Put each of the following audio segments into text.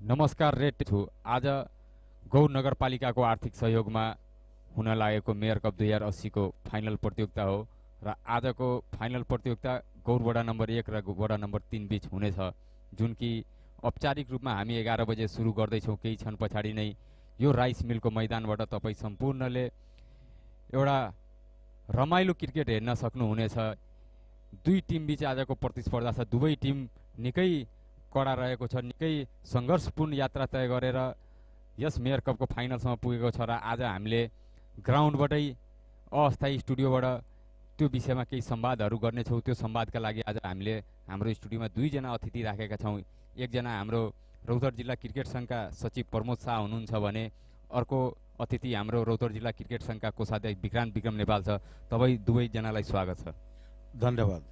नमस्कार रेट छु। आज गौर नगरपालिकाको आर्थिक सहयोगमा हुन लागेको मेयर कप दुई हजार अस्सीको फाइनल प्रतियोगिता हो र आजको फाइनल प्रतियोगिता गौर वडा नम्बर एक र वडा नम्बर तिन बिच हुनेछ। जुन कि औपचारिक रूपमा हामी एघार बजे सुरु गर्दैछौँ केही क्षण पछाडि नै यो राइस मिलको मैदानबाट तपाईँ सम्पूर्णले एउटा रमाइलो क्रिकेट हेर्न सक्नुहुनेछ। दुई टिमबिच आजको प्रतिस्पर्धा छ। दुवै टिम निकै कडा रहेको छ। निकै सङ्घर्षपूर्ण यात्रा तय गरेर यस मेयर कपको फाइनलसम्म पुगेको छ र आज हामीले ग्राउन्डबाटै अस्थायी स्टुडियोबाट त्यो विषयमा केही संवादहरू गर्नेछौँ। त्यो संवादका लागि आज हामीले हाम्रो स्टुडियोमा दुईजना अतिथि राखेका छौँ। एकजना हाम्रो रौतहट जिल्ला क्रिकेट सङ्घका सचिव प्रमोद शाह हुनुहुन्छ भने अर्को अतिथि हाम्रो रौतहट जिल्ला क्रिकेट सङ्घका कोषाध्यक्ष विक्रान्त विक्रम नेपाल छ। तपाईँ दुवैजनालाई स्वागत छ। धन्यवाद।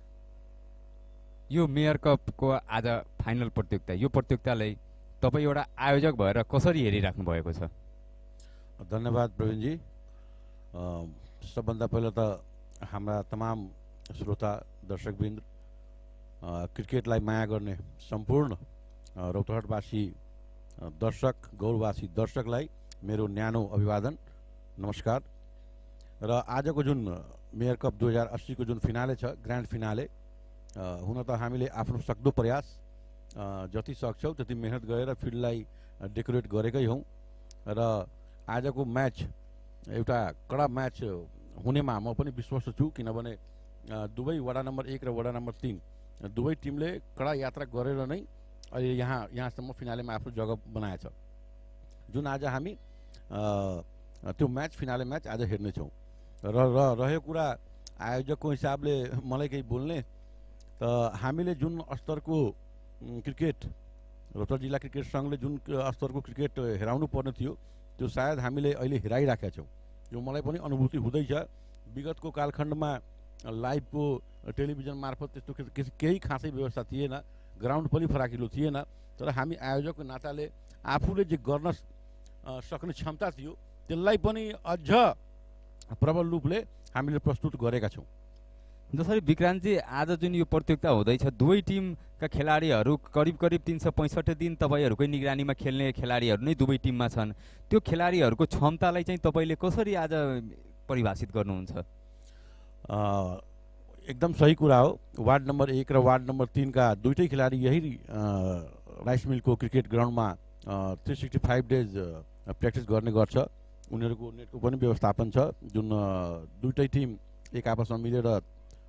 यो मेयर कपको आज फाइनल प्रतियोगिता यो प्रतियोगितालाई तपाईँ एउटा आयोजक भएर कसरी हेरिराख्नु भएको छ? धन्यवाद प्रवीणजी। सबभन्दा पहिला त हाम्रा तमाम श्रोता दर्शकवृन्द क्रिकेटलाई माया गर्ने सम्पूर्ण रौतहटवासी दर्शक गौरवासी दर्शकलाई मेरो न्यानो अभिवादन नमस्कार। र आजको जुन मेयर कप दुई हजार अस्सीको जुन फिनाले छ ग्रान्ड फिनाले हुन त हामीले आफ्नो सक्दो प्रयास जति सक्छौँ त्यति मेहनत गरेर फिल्डलाई डेकोरेट गरेकै हौँ। र आजको म्याच एउटा कडा म्याच हुनेमा म पनि विश्वस्त छु किनभने दुवै वडा नम्बर एक र वडा नम्बर तिन दुवै टिमले कडा यात्रा गरेर नै अहिले यहाँ यहाँसम्म फिनालेमा आफ्नो जग्गा बनाएछ। जुन आज हामी त्यो म्याच फिनाले म्याच आज हेर्नेछौँ। र र रह्यो कुरा आयोजकको हिसाबले मलाई केही बोल्ने त हामीले जुन स्तरको क्रिकेट रोहतक जिल्ला क्रिकेट सङ्घले जुन स्तरको क्रिकेट हेराउनु पर्ने थियो त्यो सायद हामीले अहिले हेराइराखेका छौँ। यो मलाई पनि अनुभूति हुँदैछ। विगतको कालखण्डमा लाइभको टेलिभिजन मार्फत त्यस्तो केही खासै व्यवस्था थिएन ग्राउन्ड पनि फराकिलो थिएन तर हामी आयोजकको नाताले आफूले जे गर्न सक्ने क्षमता थियो त्यसलाई पनि अझ प्रबल रूपले हामीले प्रस्तुत गरेका छौँ। जसरी विक्रान्तजी आज जुन यो प्रतियोगिता हुँदैछ दुवै टिमका खेलाडीहरू करिब करिब तिन सय पैँसठी दिन तपाईँहरूकै निगरानीमा खेल्ने खेलाडीहरू नै दुवै टिममा छन्। त्यो खेलाडीहरूको क्षमतालाई चाहिँ तपाईँले कसरी आज परिभाषित गर्नुहुन्छ? एकदम सही कुरा हो। वार्ड नम्बर एक र वार्ड नम्बर तिनका दुइटै खेलाडी यही राइस मिलको क्रिकेट ग्राउन्डमा three sixty five days practice गर्ने गर्छ। उनीहरूको नेटको पनि व्यवस्थापन छ जुन दुइटै टिम एक आपसमा मिलेर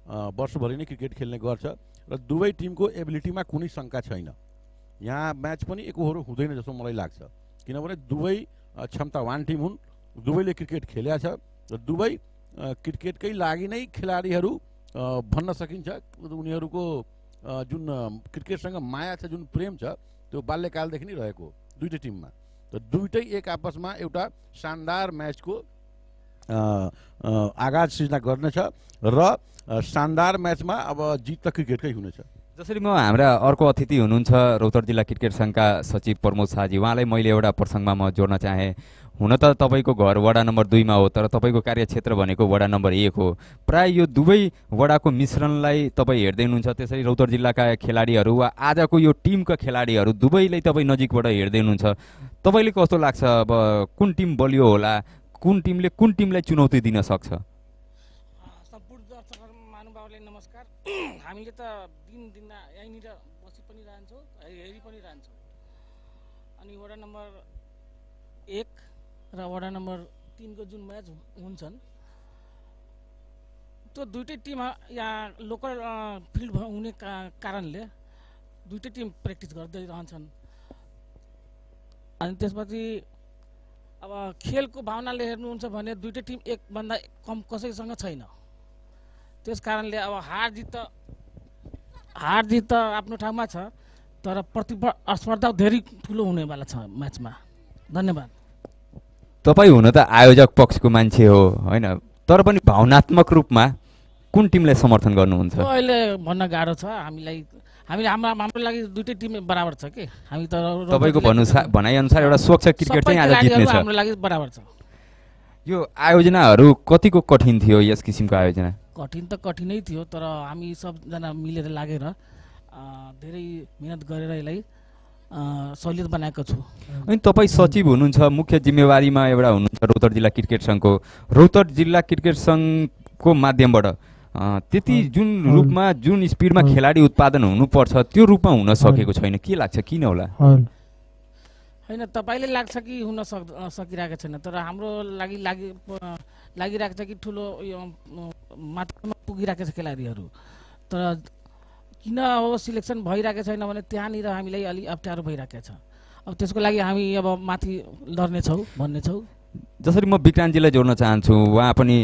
वर्षभरि नै क्रिकेट खेल्ने गर्छ र दुवै टिमको एबिलिटीमा कुनै शङ्का छैन। यहाँ म्याच पनि एकहोरो हुँदैन जस्तो मलाई लाग्छ। किनभने दुवै क्षमतावान टिम हुन् दुवैले क्रिकेट खेल्या छ र दुवै क्रिकेटकै लागि नै खेलाडीहरू भन्न सकिन्छ। उनीहरूको जुन क्रिकेटसँग माया छ जुन प्रेम छ त्यो बाल्यकालदेखि नै रहेको दुइटै टिममा। त दुइटै एक आपसमा एउटा शानदार म्याचको आगाज सिर्जना गर्नेछ र शानदार म्याचमा अब जित त क्रिकेटकै हुनेछ। जसरी म हाम्रा अर्को अतिथि हुनुहुन्छ रौतहट जिल्ला क्रिकेट सङ्घका सचिव प्रमोद शाहजी। उहाँलाई मैले एउटा प्रसङ्गमा म जोड्न चाहेँ। हुन त तपाईँको घर वडा नम्बर दुईमा हो तर तपाईँको कार्यक्षेत्र भनेको वडा नम्बर एक हो। प्राय यो दुवै वडाको मिश्रणलाई तपाईँ हेर्दै हुनुहुन्छ। त्यसरी रौतहट जिल्लाका खेलाडीहरू वा आजको यो टिमका खेलाडीहरू दुवैलाई तपाईँ नजिकबाट हेर्दै हुनुहुन्छ। तपाईँले कस्तो लाग्छ? अब कुन टिम बलियो होला? कुन टिमले कुन टिमलाई चुनौती दिन सक्छ? सम्पूर्ण दर्शक महानुभावलाई नमस्कार। हामीले त दिन यहीँनिर बसी पनि रहन्छौँ हेरि पनि रहन्छौँ। अनि वडा नम्बर एक र वडा नम्बर तिनको जुन म्याच हुन्छन् त्यो दुइटै टिम यहाँ लोकल फिल्ड हुने का कारणले दुइटै टिम प्र्याक्टिस गर्दै रहन्छन्। अनि त्यसपछि अब खेलको भावनाले हेर्नुहुन्छ भने दुइटै टिम एकभन्दा कम कसैसँग छैन। त्यस कारणले अब हार जित त हार जित त आफ्नो ठाउँमा छ तर प्रतिस्पर्धा धेरै ठुलो हुनेवाला छ म्याचमा। धन्यवाद। तपाईँ हुन त आयोजक पक्षको मान्छे हो होइन? तर पनि भावनात्मक रूपमा कुन टिमलाई समर्थन गर्नुहुन्छ? अहिले भन्न गाह्रो छ हामीलाई हामीले हाम्रो हाम्रो लागि दुइटै टिम बराबर छ कि? हामी त तपाईँको भन्नुसा भनाइअनुसार एउटा स्वच्छ क्रिकेट चाहिँ आज खेलाडीहरू जित्नेछ। हाम्रो लागि बराबर छ। यो आयोजनाहरू कतिको कठिन थियो यस किसिमको आयोजना? कठिन त कठिनै थियो तर हामी सबजना मिलेर लागेर धेरै मिहिनेत गरेर यसलाई अ, सहुलियत बनाएको छु। अनि तपाईँ सचिव हुनुहुन्छ मुख्य जिम्मेवारीमा एउटा हुनुहुन्छ रौतहट जिल्ला क्रिकेट सङ्घको। रौतहट जिल्ला क्रिकेट सङ्घको माध्यमबाट त्यति जुन रूपमा जुन स्पिडमा खेलाडी उत्पादन हुनुपर्छ त्यो रूपमा हुन सकेको छैन। के लाग्छ? किन होला? होइन तपाईँले लाग्छ कि हुन सक सकिरहेको छैन तर हाम्रो लागि लागि लागिरहेको छ कि ठुलो मात्रामा पुगिरहेको छ खेलाडीहरू। तर किन अब सिलेक्सन भइरहेको छैन भने त्यहाँनिर हामीलाई अलि अप्ठ्यारो भइरहेको छ। अब त्यसको लागि हामी अब माथि लड्नेछौँ भन्नेछौँ। जसरी म विक्रान्तजीलाई जोड्न चाहन्छु उहाँ पनि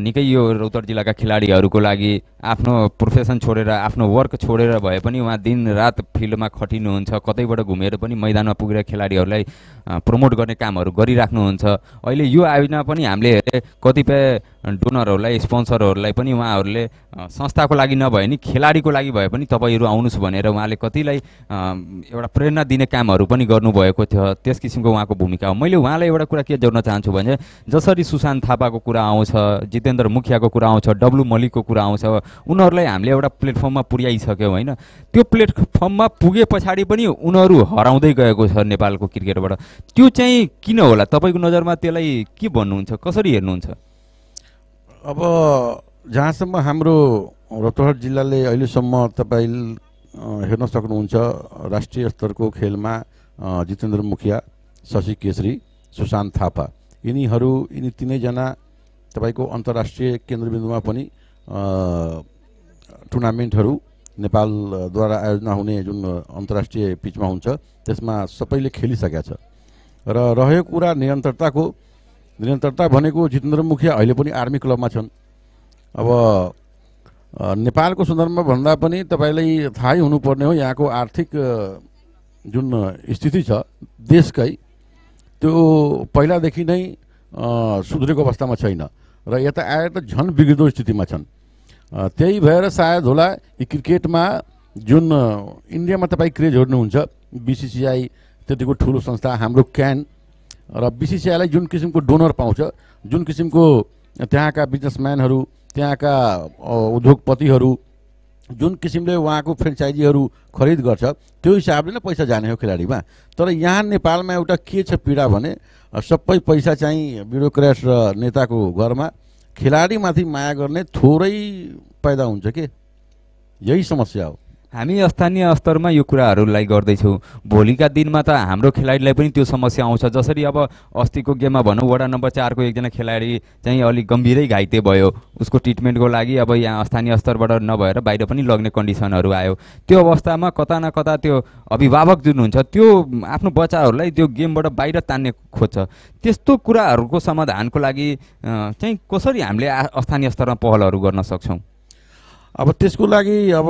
निकै यो रौतहट जिल्लाका खेलाडीहरूको लागि आफ्नो प्रोफेसन छोडेर आफ्नो वर्क छोडेर भए पनि उहाँ दिन रात फिल्डमा खटिनुहुन्छ कतैबाट घुमेर पनि मैदानमा पुगेर खेलाडीहरूलाई प्रमोट गर्ने कामहरू गरिराख्नुहुन्छ। अहिले यो आयोजना पनि हामीले हेरे कतिपय डोनरहरूलाई स्पोन्सरहरूलाई पनि उहाँहरूले संस्थाको लागि नभए नि खेलाडीको लागि भए पनि तपाईँहरू आउनुहोस् भनेर उहाँले कतिलाई एउटा प्रेरणा दिने कामहरू पनि गर्नुभएको थियो। त्यस किसिमको उहाँको भूमिका हो। मैले उहाँलाई एउटा कुरा के जोड्न चाहन्छु भने जसरी सुशान्त थापाको कुरा आउँछ जितेन्द्र मुखियाको कुरा आउँछ डब्लु मल्लिकको कुरा आउँछ उनीहरूलाई हामीले एउटा प्लेटफर्ममा पुर्याइसक्यौँ होइन? त्यो प्लेटफर्ममा पुगे पछाडि पनि उनीहरू हराउँदै गएको छ नेपालको क्रिकेटबाट। त्यो चाहिँ किन होला? तपाईँको नजरमा त्यसलाई के भन्नुहुन्छ? कसरी हेर्नुहुन्छ? अब जहाँसम्म हाम्रो रतहट जिल्लाले अहिलेसम्म तपाईँ हेर्न सक्नुहुन्छ राष्ट्रिय स्तरको खेलमा जितेन्द्र मुखिया शशि केसरी सुशान्त थापा। यिनीहरू यिनी तिनैजना तपाईँको अन्तर्राष्ट्रिय केन्द्रबिन्दुमा पनि टुर्नामेन्टहरू नेपालद्वारा आयोजना हुने जुन अन्तर्राष्ट्रिय पिचमा हुन्छ त्यसमा सबैले खेलिसकेका छ। र रह्यो कुरा निरन्तरताको निरन्तरता भनेको जितेन्द्र मुखिया अहिले पनि आर्मी क्लबमा छन्। अब नेपालको सन्दर्भमा भन्दा पनि तपाईँलाई थाहै हुनुपर्ने हो यहाँको आर्थिक जुन स्थिति छ देशकै त्यो पहिलादेखि नै सुध्रेको अवस्थामा छैन। र यता आएर त झन् बिग्रिँदो स्थितिमा छन्। त्यही भएर सायद होला यी क्रिकेटमा जुन इन्डियामा तपाईँ क्रेज हेर्नुहुन्छ बिसिसिआई त्यतिको ठुलो संस्था हाम्रो क्यान र बिसिसिआईलाई जुन किसिमको डोनर पाउँछ जुन किसिमको त्यहाँका बिजनेसम्यानहरू त्यहाँका उद्योगपतिहरू जुन किसिमले उहाँको फ्रेन्चाइजीहरू खरिद गर्छ त्यो हिसाबले नै पैसा जाने हो खेलाडीमा। तर यहाँ नेपालमा एउटा के छ पीडा भने सबै पैसा चाहिँ ब्युरोक्रेट र नेताको घरमा खेलाडीमाथि माया गर्ने थोरै पैदा हुन्छ के? यही समस्या हो। हामी स्थानीय स्तरमा यो कुराहरूलाई गर्दैछौँ। भोलिका दिनमा त हाम्रो खेलाडीलाई पनि त्यो समस्या आउँछ। जसरी अब अस्तिको गेममा भनौँ वडा नम्बर चारको एकजना खेलाडी चाहिँ अलिक गम्भीरै घाइते भयो। उसको ट्रिटमेन्टको लागि अब यहाँ स्थानीय स्तरबाट नभएर बाहिर पनि लग्ने कन्डिसनहरू आयो। त्यो अवस्थामा कता न कता त्यो अभिभावक जुन हुन्छ त्यो आफ्नो बच्चाहरूलाई त्यो गेमबाट बाहिर तान्ने खोज्छ। त्यस्तो कुराहरूको समाधानको लागि चाहिँ कसरी हामीले स्थानीय स्तरमा पहलहरू गर्न सक्छौँ? अब त्यसको लागि अब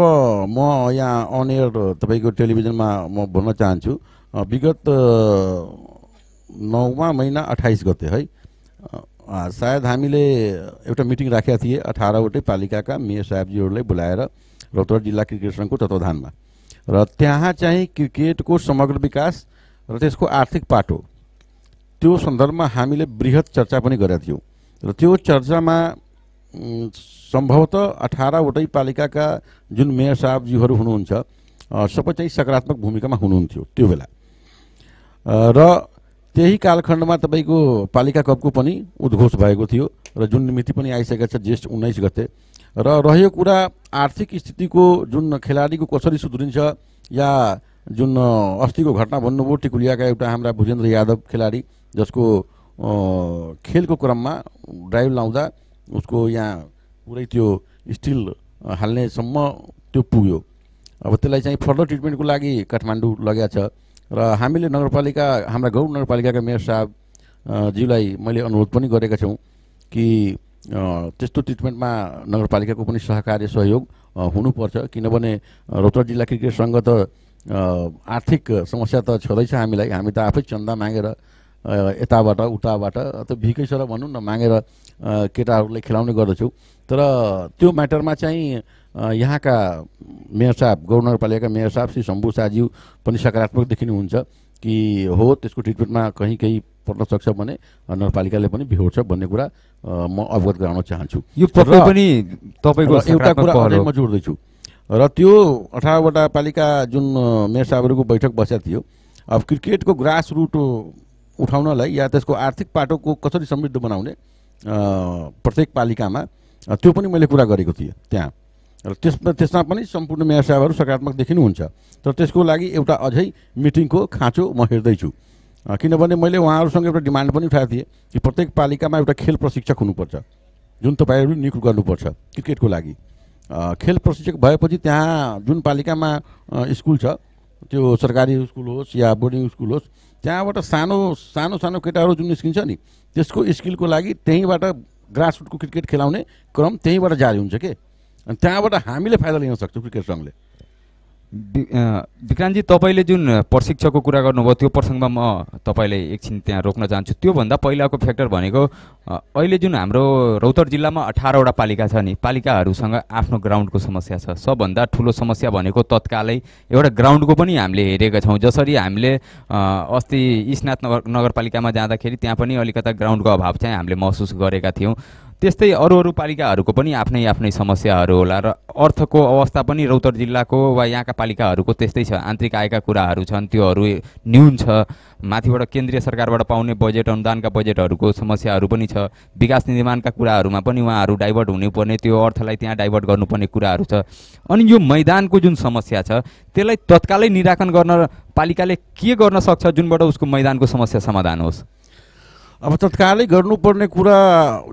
म यहाँ अन एयर तपाईँको टेलिभिजनमा म भन्न चाहन्छु विगत नौमा महिना अठाइस गते है। सायद हामीले एउटा मिटिङ राखेका थिए अठारवटै पालिकाका मेयर साहेबजीहरूलाई बोलाएर रौतहट जिल्ला क्रिकेट सङ्घको तत्त्वावधानमा र त्यहाँ चाहिँ क्रिकेटको समग्र विकास र त्यसको आर्थिक पाटो त्यो सन्दर्भमा हामीले बृहत चर्चा पनि गरेका थियौँ। र त्यो चर्चामा सम्भवतः अठारवटै पालिकाका जुन मेयर साहबजीहरू हुनुहुन्छ सबै चाहिँ सकारात्मक भूमिकामा हुनुहुन्थ्यो त्यो बेला। र त्यही कालखण्डमा तपाईँको पालिका कपको पनि उद्घोष भएको थियो र जुन मिति पनि आइसकेको छ जेष्ठ उन्नाइस गते। र रह्यो कुरा आर्थिक स्थितिको जुन खेलाडीको कसरी सुध्रिन्छ या जुन अस्तिको घटना भन्नुभयो टिकुलियाका एउटा हाम्रा भुजेन्द्र यादव खेलाडी जसको खेलको क्रममा ड्राइभ लाउँदा उसको यहाँ पुरै त्यो स्टिल हाल्नेसम्म त्यो पुग्यो अब त्यसलाई चाहिँ फर्दर ट्रिटमेन्टको लागि काठमाडौँ लगेको छ र हामीले नगरपालिका हाम्रा गाउँ नगरपालिकाका मेयर साहब अ, ज्यूलाई मैले अनुरोध पनि गरेका छौँ कि त्यस्तो ट्रिटमेन्टमा नगरपालिकाको पनि सहकार्य सहयोग हुनुपर्छ किनभने रौतहट जिल्ला क्रिकेट सङ्घ त आर्थिक समस्या त छँदैछ हामीलाई हामी त आफै चन्दा मागेर यताबाट उताबाट त भिकै सर भनौँ न मागेर केटाहरूलाई खेलाउने गर्दछौँ। तर त्यो म्याटरमा चाहिँ यहाँका मेयर साहब गौर नगरपालिकाका मेयर साहब श्री शम्भु शाहज्यू पनि सकारात्मक देखिनुहुन्छ कि हो त्यसको ट्रिटमेन्टमा कहीँ कहीँ पर्न सक्छ भने नगरपालिकाले पनि बिहोर्छ भन्ने कुरा म अवगत गराउन चाहन्छु। यो पक्कै पनि तपाईँको एउटा कुरा अझै म जोड्दैछु। र त्यो अठारवटा पालिका जुन मेयर साहबहरूको बैठक बसेको थियो अब क्रिकेटको ग्रास रुट उठाउनलाई या त्यसको आर्थिक पाटोको कसरी समृद्ध बनाउने प्रत्येक पालिकामा त्यो पनि मैले कुरा गरेको थिएँ त्यहाँ। र त्यसमा त्यसमा पनि सम्पूर्ण मेयर साहबहरू सकारात्मक देखिनुहुन्छ। तर त्यसको लागि एउटा अझै मिटिङको खाँचो म हेर्दैछु। किनभने मैले उहाँहरूसँग एउटा डिमान्ड पनि उठाएको थिएँ कि प्रत्येक पालिकामा एउटा खेल प्रशिक्षक हुनुपर्छ। जुन तपाईँहरू नियुक्त गर्नुपर्छ क्रिकेटको लागि। खेल प्रशिक्षक भएपछि त्यहाँ जुन पालिकामा स्कुल छ त्यो सरकारी स्कुल होस् या बोर्डिङ स्कुल होस् त्यहाँबाट सानो सानो सानो केटाहरू जुन निस्किन्छ नि त्यसको स्किलको लागि त्यहीँबाट ग्रासरुटको क्रिकेट खेलाउने क्रम त्यहीँबाट जारी हुन्छ के? अनि त्यहाँबाट हामीले फाइदा लिन सक्छौँ क्रिकेट सङ्घले। विक्रान्तजी तपाईँले जुन प्रशिक्षकको कुरा गर्नुभयो त्यो प्रसङ्गमा म तपाईँलाई एकछिन त्यहाँ रोक्न चाहन्छु। त्योभन्दा पहिलाको फ्याक्टर भनेको अहिले जुन हाम्रो रौतहट जिल्लामा अठारवटा पालिका छ नि पालिकाहरूसँग आफ्नो ग्राउन्डको समस्या छ। सबभन्दा ठुलो समस्या भनेको तत्कालै एउटा ग्राउन्डको पनि हामीले हेरेका छौँ। जसरी हामीले अस्ति इस्नाथ नगर नगरपालिकामा जाँदाखेरि त्यहाँ पनि अलिकता ग्राउन्डको अभाव चाहिँ हामीले महसुस गरेका थियौँ। त्यस्तै अरू अरू पालिकाहरूको पनि आफ्नै आफ्नै समस्याहरू होला र अर्थको अवस्था पनि रौतहट जिल्लाको वा यहाँका पालिकाहरूको त्यस्तै छ। आन्तरिक आयका कुराहरू छन् त्योहरू न्यून छ। माथिबाट केन्द्रीय सरकारबाट पाउने बजेट अनुदानका बजेटहरूको समस्याहरू पनि छ। विकास निर्माणका कुराहरूमा पनि उहाँहरू डाइभर्ट हुनुपर्ने त्यो अर्थलाई त्यहाँ डाइभर्ट गर्नुपर्ने कुराहरू छ। अनि यो मैदानको जुन समस्या छ त्यसलाई तत्कालै निराकरण गर्न पालिकाले के गर्न सक्छ जुनबाट उसको मैदानको समस्या समाधान होस्? अब तत्कालै गर्नुपर्ने कुरा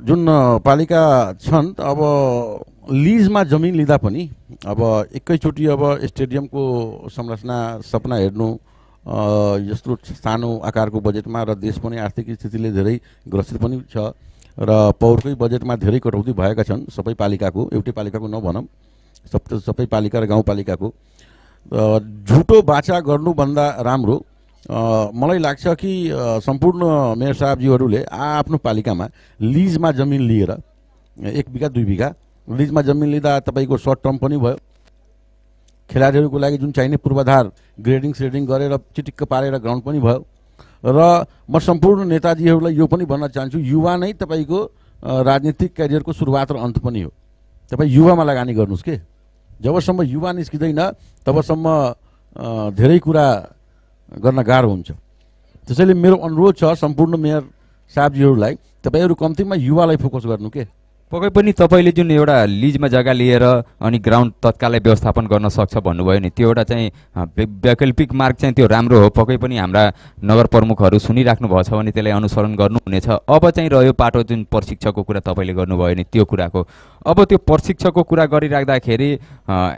जुन पालिका छन् अब लिजमा जमिन लिँदा पनि अब एकैचोटि अब स्टेडियमको संरचना सपना हेर्नु यस्तो सानो आकारको बजेटमा र देश पनि आर्थिक स्थितिले धेरै ग्रसित पनि छ र पौरकै बजेटमा धेरै कटौती भएका छन् सबै पालिकाको एउटै पालिकाको नभनौँ सब सबै पालिका र गाउँपालिकाको। झुटो बाचा गर्नुभन्दा राम्रो मलाई लाग्छ कि सम्पूर्ण मेयर साहबजीहरूले आफ्नो पालिकामा लिजमा जमिन लिएर एक बिघा दुई बिघा लिजमा जमिन लिँदा तपाईँको सर्ट टर्म पनि भयो। खेलाडीहरूको लागि जुन चाहिने पूर्वाधार ग्रेडिङ श्रेडिङ गरेर चिटिक्क पारेर ग्राउन्ड पनि भयो। र म सम्पूर्ण नेताजीहरूलाई यो पनि भन्न चाहन्छु युवा नै तपाईँको राजनीतिक क्यारियरको सुरुवात र अन्त पनि हो। तपाईँ युवामा लगानी गर्नुहोस् के? जबसम्म युवा निस्किँदैन तबसम्म धेरै कुरा गर्न गाह्रो हुन्छ। त्यसैले मेरो अनुरोध छ सम्पूर्ण मेयर साहबजीहरूलाई तपाईँहरू कम्तीमा युवालाई फोकस गर्नु के? पक्कै पनि तपाईँले जुन एउटा लिजमा जग्गा लिएर अनि ग्राउन्ड तत्कालै व्यवस्थापन गर्न सक्छ भन्नुभयो नि त्यो एउटा चाहिँ वैकल्पिक मार्ग चाहिँ त्यो राम्रो हो। पक्कै पनि हाम्रा नगर प्रमुखहरू सुनिराख्नु भएको छ भने त्यसलाई अनुसरण गर्नुहुनेछ। अब चाहिँ रह्यो पाटो जुन प्रशिक्षकको कुरा तपाईँले गर्नुभयो नि त्यो कुराको। अब त्यो प्रशिक्षकको कुरा गरिराख्दाखेरि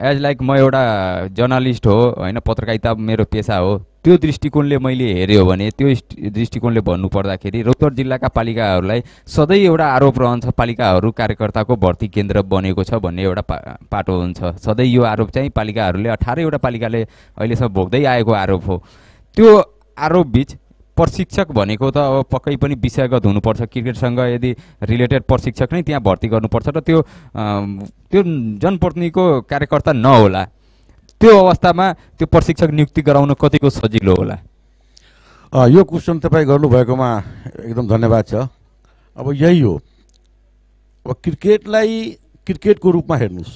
एज लाइक म एउटा जर्नलिस्ट हो होइन पत्रकारिता मेरो पेसा हो। त्यो दृष्टिकोणले मैले हेऱ्यो भने त्यो दृष्टिकोणले भन्नुपर्दाखेरि रौतहट जिल्लाका पालिकाहरूलाई सधैँ एउटा आरोप रहन्छ पालिकाहरू कार्यकर्ताको भर्ती केन्द्र बनेको छ भन्ने एउटा पा पाटो हुन्छ। सधैँ यो आरोप चाहिँ पालिकाहरूले अठारैवटा पालिकाले अहिलेसम्म भोग्दै आएको आरोप हो। त्यो आरोप बिच प्रशिक्षक भनेको त अब पक्कै पनि विषयगत हुनुपर्छ। क्रिकेटसँग यदि रिलेटेड प्रशिक्षक नै त्यहाँ भर्ती गर्नुपर्छ र त्यो त्यो जनप्रतिनिधिको कार्यकर्ता नहोला। त्यो अवस्थामा त्यो प्रशिक्षक नियुक्ति गराउन कतिको सजिलो होला? यो क्वेसन तपाईँ गर्नुभएकोमा एकदम धन्यवाद छ। अब यही हो। अब क्रिकेटलाई क्रिकेटको रूपमा हेर्नुहोस्।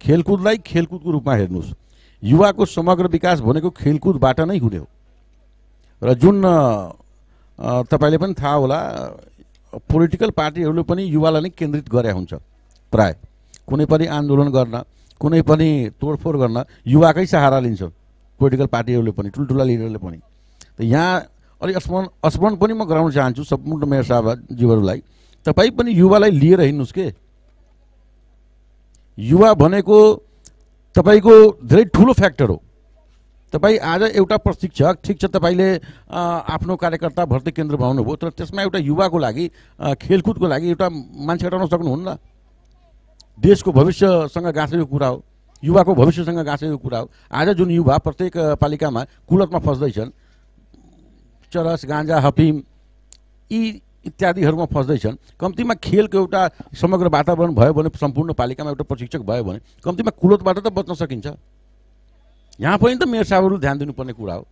खेलकुदलाई खेलकुदको रूपमा हेर्नुहोस्। युवाको समग्र विकास भनेको खेलकुदबाट नै हुने हो। र जुन तपाईँले पनि थाहा होला पोलिटिकल पार्टीहरूले पनि युवालाई नै केन्द्रित गरे हुन्छ। प्राय। कुनै पनि आन्दोलन गर्न कुनै पनि तोडफोड गर्न युवाकै सहारा लिन्छ। पोलिटिकल पार्टीहरूले पनि ठुल्ठुला लिडरले पनि। त यहाँ अलिक स्मरण स्मरण पनि म गराउन चाहन्छु सम्पूर्ण मेयर साहबजीहरूलाई। तपाईँ पनि युवालाई लिएर हिँड्नुहोस् के? युवा भनेको तपाईँको धेरै ठुलो फ्याक्टर हो। तपाईँ आज एउटा प्रशिक्षक ठिक छ तपाईँले आफ्नो कार्यकर्ता भर्ती केन्द्र बनाउनु भयो तर त्यसमा एउटा युवाको लागि खेलकुदको लागि एउटा मान्छे हटाउन सक्नुहुन्न। देशको भविष्यसँग गाँसेको कुरा हो युवाको भविष्यसँग गाँसेको कुरा हो। आज जुन युवा प्रत्येक पालिकामा कुलतमा फस्दैछन् चरस गाँजा हफिम यी इत्यादिहरूमा फस्दैछन् कम्तीमा खेलको एउटा समग्र वातावरण भयो भने सम्पूर्ण पालिकामा एउटा प्रशिक्षक भयो भने कम्तीमा कुलतबाट त बच्न सकिन्छ। यहाँ पनि त मेयर साहबहरू ध्यान दिनुपर्ने कुरा हो।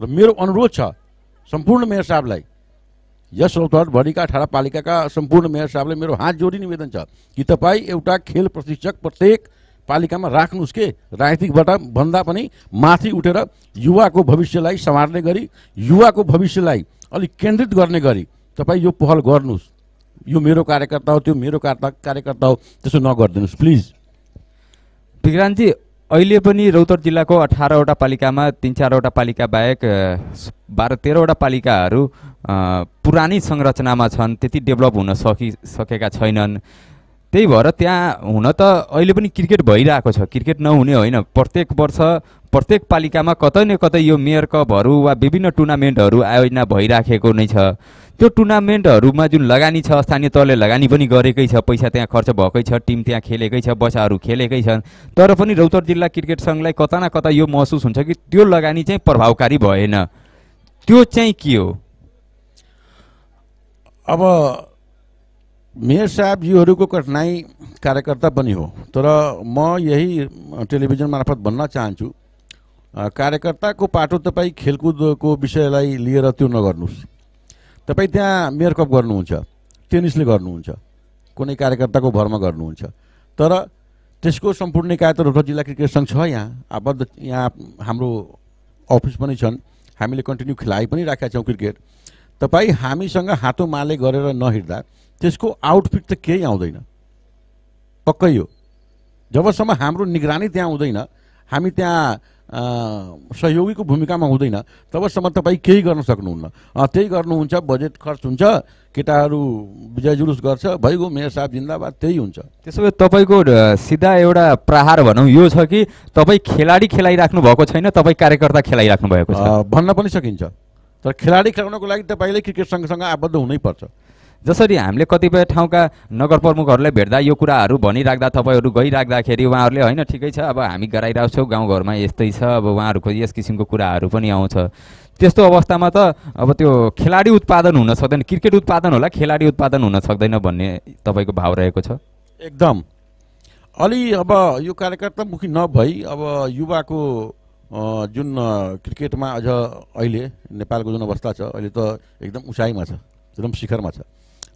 र मेरो अनुरोध छ सम्पूर्ण मेयर साहबलाई यस रौतहट भरिका अठारह पालिकाका सम्पूर्ण मेयर साहबलाई मेरो हात जोडी निवेदन छ कि तपाईँ एउटा खेल प्रशिक्षक प्रत्येक पालिकामा राख्नुहोस् के? राजनीतिकबाट भन्दा पनि माथि उठेर युवाको भविष्यलाई सम्हाल्ने गरी युवाको भविष्यलाई अलिक केन्द्रित गर्ने गरी तपाईँ यो पहल गर्नुहोस्। यो मेरो कार्यकर्ता हो त्यो मेरो कार्ता कार्यकर्ता हो त्यसो नगरिदिनुहोस् प्लिज। विक्रान्तजी अहिले पनि रौतहट जिल्लाको अठारवटा पालिकामा तिन चारवटा पालिका बाहेक बाह्र तेह्रवटा पालिकाहरू पुरानै संरचनामा छन् त्यति डेभलप हुन सकि सकेका छैनन्। त्यही भएर त्यहाँ हुन त अहिले पनि क्रिकेट भइरहेको छ। क्रिकेट नहुने होइन प्रत्येक वर्ष प्रत्येक पालिकामा कतै न कतै यो मेयर कपहरू वा विभिन्न टुर्नामेन्टहरू आयोजना भइराखेको नै छ। त्यो टुर्नामेन्टहरूमा जुन लगानी छ स्थानीय तहले लगानी पनि गरेकै छ पैसा त्यहाँ खर्च भएकै छ टिम त्यहाँ खेलेकै छ बच्चाहरू खेलेकै छन् तर पनि रौतहट जिल्ला क्रिकेट सङ्घलाई कता न कता यो महसुस हुन्छ कि त्यो लगानी चाहिँ प्रभावकारी भएन। त्यो चाहिँ के हो? अब मेयर साहबजीहरूको कठिनाइ कार्यकर्ता पनि हो तर म यही टेलिभिजन मार्फत भन्न चाहन्छु कार्यकर्ताको पाटो तपाईँ खेलकुदको विषयलाई लिएर त्यो नगर्नुहोस्। तपाईँ त्यहाँ मेयर कप गर्नुहुन्छ टेनिसले गर्नुहुन्छ कुनै कार्यकर्ताको भरमा गर्नुहुन्छ तर त्यसको सम्पूर्ण निकाय त रोटो जिल्ला क्रिकेट सङ्घ छ यहाँ आबद्ध यहाँ हाम्रो अफिस पनि छन् हामीले कन्टिन्यू खेलाइ पनि राखेका छौँ क्रिकेट। तपाईँ हामीसँग हातो माले गरेर नहिँड्दा त्यसको आउटफिट त केही आउँदैन। पक्कै हो। जबसम्म हाम्रो निगरानी त्यहाँ हुँदैन हामी त्यहाँ सहयोगीको भूमिकामा हुँदैन तबसम्म तपाईँ केही गर्न सक्नुहुन्न त्यही गर्नुहुन्छ बजेट खर्च हुन्छ केटाहरू विजय जुलुस गर्छ भइगयो मेयर साहब जिन्दाबाद त्यही हुन्छ त्यसो भए तपाईँको सिधा एउटा प्रहार भनौँ यो छ कि तपाईँ खेलाडी खेलाइराख्नु भएको छैन तपाईँ कार्यकर्ता खेलाइराख्नु भएको छ भन्न पनि सकिन्छ तर खेलाडी खेलाउनको लागि तपाईँले क्रिकेट सङ्घसँग आबद्ध हुनैपर्छ जसरी हामीले कतिपय ठाउँका नगर प्रमुखहरूलाई भेट्दा यो कुराहरू भनिराख्दा तपाईँहरू गइराख्दाखेरि उहाँहरूले होइन ठिकै छ अब हामी गराइरहेको छौँ गाउँघरमा यस्तै छ अब उहाँहरूको यस किसिमको कुराहरू पनि आउँछ। त्यस्तो अवस्थामा त अब त्यो खेलाडी उत्पादन हुन सक्दैन क्रिकेट उत्पादन होला खेलाडी उत्पादन हुन सक्दैन भन्ने तपाईँको भाव रहेको छ? एकदम। अलि अब यो कार्यकर्ता मुखी नभई अब युवाको जुन क्रिकेटमा अझ अहिले नेपालको जुन अवस्था छ अहिले त एकदम उचाइमा छ एकदम शिखरमा छ।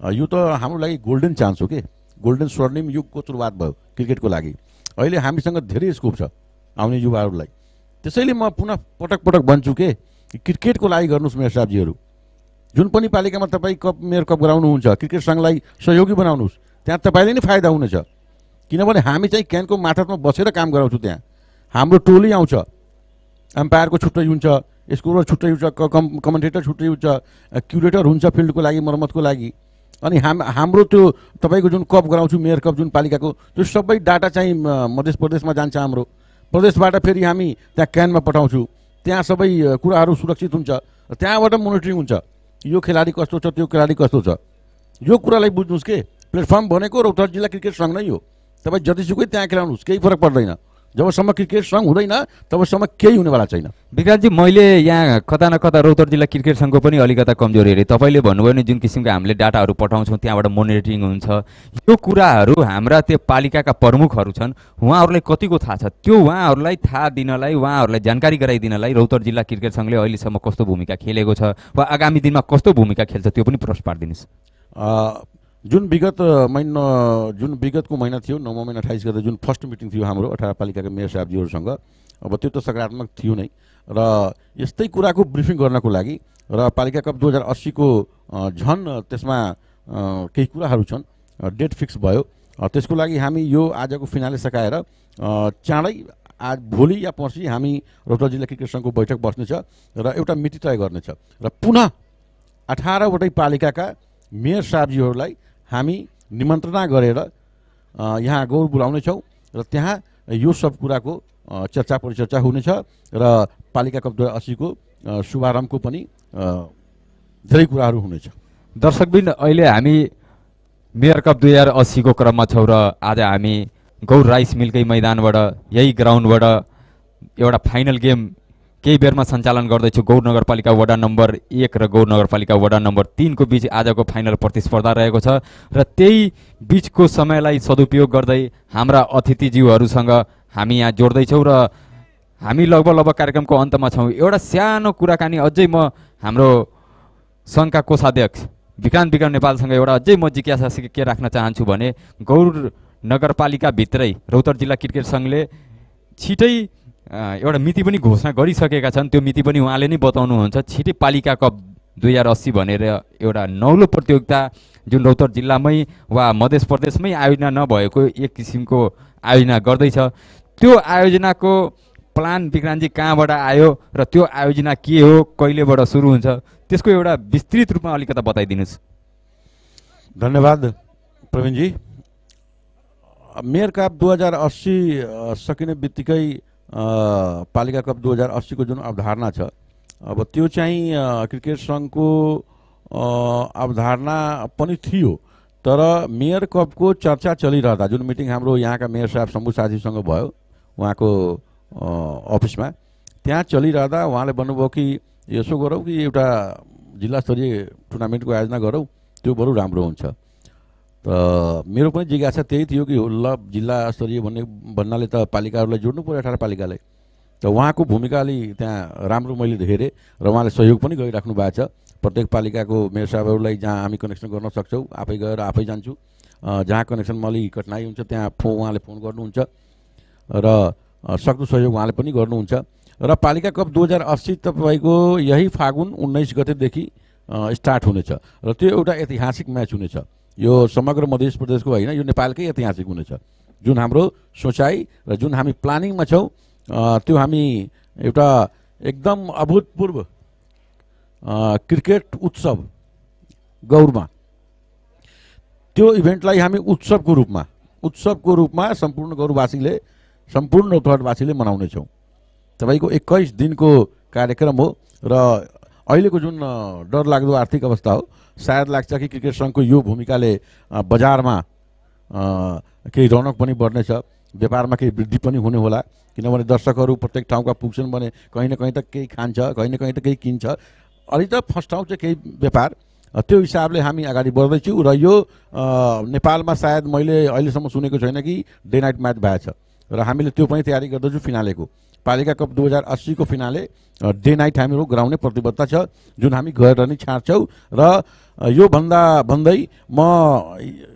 यो त हाम्रो लागि गोल्डन चान्स हो कि? गोल्डन स्वर्णिम युगको सुरुवात भयो क्रिकेटको लागि। अहिले हामीसँग धेरै स्कोप छ आउने युवाहरूलाई। त्यसैले म पुनः पटक पटक भन्छु के क्रिकेटको लागि गर्नुहोस् मेयर साहबजीहरू। जुन पनि पालिकामा तपाईँ कप मेयर कप गराउनुहुन्छ क्रिकेट सङ्घलाई सहयोगी बनाउनुहोस् त्यहाँ तपाईँले नै फाइदा हुनेछ। किनभने हामी चाहिँ क्यानको माथामा बसेर काम गराउँछौँ त्यहाँ। हाम्रो टोली आउँछ एम्पायरको छुट्टै हुन्छ स्कोरर छुट्टै हुन्छ कम कमेन्टेटर छुट्टै हुन्छ क्युरेटर हुन्छ फिल्डको लागि मर्मतको लागि। अनि हाम हाम्रो त्यो तपाईँको जुन कप गराउँछु मेयर कप जुन पालिकाको त्यो सबै डाटा चाहिँ मध्य प्रदेशमा जान्छ हाम्रो। प्रदेशबाट फेरि हामी त्यहाँ क्यानमा पठाउँछौँ। त्यहाँ सबै कुराहरू सुरक्षित हुन्छ। त्यहाँबाट मोनिटरिङ हुन्छ। यो खेलाडी कस्तो छ त्यो खेलाडी कस्तो छ? यो कुरालाई बुझ्नुहोस् के? प्लेटफर्म भनेको रौतहट जिल्ला क्रिकेट सङ्घ नै हो। तपाईँ जतिसुकै त्यहाँ खेलाउनुहोस् केही फरक पर्दैन। जबसम्म क्रिकेट सङ्घ हुँदैन तबसम्म केही हुनेवाला छैन। विकासजी मैले यहाँ कता न कता रौतहट जिल्ला क्रिकेट सङ्घको पनि अलिकता कमजोरी हेरेँ। तपाईँले भन्नुभयो नि जुन किसिमको हामीले डाटाहरू पठाउँछौँ त्यहाँबाट मोनिटरिङ हुन्छ। यो कुराहरू हाम्रा त्यो पालिकाका प्रमुखहरू छन् उहाँहरूलाई कतिको थाहा छ? त्यो उहाँहरूलाई थाहा दिनलाई उहाँहरूलाई जानकारी गराइदिनलाई रौतहट जिल्ला क्रिकेट सङ्घले अहिलेसम्म कस्तो भूमिका खेलेको छ वा आगामी दिनमा कस्तो भूमिका खेल्छ त्यो पनि प्रश्न पारिदिनुहोस्। जुन विगत महिना जुन विगतको महिना थियो नौ महिना अठाइस गते जुन फर्स्ट मिटिङ थियो हाम्रो अठार पालिकाका मेयर साहबजीहरूसँग अब त्यो त सकारात्मक थियो नै। र यस्तै कुराको ब्रिफिङ गर्नको लागि र पालिका कप दुई हजार अस्सीको झन् त्यसमा केही कुराहरू छन् डेट फिक्स भयो। त्यसको लागि हामी यो आजको फिनाले सकाएर चाँडै आज भोलि या पर्सि हामी रौतहट जिल्ला क्रिकेट सङ्घको बैठक बस्नेछ र एउटा मिति तय गर्नेछ। र पुनः अठारवटै पालिकाका मेयर साहबजीहरूलाई हामी निमन्त्रणा गरेर यहाँ गौर बोलाउनेछौँ र त्यहाँ यो सब कुराको चर्चा परिचर्चा हुनेछ र पालिका कप दुई हजार अस्सीको अ, शुभारम्भको पनि धेरै कुराहरू हुनेछ। दर्शकबिन अहिले हामी मेयर कप दुई हजार अस्सीको क्रममा छौँ र आज हामी गौर राइस मिलकै मैदानबाट यही ग्राउन्डबाट एउटा फाइनल गेम केही बेरमा सञ्चालन गर्दैछु। गौर नगरपालिका वडा नम्बर एक र गौर नगरपालिका वडा नम्बर तिनको बिच आजको फाइनल प्रतिस्पर्धा रहेको छ र त्यही बिचको समयलाई सदुपयोग गर्दै हाम्रा अतिथिज्यूहरूसँग हामी यहाँ जोड्दैछौँ र हामी लगभग लगभग कार्यक्रमको अन्तमा छौँ। एउटा सानो कुराकानी अझै म हाम्रो सङ्घका कोषाध्यक्ष विक्रान्त विक्रम नेपालसँग एउटा अझै म जिज्ञासा के राख्न चाहन्छु भने गौर नगरपालिकाभित्रै रौतहट जिल्ला क्रिकेट सङ्घले छिटै एउटा मिति पनि घोषणा गरिसकेका छन्। त्यो मिति पनि उहाँले नै बताउनुहुन्छ। छिटै पालिका कप दुई हजार अस्सी भनेर एउटा नौलो प्रतियोगिता जुन रौतहट जिल्लामै वा मध्य प्रदेशमै आयोजना नभएको एक किसिमको आयोजना गर्दैछ। त्यो आयोजनाको प्लान विक्रान्तजी कहाँबाट आयो र त्यो आयोजना के हो कहिलेबाट सुरु हुन्छ त्यसको एउटा विस्तृत रूपमा अलिकता बताइदिनुहोस्। धन्यवाद प्रवीणजी। मेयर कप दुई हजार अस्सी सकिने बित्तिकै पालिका कप दुई हजार अस्सीको जुन अवधारणा छ अब त्यो चाहिँ क्रिकेट सङ्घको अवधारणा पनि थियो तर मेयर कपको चर्चा चलिरहँदा जुन मिटिङ हाम्रो यहाँका मेयर साहब शम्भु साथीसँग भयो उहाँको अफिसमा त्यहाँ चलिरहँदा उहाँले भन्नुभयो कि यसो गरौँ कि एउटा जिल्ला स्तरीय टुर्नामेन्टको आयोजना गरौँ त्यो बरु राम्रो हुन्छ। त मेरो पनि जिज्ञासा त्यही थियो कि ल जिल्ला स्तरीय भन्ने भन्नाले त पालिकाहरूलाई जोड्नु पऱ्यो अठार पालिकालाई त उहाँको भूमिका अलि त्यहाँ राम्रो मैले हेरेँ र उहाँले सहयोग पनि गरिराख्नु भएको छ। प्रत्येक पालिकाको मेयर साहबहरूलाई जहाँ हामी कनेक्सन गर्न सक्छौँ आफै गएर आफै जान्छु। जहाँ कनेक्सनमा अलिक कठिनाइ हुन्छ त्यहाँ फो उहाँले फोन गर्नुहुन्छ। र सक्दो सहयोग उहाँले पनि गर्नुहुन्छ। र पालिका कप दुई हजार अस्सी तपाईँको यही फागुन उन्नाइस गतेदेखि स्टार्ट हुनेछ। र त्यो एउटा ऐतिहासिक म्याच हुनेछ। यो समग्र मध्य प्रदेशको होइन यो नेपालकै ऐतिहासिक हुनेछ। जुन हाम्रो सोचाइ र जुन हामी प्लानिङमा छौँ त्यो हामी एउटा एकदम अभूतपूर्व क्रिकेट उत्सव गौरमा। त्यो इभेन्टलाई हामी उत्सवको रूपमा उत्सवको रूपमा सम्पूर्ण गौरवासीले सम्पूर्ण रौतहटवासीले मनाउनेछौँ। तपाईँको एक्काइस दिनको कार्यक्रम हो र अहिलेको जुन डरलाग्दो आर्थिक अवस्था हो सायद लाग्छ कि क्रिकेट सङ्घको यो भूमिकाले बजारमा केही रौनक पनि बढ्नेछ व्यापारमा केही वृद्धि पनि हुने होला किनभने दर्शकहरू प्रत्येक ठाउँका पुग्छन् भने कहीँ न कहीँ त केही खान्छ कहीँ न कहीँ त केही किन्छ। अलि त फर्स्ट ठाउँ चाहिँ केही व्यापार त्यो हिसाबले हामी अगाडि बढ्दैछौँ र यो नेपालमा सायद मैले अहिलेसम्म सुनेको छैन कि डे नाइट म्याच भएछ। र हामीले त्यो पनि तयारी गर्दैछौँ फिनालेको। पालिका कप दुई हजार अस्सीको फिनाले डे नाइट हामीहरू गराउने प्रतिबद्धता छ जुन हामी गएर नै छाड्छौँ र अ, योभन्दा भन्दै म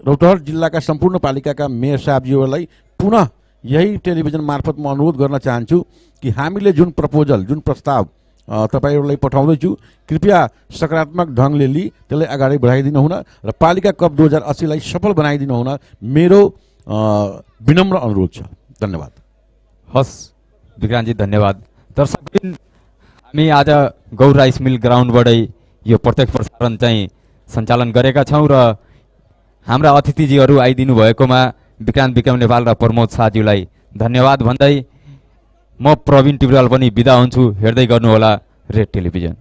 रौतहट जिल्लाका सम्पूर्ण पालिकाका मेयर साहबजीहरूलाई पुनः यही टेलिभिजन मार्फत म अनुरोध गर्न चाहन्छु कि हामीले जुन प्रपोजल जुन प्रस्ताव तपाईँहरूलाई पठाउँदैछु कृपया सकारात्मक ढङ्गले लिई त्यसलाई अगाडि बढाइदिनु हुन र पालिका कप दुई हजार अस्सीलाई सफल बनाइदिनु हुन मेरो विनम्र अनुरोध छ। धन्यवाद। हस्। विक्रान्तजी धन्यवाद। दर्शकबिन हामी आज गौर राइस मिल ग्राउन्डबाटै यो प्रत्यक्ष प्रसारण चाहिँ सञ्चालन गरेका छौँ र हाम्रा अतिथिजीहरू आइदिनु भएकोमा विक्रान्त विक्रम नेपाल र प्रमोद शाहज्यूलाई धन्यवाद भन्दै म प्रवीण टिब्राल पनि बिदा हुन्छु। हेर्दै गर्नुहोला रेड टेलिभिजन।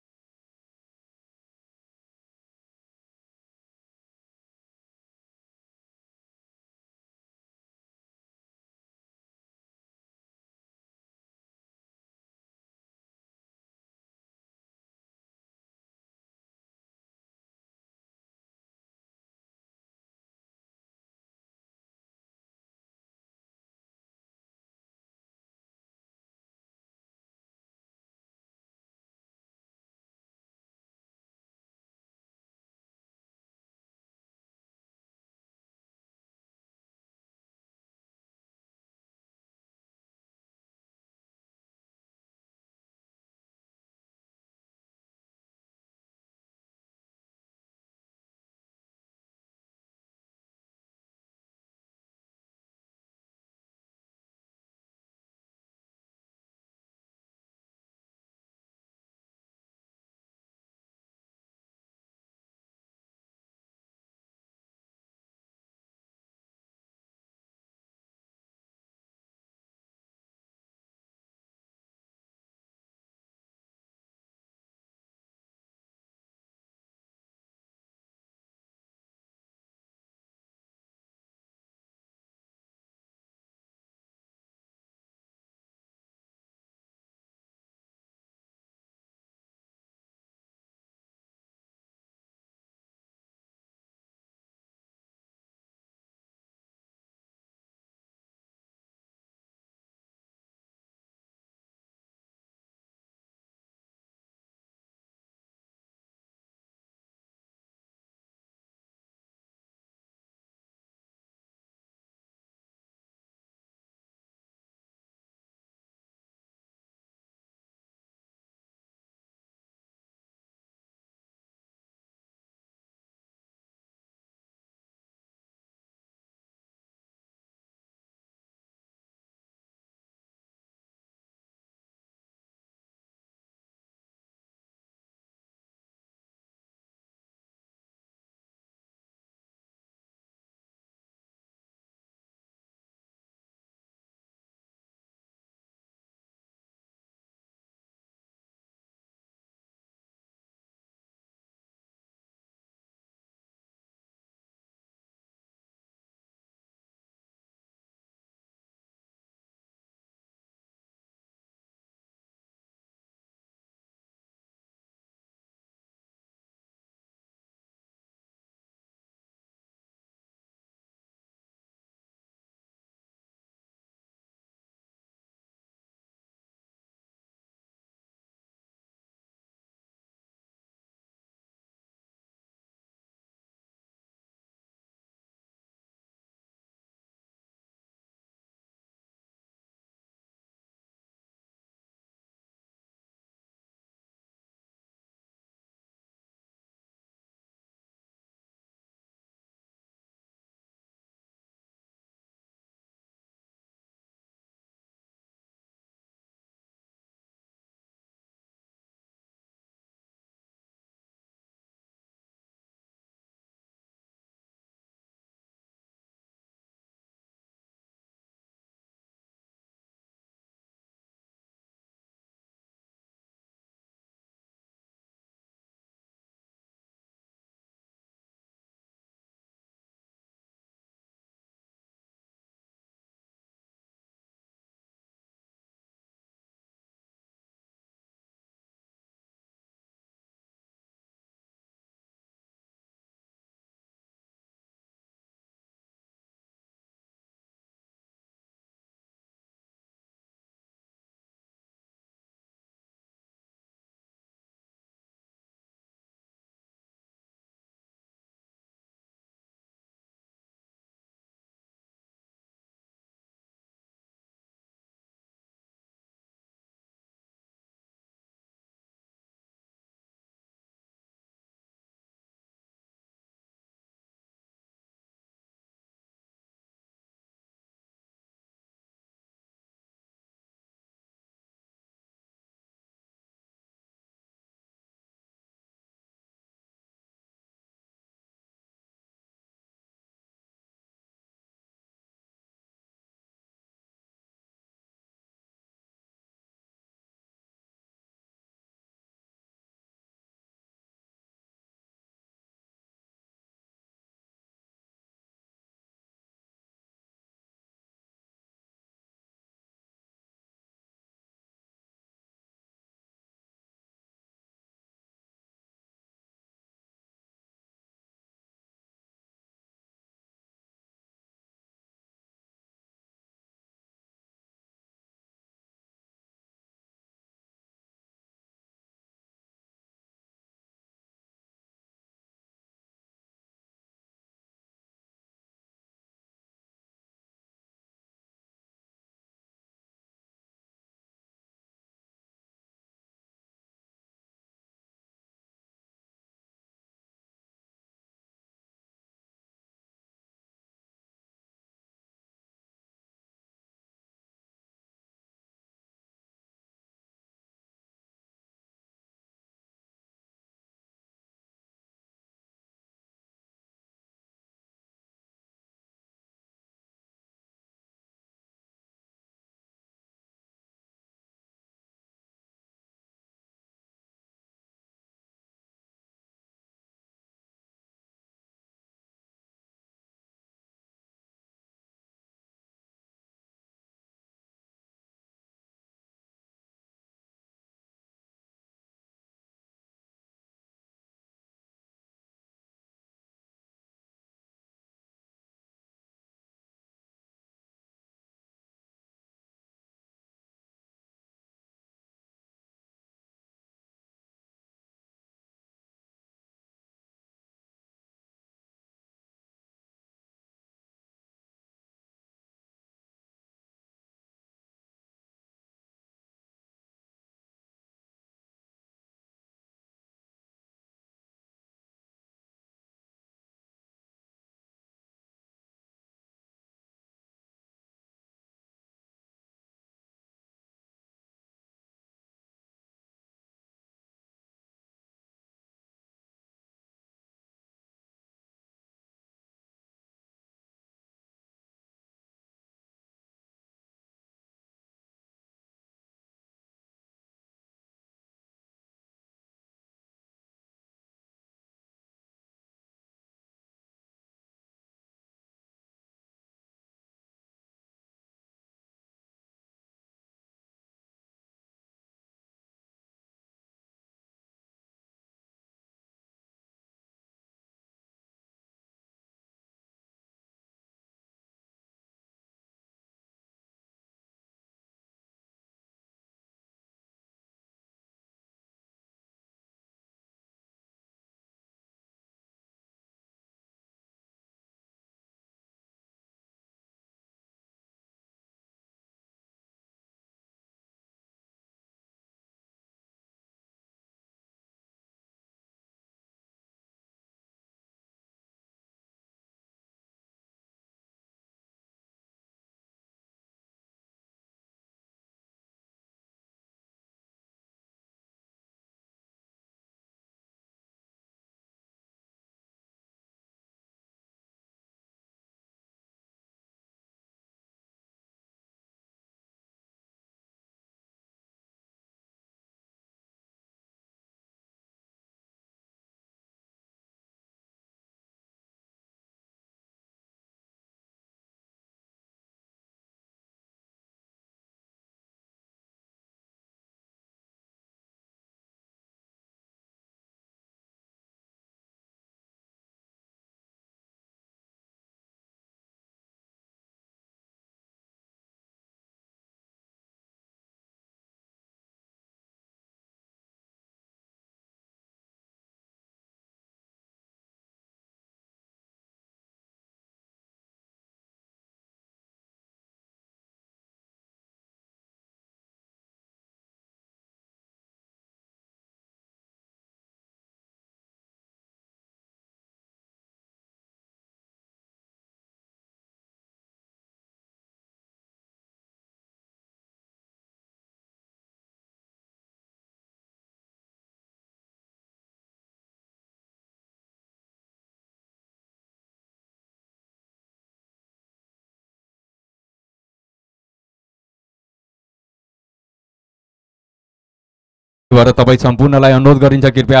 भएर तपाईँ सम्पूर्णलाई अनुरोध गरिन्छ कृपया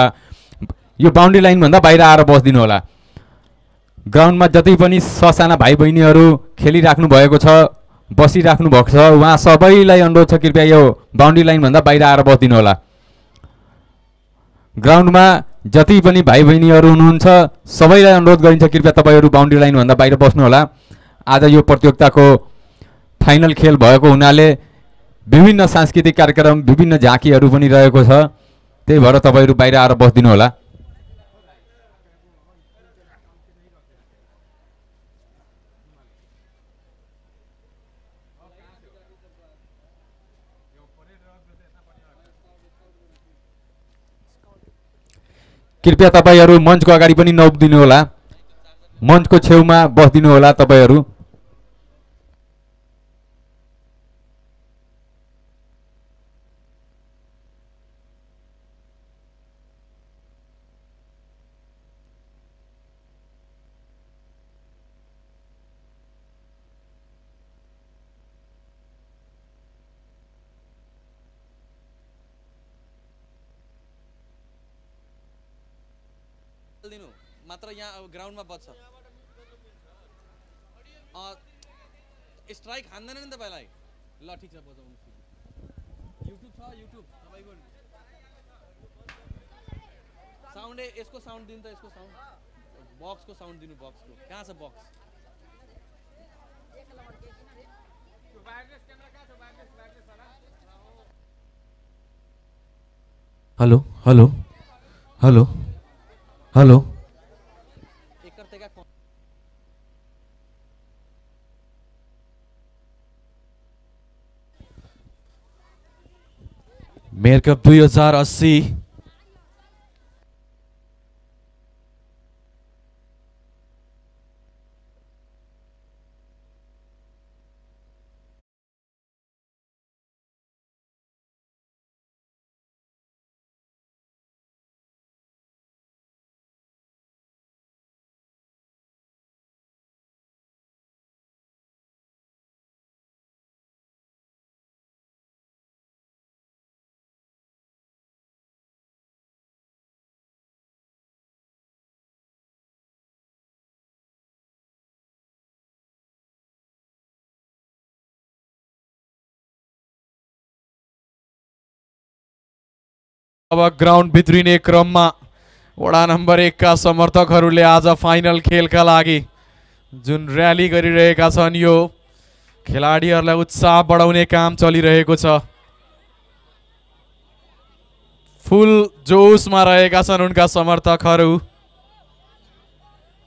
यो बााउन्ड्री लाइनभन्दा बाहिर आएर बसिदिनु होला। ग्राउन्डमा जति पनि ससाना भाइ बहिनीहरू खेलिराख्नु भएको छ बसिराख्नु भएको छ उहाँ सबैलाई अनुरोध छ कृपया यो बााउन्ड्री लाइनभन्दा बाहिर आएर बसिदिनु होला। ग्राउन्डमा जति पनि भाइ बहिनीहरू हुनुहुन्छ सबैलाई अनुरोध गरिन्छ कृपया तपाईँहरू बााउन्ड्री लाइनभन्दा बाहिर बस्नुहोला आज यो प्रतियोगिताको फाइनल खेल भएको हुनाले विभिन्न सांस्कृतिक कार्यक्रम विभिन्न झाँकीहरू पनि रहेको छ। त्यही भएर तपाईँहरू बाहिर आएर बसिदिनु होला। कृपया तपाईँहरू मञ्चको अगाडि पनि नउभिदिनु होला। मञ्चको छेउमा बसिदिनु होला तपाईँहरू। ग्राउन्डमा स्ट्राइक हान्दैन नि तपाईँलाई ल, ठिक छ बजाउनु युट्युब छ युट्युब तपाईँको साउन्डै यसको साउन्ड दिनु त यसको कहाँ छ box hello hello hello hello mayor cup दुई हजार अस्सी अब ग्राउन्ड भित्रिने क्रममा वडा नम्बर एकका समर्थकहरूले आज फाइनल खेलका लागि जुन र्याली गरिरहेका छन् यो खेलाडीहरूलाई उत्साह बढाउने काम चलिरहेको छ। फुल जोसमा रहेका छन् उनका समर्थकहरू।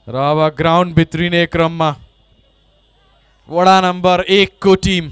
र अब ग्राउन्ड भित्रिने क्रममा वडा नम्बर एकको टिम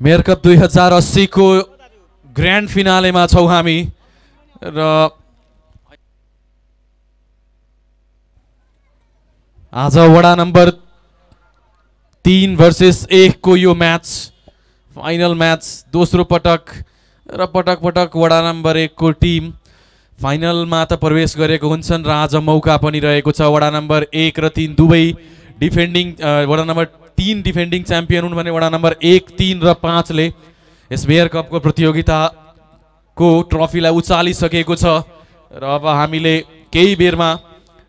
मेयर कप दुई हजार अस्सीको ग्रान्ड फिनालेमा छौँ हामी र आज वडा नम्बर तिन भर्सेस एकको यो म्याच फाइनल म्याच दोस्रो पटक र पटक पटक वडा नम्बर एकको टिम फाइनलमा त प्रवेश गरेको हुन्छन् र आज मौका पनि रहेको छ वडा नम्बर एक र तिन दुवै डिफेन्डिङ वडा नम्बर तिन डिफेन्डिङ च्याम्पियन हुन् भने वडा नम्बर एक तिन र पाँचले यस मेयर कपको प्रतियोगिताको ट्रफीलाई उचालिसकेको छ। र अब हामीले केही बेरमा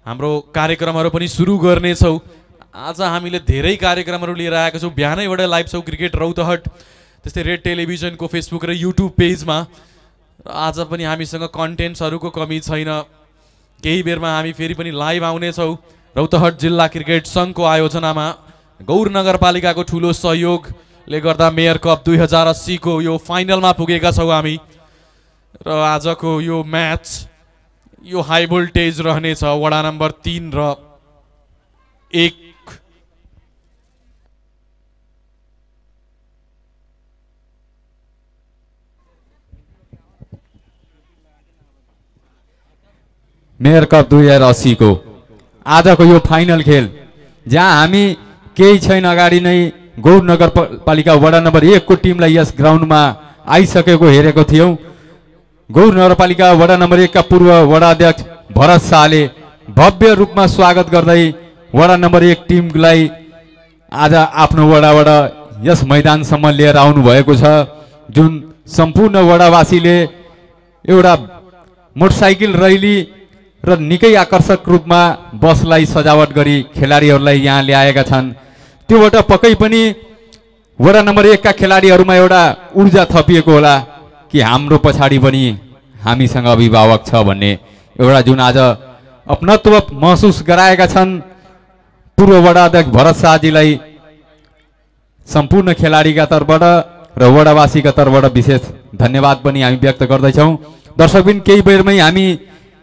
हाम्रो कार्यक्रमहरू पनि सुरु गर्नेछौँ। आज हामीले धेरै कार्यक्रमहरू लिएर आएका छौँ। बिहानैबाट लाइभ छौँ क्रिकेट रौतहट त्यस्तै रेड टेलिभिजनको फेसबुक र युट्युब पेजमा आज पनि हामीसँग कन्टेन्ट्सहरूको कमी छैन। केही बेरमा हामी फेरि पनि लाइभ आउनेछौँ। रौतहट जिल्ला क्रिकेट सङ्घको आयोजनामा। गौर नगरपालिकाको ठुलो सहयोगले गर्दा मेयर कप दुई हजार अस्सीको यो फाइनलमा पुगेका छौँ हामी। र आजको यो म्याच यो हाई भोल्टेज रहनेछ वडा नम्बर तिन र एक। मेयर कप दुई हजार अस्सीको आजको यो फाइनल खेल जहाँ हामी केही छैन अगाडि नै गौर नगरपालिका वडा नम्बर एकको टिमलाई यस ग्राउन्डमा आइसकेको हेरेको थियौँ। गौर नगरपालिका वडा नम्बर एकका पूर्व वडा अध्यक्ष भरत शाहले भव्य रूपमा स्वागत गर्दै वडा नम्बर एक टिमलाई आज आफ्नो वडाबाट यस मैदानसम्म लिएर आउनु भएको छ। जुन सम्पूर्ण वडावासीले एउटा मोटरसाइकल रैली र निकै आकर्षक रूपमा बसलाई सजावट गरी खेलाडीहरूलाई यहाँ ल्याएका छन्। त्योबाट पक्कै पनि वडा नम्बर एकका खेलाडीहरूमा एउटा ऊर्जा थपिएको होला कि हाम्रो पछाडि पनि हामीसँग अभिभावक छ भन्ने एउटा जुन आज अपनत्व महसुस गराएका छन्। पूर्व वडा अध्यक्ष भरत शाहजीलाई सम्पूर्ण खेलाडीका तर्फबाट र वडावासीका तर्फबाट विशेष धन्यवाद पनि हामी व्यक्त गर्दैछौँ। दर्शकबिन केही बेरमै हामी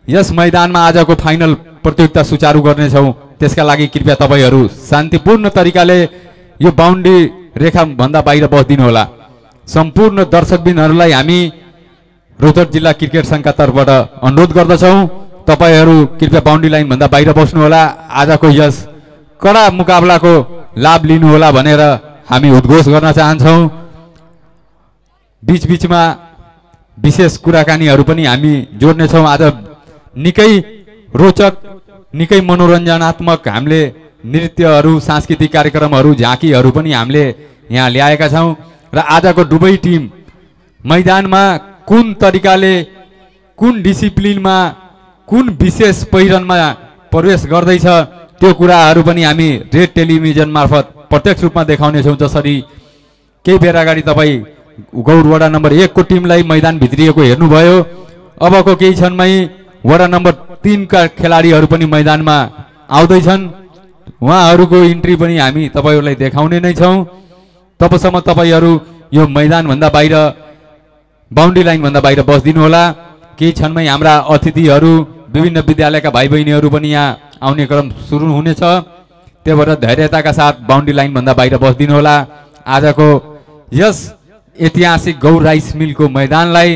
यस मैदानमा आजको फाइनल प्रतियोगिता सुचारू गर्नेछौँ। त्यसका लागि कृपया तपाईँहरू शान्तिपूर्ण तरिकाले यो बााउन्ड्री रेखाभन्दा बाहिर बसिदिनु होला। सम्पूर्ण दर्शकबिनहरूलाई हामी रोहतक जिल्ला क्रिकेट सङ्घका तर्फबाट अनुरोध गर्दछौँ। तपाईँहरू कृपया बााउन्ड्री लाइनभन्दा बाहिर बस्नुहोला आजको यस कडा मुकाबलाको लाभ लिनुहोला भनेर हामी उद्घोष गर्न चाहन्छौँ। बिचबिचमा विशेष कुराकानीहरू पनि हामी जोड्नेछौँ। आज निकै रोचक निकै मनोरञ्जनात्मक हामीले नृत्यहरू सांस्कृतिक कार्यक्रमहरू झाँकीहरू पनि हामीले यहाँ ल्याएका छौँ। र आजको दुवै टिम मैदानमा कुन तरिकाले कुन डिसिप्लिनमा कुन विशेष पहिरनमा प्रवेश गर्दैछ त्यो कुराहरू पनि हामी रेड टेलिभिजन मार्फत प्रत्यक्ष रूपमा देखाउनेछौँ जसरी केही बेर अगाडि तपाईँ गौर वडा नम्बर एकको टिमलाई मैदान भित्रिएको हेर्नुभयो। अबको केही क्षणमै वडा नम्बर तिनका खेलाडीहरू पनि मैदानमा आउँदैछन्। उहाँहरूको इन्ट्री पनि हामी तपाईँहरूलाई देखाउने नै छौँ। तबसम्म तपाईँहरू यो मैदानभन्दा बाहिर बााउन्ड्री लाइनभन्दा बाहिर बसिदिनु होला केही क्षणमै हाम्रा अतिथिहरू विभिन्न विद्यालयका भाइ बहिनीहरू पनि यहाँ आउने क्रम सुरु हुनेछ। त्यही भएर धैर्यताका साथ बााउन्ड्री लाइनभन्दा बाहिर बसिदिनु होला आजको यस ऐतिहासिक गौर राइस मिलको मैदानलाई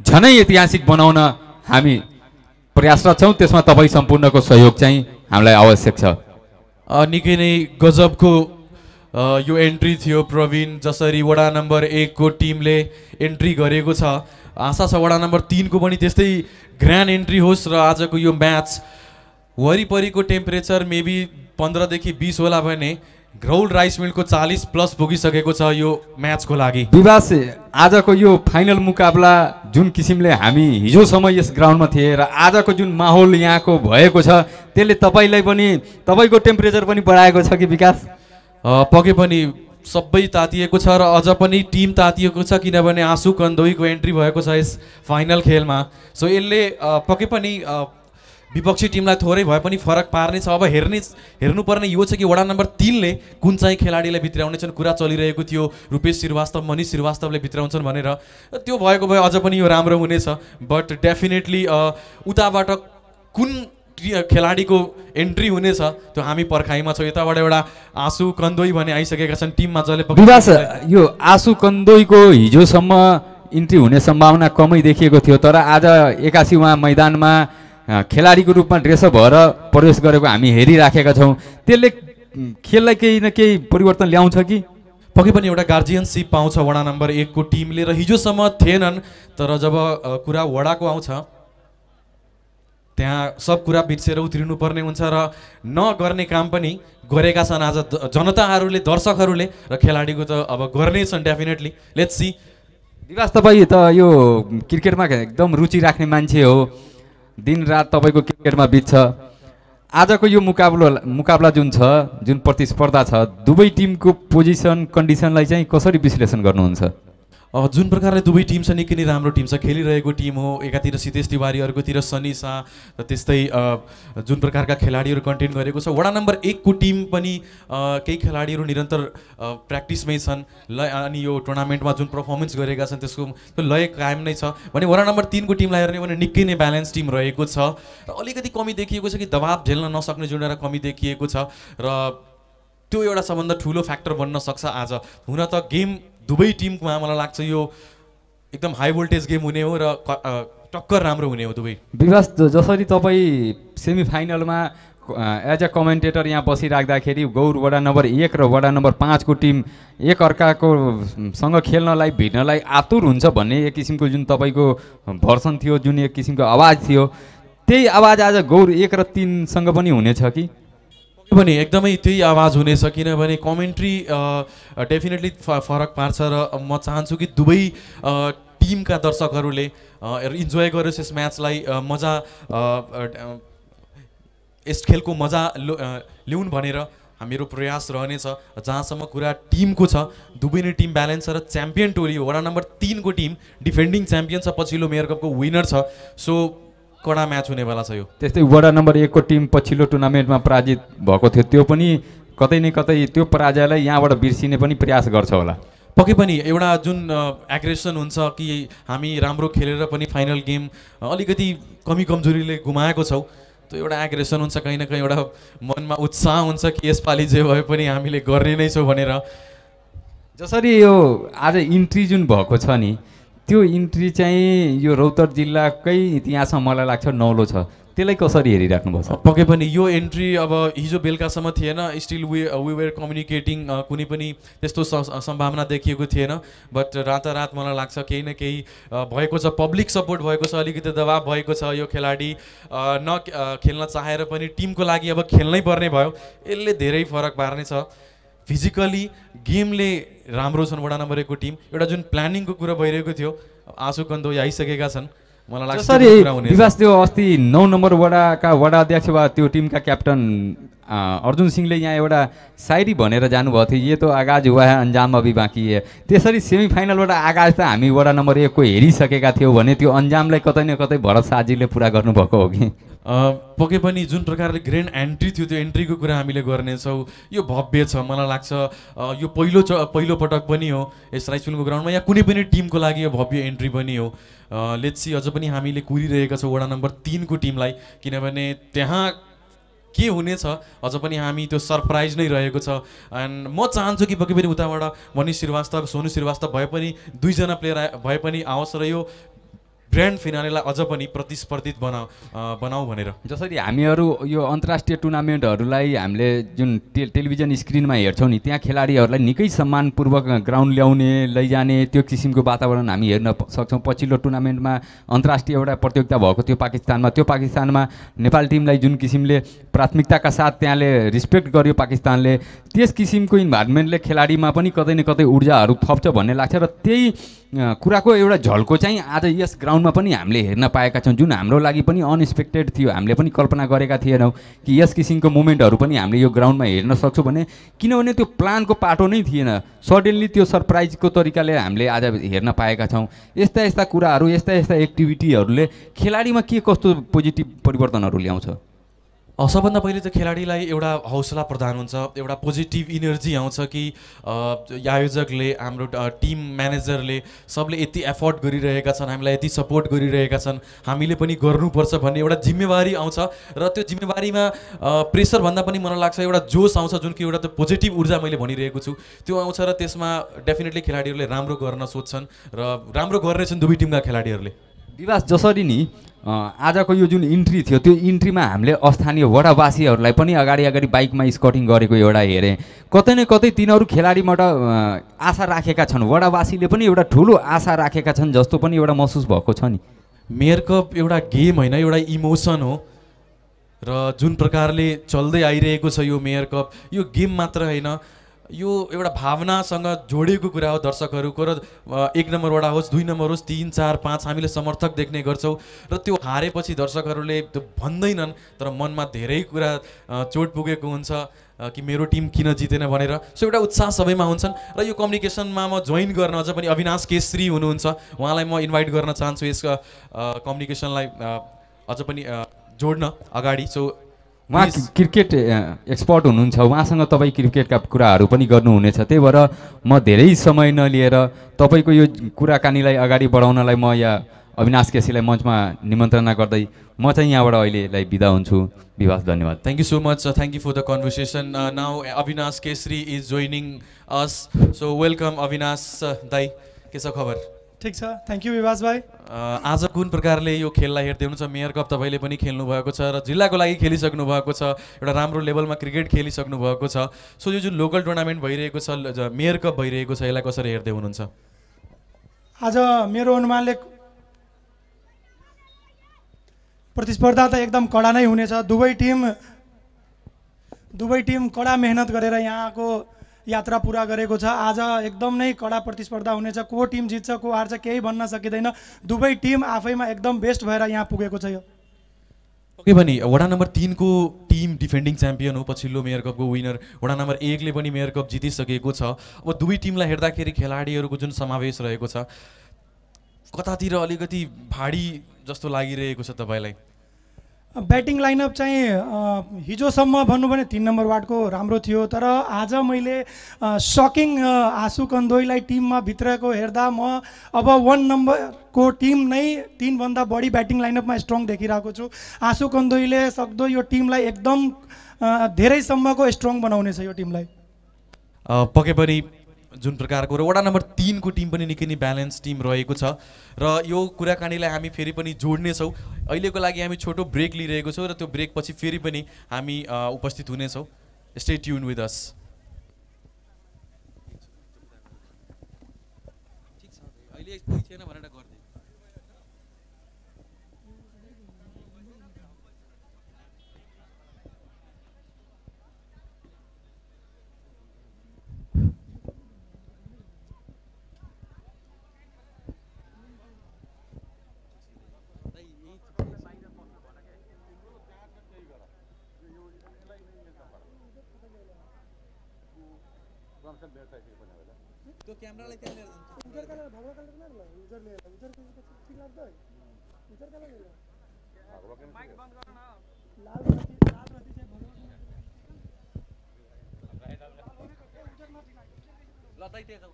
झनै ऐतिहासिक बनाउन हामी प्रयासरत छौँ त्यसमा तपाईँ सम्पूर्णको सहयोग चाहिँ हामीलाई आवश्यक छ। निकै नै गजबको यो एन्ट्री थियो प्रवीण जसरी वडा नम्बर एकको टिमले एन्ट्री गरेको छ। आशा छ वडा नम्बर तिनको पनि त्यस्तै ग्रान्ड एन्ट्री होस् र आजको यो म्याच वरिपरिको टेम्परेचर मेबी पन्ध्रदेखि बिस होला भने ग्रौल राइस मिलको चालिस प्लस पुगिसकेको छ यो म्याचको लागि। विवास आजको यो फाइनल मुकाबला जुन किसिमले हामी हिजोसम्म यस ग्राउन्डमा थिए र आजको जुन माहौल यहाँको भएको छ त्यसले तपाईँलाई पनि तपाईँको टेम्परेचर पनि बढाएको छ कि विकास? अ, पक्कै पनि सबै तातिएको छ र अझ पनि टिम तातिएको छ किनभने आँसु कन्दोईको एन्ट्री भएको छ यस फाइनल खेलमा। सो यसले अ, पक्कै पनि विपक्षी टिमलाई थोरै भए पनि फरक पार्नेछ। अब हेर्ने हेर्नुपर्ने यो छ कि वडा नम्बर तिनले कुन चाहिँ खेलाडीलाई भित्राउनेछन्? कुरा चलिरहेको थियो। रुपेश श्रीवास्तव मनिष श्रीवास्तवले भित्राउँछन् भनेर। त्यो भएको भए अझ पनि यो राम्रो हुनेछ। बट डेफिनेटली उताबाट कुन खेलाडीको एन्ट्री हुनेछ त्यो हामी पर्खाइमा छौँ। यताबाट एउटा आँसु कन्दोई भन्ने आइसकेका छन् टिममा जसले यो आसु कन्दोईको हिजोसम्म इन्ट्री हुने सम्भावना कमै देखिएको थियो। तर आज एक्कासी उहाँ मैदानमा खेलाडीको रूपमा ड्रेसअप भएर प्रवेश गरेको हामी हेरिराखेका छौँ। त्यसले खेललाई केही न केही परिवर्तन ल्याउँछ कि? पक्कै पनि एउटा गार्जियनसिप पाउँछ वडा नम्बर एकको टिमले र हिजोसम्म थिएनन्। तर जब कुरा वडाको आउँछ त्यहाँ सब कुरा बिर्सेर उत्रिनु पर्ने हुन्छ र नगर्ने काम पनि गरेका छन् आज जनताहरूले दर्शकहरूले र खेलाडीको त अब गर्ने छन् डेफिनेटली लेट्स सी विवास तपाईँ त यो क्रिकेटमा एकदम रुचि राख्ने मान्छे हो। दिनरात तपाईँको क्रिकेटमा बित्छ आजको यो मुकाबलो मुकाबला जुन छ जुन प्रतिस्पर्धा छ दुवै टिमको पोजिसन कन्डिसनलाई चाहिँ कसरी विश्लेषण गर्नुहुन्छ? जुन प्रकारले दुवै टिम छ निकै नै राम्रो टिम छ। खेलिरहेको टिम हो एकातिर सितेश तिवारी अर्कोतिर सनी शाह र त्यस्तै जुन प्रकारका खेलाडीहरू कन्टेन्ट गरेको छ। वडा नम्बर एकको टिम पनि केही खेलाडीहरू निरन्तर प्र्याक्टिसमै छन्। ल अनि यो टुर्नामेन्टमा जुन पर्फर्मेन्स गरेका छन् त्यसको त्यो लय कायम नै छ। भने वडा नम्बर तिनको टिमलाई हेर्ने भने निकै नै ब्यालेन्स टिम रहेको छ। र अलिकति कमी देखिएको छ कि दबाब झेल्न नसक्ने जुन एउटा कमी देखिएको छ। र त्यो एउटा सबभन्दा ठुलो फ्याक्टर बन्न सक्छ आज। हुन त गेम दुवै टिममा मलाई लाग्छ यो एकदम हाई भोल्टेज गेम हुने हो र टक्कर राम्रो हुने हो दुवै। विवास जसरी तपाईँ सेमिफाइनलमा एज अ कमेन्टेटर यहाँ बसिराख्दाखेरि गौर वडा नम्बर एक र वडा नम्बर पाँचको टिम एक अर्काको सँग खेल्नलाई भिड्नलाई आतुर हुन्छ भन्ने एक किसिमको जुन तपाईँको भर्सन थियो जुन एक किसिमको आवाज थियो त्यही आवाज आज गौर एक र तिनसँग पनि हुनेछ कि? पनि एकदमै त्यही आवाज हुनेछ किनभने कमेन्ट्री डेफिनेटली फरक पार्छ र म चाहन्छु कि दुवै टिमका दर्शकहरूले इन्जोय गरोस् यस म्याचलाई मजा यस खेलको मजा ल्याउन् भनेर हाम्रो प्रयास रहनेछ। जहाँसम्म कुरा टिमको छ दुवै नै टिम ब्यालेन्स छ र च्याम्पियन टोली वडा नम्बर तिनको टिम डिफेन्डिङ च्याम्पियन छ पछिल्लो मेयर कपको विनर छ। सो कडा म्याच हुनेवाला छ यो। त्यस्तै वडा नम्बर एकको टिम पछिल्लो टुर्नामेन्टमा पराजित भएको थियो त्यो पनि कतै न कतै त्यो पराजयलाई यहाँबाट बिर्सिने पनि प्रयास गर्छ होला। पक्कै पनि एउटा जुन एग्रेसन हुन्छ कि हामी राम्रो खेलेर पनि फाइनल गेम अलिकति कमी कमजोरीले गुमाएको छौँ त्यो एउटा एग्रेसन हुन्छ कहीँ न कहीँ एउटा मनमा उत्साह हुन्छ कि यसपालि जे भए पनि हामीले गर्ने नै छौँ भनेर। जसरी यो आज इन्ट्री जुन भएको छ नि त्यो इन्ट्री चाहिँ यो रौतहट जिल्लाकै इतिहासमा मलाई लाग्छ नौलो छ। त्यसलाई कसरी हेरिराख्नु छ? पक्कै पनि यो एन्ट्री अब हिजो बेलुकासम्म थिएन still we we were communicating कुनै पनि त्यस्तो सम्भावना देखिएको थिएन। बट रातारात मलाई लाग्छ केही न केही अ, भएको छ पब्लिक सपोर्ट भएको छ अलिकति दबाब भएको छ यो खेलाडी। अ, न अ, खेल्न चाहेर पनि टिमको लागि अब खेल्नै पर्ने भयो। यसले धेरै फरक पार्नेछ। फिजिकली गेमले राम्रो छन् वडा नम्बर एकको टिम एउटा जुन प्लानिङको कुरा भइरहेको थियो आँसु कन्दो आइसकेका छन् मलाई लाग्छ त्यो। विकास अस्ति नौ नम्बर वडाका वडा अध्यक्ष वा त्यो टिमका क्याप्टन अर्जुन सिंहले यहाँ एउटा सायरी भनेर जानुभएको थियो ये तो आगाज हुआ है अन्जाम अभी बाँकी त्यसरी सेमिफाइनलबाट आगाज त हामी वडा नम्बर एकको हेरिसकेका थियौँ भने त्यो अन्जामलाई कतै न कतै भरत शाहजीले पुरा गर्नुभएको हो कि? पक्कै पनि जुन प्रकारले ग्रेन्ड एन्ट्री थियो त्यो एन्ट्रीको कुरा हामीले गर्नेछौँ। यो भव्य छ मलाई लाग्छ यो पहिलो च पहिलो पटक पनि हो यस राइसफिल्डको ग्राउन्डमा या कुनै पनि टिमको लागि यो भव्य एन्ट्री पनि हो। लेट्सी अझ पनि हामीले कुरिरहेका छौँ वडा नम्बर तिनको टिमलाई किनभने त्यहाँ के हुनेछ? अझ पनि हामी त्यो सरप्राइज नै रहेको छ। एन्ड म चाहन्छु कि पक्कै पनि उताबाट मनिष श्रीवास्तव सोनु श्रीवास्तव भए पनि दुईजना प्लेयर भए पनि आओस् र यो ग्रान्ड फिनालेलाई अझ पनि प्रतिस्पर्धित बनाऊ बनाऊ भनेर। जसरी हामीहरू यो अन्तर्राष्ट्रिय टुर्नामेन्टहरूलाई हामीले जुन टे टेलिभिजन स्क्रिनमा हेर्छौँ नि त्यहाँ खेलाडीहरूलाई निकै सम्मानपूर्वक ग्राउन्ड ल्याउने लैजाने त्यो किसिमको वातावरण हामी हेर्न सक्छौँ। पछिल्लो टुर्नामेन्टमा अन्तर्राष्ट्रिय एउटा प्रतियोगिता भएको थियो पाकिस्तानमा। त्यो पाकिस्तानमा नेपाल टिमलाई जुन किसिमले प्राथमिकताका साथ त्यहाँले रिस्पेक्ट गर्यो पाकिस्तानले त्यस किसिमको इन्भाइरोमेन्टले खेलाडीमा पनि कतै न कतै ऊर्जाहरू थप्छ भन्ने लाग्छ र त्यही कुराको एउटा झल्को चाहिँ आज यस ग्राउन्डमा पनि हामीले हेर्न पाएका छौँ। जुन हाम्रो लागि पनि अनएक्सपेक्टेड थियो हामीले पनि कल्पना गरेका थिएनौँ कि यस किसिमको मुमेन्टहरू पनि हामीले यो ग्राउन्डमा हेर्न सक्छौँ भने किनभने त्यो प्लानको पाटो नै थिएन। सडनली त्यो सरप्राइजको तरिकाले हामीले आज हेर्न पाएका छौँ। यस्ता यस्ता कुराहरू यस्ता यस्ता एक्टिभिटीहरूले खेलाडीमा के कस्तो पोजिटिभ परिवर्तनहरू ल्याउँछ? सबभन्दा पहिले त खेलाडीलाई एउटा हौसला प्रदान हुन्छ एउटा पोजिटिभ इनर्जी आउँछ कि आयोजकले हाम्रो टिम म्यानेजरले सबले यति एफोर्ट गरिरहेका छन् हामीलाई यति सपोर्ट गरिरहेका छन् हामीले पनि गर्नुपर्छ भन्ने एउटा जिम्मेवारी आउँछ र त्यो जिम्मेवारीमा प्रेसर भन्दा पनि मलाई लाग्छ एउटा जोस आउँछ जुन कि एउटा त्यो पोजिटिभ ऊर्जा मैले भनिरहेको छु। त्यो आउँछ र त्यसमा डेफिनेटली खेलाडीहरूले राम्रो गर्न सोध्छन् र राम्रो गरिरहेछन् दुवै टिमका खेलाडीहरूले। विवास जसरी नि आजको यो जुन इन्ट्री थियो त्यो इन्ट्रीमा हामीले स्थानीय वडावासीहरूलाई पनि अगाडि अगाडि बाइकमा स्कटिङ गरेको एउटा हेरेँ। कतै न कतै तिनीहरू खेलाडीबाट आशा राखेका छन्। वडावासीले पनि एउटा ठुलो आशा राखेका छन् जस्तो पनि एउटा महसुस भएको छ नि। मेयर कप एउटा गेम होइन एउटा इमोसन हो। र जुन प्रकारले चल्दै आइरहेको छ यो मेयर कप यो गेम मात्र होइन। यो एउटा भावनासँग जोडिएको कुरा हो दर्शकहरूको र एक नम्बरबाट होस् दुई नम्बर होस् तिन चार पाँच हामीले समर्थक देख्ने गर्छौँ। र त्यो हारेपछि दर्शकहरूले त्यो भन्दैनन् तर मनमा धेरै कुरा चोट पुगेको हुन्छ कि मेरो टिम किन जितेन भनेर। सो एउटा उत्साह सबैमा हुन्छन्। र यो कम्युनिकेसनमा म जोइन गर्न अझ पनि अविनाश केसरी हुनुहुन्छ। उहाँलाई म इन्भाइट गर्न चाहन्छु यस कम्युनिकेसनलाई अझ पनि जोड्न अगाडि। सो उहाँ क्रिकेट एक्सपर्ट हुनुहुन्छ उहाँसँग तपाईँ क्रिकेटका कुराहरू पनि गर्नुहुनेछ त्यही भएर म धेरै समय नलिएर तपाईँको यो कुराकानीलाई अगाडि बढाउनलाई म यहाँ अविनाश केसीलाई मञ्चमा निमन्त्रणा गर्दै म चाहिँ यहाँबाट अहिलेलाई बिदा हुन्छु विवास धन्यवाद much. Uh, thank you for the conversation. Uh, now Avinash Kesri is joining us. So welcome Avinash uh, दाई के छ खबर ठिक छ। थ्याङ्क यू विवास भाइ। आज कुन प्रकारले यो खेललाई हेर्दै हुनुहुन्छ? मेयर कप तपाईँले पनि खेल्नु भएको छ र जिल्लाको लागि खेलिसक्नु भएको छ। एउटा राम्रो लेभलमा क्रिकेट खेलिसक्नु भएको छ। सो यो जुन लोकल टुर्नामेन्ट भइरहेको छ मेयर कप भइरहेको छ यसलाई कसरी हेर्दै हुनुहुन्छ? आज मेरो अनुमानले प्रतिस्पर्धा त एकदम कडा नै हुनेछ। दुवै टिम दुवै टिम कडा मेहनत गरेर यहाँको यात्रा पुरा गरेको छ। आज एकदम नै कडा प्रतिस्पर्धा हुनेछ। को टिम जित्छ को हार्छ केही भन्न सकिँदैन। दुवै टिम आफैमा एकदम बेस्ट भएर यहाँ पुगेको छ यो। ओके भने वडा नम्बर तिनको टिम डिफेन्डिङ च्याम्पियन हो पछिल्लो मेयर कपको विनर। वडा नम्बर एकले पनि मेयर कप जितिसकेको छ। अब दुवै टिमलाई हेर्दाखेरि खेलाडीहरूको जुन समावेश रहेको छ कतातिर अलिकति भाडी जस्तो लागिरहेको छ तपाईँलाई? ब्याटिङ लाइनअप चाहिँ हिजोसम्म भन्नु भने तिन नम्बर वार्डको राम्रो थियो तर आज मैले सकिङ आँसु कन्दोईलाई टिममा भित्रको हेर्दा म अब वान नम्बरको टिम नै तिनभन्दा बढी ब्याटिङ लाइनअपमा स्ट्रङ देखिरहेको छु। आँसु कन्दोईले सक्दो यो टिमलाई एकदम धेरैसम्मको स्ट्रङ बनाउनेछ यो टिमलाई। पक्कै पनि जुन प्रकारको र वडा नम्बर तिनको टिम पनि निकै नै ब्यालेन्स टिम रहेको छ। र यो कुराकानीलाई हामी फेरि पनि जोड्नेछौँ। अहिलेको लागि हामी छोटो ब्रेक लिइरहेको छौँ र त्यो ब्रेक पछि फेरि पनि हामी उपस्थित हुनेछौँ। स्टे ट्युन विथ अस अहिले కెమెరాలు అయితే ఉజర్ కలర్ భగవ కలర్ లేదు ఉజర్ లేదు ఉజర్ ঠিক লাগতো উজার কালার లేదు ভগবা কেন মাইক বন্ধ করো না লাল রাতি লাল রাতি সে ভগবা লতাইতে যাও।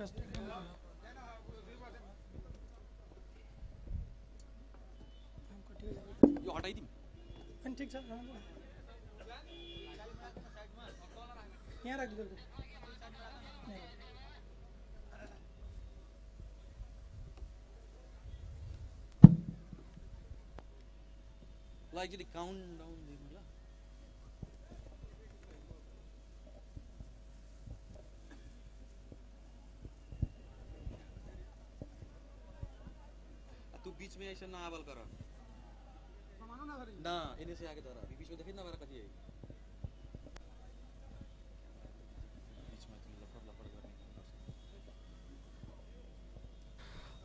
यो हटाइदिउँ अनि ठिक छ यहाँ राखिदिनु ल एकचोटि काउन्ट डाउन दिनु ल तू बीच में ऐसे ना आवल कर ना इन्हें से आगे धरा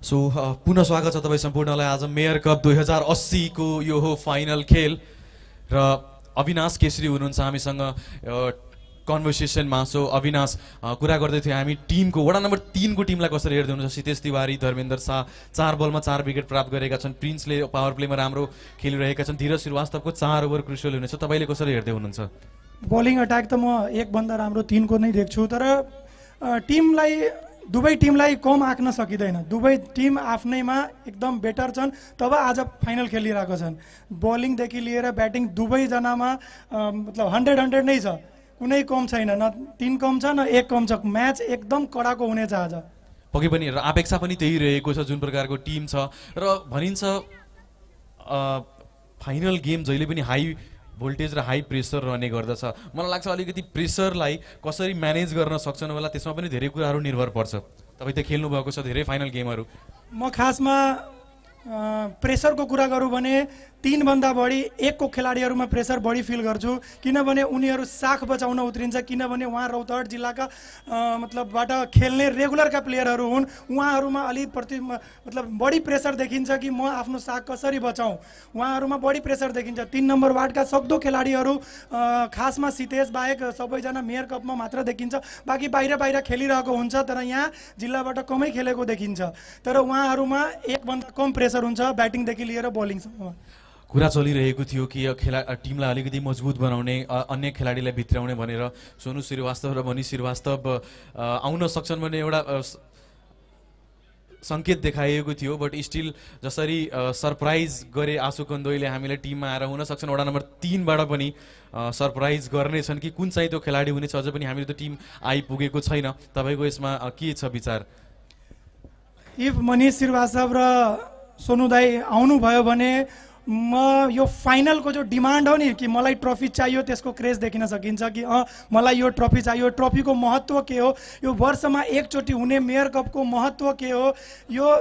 सो पुनः स्वागत छ तपाईँ सम्पूर्णलाई आज मेयर कप दुई हजार अस्सीको यो हो फाइनल खेल र अविनाश केसरी हुनुहुन्छ हामीसँग कन्भर्सेसनमा सो अविनाश कुरा गर्दै थियो हामी टिमको वडा नम्बर तिनको टिमलाई कसरी हेर्दै हुनुहुन्छ? सितेश तिवारी धर्मेन्द्र शाह चार बलमा चार विकेट प्राप्त गरेका छन्। प्रिन्सले पावर प्लेमा राम्रो खेलिरहेका छन्। धीरज श्रीवास्तवको चार ओभर क्रुसियल हुनेछ। तपाईँले कसरी हेर्दै हुनुहुन्छ? बलिङ अट्याक त म एकभन्दा राम्रो तिनको नै देख्छु तर टिमलाई दुवै टिमलाई कम आँक्न सकिँदैन। दुवै टिम आफ्नैमा एकदम बेटर छन् तब आज फाइनल खेलिरहेको छन्। बलिङदेखि लिएर ब्याटिङ दुवैजनामा मतलब हन्ड्रेड हन्ड्रेड नै छ। कुनै कम छैन न तिन कम छ न एक कम छ। म्याच एकदम कडाको हुनेछ आज। पक्कै पनि र अपेक्षा पनि त्यही रहेको छ जुन प्रकारको टिम छ। र भनिन्छ फाइनल गेम जहिले पनि हाई भोल्टेज र हाई प्रेसर रहने गर्दछ। मलाई लाग्छ अलिकति प्रेसरलाई कसरी म्यानेज गर्न सक्छन् होला त्यसमा पनि धेरै कुराहरू निर्भर पर्छ। तपाईँ त खेल्नु भएको छ धेरै फाइनल गेमहरू। म खासमा प्रेसरको कुरा गरौँ भने तिनभन्दा बढी एकको खेलाडीहरूमा प्रेसर बढी फिल गर्छु। किनभने उनीहरू साख बचाउन उत्रिन्छ किनभने उहाँ रौतहट जिल्लाका मतलबबाट खेल्ने रेगुलरका प्लेयरहरू हुन्। उहाँहरूमा अलिक प्रति मतलब बढी प्रेसर देखिन्छ कि म आफ्नो साख कसरी बचाउँ। उहाँहरूमा बढी प्रेसर देखिन्छ। तिन नम्बर वार्डका सक्दो खेलाडीहरू खासमा सितेश बाहेक सबैजना मेयर कपमा मात्र देखिन्छ। बाँकी बाहिर बाहिर खेलिरहेको हुन्छ तर यहाँ जिल्लाबाट कमै खेलेको देखिन्छ। तर उहाँहरूमा एकभन्दा कम प्रेसर हुन्छ ब्याटिङदेखि लिएर बलिङसम्म कुरा चलिरहेको थियो कि खेला टिमलाई अलिकति मजबुत बनाउने अन्य खेलाडीलाई भित्राउने भनेर। सोनु श्रीवास्तव र मनिष श्रीवास्तव आउन सक्छन् भने एउटा सङ्केत देखाइएको थियो बट स्टिल जसरी सरप्राइज गरे आशु कन्दोईले हामीलाई टिममा आएर हुन सक्छन्। वडा नम्बर तिनबाट पनि सरप्राइज गर्नेछन् कि कुन चाहिँ त्यो खेलाडी हुनेछ अझ पनि हामीले त्यो टिम आइपुगेको छैन। तपाईँको यसमा के छ विचार? इफ मनिष श्रीवास्तव र सोनु दाई आउनुभयो भने म यो फाइनलको जो डिमान्ड हो नि कि मलाई ट्रफी चाहियो त्यसको क्रेज देखिन सकिन्छ कि अँ मलाई यो ट्रफी चाहियो ट्रफीको महत्त्व के हो यो वर्षमा एकचोटि हुने मेयर कपको महत्त्व के हो यो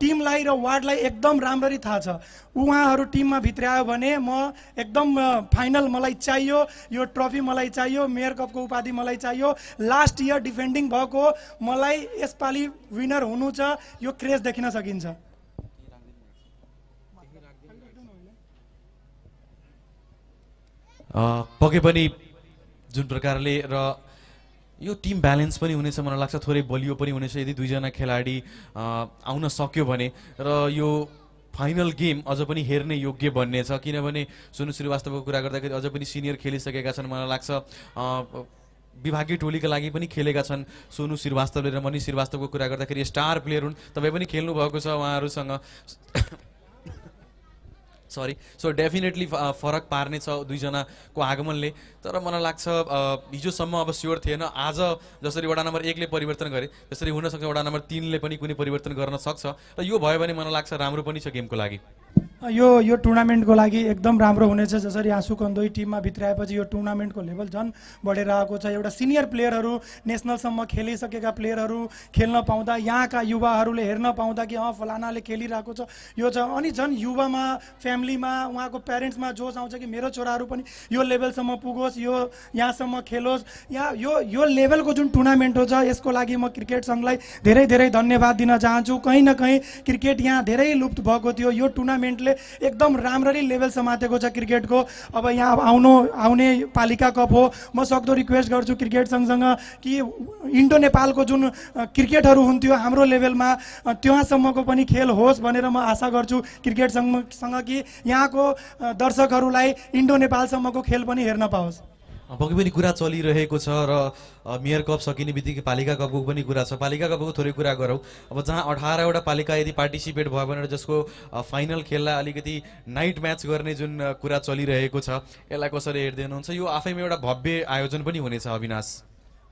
टिमलाई र वार्डलाई एकदम राम्ररी थाहा छ। उहाँहरू टिममा भित्रायो भने म एकदम फाइनल मलाई चाहियो यो ट्रफी मलाई चाहियो मेयर कपको उपाधि मलाई चाहियो। लास्ट इयर डिफेन्डिङ भएको मलाई यसपालि विनर हुनु छ यो क्रेज देखिन सकिन्छ। अ, पक्कै पनि जुन प्रकारले र यो टिम ब्यालेन्स पनि हुनेछ मलाई लाग्छ थोरै बलियो पनि हुनेछ। यदि दुईजना खेलाडी आउन सक्यो भने र यो फाइनल गेम अझ पनि हेर्ने योग्य बन्ने छ किनभने सुनु श्रीवास्तवको कुरा गर्दाखेरि अझ पनि सिनियर खेलिसकेका छन् मलाई लाग्छ। विभागीय टोलीका लागि पनि खेलेका छन् सोनु श्रीवास्तवले र मनिष श्रीवास्तवको कुरा गर्दाखेरि स्टार प्लेयर हुन्। तपाईँ पनि खेल्नु भएको छ उहाँहरूसँग। सरी सो डेफिनेटली फरक पार्ने छ दुईजनाको आगमनले। तर मलाई लाग्छ अ, हिजोसम्म अब स्योर थिएन। आज जसरी वडा नम्बर एकले परिवर्तन गरे त्यसरी हुनसक्छ वडा नम्बर तिनले पनि कुनै परिवर्तन गर्न सक्छ। र यो भयो भने मलाई लाग्छ राम्रो पनि छ गेमको लागि। यो यो टुर्नामेन्टको लागि एकदम राम्रो हुनेछ जसरी आँसु कन्दोई टिममा भित्राएपछि यो टुर्नामेन्टको लेभल झन् बढेर आएको छ। एउटा सिनियर प्लेयरहरू नेसनलसम्म खेलिसकेका प्लेयरहरू खेल्न पाउँदा यहाँका युवाहरूले हेर्न पाउँदा कि अँ फलानाले खेलिरहेको छ। यो छ अनि झन् युवामा फ्यामिलीमा उहाँको प्यारेन्ट्समा जोस आउँछ कि मेरो छोराहरू पनि यो लेभलसम्म पुगोस् यो यहाँसम्म खेलोस्। यहाँ यो यो लेभलको जुन टुर्नामेन्ट हो छ यसको लागि म क्रिकेट सङ्घलाई धेरै धेरै धन्यवाद दिन चाहन्छु। कहीँ न कहीँ क्रिकेट यहाँ धेरै लुप्त भएको थियो। यो टुर्नामेन्टले एकदम राम्ररी लेभल समातेको छ क्रिकेटको। अब यहाँ आउनु आउने पालिका कप हो। म सक्दो रिक्वेस्ट गर्छु क्रिकेट सङ्घसँग कि इन्डो नेपालको जुन क्रिकेटहरू हुन्थ्यो हाम्रो लेभलमा त्यहाँसम्मको पनि खेल होस् भनेर म आशा गर्छु क्रिकेट सङ्घसँग कि यहाँको दर्शकहरूलाई इन्डो नेपालसम्मको खेल पनि हेर्न पाओस्। पक्कै पनि कुरा चलिरहेको छ र मेयर कप सकिने बित्तिकै पालिका कपको पनि कुरा छ। पालिका कपको थोरै कुरा गरौँ। अब जहाँ अठारवटा पालिका यदि पार्टिसिपेट भयो भने जसको फाइनल खेललाई अलिकति नाइट म्याच गर्ने जुन कुरा चलिरहेको छ यसलाई कसरी हेर्दै हुनुहुन्छ? यो आफैमा एउटा भव्य आयोजन पनि हुनेछ अविनाश।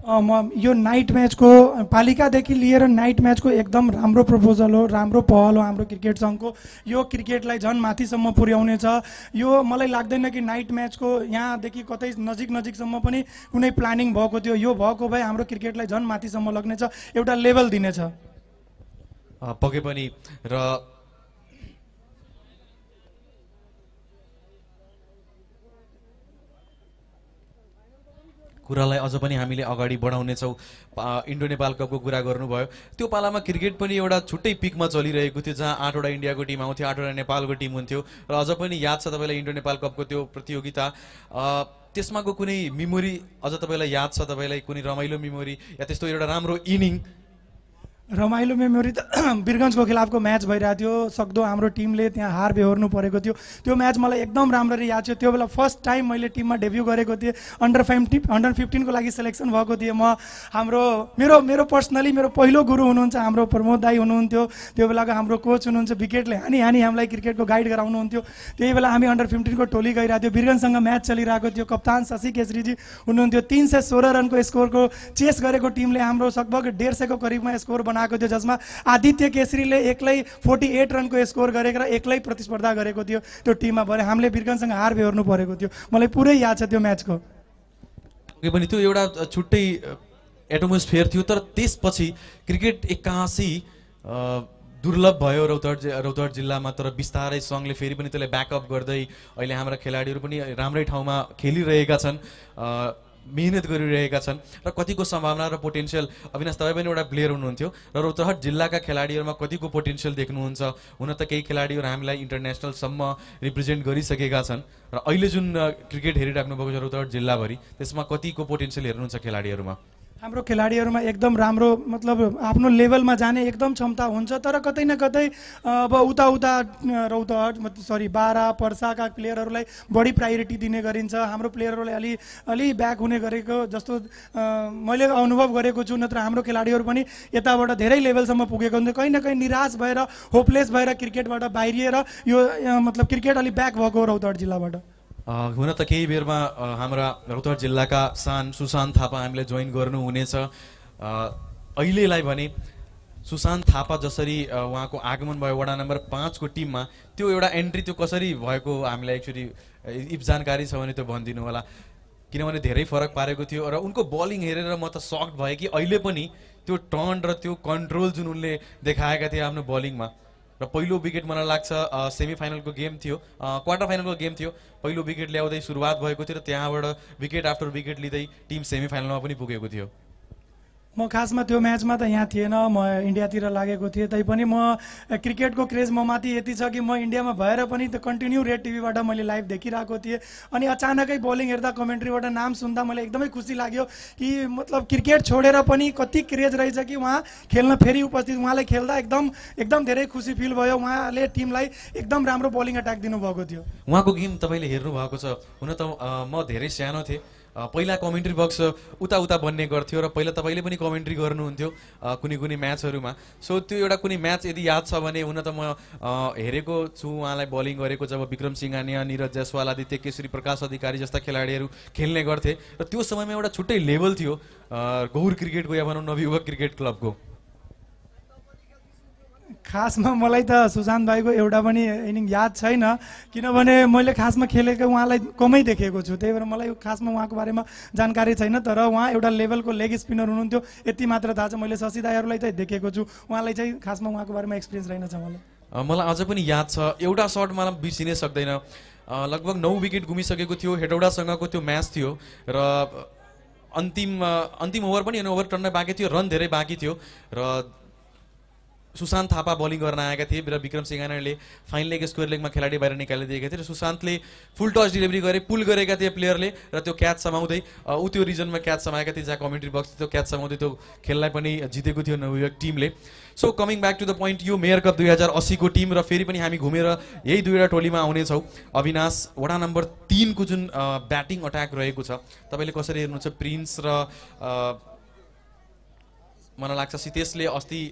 यो नाइट म्याचको पालिकादेखि लिएर नाइट म्याचको एकदम राम्रो प्रपोजल हो राम्रो पहल हो हाम्रो क्रिकेट सङ्घको। यो क्रिकेटलाई झन् माथिसम्म पुर्याउनेछ। यो मलाई लाग्दैन कि नाइट म्याचको यहाँदेखि कतै नजिक नजिकसम्म पनि कुनै प्लानिङ भएको थियो। यो भएको भए हाम्रो क्रिकेटलाई झन् माथिसम्म लग्नेछ एउटा लेभल दिनेछ। पक्कै पनि र कुरालाई अझ पनि हामीले अगाडि बढाउनेछौँ। इन्डो नेपाल कपको कुरा गर्नुभयो। त्यो पालामा क्रिकेट पनि एउटा छुट्टै पिकमा चलिरहेको थियो जहाँ आठवटा इन्डियाको टिम आउँथ्यो आठवटा नेपालको टिम हुन्थ्यो। र अझ पनि याद छ तपाईँलाई इन्डो नेपाल कपको त्यो प्रतियोगिता। त्यसमाको कुनै मेमोरी अझ तपाईँलाई याद छ? तपाईँलाई कुनै रमाइलो मेमोरी? या त्यस्तो एउटा राम्रो इनिङ? रमाइलो मेमोरी त वीरगन्जको खिलाफको म्याच भइरहेको थियो। सक्दो हाम्रो टिमले त्यहाँ हार बेहोर्नु परेको थियो। त्यो म्याच मलाई एकदम राम्ररी याद छ। त्यो बेला फर्स्ट टाइम मैले टिममा डेब्यू गरेको थिएँ। अन्डर फिफ्टिन अन्डर फिफ्टिनको लागि सेलेक्सन भएको थिएँ म। हाम्रो मेरो मेरो पर्सनली मेरो पहिलो गुरु हुनुहुन्छ हाम्रो प्रमोद दाई हुनुहुन्थ्यो। त्यो बेलाको हाम्रो कोच हुनुहुन्छ विकेटले हानी हानी हामीलाई क्रिकेटको गाइड गराउनुहुन्थ्यो। त्यही बेला हामी अन्डर फिफ्टिनको टोली गइरहेको थियो। वीरगन्जसँग म्याच चलिरहेको थियो। कप्तान शशि केसरीजी हुनुहुन्थ्यो। तिन सय सोह्र रनको स्कोरको चेस गरेको टिमले हाम्रो लगभग डेढ सयको करिबमा स्कोर बनाएको थियो जसमा आदित्य केसरीले एक्लै फोर्टी एट रनको स्कोर गरेको र एक्लै प्रतिस्पर्धा गरेको थियो। त्यो टिममा भने हामीले वीरगन्जसँग हार बेहोर्नु परेको थियो। मलाई पुरै याद छ त्यो म्याचको। पनि त्यो एउटा छुट्टै एटमोस्फियर थियो तर त्यसपछि क्रिकेट एक्कासी दुर्लभ भयो रौतहट रौतहट जिल्लामा तर बिस्तारै सङ्घले फेरि पनि त्यसलाई ब्याकअप गर्दै अहिले हाम्रा खेलाडीहरू पनि राम्रै ठाउँमा खेलिरहेका छन्। मिहिनेत गरिरहेका छन् र कतिको सम्भावना र पोटेन्सियल अविनाश तपाईँ पनि एउटा प्लेयर हुनुहुन्थ्यो र रौतहट जिल्लाका खेलाडीहरूमा कतिको पोटेन्सियल देख्नुहुन्छ? हुन त केही खेलाडीहरू हामीलाई इन्टरनेसनलसम्म रिप्रेजेन्ट गरिसकेका छन् र अहिले जुन क्रिकेट हेरिराख्नु भएको छ रौतहट जिल्लाभरि त्यसमा कतिको पोटेन्सियल हेर्नुहुन्छ खेलाडीहरूमा? हाम्रो खेलाडीहरूमा एकदम राम्रो मतलब आफ्नो लेभलमा जाने एकदम क्षमता हुन्छ तर कतै न कतै अब उता उता रौतहट सरी बाह्र पर्साका प्लेयरहरूलाई बढी प्रायोरिटी दिने गरिन्छ। हाम्रो प्लेयरहरूलाई अलि अलि ब्याक हुने गरेको जस्तो मैले अनुभव गरेको छु नत्र हाम्रो खेलाडीहरू पनि यताबाट धेरै लेभलसम्म पुगेको हुन्छ कहीँ न कहीँ निराश भएर होपलेस भएर क्रिकेटबाट बाहिरिएर यो मतलब क्रिकेट अलि ब्याक भएको रौतहट जिल्लाबाट। हुन त केही बेरमा हाम्रा रौतहट जिल्लाका सान सुशान्त थापा हामीलाई जोइन गर्नुहुनेछ अहिलेलाई भने सुशान्त थापा जसरी उहाँको आगमन भयो वडा नम्बर पाँचको टिममा त्यो एउटा एन्ट्री त्यो कसरी भएको हामीलाई एक्चुली इफ जानकारी छ भने त्यो भनिदिनु होला। किनभने धेरै फरक पारेको थियो र उनको बलिङ हेरेर म त सक्ड भएँ कि अहिले पनि त्यो टर्न र त्यो कन्ट्रोल जुन उनले देखाएका थिए आफ्नो बलिङमा र पहिलो विकेट मलाई लाग्छ सेमी फाइनलको गेम थियो क्वार्टर फाइनलको गेम थियो। पहिलो विकेट ल्याउँदै सुरुवात भएको थियो र त्यहाँबाट विकेट आफ्टर विकेट लिँदै टिम सेमी फाइनलमा पनि पुगेको थियो। म खासमा त्यो म्याचमा त यहाँ थिएन म इन्डियातिर लागेको थिएँ तैपनि म क्रिकेटको क्रेज म माथि यति छ कि म इन्डियामा भएर पनि त्यो कन्टिन्यू रेड टिभीबाट मैले लाइभ देखिरहेको थिएँ। अनि अचानकै बलिङ हेर्दा कमेन्ट्रीबाट नाम सुन्दा मलाई एकदमै खुसी लाग्यो कि मतलब क्रिकेट छोडेर पनि कति क्रेज रहेछ कि उहाँ खेल्न फेरि उपस्थित उहाँलाई खेल्दा एकदम एकदम धेरै खुसी फिल भयो। उहाँले टिमलाई एकदम राम्रो बलिङ एट्याक दिनुभएको थियो। उहाँको गेम तपाईँले हेर्नु भएको छ। हुन त म धेरै सानो थिएँ। पहिला कमेन्ट्री बक्स उता उता बन्ने गर्थ्यो र पहिला तपाईँले पनि कमेन्ट्री गर्नुहुन्थ्यो कुनै कुनै म्याचहरूमा सो त्यो एउटा कुनै म्याच यदि याद छ भने हुन त म हेरेको छु उहाँलाई बलिङ गरेको जब विक्रम सिंहानिया निरज जयसवाल आदित्य केसरी प्रकाश अधिकारी जस्ता खेलाडीहरू खेल्ने गर्थे। र त्यो समयमा एउटा छुट्टै लेभल थियो गौर क्रिकेटको या भनौँ नवयुवक क्रिकेट क्लबको। खासमा मलाई त सुशान्त भाइको एउटा पनि इनिङ याद छैन किनभने मैले खासमा खेलेको उहाँलाई कमै देखेको छु। त्यही भएर मलाई खासमा उहाँको बारेमा जानकारी छैन तर उहाँ एउटा लेभलको लेग स्पिनर हुनुहुन्थ्यो। यति मात्र थाहा छ मैले शशि दाईहरूलाई चाहिँ देखेको छु। उहाँलाई चाहिँ खासमा उहाँको बारेमा एक्सपिरियन्स रहेनछ मलाई। अ, मलाई अझ पनि याद छ। एउटा सर्ट मलाई बिर्सिनै सक्दैन। लगभग नौ विकेट गुमिसकेको थियो हेटौडासँगको त्यो म्याच थियो। र अन्तिम अन्तिम ओभर पनि होइन ओभर टर्न बाँकी थियो रन धेरै बाँकी थियो। र सुशान्त थापा बलिङ गर्न आएका थिए। र विक्रम सिंगानाले फाइन लेग स्क्वायर लेगमा खेलाडी बाहिर निकालिदिएका थिए। र सुशान्तले फुल टच डेलिभरी गरे पुल गरेका थिए प्लेयरले र त्यो क्याच समाउँदै ऊ त्यो रिजनमा क्याच समाएका थिए जहाँ कमेन्ट्री बक्स त्यो क्याच समाउँदै त्यो खेललाई पनि जितेको थियो न्युयोर्क टिमले so coming back to the point यो मेयर कप दुई हजार अस्सीको टिम र फेरि पनि हामी घुमेर यही दुईवटा टोलीमा आउनेछौँ। अविनाश वडा नम्बर तिनको जुन ब्याटिङ अट्याक रहेको छ तपाईँले कसरी हेर्नुहुन्छ? प्रिन्स र मलाई लाग्छ सितेशले अस्ति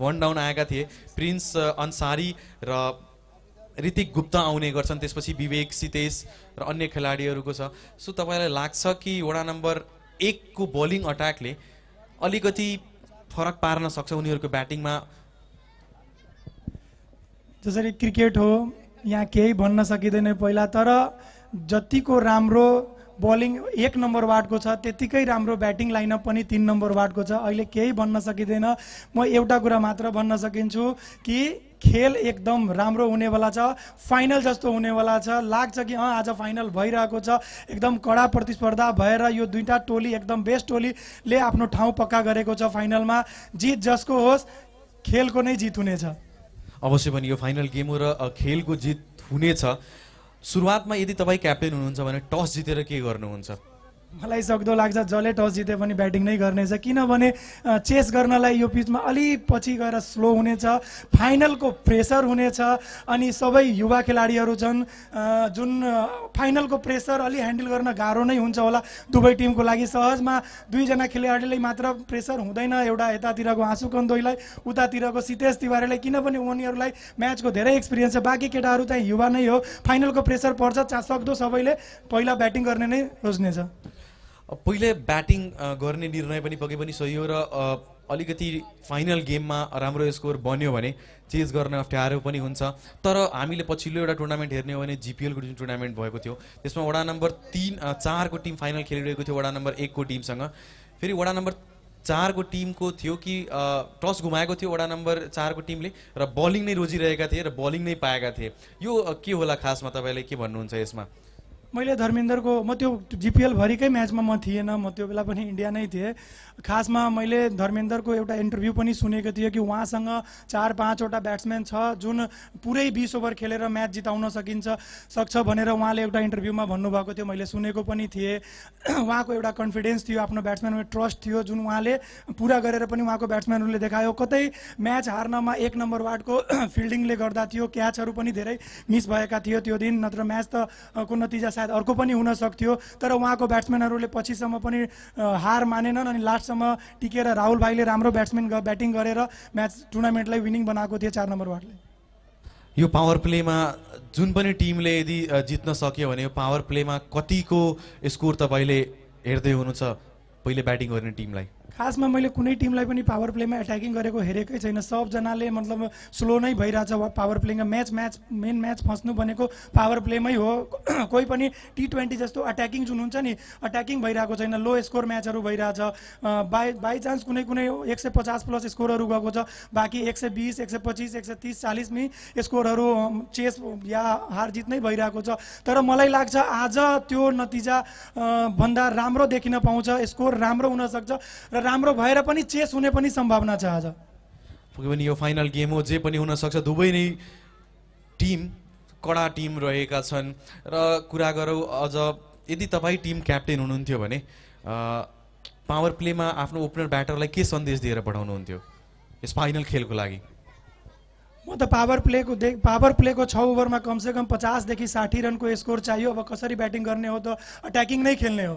वान डाउन आएका थिए। प्रिन्स अन्सारी र ऋतिक गुप्ता आउने गर्छन् त्यसपछि विवेक सितेश र अन्य खेलाडीहरूको छ। सो तपाईँलाई लाग्छ कि वडा नम्बर एकको बलिङ अट्याकले अलिकति फरक पार्न सक्छ उनीहरूको ब्याटिङमा? जसरी क्रिकेट हो यहाँ केही भन्न सकिँदैन पहिला तर जतिको राम्रो बलिङ एक नम्बर वार्डको छ त्यतिकै राम्रो ब्याटिङ लाइनअप पनि तिन नम्बर वार्डको छ। अहिले केही भन्न सकिँदैन। म एउटा कुरा मात्र भन्न सकिन्छु कि खेल एकदम राम्रो हुनेवाला छ फाइनल जस्तो हुनेवाला छ। लाग्छ कि अँ आज फाइनल भइरहेको छ। एकदम कडा प्रतिस्पर्धा भएर यो दुईवटा टोली एकदम बेस्ट टोलीले आफ्नो ठाउँ पक्का गरेको छ फाइनलमा जित जसको होस् खेलको नै जित हुनेछ। अवश्य पनि यो फाइनल गेम हो र खेलको जित हुनेछ। सुरुवातमा यदि तपाईँ क्याप्टेन हुनुहुन्छ भने टस जितेर के गर्नुहुन्छ? मलाई सक्दो लाग्छ जसले टस जिते पनि ब्याटिङ नै गर्नेछ। किनभने चेस गर्नलाई यो पिचमा अलि पछि गएर स्लो हुनेछ फाइनलको प्रेसर हुनेछ अनि सबै युवा खेलाडीहरू छन् जुन फाइनलको प्रेसर अलि ह्यान्डल गर्न गाह्रो नै हुन्छ होला। दुवै टिमको लागि सहजमा दुईजना खेलाडीलाई मात्र प्रेसर हुँदैन एउटा यतातिरको आँसु कन्दोईलाई उतातिरको सितेश तिवारीलाई। किनभने उनीहरूलाई म्याचको धेरै एक्सपिरियन्स छ। बाँकी केटाहरू चाहिँ युवा नै हो। फाइनलको प्रेसर पर्छ सक्दो सबैले पहिला ब्याटिङ गर्ने नै रोज्नेछ। पहिले ब्याटिङ गर्ने निर्णय पनि पक्कै पनि सही हो र अलिकति फाइनल गेममा राम्रो स्कोर बन्यो भने चेज गर्न अप्ठ्यारो पनि हुन्छ। तर हामीले पछिल्लो एउटा टुर्नामेन्ट हेर्ने हो भने जिपिएलको जुन टुर्नामेन्ट भएको थियो त्यसमा वडा नम्बर तिन चारको टिम फाइनल खेलिरहेको थियो वडा नम्बर एकको टिमसँग। फेरि वडा नम्बर चारको टिमको थियो कि टस गुमाएको थियो वडा नम्बर चारको टिमले र बलिङ नै रोजिरहेका थिए र बलिङ नै पाएका थिए। यो के होला खासमा तपाईँले के भन्नुहुन्छ यसमा? मैले धर्मेन्द्रको म त्यो जिपिएल भरिकै म्याचमा म थिएन म त्यो बेला पनि इन्डिया नै थिएँ। खासमा मैले धर्मेन्द्रको एउटा इन्टरभ्यू पनि सुनेको थिएँ कि उहाँसँग चार पाँचवटा ब्याट्सम्यान छ जुन पुरै बिस ओभर खेलेर म्याच जिताउन सकिन्छ सक्छ भनेर उहाँले एउटा इन्टरभ्यूमा भन्नुभएको थियो मैले सुनेको पनि थिएँ। उहाँको एउटा कन्फिडेन्स थियो आफ्नो ब्याट्सम्यानमा ट्रस्ट थियो जुन उहाँले पुरा गरेर पनि उहाँको ब्याट्सम्यानहरूले देखायो। कतै म्याच हार्नमा एक नम्बर वार्डको फिल्डिङले गर्दा थियो क्याचहरू पनि धेरै मिस भएका थियो त्यो दिन नत्र म्याच त को नतिजा सायद अर्को पनि हुन सक्थ्यो तर उहाँको ब्याट्सम्यानहरूले पछिसम्म पनि हार मानेनन् अनि लास्टसम्म टिकेर राहुल भाइले राम्रो ब्याट्सम्यान ब्याटिङ गरेर म्याच टुर्नामेन्टलाई विनिङ बनाएको थियो चार नम्बर वार्डले। यो पावर प्लेमा जुन पनि टिमले यदि जित्न सक्यो भने यो पावर प्लेमा कतिको स्कोर तपाईँले हेर्दै हुनुहुन्छ पहिले ब्याटिङ गर्ने टिमलाई? खासमा मैले कुनै टिमलाई पनि पावर प्लेमा एट्याकिङ गरेको हेरेकै छैन। सबजनाले मतलब स्लो नै भइरहेछ। पावर प्लेमा म्याच म्याच मेन म्याच फस्नु भनेको पावर प्लेमै हो। कोही पनि टी ट्वेन्टी जस्तो अट्याकिङ जुन हुन्छ नि अट्याकिङ भइरहेको छैन। लो स्कोर म्याचहरू भइरहेछ। बाई बाई चान्स कुनै कुनै एक सय पचास प्लस स्कोरहरू गएको छ। बाँकी एक सय बिस एक सय पच्चिस एक सय तिस चालिसमै स्कोरहरू चेस या हार जित नै भइरहेको छ। तर मलाई लाग्छ आज त्यो नतिजा भन्दा राम्रो देखिन पाउँछ। स्कोर राम्रो हुनसक्छ र राम्रो भएर पनि चेस हुने पनि सम्भावना छ आज। पनि यो फाइनल गेम हो जे पनि हुनसक्छ दुवै नै टिम कडा टिम रहेका छन्। र कुरा गरौँ अझ यदि तपाईँ टिम क्याप्टेन हुनुहुन्थ्यो भने पावर प्लेमा आफ्नो ओपनर ब्याटरलाई के सन्देश दिएर पठाउनुहुन्थ्यो यस फाइनल खेलको लागि? म त पावर प्लेको दे पावर प्लेको छ ओभरमा कमसेकम पचासदेखि साठी रनको स्कोर चाहियो। अब कसरी ब्याटिङ गर्ने हो त अट्याकिङ नै खेल्ने हो।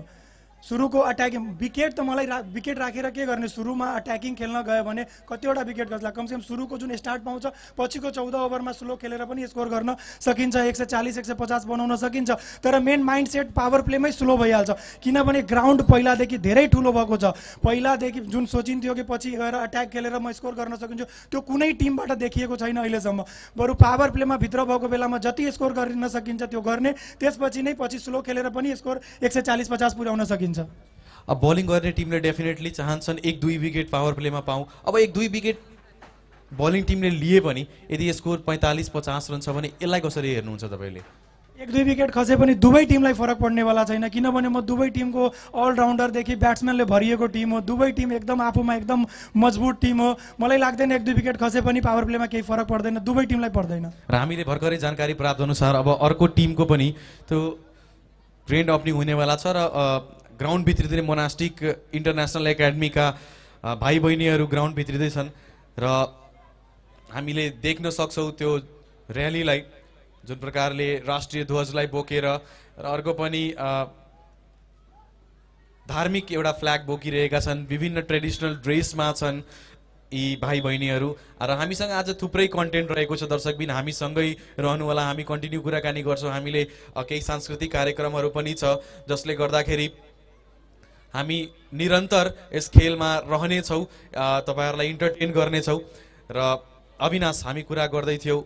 सुरुको अट्याकिङ विकेट त मलाई रा विकेट राखेर के गर्ने? सुरुमा अट्याकिङ खेल्न गयो भने कतिवटा विकेट गर्छ कमसेकम सुरुको जुन स्टार्ट पाउँछ पछिको चौध ओभरमा स्लो खेलेर पनि स्कोर गर्न सकिन्छ। एक सय चालिस एक सय पचास बनाउन सकिन्छ। तर मेन माइन्ड सेट पावर प्लेमै स्लो भइहाल्छ। किनभने ग्राउन्ड पहिलादेखि धेरै ठुलो भएको छ। पहिलादेखि जुन सोचिन्थ्यो कि पछि गएर अट्याक खेलेर म स्कोर गर्न सकिन्छु त्यो कुनै टिमबाट देखिएको छैन अहिलेसम्म। बरु पावर प्लेमा भित्र भएको बेलामा जति स्कोर गर्न सकिन्छ त्यो गर्ने त्यसपछि नै पछि स्लो खेलेर पनि स्कोर एक सय चालिस पचास पुर्याउन सकिन्छ। अब बलिङ गर्ने टिमले डेफिनेटली चाहन्छन् एक दुई विकेट पावर प्लेमा पाऊँ अब एक दुई विकेट बलिङ टिमले लिए पनि यदि स्कोर पैँतालिस पचास रन छ भने यसलाई कसरी हेर्नुहुन्छ तपाईँले? एक दुई विकेट खसे पनि दुवै टिमलाई फरक पर्नेवाला छैन किनभने म दुवै टिमको अलराउन्डरदेखि ब्याट्सम्यानले भरिएको टिम हो। दुवै टिम एकदम आफूमा एकदम मजबुत टिम हो। मलाई लाग्दैन एक दुई विकेट खसे पनि पावर प्लेमा केही फरक पर्दैन दुवै टिमलाई पर्दैन। र हामीले भर्खरै जानकारी प्राप्त अनुसार अब अर्को टिमको पनि त्यो ट्रेन्ड ओपनिङ हुनेवाला छ र ग्राउन्ड भित्रिँदै मोनास्टिक इन्टरनेसनल एकाडेमीका भाइ बहिनीहरू ग्राउन्ड भित्रिँदैछन्। र हामीले देख्न सक्छौँ त्यो र्यालीलाई जुन प्रकारले राष्ट्रिय ध्वजलाई बोकेर र अर्को पनि धार्मिक एउटा फ्ल्याग बोकिरहेका छन्। विभिन्न ट्रेडिसनल ड्रेसमा छन् यी भाइ बहिनीहरू र हामीसँग आज थुप्रै कन्टेन्ट रहेको छ दर्शकबिन हामीसँगै रहनुहोला हामी कन्टिन्यू कुराकानी गर्छौँ। हामीले केही सांस्कृतिक कार्यक्रमहरू पनि छ जसले गर्दाखेरि हामी निरन्तर यस खेलमा रहनेछौँ तपाईँहरूलाई इन्टरटेन गर्नेछौँ र अविनाश हामी कुरा गर्दै थियौँ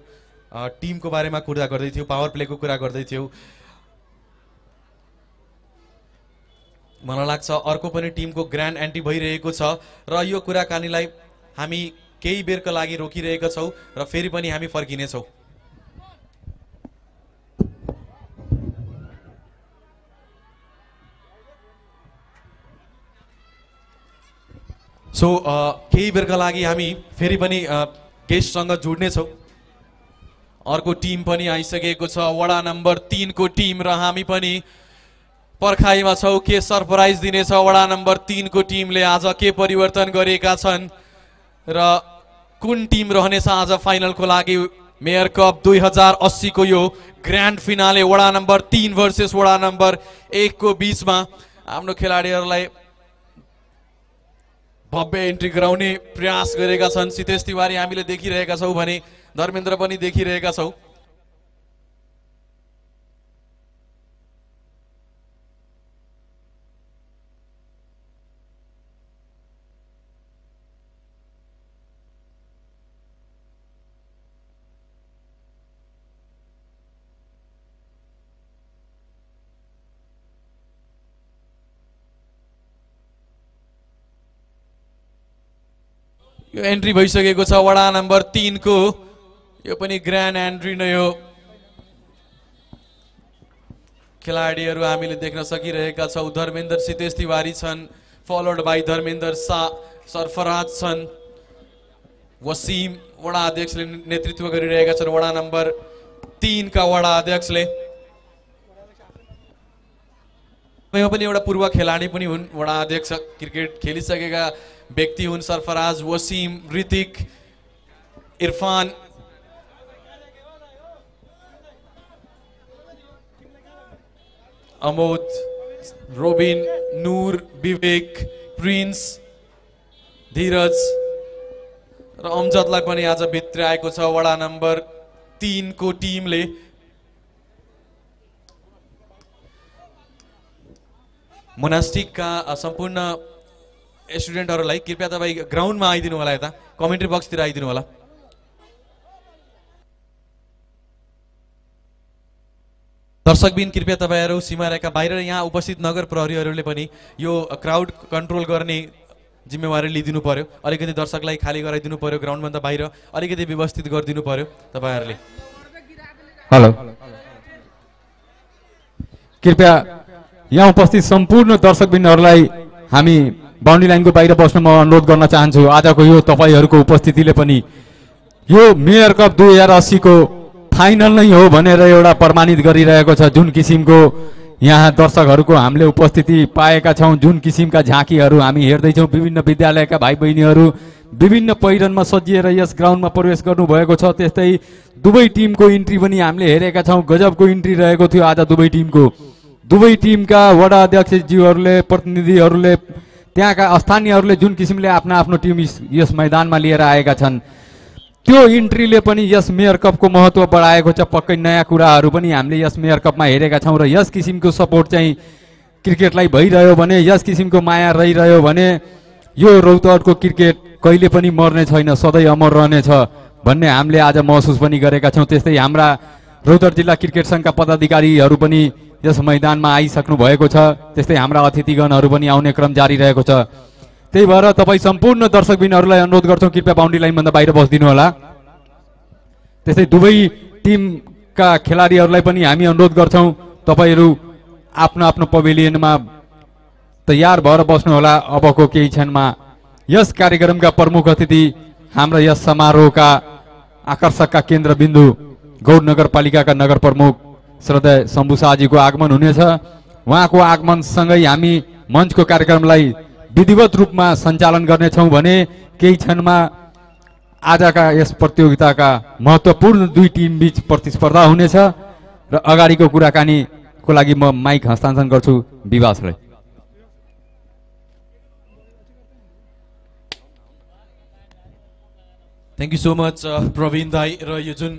अ, टिमको बारेमा कुरा गर्दै थियौँ पावर प्लेको कुरा गर्दै थियौँ। मलाई लाग्छ अर्को पनि टिमको ग्रान्ड एन्ट्री भइरहेको छ र यो कुराकानीलाई हामी केही बेरका लागि रोकिरहेका छौँ र फेरि पनि हामी फर्किनेछौँ। सो अ, केही बेरका लागि हामी फेरि पनि अ, गेस्टसँग जोड्नेछौँ अर्को टिम पनि आइसकेको छ। वडा नम्बर तिनको टिम र हामी पनि पर्खाइमा छौ। के सरप्राइज दिनेछ वडा नम्बर तिनको टिमले? आज के परिवर्तन गरेका छन्? र कुन टिम रहनेछ आज फाइनलको लागि? मेयर कप दुई हजार अस्सीको यो ग्रान्ड फिनाले वडा नम्बर तिन भर्सेस वडा नम्बर एकको बिचमा। आफ्नो खेलाडीहरूलाई भव्य इन्ट्री गराउने प्रयास गरेका छन्। सितेश तिवारी हामीले देखिरहेका छौँ भने धर्मेन्द्र पनि देखिरहेका छौँ। एन्ट्री भइसकेको छ वडा नम्बर तिनको। यो पनि ग्रान्ड एन्ट्री नै हो। खेलाडीहरू हामीले देख्न सकिरहेका छौँ। धर्मेन्द्र सितेश तिवारी छन् फलोड बाई धर्मेन्द्र सा सरफराज छन् वसिम वडा अध्यक्षले नेतृत्व गरिरहेका छन्। वडा नम्बर तिनका वडा अध्यक्षले। पनि एउटा पूर्व खेलाडी पनि हुन्। वडा अध्यक्ष क्रिकेट खेलिसकेका व्यक्ति हुन् Sarfaraz Wasim Hrithik Irfan. Amod Robin Noor Vivek Prince Dheeraj. र अमजदलाई पनि आज भित्र आएको छ वडा नम्बर तिनको टिमले। मोनास्टिकका सम्पूर्ण स्टुडेन्टहरूलाई कृपया तपाईँ ग्राउन्डमा आइदिनु होला यता कमेन्ट्री बक्सतिर आइदिनु होला दर्शकबिन कृपया तपाईँहरू सीमारेखा बाहिर यहाँ उपस्थित नगर प्रहरीहरूले पनि यो क्राउड कन्ट्रोल गर्ने जिम्मेवारी लिइदिनु पर्यो। अलिकति दर्शकलाई खाली गराइदिनु पर्यो ग्राउन्डभन्दा बाहिर अलिकति व्यवस्थित गरिदिनु पर्यो तपाईँहरूले। हेलो। कृपया यहाँ उपस्थित सम्पूर्ण दर्शकबिनहरूलाई हामी बााउन्ड्री लाइनको बाहिर बस्न म अनुरोध गर्न चाहन्छु। आजको यो तपाईँहरूको उपस्थितिले पनि यो मेयर कप दुई हजार अस्सीको फाइनल नै हो भनेर एउटा प्रमाणित गरिरहेको छ जुन किसिमको यहाँ दर्शकहरूको हामीले उपस्थिति पाएका छौँ जुन किसिमका झाँकीहरू हामी हेर्दैछौँ। विभिन्न विद्यालयका भाइ बहिनीहरू विभिन्न पहिरनमा सजिएर यस ग्राउन्डमा प्रवेश गर्नुभएको छ। त्यस्तै दुवै टिमको इन्ट्री पनि हामीले हेरेका छौँ। गजबको इन्ट्री रहेको थियो आज दुवै टिमको। दुवै टिमका वडा अध्यक्षज्यूहरूले प्रतिनिधिहरूले त्यहाँका स्थानीयहरूले जुन किसिमले आफ्नो आफ्नो टिम यस- मैदानमा लिएर आएका छन् त्यो इन्ट्रीले पनि यस मेयर कपको महत्त्व बढाएको छ। पक्कै नयाँ कुराहरू पनि हामीले यस मेयर कपमा हेरेका छौँ र यस किसिमको सपोर्ट चाहिँ क्रिकेटलाई भइरह्यो भने यस किसिमको माया रहिरह्यो भने यो रौतहटको क्रिकेट कहिले पनि मर्ने छैन सधैँ अमर रहनेछ भन्ने हामीले आज महसुस पनि गरेका छौँ। त्यस्तै हाम्रा रौतहट जिल्ला क्रिकेट सङ्घका पदाधिकारीहरू पनि यस मैदानमा आइसक्नु भएको छ। त्यस्तै हाम्रा अतिथिगणहरू पनि आउने क्रम जारी रहेको छ। त्यही भएर तपाईँ सम्पूर्ण दर्शकबिनहरूलाई अनुरोध गर्छौँ कृपया बााउन्ड्री लाइनभन्दा बाहिर बसिदिनु होला। त्यस्तै दुवै टिम का खेलाडीहरूलाई पनि हामी अनुरोध गर्छौँ तपाईँहरू आफ्नो आफ्नो पवेलियनमा तयार भएर बस्नुहोला अबको केही क्षणमा यस कार्यक्रमका प्रमुख अतिथि हाम्रा यस समारोहका आकर्षकका केन्द्रबिन्दु गौर नगरपालिकाका नगर प्रमुख श्रद्धेय शम्भु शाहजीको आगमन हुनेछ। उहाँको आगमनसँगै हामी मञ्चको कार्यक्रमलाई विधिवत रूपमा सञ्चालन गर्नेछौँ भने केही क्षणमा आजका यस प्रतियोगिताका महत्त्वपूर्ण दुई टिम बीच प्रतिस्पर्धा हुनेछ र अगाडिको कुराकानीको लागि म माइक हस्तान्तरण गर्छु। विवासलाई thank you so much Praveen दाई र यो जुन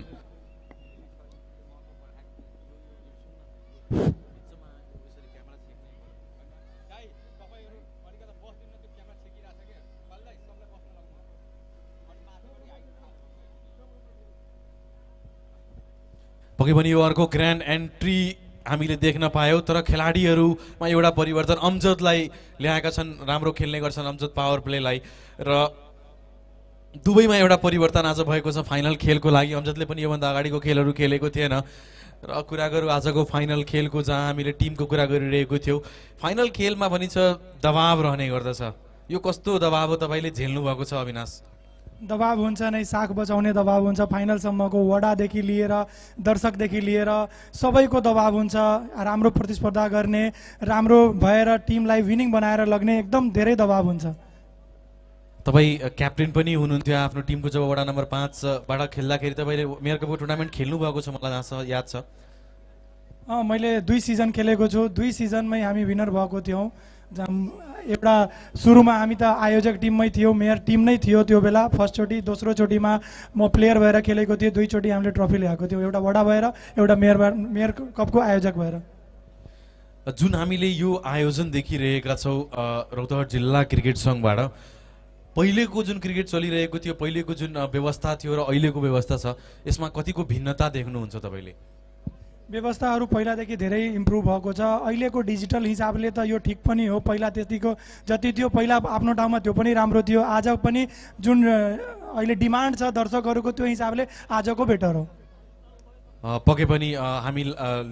पक्कै पनि यो अर्को ग्रान्ड एन्ट्री हामीले देख्न पायौँ तर खेलाडीहरूमा एउटा परिवर्तन अमजदलाई ल्याएका छन् राम्रो खेल्ने गर्छन् अमजद पावर प्लेलाई र दुवैमा एउटा परिवर्तन आज भएको छ फाइनल खेलको लागि। अमजदले पनि योभन्दा अगाडिको खेलहरू खेलेको थिएन। र कुरा गरौँ आजको फाइनल खेलको जहाँ हामीले टिमको कुरा गरिरहेको थियौँ। फाइनल खेलमा पनि छ दबाव रहने गर्दछ। यो कस्तो दबाव हो तपाईँले झेल्नु भएको छ अविनाश? दबाब हुन्छ नै साख बचाउने दबाब हुन्छ फाइनलसम्मको वडादेखि लिएर दर्शकदेखि लिएर सबैको दबाब हुन्छ राम्रो प्रतिस्पर्धा गर्ने राम्रो भएर टिमलाई विनिङ बनाएर लग्ने एकदम धेरै दबाब हुन्छ। तपाईँ क्याप्टेन पनि हुनुहुन्थ्यो आफ्नो टिमको जब वडा नम्बर पाँचबाट खेल्दाखेरि तपाईँले मेयर कपको टुर्नामेन्ट खेल्नु भएको छ मलाई जहाँसम्म याद छ? मैले दुई सिजन खेलेको छु। दुई सिजनमै हामी विनर भएको थियौँ। एउटा सुरुमा हामी त आयोजक टिममै थियौँ मेयर टिम नै थियो त्यो बेला। फर्स्टचोटि दोस्रोचोटिमा म प्लेयर भएर खेलेको थिएँ। दुईचोटि हामीले ट्रफी ल्याएको थियौँ। एउटा वडा भएर एउटा मेयर भएर मेयर कपको आयोजक भएर। जुन हामीले यो आयोजन देखिरहेका छौँ रौतहट जिल्ला क्रिकेट सङ्घबाट पहिलेको जुन क्रिकेट चलिरहेको थियो पहिलेको जुन व्यवस्था थियो र अहिलेको व्यवस्था छ यसमा कतिको भिन्नता देख्नुहुन्छ तपाईँले? व्यवस्थाहरू पहिलादेखि धेरै इम्प्रुभ भएको छ। अहिलेको डिजिटल हिसाबले त यो ठिक पनि हो। पहिला त्यतिको जति थियो पहिला आफ्नो ठाउँमा त्यो पनि राम्रो थियो। आज पनि जुन अहिले डिमान्ड छ दर्शकहरूको त्यो हिसाबले आजको बेटर हो। अ, पक्कै पनि हामी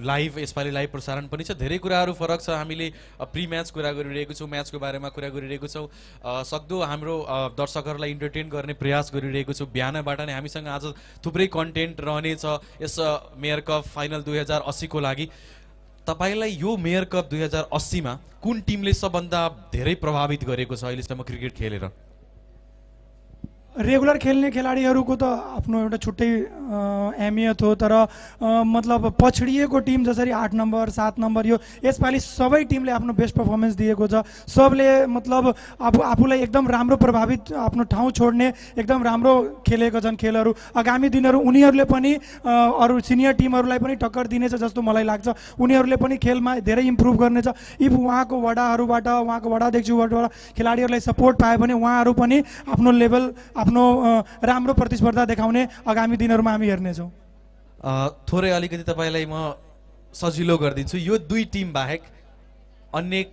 लाइभ यसपालि लाइभ प्रसारण पनि छ। धेरै कुराहरू फरक छ। हामीले प्री म्याच कुरा गरिरहेको छौँ म्याचको बारेमा कुरा गरिरहेको छौँ। सक्दो हाम्रो दर्शकहरूलाई इन्टरटेन गर्ने प्रयास गरिरहेको छौँ। बिहानबाट नै हामीसँग आज थुप्रै कन्टेन्ट रहनेछ यस मेयर कप फाइनल दुई हजार अस्सीको लागि। तपाईँलाई यो मेयर कप दुई हजार अस्सीमा कुन टिमले सबभन्दा धेरै प्रभावित गरेको छ? अहिलेसम्म क्रिकेट खेलेर। रेगुलर खेल्ने खेलाडीहरूको त आफ्नो एउटा छुट्टै अहमियत हो तर मतलब पछडिएको टिम जसरी आठ नम्बर सात नम्बर यो यसपालि सबै टिमले आफ्नो बेस्ट पर्फर्मेन्स दिएको छ। सबले मतलब अब आफूलाई एकदम राम्रो प्रभावित आफ्नो ठाउँ छोड्ने एकदम राम्रो खेलेको छन् खेलहरू। आगामी दिनहरू उनीहरूले पनि अरू सिनियर टिमहरूलाई पनि टक्कर दिनेछ जस्तो मलाई लाग्छ। उनीहरूले पनि खेलमा धेरै इम्प्रुभ गर्नेछ। इफ उहाँको वडाहरूबाट उहाँको वडाध्यक्षबाट खेलाडीहरूलाई सपोर्ट पायो भने उहाँहरू पनि आफ्नो लेभल आफ्नो राम्रो प्रतिस्पर्धा देखाउने आगामी दिनहरूमा हामी हेर्नेछौँ। थोरै अलिकति तपाईँलाई म सजिलो गरिदिन्छु। यो दुई टिम बाहेक अन्य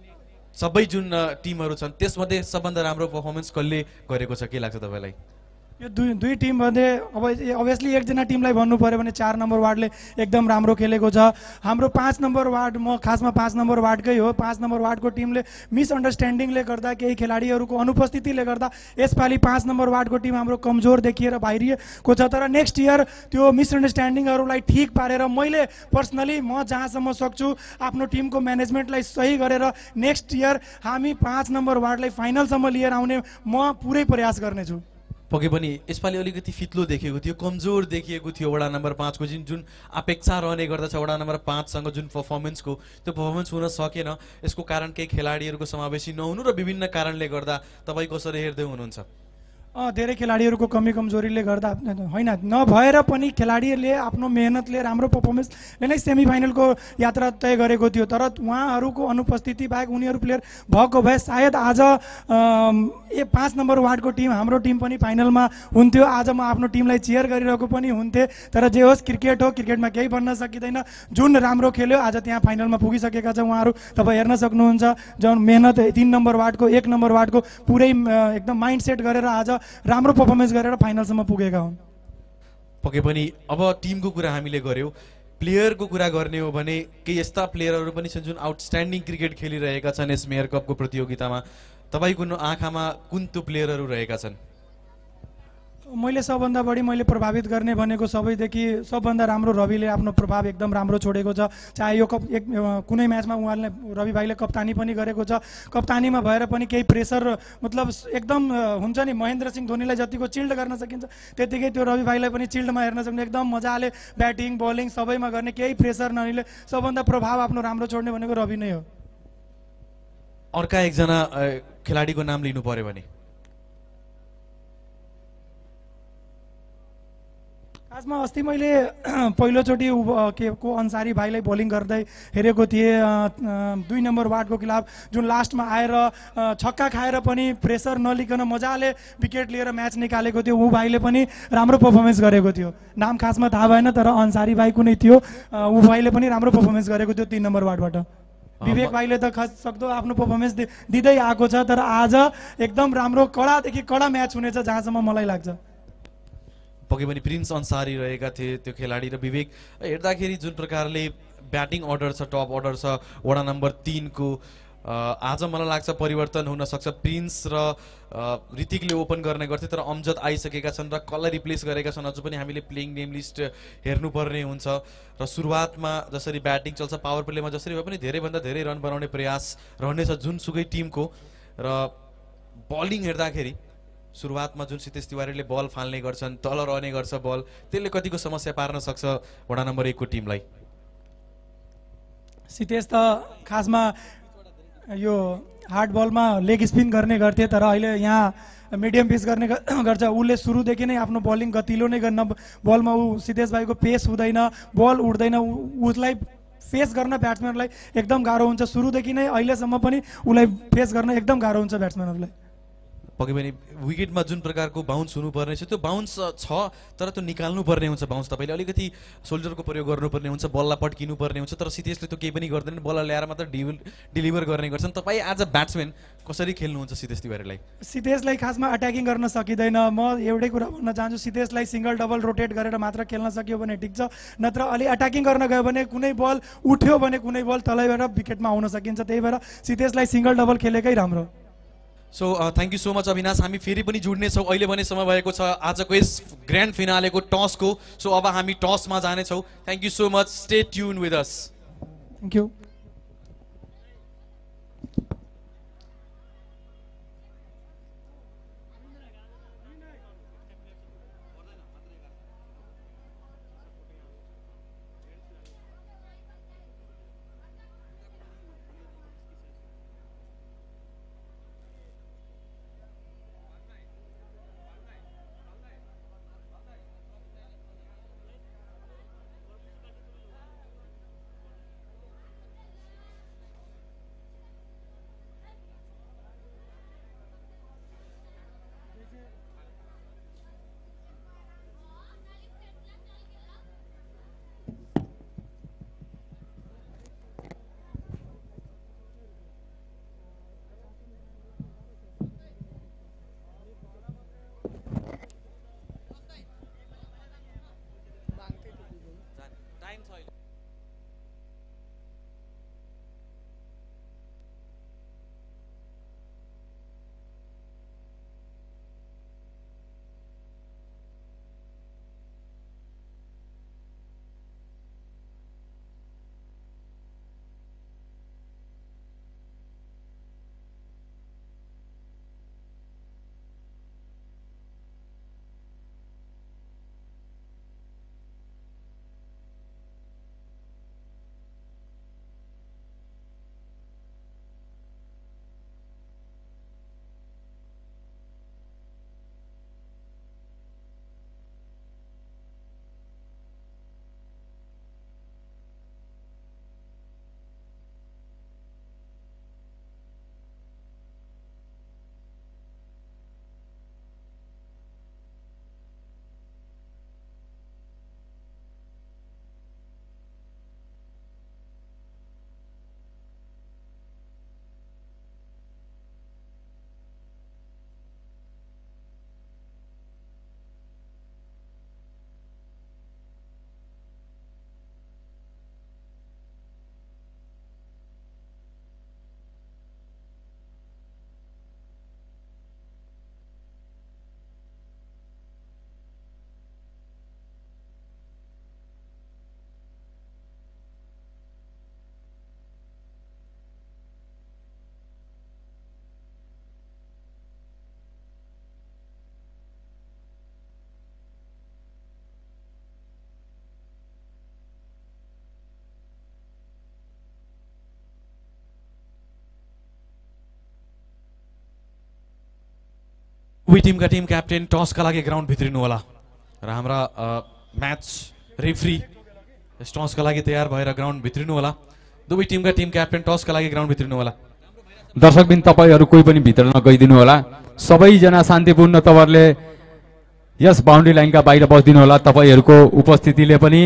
सबै जुन टिमहरू छन् त्यसमध्ये सबभन्दा राम्रो पर्फर्मेन्स कसले गरेको छ? के लाग्छ तपाईँलाई? यो दुई दुई टिममध्ये अब अभियसली एकजना टिमलाई भन्नु पऱ्यो भने चार नम्बर वार्डले एकदम राम्रो खेलेको छ। हाम्रो पाँच नम्बर वार्ड म खासमा पाँच नम्बर वार्डकै हो। पाँच नम्बर वार्डको टिमले मिसअन्डरस्ट्यान्डिङले गर्दा केही खेलाडीहरूको अनुपस्थितिले गर्दा यसपालि पाँच नम्बर वार्डको टिम हाम्रो कमजोर देखिएर बाहिरिएको छ। तर नेक्स्ट इयर त्यो मिसअन्डरस्ट्यान्डिङहरूलाई ठिक पारेर मैले पर्सनली म जहाँसम्म सक्छु आफ्नो टिमको म्यानेजमेन्टलाई सही गरेर नेक्स्ट इयर हामी पाँच नम्बर वार्डलाई फाइनलसम्म लिएर आउने म पुरै प्रयास गर्नेछु। पक्कै पनि यसपालि अलिकति फित्लो देखिएको थियो कमजोर देखिएको थियो वडा नम्बर पाँचको जुन जुन अपेक्षा रहने गर्दछ वडा नम्बर पाँचसँग जुन पर्फर्मेन्सको त्यो पर्फर्मेन्स हुन सकेन। यसको कारण केही खेलाडीहरूको समावेशी नहुनु र विभिन्न कारणले गर्दा तपाईँ कसरी हेर्दै हुनुहुन्छ? धेरै खेलाडीहरूको कमी कमजोरीले गर्दा होइन नभएर पनि खेलाडीहरूले आफ्नो मेहनतले राम्रो पर्फर्मेन्सले नै सेमी फाइनलको यात्रा तय गरेको थियो तर उहाँहरूको अनुपस्थिति बाहेक उनीहरू प्लेयर भएको भए सायद आज ए पाँच नम्बर वार्डको टिम हाम्रो टिम पनि फाइनलमा हुन्थ्यो। आज म आफ्नो टिमलाई चेयर गरिरहेको पनि हुन्थेँ तर जे होस् क्रिकेट हो क्रिकेटमा केही भन्न सकिँदैन। जुन राम्रो खेल्यो आज त्यहाँ फाइनलमा पुगिसकेका छ उहाँहरू। तपाईँ हेर्न सक्नुहुन्छ जुन मेहनत तिन नम्बर वार्डको एक नम्बर वार्डको पुरै एकदम माइन्ड सेट गरेर आज राम्रो पर्फर्मेन्स गरेर फाइनलसम्म पुगेका हुन्। पक्कै पनि अब टिमको कुरा हामीले गऱ्यौँ प्लेयरको कुरा गर्ने हो भने केही यस्ता प्लेयरहरू पनि छन् जुन आउटस्ट्यान्डिङ क्रिकेट खेलिरहेका छन् यस मेयर कपको प्रतियोगितामा। तपाईँको आँखामा कुन त्यो प्लेयरहरू रहेका छन्? मैले सबभन्दा बढी मैले प्रभावित गर्ने भनेको सबैदेखि सबभन्दा राम्रो रविले आफ्नो प्रभाव एकदम राम्रो छोडेको छ। चाहे यो कप एक कुनै म्याचमा उहाँले रवि भाइले कप्तानी पनि गरेको छ। कप्तानीमा भएर पनि केही प्रेसर मतलब एकदम हुन्छ नि महेन्द्र सिंह धोनीलाई जतिको चिल्ड गर्न सकिन्छ त्यतिकै त्यो रवि भाइलाई पनि चिल्डमा हेर्न सक्ने एकदम मजाले ब्याटिङ बलिङ सबैमा गर्ने केही प्रेसर नहिले सबभन्दा प्रभाव आफ्नो राम्रो छोड्ने भनेको रवि नै हो। अर्का एकजना खेलाडीको नाम लिनु पर्यो भने? खासमा अस्ति मैले पहिलोचोटि के को अन्सारी भाइलाई बोलिङ गर्दै हेरेको थिएँ दुई नम्बर वार्डको खिलाफ। जुन लास्टमा आएर छक्का खाएर पनि प्रेसर नलिकन मजाले विकेट लिएर म्याच निकालेको थियो ऊ भाइले पनि राम्रो पर्फर्मेन्स गरेको थियो। नाम खासमा थाहा भएन तर अन्सारी भाइ कुनै थियो ऊ भाइले पनि राम्रो पर्फर्मेन्स गरेको थियो तिन नम्बर वार्डबाट। विवेक भाइले त खस सक्दो आफ्नो पर्फर्मेन्स दिँदै आएको छ तर आज एकदम राम्रो कडादेखि कडा म्याच हुनेछ जहाँसम्म मलाई लाग्छ। पक्कै पनि प्रिन्स अन्सारी रहेका थिए त्यो खेलाडी र विवेक। हेर्दाखेरि जुन प्रकारले ब्याटिङ अर्डर छ टप अर्डर छ वडा नम्बर तिनको आज मलाई लाग्छ परिवर्तन हुन सक्छ। प्रिन्स र ऋतिकले ओपन गर्ने गर्थे तर अमजद आइसकेका छन् र कसलाई रिप्लेस गरेका छन् अझ पनि हामीले प्लेइङ नेम लिस्ट हेर्नुपर्ने हुन्छ। र सुरुवातमा जसरी ब्याटिङ चल्छ पावर प्लेमा जसरी भए पनि धेरैभन्दा धेरै रन बनाउने प्रयास रहनेछ जुनसुकै टिमको। र बलिङ हेर्दाखेरि सुरुवातमा जुन सितेश तिवारीले बल फाल्ने गर्छन् तल रहने गर्छ बल त्यसले कतिको समस्या पार्न सक्छ वडा नम्बर एकको टिमलाई? सितेश त खासमा यो हार्ड बलमा लेग स्पिन गर्ने गर्थे तर अहिले यहाँ मिडियम पिच गर्ने गर्छ। उसले सुरुदेखि नै आफ्नो बलिङ गतिलो नै गर्न बलमा ऊ सितेश भाइको पेस हुँदैन बल उड्दैन उ- उसलाई फेस गर्न ब्याट्सम्यानलाई एकदम गाह्रो हुन्छ। सुरुदेखि नै अहिलेसम्म पनि उसलाई फेस गर्न एकदम गाह्रो हुन्छ ब्याट्सम्यानहरूलाई। पक्कै पनि विकेटमा जुन प्रकारको बााउन्स हुनुपर्ने छ त्यो बााउन्स छ तर त्यो निकाल्नु पर्ने हुन्छ बााउन्स तपाईँले अलिकति सोल्जरको प्रयोग गर्नुपर्ने हुन्छ बललाई पड्किनु पर्ने हुन्छ तर सितेशले त्यो केही पनि गर्दैन बललाई ल्याएर मात्र डिल डेलिभर गर्ने गर्छन्। तपाईँ एज अ ब्याट्सम्यान कसरी खेल्नुहुन्छ सितेश तिवारीलाई? सितेशलाई खासमा अट्याकिङ गर्न सकिँदैन। म एउटै कुरा भन्न चाहन्छु सितेशलाई सिङ्गल डबल रोटेट गरेर मात्र खेल्न सक्यो भने ठिक छ नत्र अलि अट्याकिङ गर्न गयो भने कुनै बल उठ्यो भने कुनै बल तलैबाट विकेटमा आउन सकिन्छ। त्यही भएर सितेशलाई सिङ्गल डबल खेलेकै राम्रो। So thank you so much Avinash हामी फेरि पनि जुड्नेछौँ। अहिले भने समय भएको छ आजको यस ग्रान्ड फिनालेको टसको। सो अब हामी टसमा जानेछौँ। Thank you so much stay tune with us thank you दुवै टिमका टिम क्याप्टेन टसका लागि ग्राउन्ड भित्रिनु होला र हाम्रा म्याच रेफ्री टसका लागि तयार भएर ग्राउन्ड भित्रिनु होला दुवै टिमका टिम क्याप्टेन टसका लागि ग्राउन्ड भित्रिनु होला दर्शकबिन तपाईँहरू कोही पनि भित्र नगइदिनु होला सबैजना शान्तिपूर्ण तपाईँहरूले यस बााउन्ड्री लाइनका बाहिर बसिदिनु होला तपाईँहरूको उपस्थितिले पनि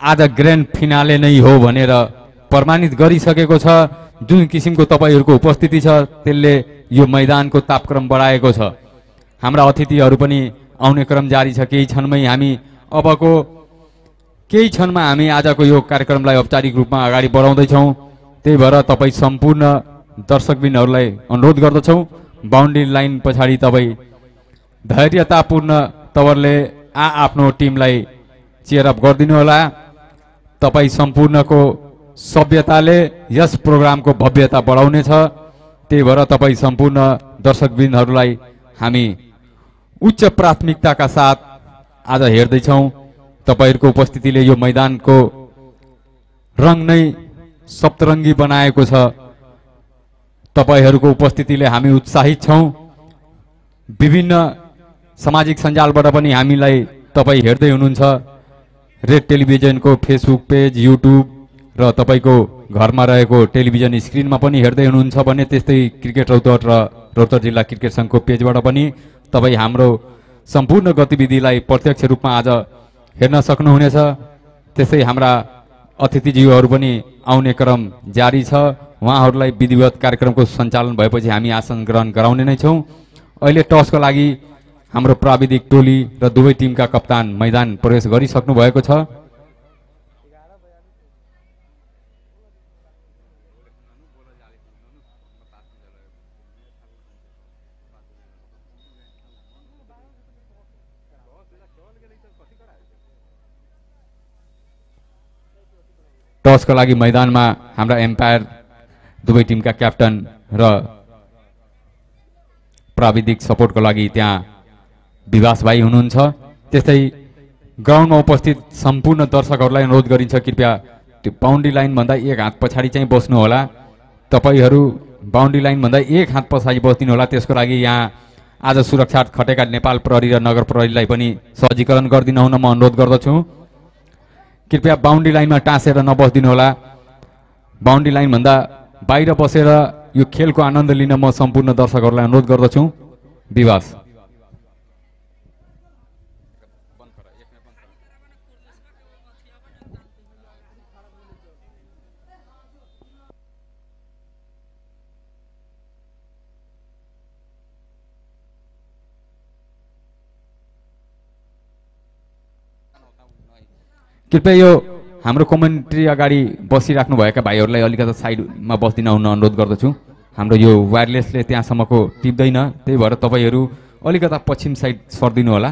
आज ग्रान्ड फिनाले नै हो भनेर प्रमाणित गरिसकेको छ। जुन किसिमको तपाईँहरूको उपस्थिति छ त्यसले यो मैदानको तापक्रम बढाएको छ। हाम्रा अतिथिहरू पनि आउने क्रम जारी छ केही क्षणमै हामी अबको केही क्षणमा हामी आजको यो कार्यक्रमलाई औपचारिक रूपमा अगाडि बढाउँदैछौँ। त्यही भएर तपाईँ सम्पूर्ण दर्शकबिनहरूलाई अनुरोध गर्दछौँ। बााउन्ड्री लाइन पछाडि तपाईँ धैर्यतापूर्ण तपाईँहरूले आ आफ्नो टिमलाई चेयरअप गरिदिनु होला तपाईँ सम्पूर्णको सभ्यताले यस प्रोग्रामको भव्यता बढाउनेछ। त्यही भएर तपाईँ सम्पूर्ण दर्शकबिनहरूलाई हामी उच्च प्राथमिकताका साथ आज हेर्दैछौँ तपाईँहरूको उपस्थितिले यो मैदानको रङ नै सप्तरङ्गी बनाएको छ। तपाईँहरूको उपस्थितिले हामी उत्साहित छौँ। विभिन्न सामाजिक सञ्जालबाट पनि हामीलाई तपाईँ हेर्दै हुनुहुन्छ। रेड टेलिभिजनको फेसबुक पेज युट्युब र तपाईँको घरमा रहेको टेलिभिजन स्क्रिनमा पनि हेर्दै हुनुहुन्छ भने त्यस्तै क्रिकेट रौतहट र रौतहट जिल्ला क्रिकेट सङ्घको पेजबाट पनि तपाईँ हाम्रो सम्पूर्ण गतिविधिलाई प्रत्यक्ष रूपमा आज हेर्न सक्नुहुनेछ। त्यसै हाम्रा अतिथिज्यूहरू पनि आउने क्रम जारी छ। उहाँहरूलाई विधिवत कार्यक्रमको सञ्चालन भएपछि हामी आसन ग्रहण गराउने नै छौँ। अहिले टसको लागि हाम्रो प्राविधिक टोली र दुवै टिमका कप्तान मैदान प्रवेश गरिसक्नु भएको छ। टसको लागि मैदानमा हाम्रा एम्पायर दुवै टिमका क्याप्टन र प्राविधिक सपोर्टको लागि त्यहाँ विवास भाइ हुनुहुन्छ। त्यस्तै ग्राउन्डमा उपस्थित सम्पूर्ण दर्शकहरूलाई अनुरोध गरिन्छ कृपया त्यो बााउन्ड्री लाइनभन्दा एक हात पछाडि चाहिँ बस्नु होला। तपाईँहरू बााउन्ड्री लाइनभन्दा एक हात पछाडि बस्दिनु होला। त्यसको लागि यहाँ आज सुरक्षा खटेका नेपाल प्रहरी र नगर प्रहरीलाई पनि सहजीकरण गरिदिनु हुन म अनुरोध गर्दछु। कृपया बााउन्ड्री लाइनमा टाँसेर नबस्दिनु होला। बााउन्ड्री लाइनभन्दा बाहिर बसेर यो खेलको आनन्द लिन म सम्पूर्ण दर्शकहरूलाई अनुरोध गर्दछु। विवास। कृपया यो हाम्रो कमेन्ट्री अगाडि बसिराख्नुभएका भाइहरूलाई अलिकति साइडमा बस्दिन हुन अनुरोध गर्दछु। हाम्रो यो वायरलेसले त्यहाँसम्मको टिप्दैन। त्यही भएर तपाईँहरू अलिकता पश्चिम साइड सर्दिनु होला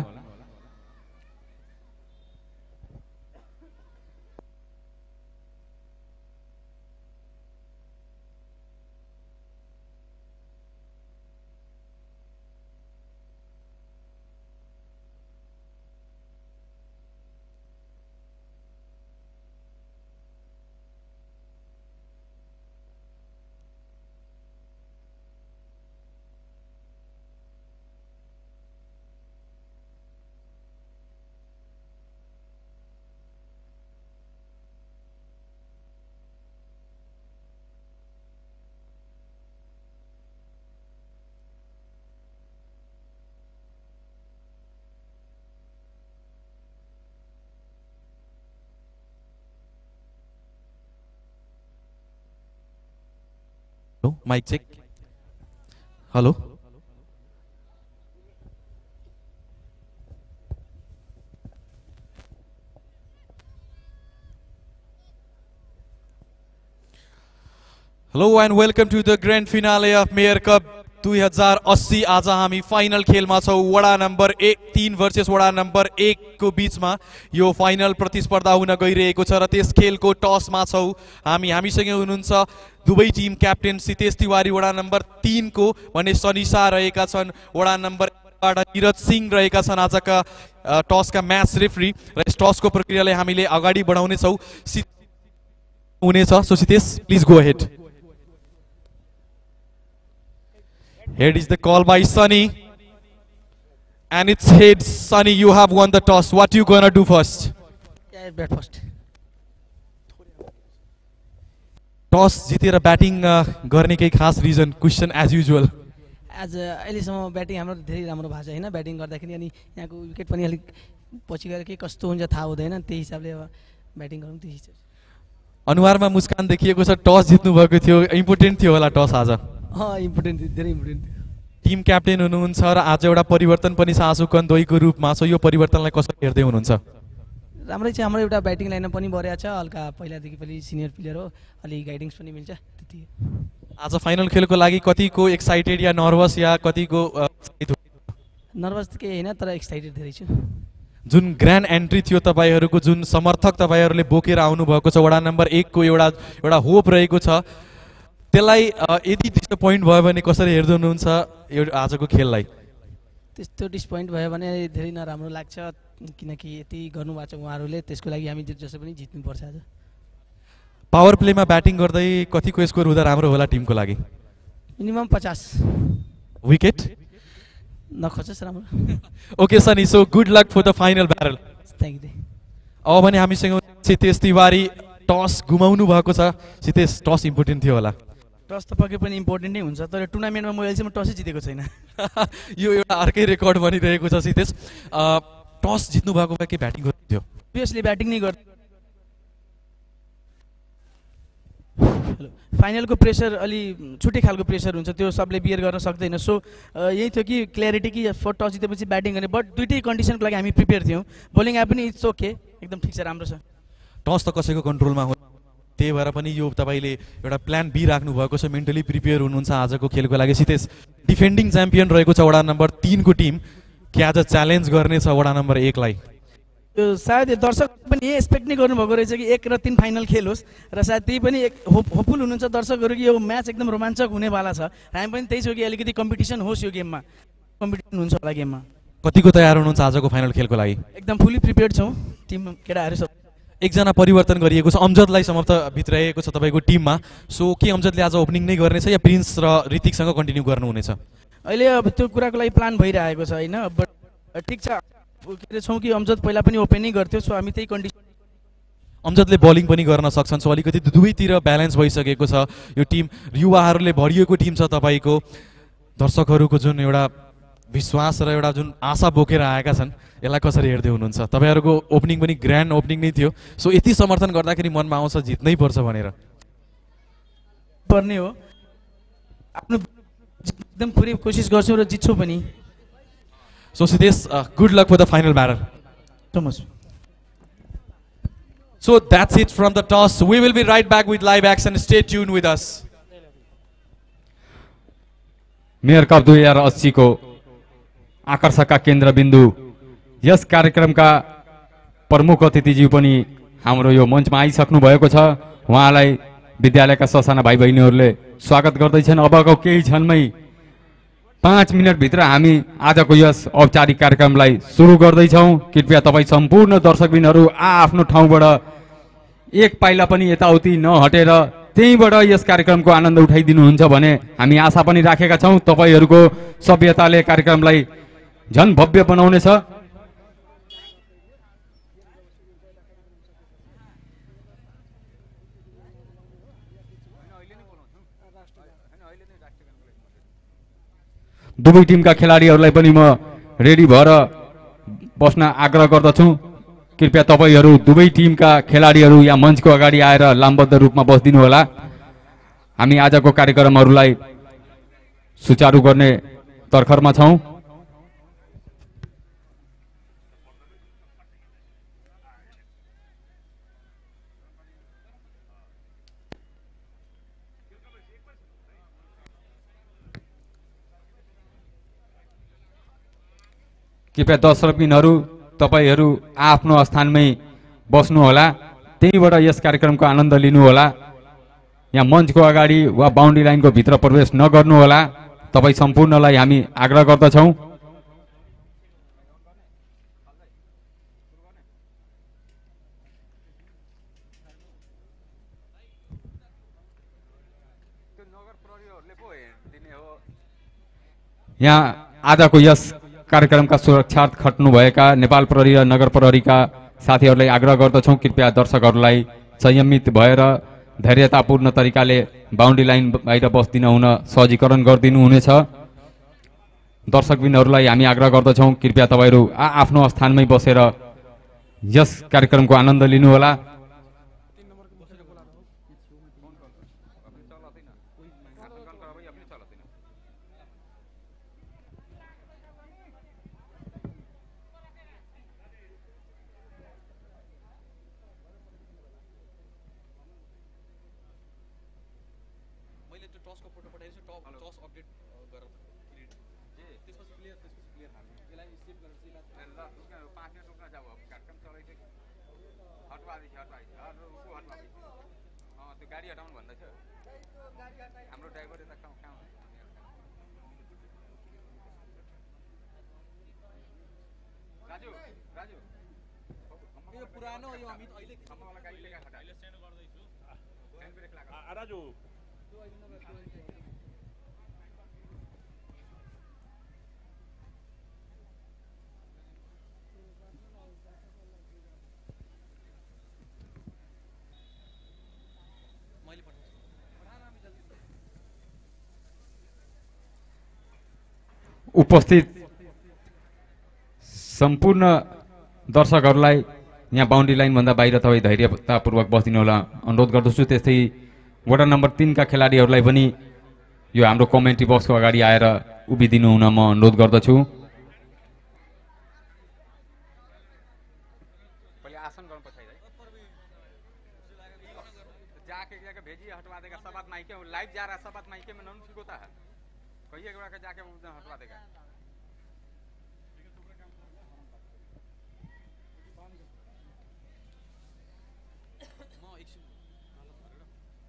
Mic check. Hello? Hello and welcome to the grand finale of Mayor Cup दुई हजार अस्सी आज हामी फाइनल खेलमा छौँ। वडा नम्बर एक तिन भर्सेस वडा नम्बर एकको बिचमा यो फाइनल प्रतिस्पर्धा हुन गइरहेको छ र त्यस खेलको टसमा छौँ। हामी हामीसँगै हुनुहुन्छ दुवै टिम क्याप्टेन सितेश तिवारी वडा नम्बर तिनको भने सनिसा रहेका छन्। वडा नम्बर बाट निरज सिंह रहेका छन् आजका टसका म्याच रेफ्री र यस टसको प्रक्रियालाई हामीले अगाडि बढाउनेछौँ। हुनेछ। So Sitesh please go ahead Here is the call by Sunny. And it's heads. Sunny, you have won the toss. What you gonna do first? Yeah, bat first. Toss जितेर batting गर्ने केही खास रिजन क्वेसन एज युजुअल आज अहिलेसम्म batting हाम्रो धेरै राम्रो भएको छ होइन ब्याटिङ गर्दाखेरि अनि यहाँको विकेट पनि अलिक पछि गएर के कस्तो हुन्छ थाहा हुँदैन त्यही हिसाबले अब ब्याटिङ गरौँ त्यही हिसाब अनुहारमा मुस्कान देखिएको छ टस जित्नु भएको थियो इम्पोर्टेन्ट थियो होला टस आज इम्पोर्टेन्ट धेरै इम्पोर्टेन्ट टिम क्याप्टेन हुनुहुन्छ र आज एउटा परिवर्तन पनि छ आशु कन्दोईको रूपमा। सो यो परिवर्तनलाई कसरी हेर्दै हुनुहुन्छ? राम्रै छ हाम्रो एउटा ब्याटिङ लाइनमा पनि बढिया छ। हल्का पहिलादेखि पनि सिनियर प्लेयर हो। अलिक गाइडिङ्स पनि मिल्छ त्यति। आज फाइनल खेलको लागि कतिको एक्साइटेड या नर्भस या कतिको नर्भस केही होइन तर एक्साइटेड धेरै छु। जुन ग्रान्ड एन्ट्री थियो तपाईँहरूको जुन समर्थक तपाईँहरूले बोकेर आउनुभएको छ वडा नम्बर एकको एउटा एउटा होप रहेको छ। त्यसलाई यदि डिसपोइन्ट भयो भने कसरी हेर्दै हुनुहुन्छ यो आजको खेललाई? त्यस्तो डिसपोइन्ट भयो भने धेरै नराम्रो लाग्छ किनकि यति गर्नुभएको छ उहाँहरूले त्यसको लागि हामी जसै पनि जित्नुपर्छ आज। पावर प्लेमा ब्याटिङ गर्दै कतिको स्कोर हुँदा राम्रो होला टिमको लागि? मिनिमम पचास। विकेट नखोजोस् राम्रो। Okay Sunny so good luck for the final barrel thank you अब भने हामीसँग सितेश तिवारी टस गुमाउनु भएको छ। सितेश टस इम्पोर्टेन्ट थियो होला। टस त पक्कै पनि इम्पोर्टेन्ट नै हुन्छ तर टुर्नामेन्टमा म अहिलेसम्म टसै जितेको छैन। यो एउटा अर्कै रेकर्ड बनिरहेको छ सितेश। टस जित्नु भएको भए के ब्याटिङ गर्नु थियो अभियसली ब्याटिङ नै गर् हेलो फाइनलको प्रेसर अलि छुट्टै खालको प्रेसर हुन्छ त्यो सबले बियर गर्न सक्दैन। सो यही थियो कि क्ल्यारिटी कि टस जितेपछि ब्याटिङ गर्ने बट दुइटै कन्डिसनको लागि हामी प्रिपेयर थियौँ। बोलिङ आए पनि इट्स ओके एकदम ठिक छ राम्रो छ। टस त कसैको कन्ट्रोलमा हो त्यही भएर पनि यो तपाईँले एउटा प्लान बी राख्नु भएको छ मेन्टली प्रिपेयर हुनुहुन्छ आजको खेलको लागि। सितेश डिफेन्डिङ च्याम्पियन रहेको छ वडा नम्बर तिनको टिम। के आज च्यालेन्ज गर्नेछ वडा नम्बर एकलाई? सायद दर्शक पनि यही एक्सपेक्ट नै गर्नुभएको रहेछ कि एक र तिन फाइनल खेल होस्। र सायद त्यही पनि एक होप होपफुल हुनुहुन्छ दर्शकहरू कि यो म्याच एकदम रोमाञ्चक हुनेवाला छ। हामी पनि त्यही छौँ कि अलिकति कम्पिटिसन होस् यो गेममा। कम्पिटिसन हुन्छ होला गेममा। कतिको तयार हुनुहुन्छ आजको फाइनल खेलको लागि? एकदम फुल्ली प्रिपेयर्ड छौँ। टिम केटाहरू सब। एकजना परिवर्तन गरिएको छ अमजदलाई समाप्त भित्राइएको छ तपाईँको टिममा। सो के अमजदले आज ओपनिङ नै गर्नेछ या प्रिन्स र ऋतिकसँग कन्टिन्यू गर्नुहुनेछ? अहिले अब त्यो कुराको लागि प्लान भइरहेको छ होइन? बट ठिक छ। के अरे छौँ कि अमजद पहिला पनि ओपन नै गर्थ्यो सो हामी त्यही कन्डिसन अमजदले बलिङ पनि गर्न सक्छन् सो अलिकति दुवैतिर ब्यालेन्स भइसकेको छ यो टिम युवाहरूले भरिएको टिम छ तपाईँको। दर्शकहरूको जुन एउटा विश्वास र एउटा जुन आशा बोकेर आएका छन् यसलाई कसरी हेर्दै हुनुहुन्छ? तपाईँहरूको ओपनिङ पनि ग्रान्ड ओपनिङ नै थियो। सो यति समर्थन गर्दाखेरि मनमा आउँछ जित्नै पर्छ भनेर। पर्ने हो। आफ्नो एकदम पुरै कोसिस गर्छौँ र जित्छौँ पनि। So Sitesh good luck for the final barrel so much So that's it from the toss. We will be right back with live action. Stay tuned with us. Mayor cup दुई हजार अस्सीको आकर्षकका केन्द्रबिन्दु यस कार्यक्रमका प्रमुख अतिथिज्यू पनि हाम्रो यो मञ्चमा आइसक्नु भएको छ। उहाँलाई विद्यालयका ससाना भाइ बहिनीहरूले स्वागत गर्दैछन्। अबको केही क्षणमै पाँच मिनटभित्र हामी आजको यस औपचारिक कार्यक्रमलाई सुरु गर्दैछौँ। कृपया तपाईँ सम्पूर्ण दर्शकबिनहरू आफ्नो ठाउँबाट एक पाइला पनि यताउति नहटेर त्यहीँबाट यस कार्यक्रमको आनन्द उठाइदिनुहुन्छ भने हामी आशा पनि राखेका छौँ। तपाईँहरूको सभ्यताले कार्यक्रमलाई झन् भव्य बनाउनेछ दुवै टिमका खेलाडीहरूलाई पनि म रेडी भएर बस्न आग्रह गर्दछु। कृपया तपाईँहरू दुवै टिमका खेलाडीहरू यहाँ मञ्चको अगाडि आएर लामबद्ध रूपमा बसिदिनु होला। हामी आजको कार्यक्रमहरूलाई सुचारू गर्ने तर्खरमा छौँ। कृपया दर्शकबिनहरू तपाईँहरू आफ्नो स्थानमै बस्नुहोला। त्यहीँबाट यस कार्यक्रमको आनन्द लिनुहोला। यहाँ मञ्चको अगाडि वा बााउन्ड्री लाइनको भित्र प्रवेश नगर्नुहोला। तपाईँ सम्पूर्णलाई हामी आग्रह गर्दछौँ। यहाँ आजको यस कार्यक्रमका सुरक्षार्थ खट्नुभएका नेपाल प्रहरी र नगर प्रहरीका साथीहरूलाई आग्रह गर्दछौँ। कृपया दर्शकहरूलाई संयमित भएर धैर्यतापूर्ण तरिकाले बााउन्ड्री लाइन बाहिर बस्दिन हुन सहजीकरण गरिदिनु हुनेछ दर्शकबिनहरूलाई हामी आग्रह गर्दछौँ। कृपया तपाईँहरू आ आफ्नो स्थानमै बसेर यस कार्यक्रमको आनन्द लिनुहोला मैले त्यो टसको फोटो पठाइदिन्छु टप टस अपडेट गरेर त्यसपछि प्लेयर त्यसपछि प्लेयर हाल्नु यसलाई सेभ गरेर चाहिँ यसलाई त्यो गाडी हटाउनु भन्दैछ हाम्रो ड्राइभर यता कहाँ कहाँ राजु राजु। यो पुरानो यो अमित अहिले राजु। उपस्थित सम्पूर्ण दर्शकहरूलाई यहाँ बााउन्ड्री लाइनभन्दा बाहिर तपाईँ धैर्यतापूर्वक बस्दिनु होला अनुरोध गर्दछु त्यस्तै वडा नम्बर तिनका खेलाडीहरूलाई पनि यो हाम्रो कमेन्ट्री बक्सको अगाडि आएर उभिदिनु हुन म अनुरोध गर्दछु। लाइव जा रहा है। सब बात माइके में नहीं ठीक होता है। कहिए जाके हटवा देगा म एकछिन हालत गरेर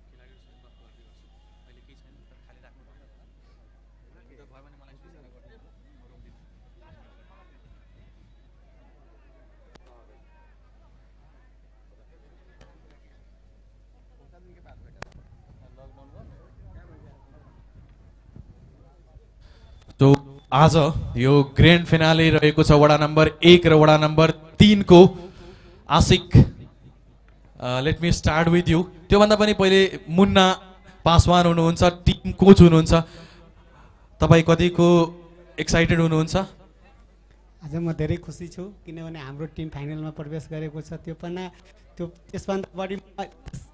खेलाडीहरूसँग बात गर्दै गर्छु अहिले केही छैन तर खाली राख्नु पर्छ भिडियो भयो भने मलाई सूचना गरिदिनु म रोकिदिन्छु सो आज यो ग्रेन्ड फिनाले रहेको छ वडा नम्बर एक र वडा नम्बर तिनको Ashik let me start with you त्योभन्दा पनि पहिले मुन्ना पासवान हुनुहुन्छ टिम कोच हुनुहुन्छ। तपाईँ कतिको एक्साइटेड हुनुहुन्छ? आज म धेरै खुसी छु किनभने हाम्रो टिम फाइनलमा प्रवेश गरेको छ। त्यो पनि त्यो त्यसभन्दा बढी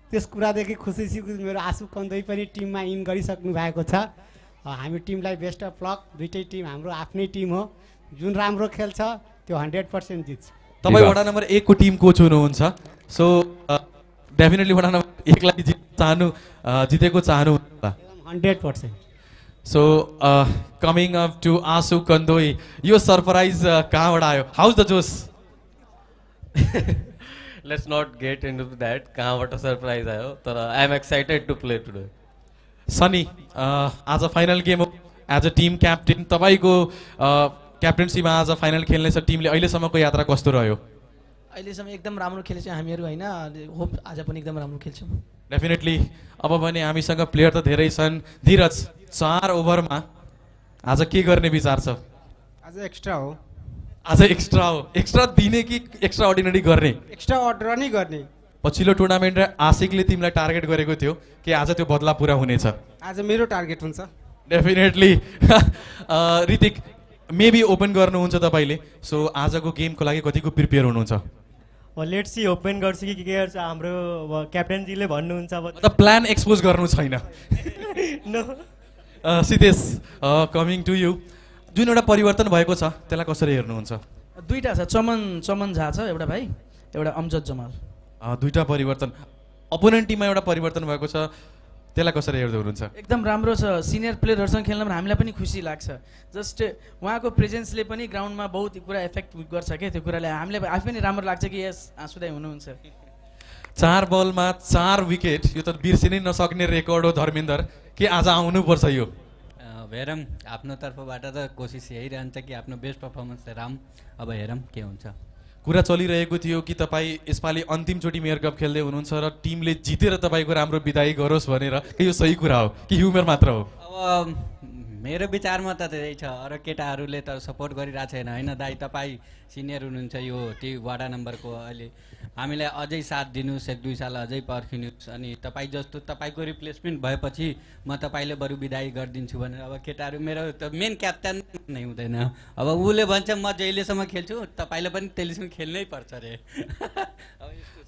त्यस कुरादेखि खुसी छु मेरो आँसु कन्दै पनि टिममा इन गरिसक्नु भएको छ। हामी टिमलाई बेस्ट अफ लक दुइटै टिम हाम्रो आफ्नै टिम हो। जुन राम्रो खेल्छ त्यो हन्ड्रेड पर्सेन्ट जित्छ। तपाईँ वडा नम्बर एकको टिम कोच हुनुहुन्छ? सो डेफिनेटली वडा नम्बर एकलाई जित चाहनु जितेको चाहनु hundred percent. So coming up to Asu Kandoi यो सरप्राइज कहाँबाट आयो? How's the josh let's not get into that कहाँबाट सरप्राइज आयो? तर I am excited to play today Sunny आज फाइनल गेम हो। एज अ टिम क्याप्टेन तपाईँको क्याप्टेन्सीमा आज फाइनल खेल्नेछ टिमले अहिलेसम्मको यात्रा कस्तो रह्यो? अहिलेसम्म एकदम राम्रो खेलेछौँ हामीहरू होइन? होप आज पनि एकदम राम्रो खेल्छौँ। डेफिनेटली अब भने हामीसँग प्लेयर त धेरै छन्। धीरज चार ओभरमा आज के गर्ने विचार छ? आज एक्स्ट्रा हो। आज एक्स्ट्रा हो। एक्स्ट्रा दिने कि एक्स्ट्रा अर्डिनरी गर्ने? एक्स्ट्रा अर्डर नै गर्ने। पछिल्लो टुर्नामेन्ट आशिकले तिमीलाई टार्गेट गरेको थियो कि आज त्यो बदला पुरा हुनेछ? आज मेरो टार्गेट हुन्छ। डेफिनेटली ऋतिक मेबी ओपन गर्नुहुन्छ तपाईँले सो आजको गेमको लागि कतिको प्रिपेयर हुनुहुन्छ? लेट सी ओपन गर्छु कि के गर्छ हाम्रो अब क्याप्टेनजीले भन्नुहुन्छ अब। मतलब प्लान एक्सपोज गर्नु छैन। सितेश कमिङ टु यु जुन एउटा परिवर्तन भएको छ त्यसलाई कसरी हेर्नुहुन्छ? दुईवटा छ चमन चमन झा छ एउटा भाइ एउटा अमजद जमाल। अ, दुईटा परिवर्तन। अपोनेन्ट टिममा एउटा परिवर्तन भएको छ। त्यसलाई कसरी हेर्दै हुनुहुन्छ? एकदम राम्रो छ। सिनियर प्लेयरहरूसँग खेल्नमा हामीलाई पनि खुसी लाग्छ। जस्ट उहाँको प्रेजेन्सले पनि ग्राउन्डमा बहुत कुरा इफेक्ट गर्छ क्या त्यो कुराले। हामीलाई आफै पनि राम्रो लाग्छ कि यस आँसुदाई हुनुहुन्छ। चार बलमा चार विकेट यो त बिर्सिनै नसक्ने रेकर्ड हो धर्मेन्दर। के आज आउनुपर्छ यो? हेरौँ। आफ्नो तर्फबाट त कोसिस यही रहन्छ कि आफ्नो बेस्ट पर्फर्मेन्स हेरौँ अब हेरौँ के हुन्छ। कुरा चलिरहेको थियो कि तपाईँ यसपालि अन्तिमचोटि मेयर कप खेल्दै हुनुहुन्छ र टिमले जितेर तपाईँको राम्रो विदाई गरोस् भनेर के यो सही कुरा हो? कि ह्युमर मात्र हो? अब मेरो विचारमा त त्यही छ। अरू केटाहरूले त सपोर्ट गरिरहेको छैन। होइन दाइ तपाईँ सिनियर हुनुहुन्छ यो टी वडा नम्बरको अहिले। हामीलाई अझै साथ दिनुहोस् एक दुई साल अझै पर्खिनुहोस्। अनि तपाईँ जस्तो तपाईँको रिप्लेसमेन्ट भएपछि म तपाईँले बरु विदाई गरिदिन्छु भनेर अब केटाहरू मेरो त मेन क्याप्टन नै हुँदैन। अब उसले भन्छ म जहिलेसम्म खेल्छु तपाईँले पनि त्यसलेसम्म खेल्नै पर्छ अरे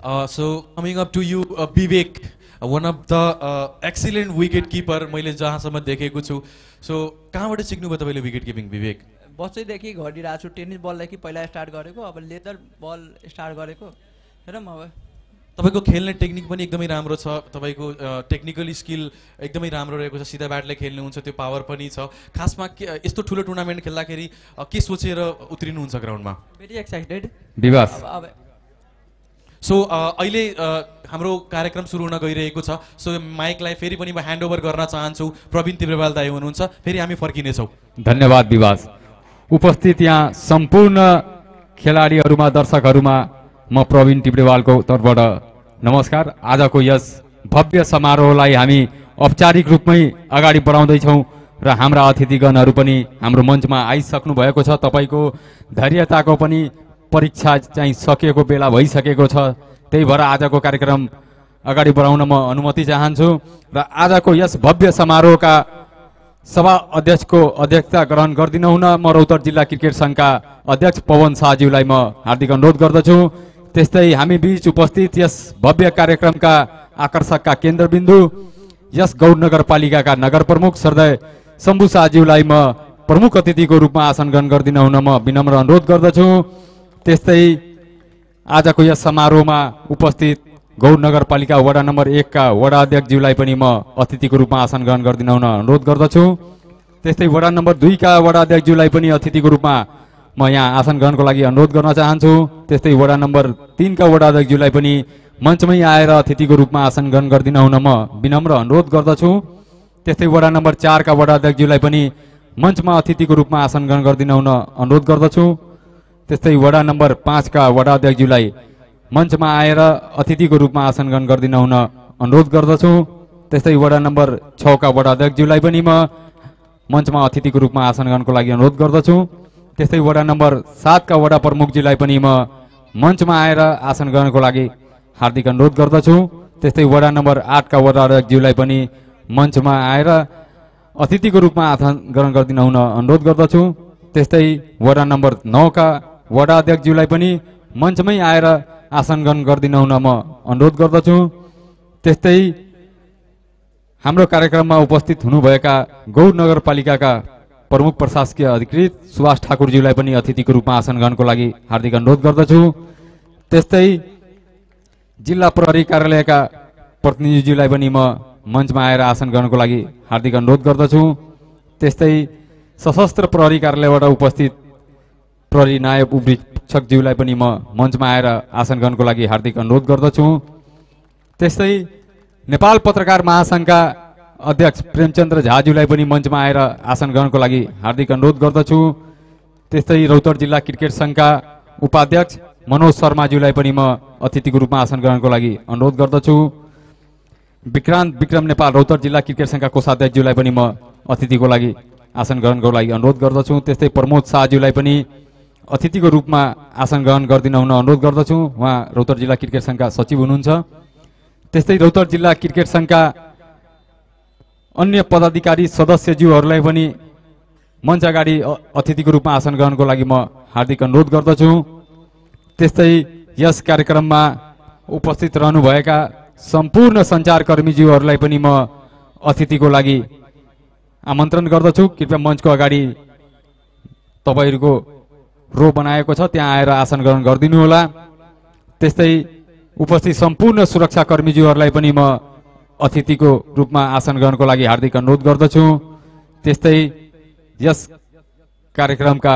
Uh, so coming up to you, uh, uh, of the uh, excellent wicket keeper मैले जहाँसम्म देखेको छु। सो कहाँबाट सिक्नुभयो तपाईँले विकेट किपिङ विवेक? बच्चैदेखि घटिरहेको छु टेनिस बलदेखि पहिला स्टार्ट गरेको अब लेदर बल स्टार्ट गरेको। हेरौँ अब। तपाईँको खेल्ने टेक्निक पनि एकदमै राम्रो छ। तपाईँको टेक्निकल स्किल एकदमै राम्रो रहेको छ। सिधा ब्याटले खेल्नुहुन्छ त्यो पावर पनि छ। खासमा के यस्तो ठुलो टुर्नामेन्ट खेल्दाखेरि अ, के सोचेर उत्रिनुहुन्छ ग्राउन्डमा भेरी एक्साइटेड विवास। अब सो अ, अहिले अ, हाम्रो कार्यक्रम सुरु हुन गइरहेको छ। सो माइकलाई फेरि पनि म ह्यान्डओभर गर्न चाहन्छु। प्रवीण तिब्रेवाल दाई हुनुहुन्छ। फेरि हामी फर्किनेछौँ। धन्यवाद विवास उपस्थित यहाँ सम्पूर्ण खेलाडीहरूमा दर्शकहरूमा म प्रवीण टिप्रेवालको तर्फबाट नमस्कार। आजको यस भव्य समारोहलाई हामी औपचारिक रूपमै अगाडि बढाउँदैछौँ र हाम्रा अतिथिगणहरू पनि हाम्रो मञ्चमा आइसक्नु भएको छ। तपाईँको धैर्यताको पनि परीक्षा चाहिँ सकिएको बेला भइसकेको छ। त्यही भएर आजको कार्यक्रम अगाडि बढाउन म अनुमति चाहन्छु र आजको यस भव्य समारोहका सभा अध्यक्षको अध्यक्षता ग्रहण गरिदिनु हुन म रौतहट जिल्ला क्रिकेट सङ्घका अध्यक्ष पवन शाहज्यूलाई म हार्दिक अनुरोध गर्दछु। त्यस्तै हामी बीच उपस्थित यस भव्य कार्यक्रमका आकर्षकका केन्द्रबिन्दु यस गौर नगरपालिकाका नगर प्रमुख श्रद्धेय शम्भु शाहज्यूलाई म प्रमुख अतिथिको रूपमा आसन ग्रहण गरिदिन हुन म विनम्र अनुरोध गर्दछु। त्यस्तै आजको यस समारोहमा उपस्थित गौर नगरपालिका वडा नम्बर एकका वडा अध्यक्षज्यूलाई पनि म अतिथिको रूपमा आसन ग्रहण गरिदिन हुन अनुरोध गर्दछु। त्यस्तै वडा नम्बर दुईका वडा अध्यक्षज्यूलाई पनि अतिथिको रूपमा म यहाँ आसन ग्रहणको लागि अनुरोध गर्न चाहन्छु। त्यस्तै वडा नम्बर तिनका वडा अध्यक्षज्यूलाई पनि मञ्चमै आएर अतिथिको रूपमा आसन ग्रहण गरिदिन हुन म विनम्र अनुरोध गर्दछु। त्यस्तै वडा नम्बर चारका वडा अध्यक्षज्यूलाई पनि मञ्चमा अतिथिको रूपमा आसन ग्रहण गरिदिन हुन अनुरोध गर्दछु। त्यस्तै वडा नम्बर पाँचका वडा अध्यक्षज्यूलाई मञ्चमा आएर अतिथिको रूपमा आसन ग्रहण गरिदिन हुन अनुरोध गर्दछु। त्यस्तै वडा नम्बर छका वडा अध्यक्षज्यूलाई पनि म मञ्चमा अतिथिको रूपमा आसन ग्रहणको लागि अनुरोध गर्दछु। त्यस्तै वडा नम्बर सातका वडा प्रमुखजीलाई पनि म मञ्चमा आएर आसन ग्रहणको लागि हार्दिक अनुरोध गर्दछु। त्यस्तै वडा नम्बर आठका वडा अध्यक्षज्यूलाई पनि मञ्चमा आएर अतिथिको रूपमा आसन ग्रहण गरिदिन हुन अनुरोध गर्दछु। त्यस्तै वडा नम्बर नौका वडा अध्यक्षज्यूलाई पनि मञ्चमै आएर आसन ग्रहण गरिदिन हुन म अनुरोध गर्दछु। त्यस्तै हाम्रो कार्यक्रममा उपस्थित हुनुभएका गौर नगरपालिकाका प्रमुख प्रशासकीय अधिकृत सुभाष ठाकुरज्यूलाई पनि अतिथिको रूपमा आसन ग्रहणको लागि हार्दिक अनुरोध गर्दछु। त्यस्तै जिल्ला प्रहरी कार्यालयका प्रतिनिधिज्यूलाई पनि म मञ्चमा आएर आसन ग्रहणको लागि हार्दिक अनुरोध गर्दछु। त्यस्तै सशस्त्र प्रहरी कार्यालयबाट उपस्थित प्रहरी नायब उपरीक्षकज्यूलाई पनि म मञ्चमा आएर आसन ग्रहणको लागि हार्दिक अनुरोध गर्दछु। त्यस्तै नेपाल पत्रकार महासङ्घका अध्यक्ष प्रेमचन्द्र झाज्यूलाई पनि मञ्चमा आएर आसन ग्रहणको लागि हार्दिक अनुरोध गर्दछु। त्यस्तै रौतहट जिल्ला क्रिकेट सङ्घका उपाध्यक्ष मनोज शर्माज्यूलाई पनि म अतिथिको रूपमा आसन ग्रहणको लागि अनुरोध गर्दछु। विक्रान्त विक्रम नेपाल रौतहट जिल्ला क्रिकेट सङ्घका कोषाध्यक्षज्यूलाई पनि म अतिथिको लागि आसन ग्रहणको लागि अनुरोध गर्दछु। त्यस्तै प्रमोद शाहज्यूलाई पनि अतिथिको रूपमा आसन ग्रहण गरिदिन हुन अनुरोध गर्दछु। उहाँ रौतहट जिल्ला क्रिकेट सङ्घका सचिव हुनुहुन्छ। त्यस्तै रौतहट जिल्ला क्रिकेट सङ्घका अन्य पदाधिकारी सदस्यज्यूहरूलाई पनि मञ्च अगाडि अतिथिको रूपमा आसन ग्रहणको लागि म हार्दिक अनुरोध गर्दछु। त्यस्तै यस कार्यक्रममा उपस्थित रहनुभएका सम्पूर्ण सञ्चारकर्मीज्यूहरूलाई पनि म अतिथिको लागि आमन्त्रण गर्दछु। कृपया मञ्चको अगाडि तपाईँहरूको रो बनाएको छ त्यहाँ आएर आसन ग्रहण गरिदिनु होला। त्यस्तै उपस्थित सम्पूर्ण सुरक्षाकर्मीज्यूहरूलाई पनि म अतिथिको रूपमा आसन ग्रहणको लागि हार्दिक अनुरोध गर्दछु। त्यस्तै यस कार्यक्रमका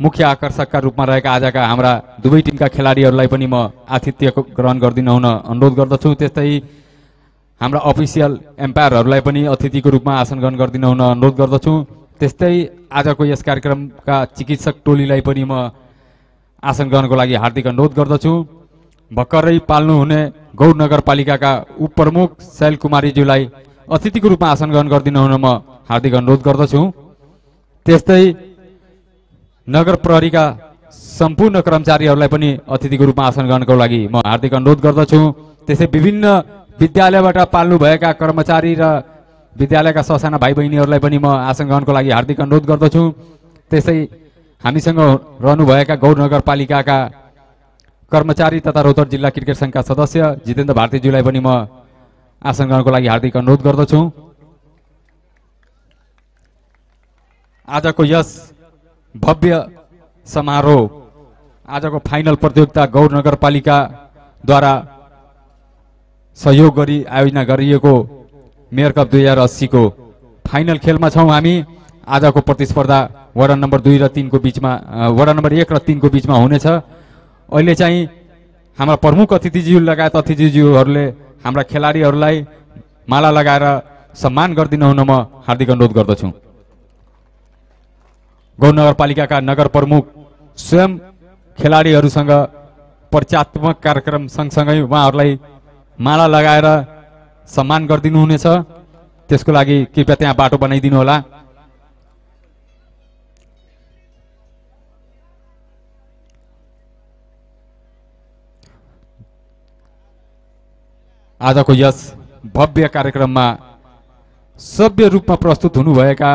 मुख्य आकर्षकका रूपमा रहेका आजका हाम्रा दुवै टिमका खेलाडीहरूलाई पनि म आतिथ्य ग्रहण गरिदिन हुन अनुरोध गर्दछु। त्यस्तै हाम्रा अफिसियल एम्पायरहरूलाई पनि अतिथिको रूपमा आसन ग्रहण गरिदिन हुन अनुरोध गर्दछु। त्यस्तै आजको यस कार्यक्रमका चिकित्सक टोलीलाई पनि म आसन ग्रहणको लागि हार्दिक अनुरोध गर्दछु। भर्खरै पाल्नुहुने गौर नगरपालिकाका उपप्रमुख शैल कुमारीज्यूलाई अतिथिको रूपमा आसन ग्रहण गरिदिन हुन म हार्दिक अनुरोध गर्दछु। त्यस्तै नगर प्रहरीका सम्पूर्ण कर्मचारीहरूलाई पनि अतिथिको रूपमा आसन गर्नको लागि म हार्दिक अनुरोध गर्दछु। त्यसै विभिन्न विद्यालयबाट पाल्नुभएका कर्मचारी र विद्यालयका ससाना भाइ बहिनीहरूलाई पनि म आसन ग्रहणको लागि हार्दिक अनुरोध गर्दछु। त्यसै हामीसँग रहनुभएका गौर नगरपालिकाका कर्मचारी तथा रौतहट जिल्ला क्रिकेट सङ्घका सदस्य जितेन्द्र भारतीज्यूलाई पनि म आसन ग्रहणको लागि हार्दिक अनुरोध गर्दछु। आजको यस भव्य समारोह आजको फाइनल प्रतियोगिता गौर नगरपालिकाद्वारा सहयोग गरी आयोजना गरिएको मेयर कप दुई हजार अस्सीको फाइनल खेलमा छौँ हामी। आजको प्रतिस्पर्धा वडा नम्बर दुई र तिनको बिचमा वडा नम्बर एक र तिनको बिचमा हुनेछ। अहिले चाहिँ हाम्रा प्रमुख अतिथिज्यू लगायत अतिथिज्यूहरूले हाम्रा खेलाडीहरूलाई माला लगाएर सम्मान गरिदिनु हुन म हार्दिक अनुरोध गर्दछु। गौर नगरपालिकाका नगर प्रमुख स्वयं खेलाडीहरूसँग परिचयात्मक कार्यक्रम सँगसँगै उहाँहरूलाई माला लगाएर सम्मान गरिदिनु हुनेछ त्यसको लागि कृपया त्यहाँ बाटो बनाइदिनु होला। आजको यस भव्य कार्यक्रममा सभ्य रूपमा प्रस्तुत हुनुभएका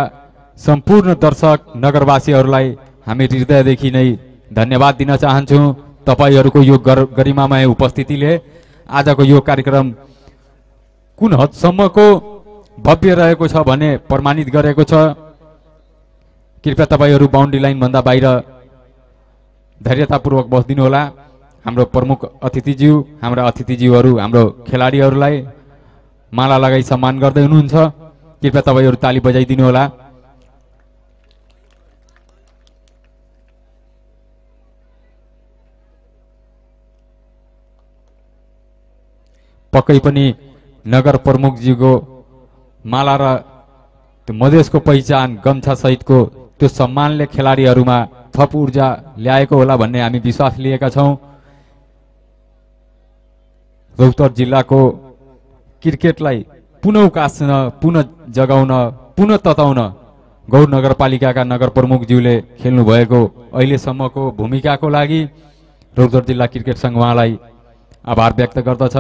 सम्पूर्ण दर्शक नगरवासीहरूलाई हामी हृदयदेखि नै धन्यवाद दिन चाहन्छौँ। तपाईँहरूको यो गर गरिमामय उपस्थितिले आजको यो कार्यक्रम कुन हदसम्मको भव्य रहेको छ भने प्रमाणित गरेको छ? कृपया तपाईँहरू बााउन्ड्री लाइनभन्दा बाहिर धैर्यतापूर्वक बसिदिनु होला। हाम्रो प्रमुख अतिथिज्यू हाम्रा अतिथिज्यूहरू हाम्रो खेलाडीहरूलाई माला लगाई सम्मान गर्दै हुनुहुन्छ। कृपया तपाईँहरू ताली बजाइदिनु होला। पक्कै पनि नगर प्रमुखज्यूको माला र त्यो मधेसको पहिचान गम्छा सहितको त्यो सम्मानले खेलाडीहरूमा थप ऊर्जा ल्याएको होला भन्ने हामी विश्वास लिएका छौँ। रौतहट जिल्लाको क्रिकेटलाई पुनः उकास्न पुनः जगाउन पुनः तताउन गौर नगरपालिकाका नगर प्रमुखज्यूले खेल्नुभएको अहिलेसम्मको भूमिकाको लागि रौतहट जिल्ला क्रिकेट सङ्घ उहाँलाई आभार व्यक्त गर्दछ।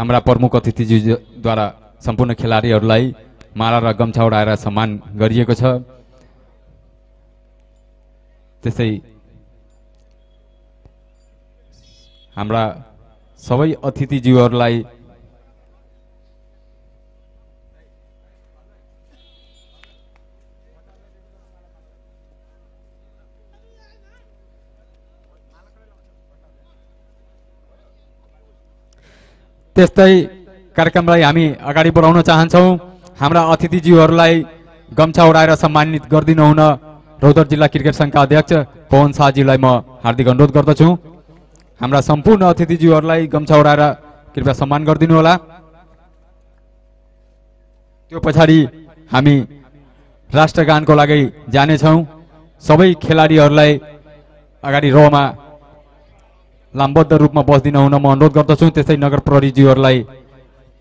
हाम्रा प्रमुख अतिथिज्यूद्वारा सम्पूर्ण खेलाडीहरूलाई माला र गम्छा उडाएर सम्मान गरिएको छ। त्यसै हाम्रा सबै अतिथिज्यूहरूलाई त्यस्तै कार्यक्रमलाई हामी अगाडि बढाउन चाहन्छौँ। हाम्रा अतिथिज्यूहरूलाई गम्छा उडाएर सम्मानित गरिदिनु हुन रौतहट जिल्ला क्रिकेट सङ्घका अध्यक्ष पवन शाहजीलाई म हार्दिक अनुरोध गर्दछु। हाम्रा सम्पूर्ण अतिथिज्यूहरूलाई गम्छा उडाएर कृपया सम्मान गरिदिनु होला। त्यो पछाडि हामी राष्ट्रगानको लागि जानेछौँ। सबै खेलाडीहरूलाई अगाडि रोमा लामबद्ध रूपमा बस्दिन हुन म अनुरोध गर्दछु। त्यस्तै नगर प्रहरीज्यूहरूलाई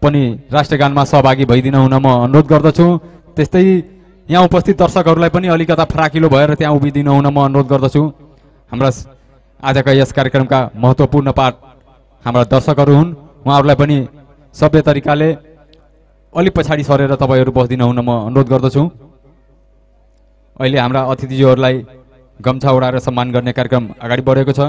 पनि राष्ट्रगानमा सहभागी भइदिन हुन म अनुरोध गर्दछु। त्यस्तै यहाँ उपस्थित दर्शकहरूलाई पनि अलिकता फराकिलो भएर त्यहाँ उभिदिन हुन म अनुरोध गर्दछु। हाम्रा आजका यस कार्यक्रमका महत्त्वपूर्ण पाठ हाम्रा दर्शकहरू हुन्। उहाँहरूलाई पनि सभ्य तरिकाले अलिक पछाडि सरेर तपाईँहरू बस्दिन हुन म अनुरोध गर्दछु। अहिले हाम्रा अतिथिज्यूहरूलाई गम्छा उडाएर सम्मान गर्ने कार्यक्रम अगाडि बढेको छ।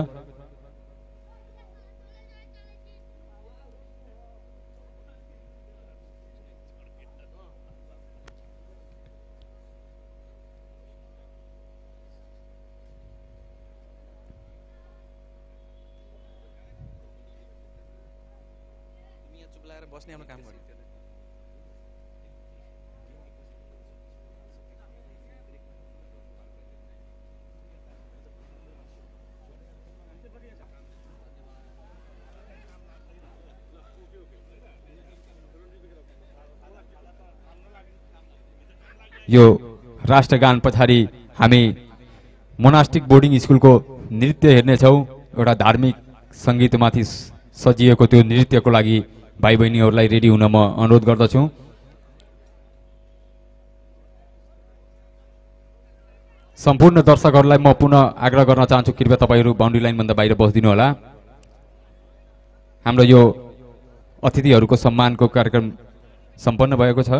यो राष्ट्रगान पछाडि हामी मोनास्टिक बोर्डिङ स्कुलको नृत्य हेर्नेछौँ। एउटा धार्मिक सङ्गीतमाथि सजिएको त्यो नृत्यको लागि भाइ बहिनीहरूलाई रेडी हुन म अनुरोध गर्दछु। सम्पूर्ण दर्शकहरूलाई म पुनः आग्रह गर्न चाहन्छु कृपया तपाईँहरू बााउन्ड्री लाइनभन्दा बाहिर होला। हाम्रो यो अतिथिहरूको सम्मानको कार्यक्रम सम्पन्न भएको छ।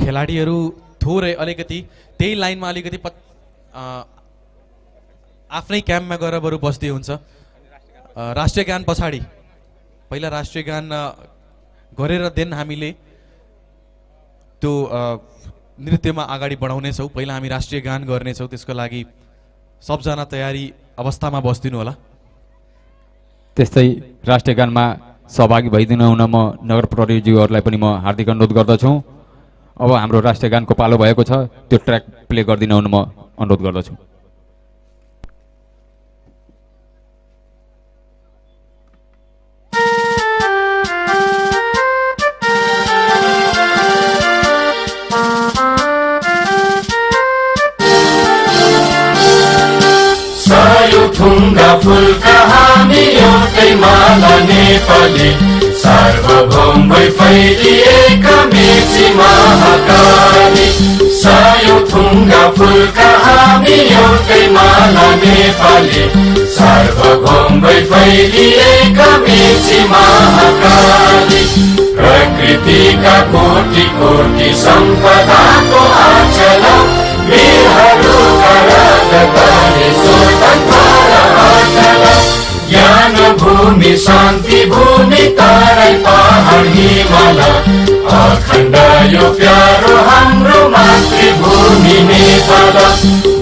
खेलाडीहरू थोरै अलिकति त्यही लाइनमा अलिकति अ, आफ्नै क्याम्पमा गएर बरु बस्दै हुन्छ। राष्ट्रिय गान पछाडि। पहिला राष्ट्रिय गान गरेर देन हामीले त्यो नृत्यमा अगाडि बढाउनेछौँ। पहिला हामी राष्ट्रिय गान गर्नेछौँ त्यसको लागि सबजना तयारी अवस्थामा बस्दिनु होला। त्यस्तै राष्ट्रिय गानमा सहभागी भइदिनु हुन म नगर प्रहरीज्यूहरूलाई पनि म हार्दिक अनुरोध गर्दछु। अब हाम्रो राष्ट्रिय गानको पालो भएको छ त्यो ट्र्याक प्ले गरिदिन म अनुरोध गर्दछु। फुलका हामी एउटै माला नेपाली। सार्वभौम फैलिएका मेची महाकाली। सयो थुङ्गा फुलका हामी एउटै माला नेपाली। सार्वभौम फैलिएका मेची महाकाली। प्रकृतिका कोटि कोटि सम्पदाको आचल स्वतन्त्र अटल ज्ञान भूमि शान्ति भूमि तराई पहाड हिमाल अखण्ड यो प्यारो हाम्रो मातृभूमि नेपाल।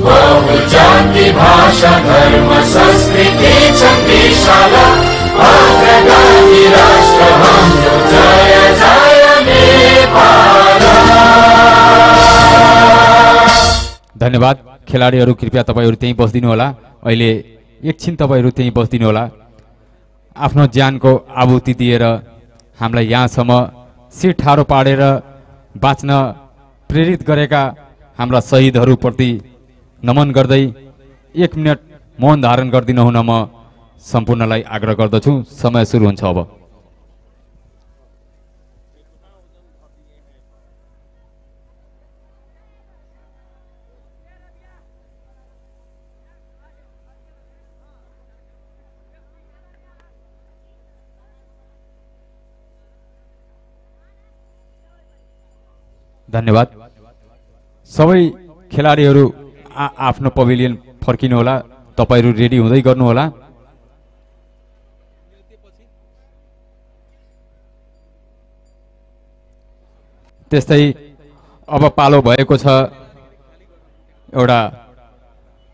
बहु जाति भाषा धर्म संस्कृति छन् विशाल। अग्रगामी राष्ट्र हाम्रो जय जय नेपाल। धन्यवाद। खेलाडीहरू कृपया तपाईँहरू त्यहीँ बसिदिनु होला अहिले एकछिन तपाईँहरू त्यहीँ बसिदिनु होला। आफ्नो ज्यानको आहुति दिएर हामीलाई यहाँसम्म सिट ठाडो पाडेर बाँच्न प्रेरित गरेका हाम्रा शहीदहरूप्रति नमन गर्दै एक मिनट मौन धारण गरिदिनु हुन म सम्पूर्णलाई आग्रह गर्दछु। समय सुरु हुन्छ अब। धन्यवाद। सबै खेलाडीहरू आफ्नो पभिलियन फर्किनुहोला। तपाईँहरू रेडी हुँदै गर्नुहोला। त्यस्तै अब पालो भएको छ एउटा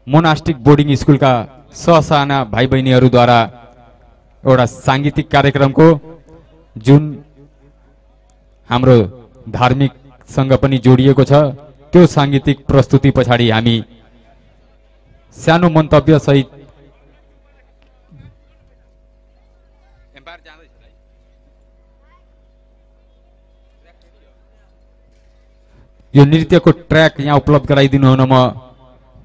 मोनास्टिक बोर्डिङ स्कुलका ससाना भाइ बहिनीहरूद्वारा एउटा साङ्गीतिक कार्यक्रमको जुन हाम्रो धार्मिकसँग पनि जोडिएको छ। त्यो साङ्गीतिक प्रस्तुति पछाडि हामी सानो मन्तव्य सहित यो नृत्यको ट्र्याक यहाँ उपलब्ध गराइदिनु हुन म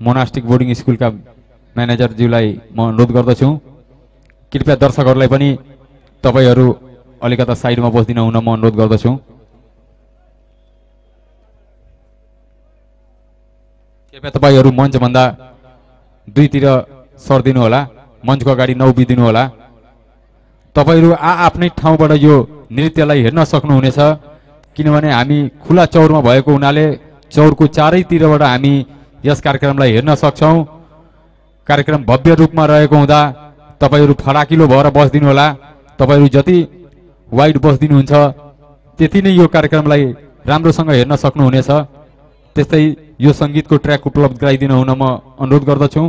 मोनास्टिक बोर्डिङ स्कुलका म्यानेजरज्यूलाई म अनुरोध गर्दछु। कृपया दर्शकहरूलाई पनि तपाईँहरू अलिकता साइडमा बसिदिनु हुन म अनुरोध गर्दछु। कृपया तपाईँहरू मञ्चभन्दा दुईतिर होला मञ्चको अगाडि नउभिदिनु होला तपाईँहरू आ आफ्नै ठाउँबाट यो नृत्यलाई हेर्न सक्नुहुनेछ किनभने हामी खुला चौरमा भएको हुनाले चौरको चारैतिरबाट हामी यस कार्यक्रमलाई हेर्न सक्छौँ कार्यक्रम भव्य रूपमा रहेको हुँदा तपाईँहरू फराकिलो भएर बसिदिनु होला तपाईँहरू जति वाइड बसिदिनुहुन्छ त्यति नै यो कार्यक्रमलाई राम्रोसँग हेर्न सक्नुहुनेछ त्यस्तै यो सङ्गीतको ट्र्याक उपलब्ध गराइदिनु हुन म अनुरोध गर्दछु।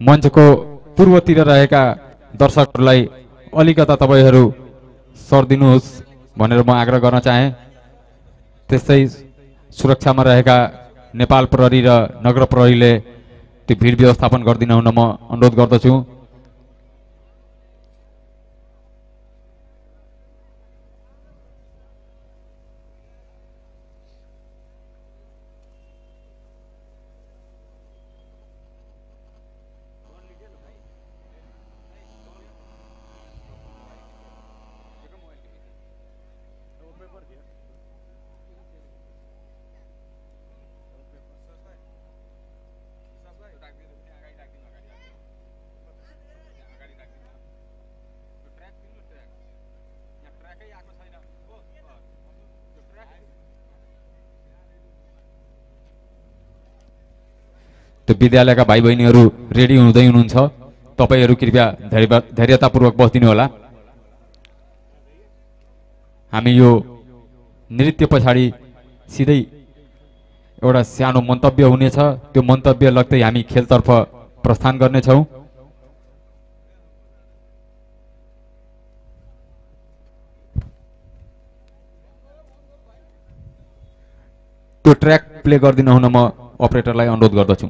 मञ्चको पूर्वतिर रहेका दर्शकहरूलाई अलिकता तपाईँहरू सर्दिनुहोस् भनेर म आग्रह गर्न चाहेँ। त्यस्तै सुरक्षामा रहेका नेपाल प्रहरी र नगर प्रहरीले त्यो भिड व्यवस्थापन गरिदिनु हुन म अनुरोध गर्दछु। त्यो विद्यालयका भाइ बहिनीहरू रेडी हुँदै हुनुहुन्छ। तपाईँहरू कृपया धैर्य धैर्यतापूर्वक बसिदिनु होला। हामी यो नृत्य पछाडि सिधै एउटा सानो मन्तव्य हुनेछ। त्यो मन्तव्य लग्दै हामी खेलतर्फ प्रस्थान गर्नेछौँ। त्यो ट्र्याक प्ले गरिदिनु हुन म अपरेटरलाई अनुरोध गर्दछु।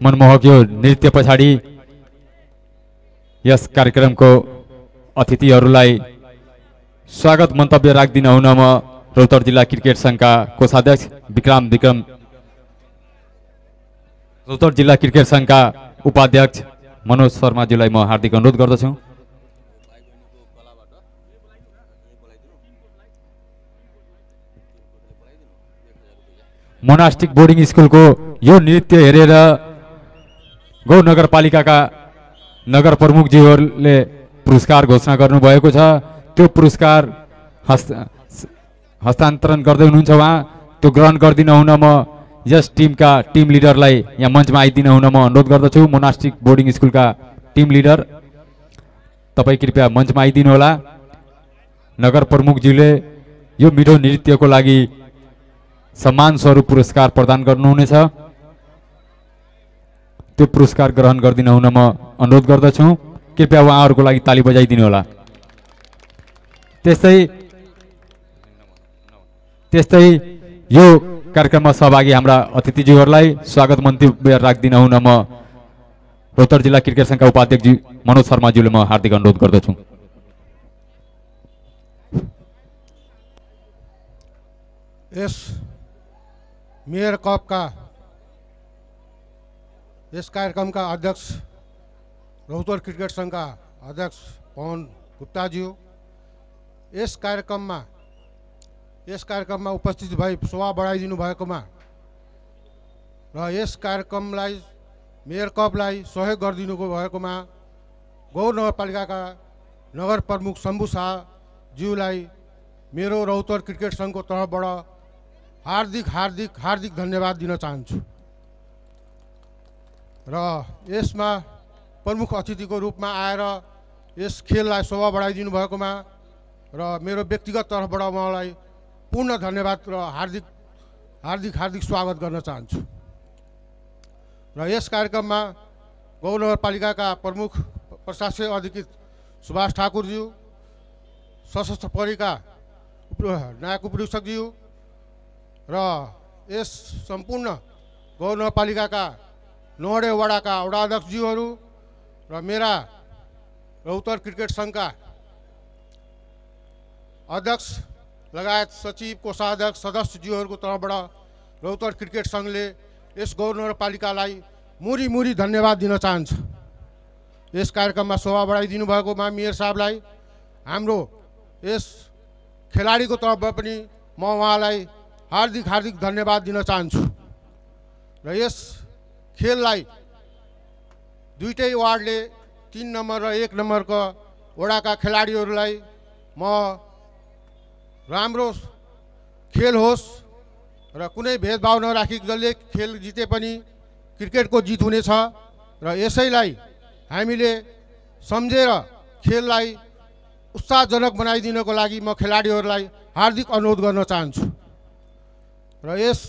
मनमोहक यो नृत्य पछाडि यस कार्यक्रमको अतिथिहरूलाई स्वागत मन्तव्य राखिदिन हुन म रौतहट जिल्ला क्रिकेट सङ्घका कोषाध्यक्ष विक्रम विक्रम रौतहट जिल्ला क्रिकेट सङ्घका उपाध्यक्ष मनोज शर्माज्यूलाई म हार्दिक अनुरोध गर्दछु। मोनास्टिक बोर्डिङ स्कुलको यो नृत्य हेरेर गौ नगरपालिकाका नगर प्रमुखज्यूहरूले पुरस्कार घोषणा गर्नुभएको छ। त्यो पुरस्कार हस्त हस्तान्तरण गर्दै हुनुहुन्छ उहाँ। त्यो ग्रहण गरिदिन हुन म यस टिमका टिम लिडरलाई यहाँ मञ्चमा आइदिन हुन म अनुरोध गर्दछु। मोनास्टिक बोर्डिङ स्कुलका टिम लिडर तपाईँ कृपया मञ्चमा आइदिनु होला। नगर प्रमुखज्यूले यो मिठो नृत्यको लागि सम्मान स्वरूप पुरस्कार प्रदान गर्नुहुनेछ। त्यो पुरस्कार ग्रहण गरिदिन हुन म अनुरोध गर्दछु। कृपया उहाँहरूको लागि ताली बजाइदिनु होला। त्यस्तै त्यस्तै यो कार्यक्रममा सहभागी हाम्रा अतिथिज्यूहरूलाई स्वागत मन्तव्य राखिदिन हुन म रोहतर जिल्ला क्रिकेट सङ्घका उपाध्यक्षजी मनोज शर्माज्यूले म हार्दिक अनुरोध गर्दछु। यस मेयर कपका यस कार्यक्रमका अध्यक्ष रौतहट क्रिकेट सङ्घका अध्यक्ष पवन गुप्ताज्यू यस कार्यक्रममा यस कार्यक्रममा उपस्थित भई शोभा बढाइदिनु भएकोमा र यस कार्यक्रमलाई मेयर कपलाई सहयोग गरिदिनु भएकोमा गौर नगरपालिकाका नगर प्रमुख शम्भु शाहज्यूलाई मेरो रौतहट क्रिकेट सङ्घको तर्फबाट हार्दिक हार्दिक हार्दिक धन्यवाद दिन चाहन्छु। र यसमा प्रमुख अतिथिको रूपमा आएर यस खेललाई शोभा बढाइदिनु भएकोमा र मेरो व्यक्तिगत तर्फबाट उहाँलाई पूर्ण धन्यवाद र हार्दिक हार्दिक हार्दिक स्वागत गर्न चाहन्छु। र यस कार्यक्रममा गौ नगरपालिकाका प्रमुख प्रशासकीय अधिकृत सुभाष ठाकुरज्यू सशस्त्र उप नायक उपरीक्षकज्यू र यस सम्पूर्ण गौ नगरपालिकाका नौडे वडाका वडा अध्यक्षज्यूहरू र मेरा रौतर क्रिकेट सङ्घका अध्यक्ष लगायत सचिव कोषाध्यक्ष सदस्यज्यूहरूको तर्फबाट रौतर क्रिकेट सङ्घले यस गौ नगरपालिकालाई मुरी मुरी धन्यवाद दिन चाहन्छ। यस कार्यक्रममा शोभा बढाइदिनु भएकोमा मेयर साहबलाई हाम्रो यस खेलाडीको तर्फबाट पनि म उहाँलाई हार्दिक हार्दिक धन्यवाद दिन चाहन्छु। र यस खेललाई दुइटै वार्डले तिन नम्बर र एक नम्बरको वडाका खेलाडीहरूलाई म राम्रो खेल होस् र कुनै भेदभाव नराखी जसले खेल जिते पनि क्रिकेटको जित हुनेछ र यसैलाई हामीले सम्झेर खेललाई उत्साहजनक बनाइदिनको लागि म खेलाडीहरूलाई हार्दिक अनुरोध गर्न चाहन्छु। र यस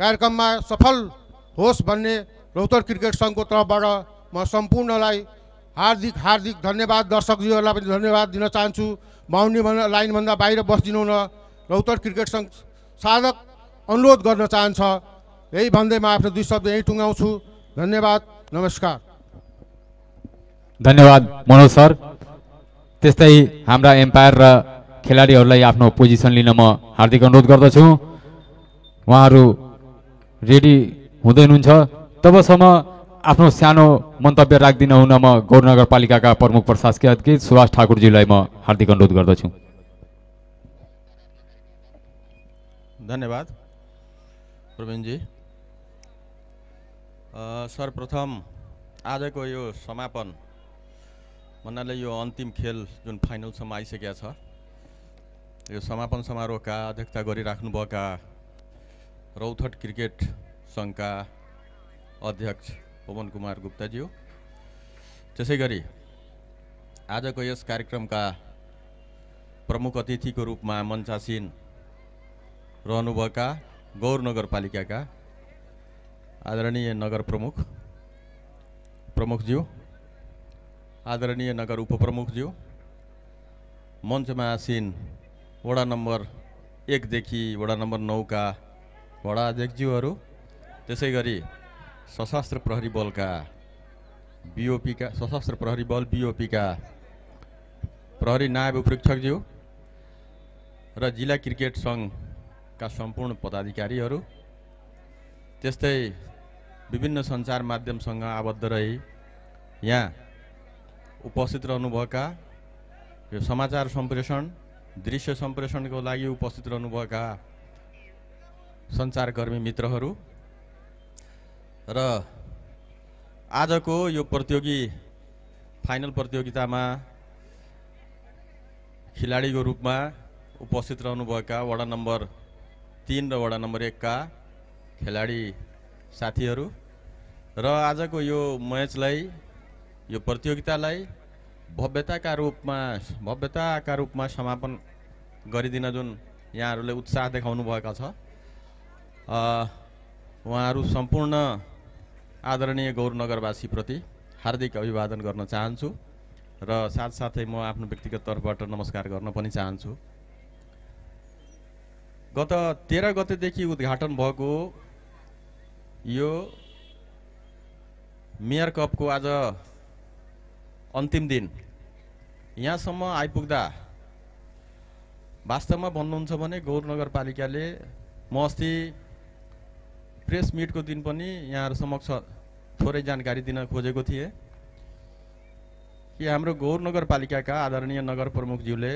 कार्यक्रममा सफल होस् भन्ने रौतर क्रिकेट सङ्घको तर्फबाट म सम्पूर्णलाई हार्दिक हार्दिक धन्यवाद दर्शकज्यूहरूलाई पनि धन्यवाद दिन चाहन्छु। भन्दा लाइनभन्दा बाहिर बसिदिनु न रौतर क्रिकेट सङ्घ साधक अनुरोध गर्न चाहन्छ। यही भन्दै म आफ्नो दुई शब्द यहीँ टुङ्गाउँछु। धन्यवाद नमस्कार। धन्यवाद मनोज सर। त्यस्तै हाम्रा एम्पायर र खेलाडीहरूलाई आफ्नो पोजिसन लिन म हार्दिक अनुरोध गर्दछु। उहाँहरू रेडी हुँदै हुनुहुन्छ तबसम्म आफ्नो सानो मन्तव्य राखिदिन हुन म गौर नगरपालिकाका प्रमुख प्रशासकीय अधिकृत सुभाष ठाकुरजीलाई म हार्दिक अनुरोध गर्दछु। धन्यवाद प्रवीणजी। सर्वप्रथम आजको यो समापन भन्नाले यो अन्तिम खेल जुन फाइनलसम्म आइसकेका छ यो समापन समारोहका अध्यक्षता गरिराख्नुभएका रौथट क्रिकेट सङ्घका अध्यक्ष पवन कुमार गुप्ताज्यू। त्यसै गरी आजको यस कार्यक्रमका प्रमुख अतिथिको रूपमा मञ्चासीन रहनुभएका गौर नगरपालिकाका आदरणीय नगर प्रमुख प्रमुखज्यू आदरणीय नगर उपप्रमुखज्यू मञ्चमा आसीन वडा नम्बर एकदेखि वडा नम्बर नौका वडा अध्यक्षज्यूहरू त्यसै गरी सशस्त्र प्रहरी बलका बिओपीका सशस्त्र प्रहरी बल बिओपीका प्रहरी नायब उपरीक्षकज्यू र जिल्ला क्रिकेट सङ्घका सम्पूर्ण पदाधिकारीहरू त्यस्तै विभिन्न सञ्चार माध्यमसँग आबद्ध रही यहाँ उपस्थित रहनुभएका यो समाचार सम्प्रेषण दृश्य सम्प्रेषणको लागि उपस्थित रहनुभएका सञ्चारकर्मी मित्रहरू र आजको यो प्रतियोगी फाइनल प्रतियोगितामा खेलाडीको रूपमा उपस्थित रहनुभएका वडा नम्बर तिन र वडा नम्बर एकका खेलाडी साथीहरू र आजको यो म्याचलाई यो प्रतियोगितालाई भव्यताका रूपमा भव्यताका रूपमा समापन गरिदिन जुन यहाँहरूले उत्साह देखाउनु भएका छ उहाँहरू सम्पूर्ण आदरणीय गौर नगरवासीप्रति हार्दिक अभिवादन गर्न चाहन्छु र साथसाथै म आफ्नो व्यक्तिगत तर्फबाट नमस्कार गर्न पनि चाहन्छु। गत तेह्र गतेदेखि उद्घाटन भएको यो मेयर कपको आज अन्तिम दिन। यहाँसम्म आइपुग्दा वास्तवमा भन्नुहुन्छ भने गौर नगरपालिकाले म अस्ति प्रेस मिटको दिन पनि यहाँहरू समक्ष थोरै जानकारी दिन खोजेको थिएँ कि हाम्रो गौर नगरपालिकाका आदरणीय नगर प्रमुखज्यूले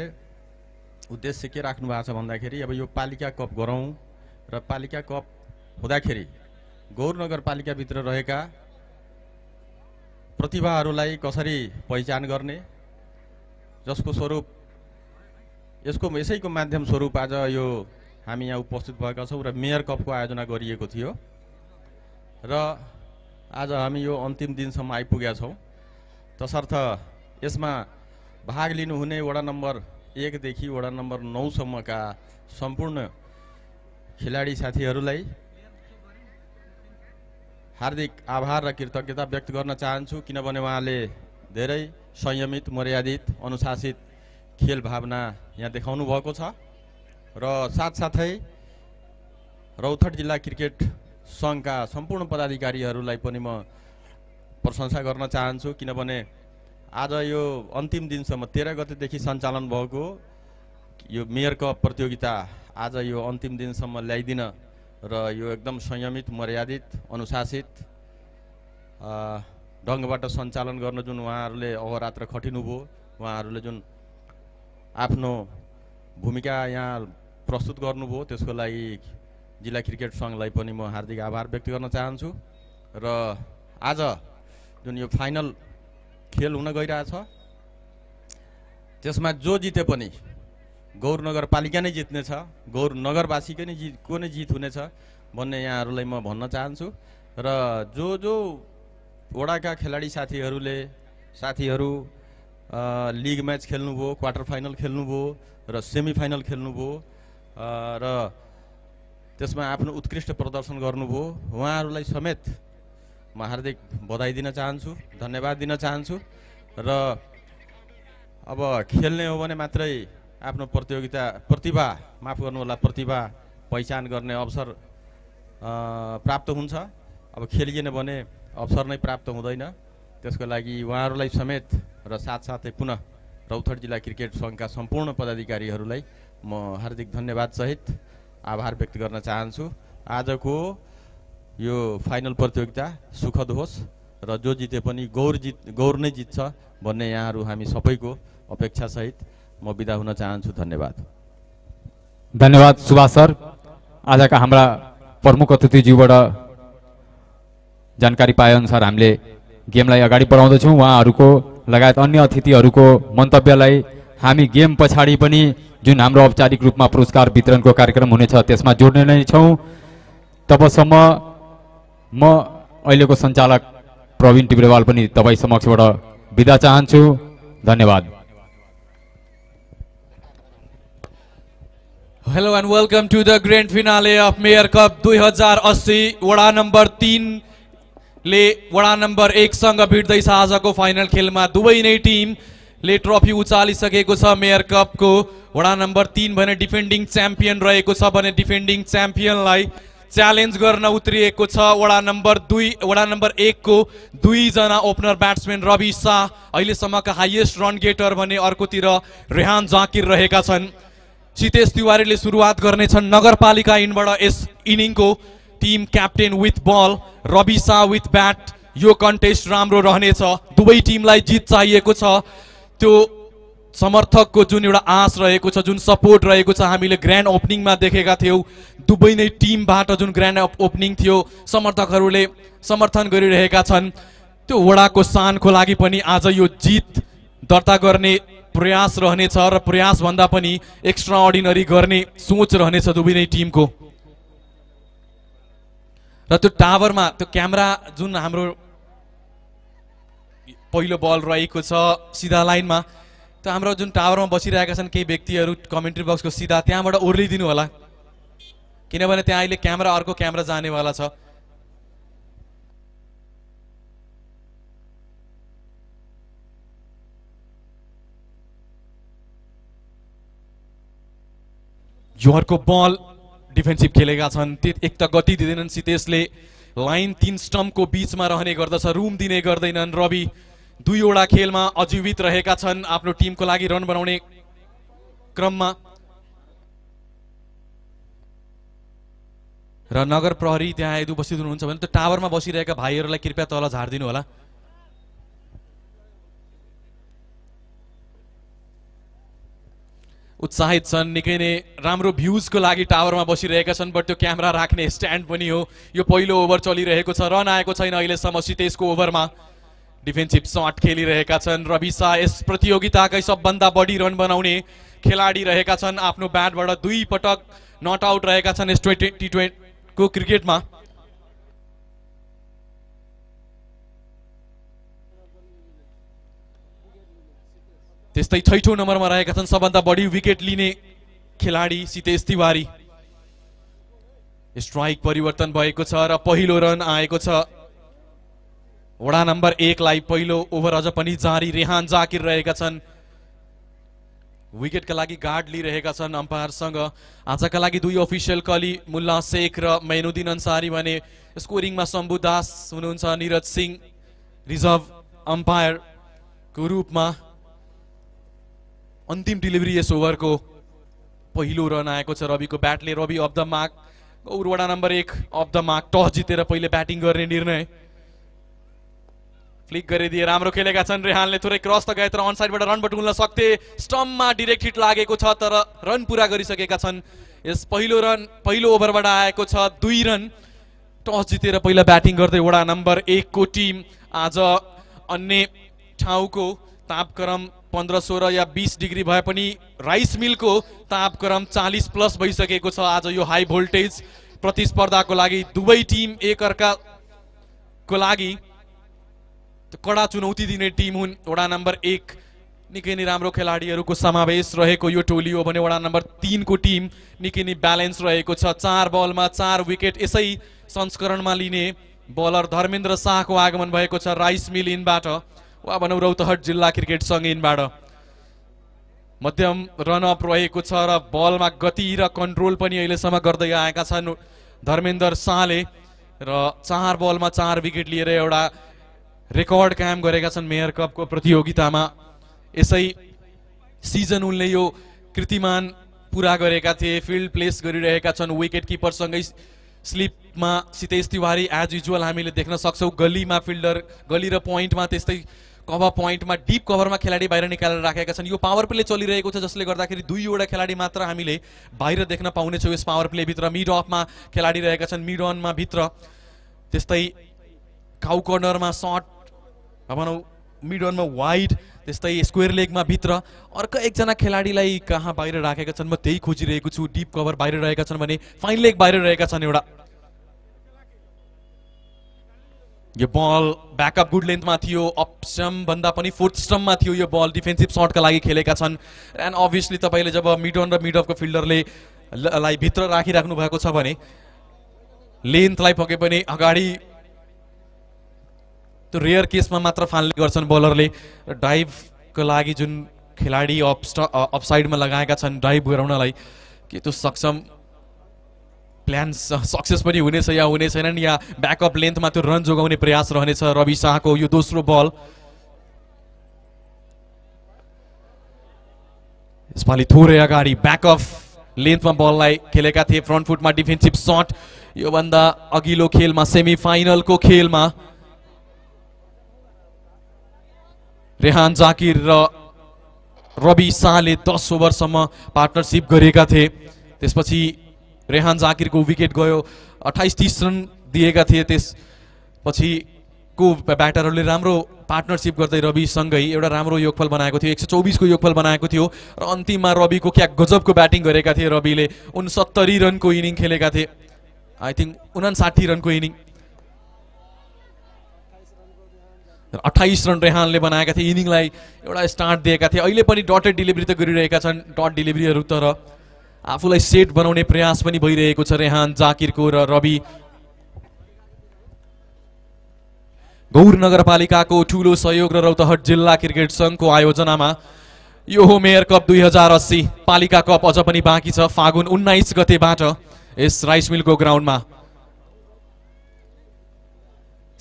उद्देश्य के राख्नु भएको छ भन्दाखेरि अब यो पालिका कप गरौँ र पालिका कप हुँदाखेरि गौर नगरपालिकाभित्र रहेका प्रतिभाहरूलाई कसरी पहिचान गर्ने जसको स्वरूप यसको यसैको माध्यम स्वरूप आज यो हामी यहाँ उपस्थित भएका छौँ र मेयर कपको आयोजना गरिएको थियो। र आज हामी यो अन्तिम दिनसम्म आइपुगेका छौँ। तसर्थ यसमा भाग लिनुहुने वडा नम्बर एकदेखि वडा नम्बर नौसम्मका सम्पूर्ण खेलाडी साथीहरूलाई हार्दिक आभार र कृतज्ञता व्यक्त गर्न चाहन्छु किनभने उहाँले धेरै संयमित मर्यादित अनुशासित खेल भावना यहाँ देखाउनु भएको छ। र साथसाथै रौथट जिल्ला क्रिकेट सङ्घका सम्पूर्ण पदाधिकारीहरूलाई पनि म प्रशंसा गर्न चाहन्छु किनभने आज यो अन्तिम दिनसम्म तेह्र गतेदेखि सञ्चालन भएको यो मेयर कप प्रतियोगिता आज यो अन्तिम दिनसम्म ल्याइदिन र यो एकदम संयमित मर्यादित अनुशासित ढङ्गबाट सञ्चालन गर्न जुन उहाँहरूले अहोरात्र खटिनुभयो उहाँहरूले जुन आफ्नो भूमिका यहाँ प्रस्तुत गर्नुभयो। त्यसको लागि जिल्ला क्रिकेट सङ्घलाई पनि म हार्दिक आभार व्यक्त गर्न चाहन्छु। र आज जुन यो फाइनल खेल हुन गइरहेछ त्यसमा जो जिते पनि गौर नगरपालिका नै जित्नेछ गौर नगरवासीकै नै जित को नै जित हुनेछ भन्ने यहाँहरूलाई म भन्न चाहन्छु। र जो जो वडाका खेलाडी साथीहरूले साथीहरू लिग म्याच खेल्नुभयो क्वार्टर फाइनल खेल्नुभयो र सेमी फाइनल खेल्नुभयो र त्यसमा आफ्नो उत्कृष्ट प्रदर्शन गर्नुभयो। उहाँहरूलाई समेत म हार्दिक बधाई दिन चाहन्छु धन्यवाद दिन चाहन्छु। र अब खेल्ने हो भने मात्रै आफ्नो प्रतियोगिता प्रतिभा माफ गर्नुहोला प्रतिभा पहिचान गर्ने अवसर प्राप्त हुन्छ। अब खेलिएन भने अवसर नै प्राप्त हुँदैन। त्यसको लागि उहाँहरूलाई समेत र साथसाथै पुनः रौथट जिल्ला क्रिकेट सङ्घका सम्पूर्ण पदाधिकारीहरूलाई म हार्दिक धन्यवाद सहित आभार व्यक्त गर्न चाहन्छु। आजको यो फाइनल प्रतियोगिता सुखद होस् र जो जिते पनि गौर जित गौर नै जित्छ भन्ने यहाँहरू हामी सबैको अपेक्षासहित म बिदा हुन चाहन्छु। धन्यवाद। धन्यवाद सुभाष सर। आजका हाम्रा प्रमुख अतिथिज्यूबाट जानकारी पाएअनुसार हामीले गेमलाई अगाडि बढाउँदैछौँ। उहाँहरूको लगायत अन्य अतिथिहरूको मन्तव्यलाई हामी गेम पछाडि पनि जुन हाम्रो औपचारिक रूपमा पुरस्कार वितरणको कार्यक्रम हुनेछ त्यसमा जोड्ने नै छौँ। तबसम्म म अहिलेको सञ्चालक प्रवीण टिब्रेवाल पनि तपाईँ समक्षबाट बिदा चाहन्छु। धन्यवाद। Hello and welcome to the grand finale of mayor cup दुई हजार अस्सी वडा नम्बर तिनले वडा नम्बर एकसँग भिड्दैछ आजको फाइनल खेलमा दुवै नै टिमले ट्रफी उचालिसकेको छ मेयर कपको। वडा नम्बर तिन भने डिफेन्डिङ च्याम्पियन रहेको छ भने डिफेन्डिङ च्याम्पियनलाई च्यालेन्ज गर्न उत्रिएको छ। वडा नम्बर दुई वडा नम्बर एकको दुईजना ओपनर ब्याट्सम्यान रवि शाह अहिलेसम्मका हाइएस्ट रन गेटर भने अर्कोतिर रेहान जाकिर रहेका छन्। सितेश तिवारीले सुरुवात गर्नेछन् नगरपालिका इनबाट यस इनिङको। Team captain with ball Ravi Shah with bat. यो कन्टेस्ट राम्रो रहनेछ। दुवै टिमलाई जित चाहिएको छ। त्यो समर्थकको जुन एउटा आश रहेको छ जुन सपोर्ट रहेको छ हामीले ग्रान्ड ओपनिङमा देखेका थियौँ। दुवै नै टिमबाट जुन ग्रान्ड ओपनिङ थियो समर्थकहरूले समर्थन गरिरहेका छन्। त्यो वडाको सानको लागि पनि आज यो जित दर्ता गर्ने प्रयास रहनेछ र प्रयासभन्दा पनि एक्स्ट्रा अर्डिनरी गर्ने सोच रहनेछ दुवै नै टिमको र त्यो टावरमा त्यो क्यामेरा जुन हाम्रो पहिलो बल रहेको छ सिधा लाइनमा। त्यो हाम्रो जुन टावरमा बसिरहेका छन् केही व्यक्तिहरू कमेन्ट्री बक्सको सिधा त्यहाँबाट ओर्लिदिनु होला। किनभने त्यहाँ अहिले क्यामेरा अर्को क्यामेरा जानेवाला छ। यो अर्को बल डिफेन्सिभ खेलेका छन्। एक त गति दिँदैनन् सितेशले। लाइन तिन स्टम्पको बिचमा रहने गर्दछ रुम दिने गर्दैनन् रवि। दुईवटा खेलमा अजीवित रहेका छन्। आफ्नो टिमको लागि रन बनाउने क्रममा। र नगर प्रहरी त्यहाँ यदि उपस्थित हुनुहुन्छ भने त्यो टावरमा बसिरहेका भाइहरूलाई कृपया तल झारिदिनु होला। उत्साहित छन्। निकै नै राम्रो भ्युजको लागि टावरमा बसिरहेका छन् बट त्यो क्यामेरा राख्ने स्ट्यान्ड पनि हो। यो पहिलो ओभर चलिरहेको छ। रन आएको छैन अहिलेसम्म सितेशको ओभरमा। डिफेन्सिभ सट खेलिरहेका छन् रवि शाह यस प्रतियोगिताकै सबभन्दा बढी रन बनाउने खेलाडी रहेका छन्। आफ्नो ब्याटबाट दुई पटक नट आउट रहेका छन् यस ट्वेन्टी टी ट्वेन्टीको क्रिकेटमा। त्यस्तै छैठौँ नम्बरमा रहेका छन्। सबभन्दा बढी विकेट लिने खेलाडी सितेश तिवारी। स्ट्राइक परिवर्तन भएको छ र पहिलो रन आएको छ। वडा नम्बर एकलाई पहिलो ओभर अझ पनि जारी रेहान जाकिर रहेका छन्। विकेटका लागि गार्ड लिइरहेका छन् अम्पायरसँग। आजका लागि दुई अफिसियल कली मुल्ला शेख र मैनुद्दिन अन्सारी भने स्कोरिङमा शम्भु दास हुनुहुन्छ निरज सिंह रिजर्भ अम्पायरको रूपमा। अन्तिम डेलिभरी यस ओभरको पहिलो रन आएको छ रविको ब्याटले। रवि अफ द मार्क गौरवडा नम्बर एक अफ द मार्क टस जितेर पहिले ब्याटिङ गर्ने निर्णय। फ्लिक गरिदिए राम्रो खेलेका छन्। रेहानले थोरै क्रस त गए तर अन साइडबाट रन बटुल्न सक्थे। स्टम्पमा डिरेक्ट हिट लागेको छ तर रन पुरा गरिसकेका छन्। यस पहिलो रन पहिलो ओभरबाट आएको छ दुई रन। टस जितेर पहिला ब्याटिङ गर्दै वडा नम्बर एकको टिम। आज अन्य ठाउँको तापक्रम पन्ध्र सोह्र या बिस डिग्री भए पनि राइस मिलको तापक्रम चालिस प्लस भइसकेको छ। आज यो हाई भोल्टेज प्रतिस्पर्धाको लागि दुवै टिम एकअर्काको लागि कडा चुनौती दिने टिम हुन्। वडा नम्बर एक निकै नै राम्रो खेलाडीहरूको समावेश रहेको यो टोली हो भने वडा नम्बर तिनको टिम निकै नै ब्यालेन्स रहेको छ। चार बलमा चार विकेट यसै संस्करणमा लिने बलर धर्मेन्द्र शाहको आगमन भएको छ राइस मिल इनबाट वा भनौँ रौतहट जिल्ला क्रिकेट सङ्घ इनबाट। मध्यम रनअप रहेको छ र बलमा गति र कन्ट्रोल पनि अहिलेसम्म गर्दै आएका छन् धर्मेन्द्र शाहले र चार बलमा चार विकेट लिएर एउटा रेकर्ड कायम गरेका छन् मेयर कपको प्रतियोगितामा। यसै सिजन उनले यो कृतिमान पुरा गरेका थिए फिल्ड प्लेस गरिरहेका छन् विकेट किपरसँगै स्लिपमा सितेश तिवारी एज युजुअल हामीले देख्न सक्छौँ। गलीमा फिल्डर गली र पोइन्टमा त्यस्तै कभर पोइन्टमा डिप कभरमा खेलाडी बाहिर निकालेर राखेका छन्। यो पावर प्ले चलिरहेको छ जसले गर्दाखेरि दुईवटा खेलाडी मात्र हामीले बाहिर देख्न पाउनेछौँ यस पावर प्लेभित्र मिड अफमा खेलाडी रहेका छन् मिड अनमा भित्र। त्यस्तै काउ कर्नरमा सर्ट भनौँ मिड अनमा वाइड त्यस्तै स्क्वेयर लेगमा भित्र अर्को एकजना खेलाडीलाई कहाँ बाहिर राखेका छन् म त्यही खोजिरहेको छु। डिप कभर बाहिर रहेका छन् भने फाइन लेग बाहिर रहेका छन् एउटा। यो बल ब्याकअप गुड लेन्थमा थियो अप स्टम्प भन्दा पनि फोर्थ स्टम्पमा थियो यो बल डिफेन्सिभ सर्टका लागि खेलेका छन्। एन्ड अभियसली तपाईँले जब मिड अन र मिड अफको फिल्डरले लाई भित्र राखिराख्नु भएको छ भने लेन्थलाई पके पनि अगाडि त्यो रेयर केसमा मात्र फाल्ने गर्छन् बलरले डाइभको लागि जुन खेलाडी अप अप साइडमा लगाएका छन् डाइभ गराउनलाई के त्यो सक्षम प्लान सक्सेस पनि हुनेछ या हुने छैनन् या ब्याकअप लेन्थमा त्यो रन जोगाउने प्रयास रहनेछ? रवि शाहको यो दोस्रो बल यसपालि थोरै अगाडि ब्याकअप लेन्थमा बललाई खेलेका थिए। फ्रन्ट फुटमा डिफेन्सिभ सट योभन्दा अघिल्लो खेलमा सेमी फाइनलको खेलमा रेहान जाकिर र रवि शाहले दस ओभरसम्म पार्टनरसिप गरेका थिए। त्यसपछि रेहान जाकिरको विकेट गयो अठाइस तिस रन दिएका थिए। त्यसपछि को ब्याटरहरूले राम्रो पार्टनरसिप गर्दै रविसँगै एउटा राम्रो योगफल बनाएको थियो। एक सय चौबिसको योगफल बनाएको थियो र अन्तिममा रविको क्या गजबको ब्याटिङ गरेका थिए। रविले उनसत्तरी रनको इनिङ खेलेका थिए। आई थिङ्क उनासाठी रनको इनिङ। अठाइस रन रेहानले बनाएका थिए इनिङलाई एउटा स्टार्ट दिएका थिए। अहिले पनि डटेड डेलिभरी त गरिरहेका छन् डट डेलिभरीहरू तर आफूलाई सेट बनाउने प्रयास पनि भइरहेको छ रेहान जाकिरको र रवि। गौर नगरपालिकाको ठुलो सहयोग र रौतहट जिल्ला क्रिकेट सङ्घको आयोजनामा यो हो मेयर कप दुई हजार अस्सी पालिका कप अझ पनि बाँकी छ। फागुन उन्नाइस गतेबाट यस राइस मिलको ग्राउन्डमा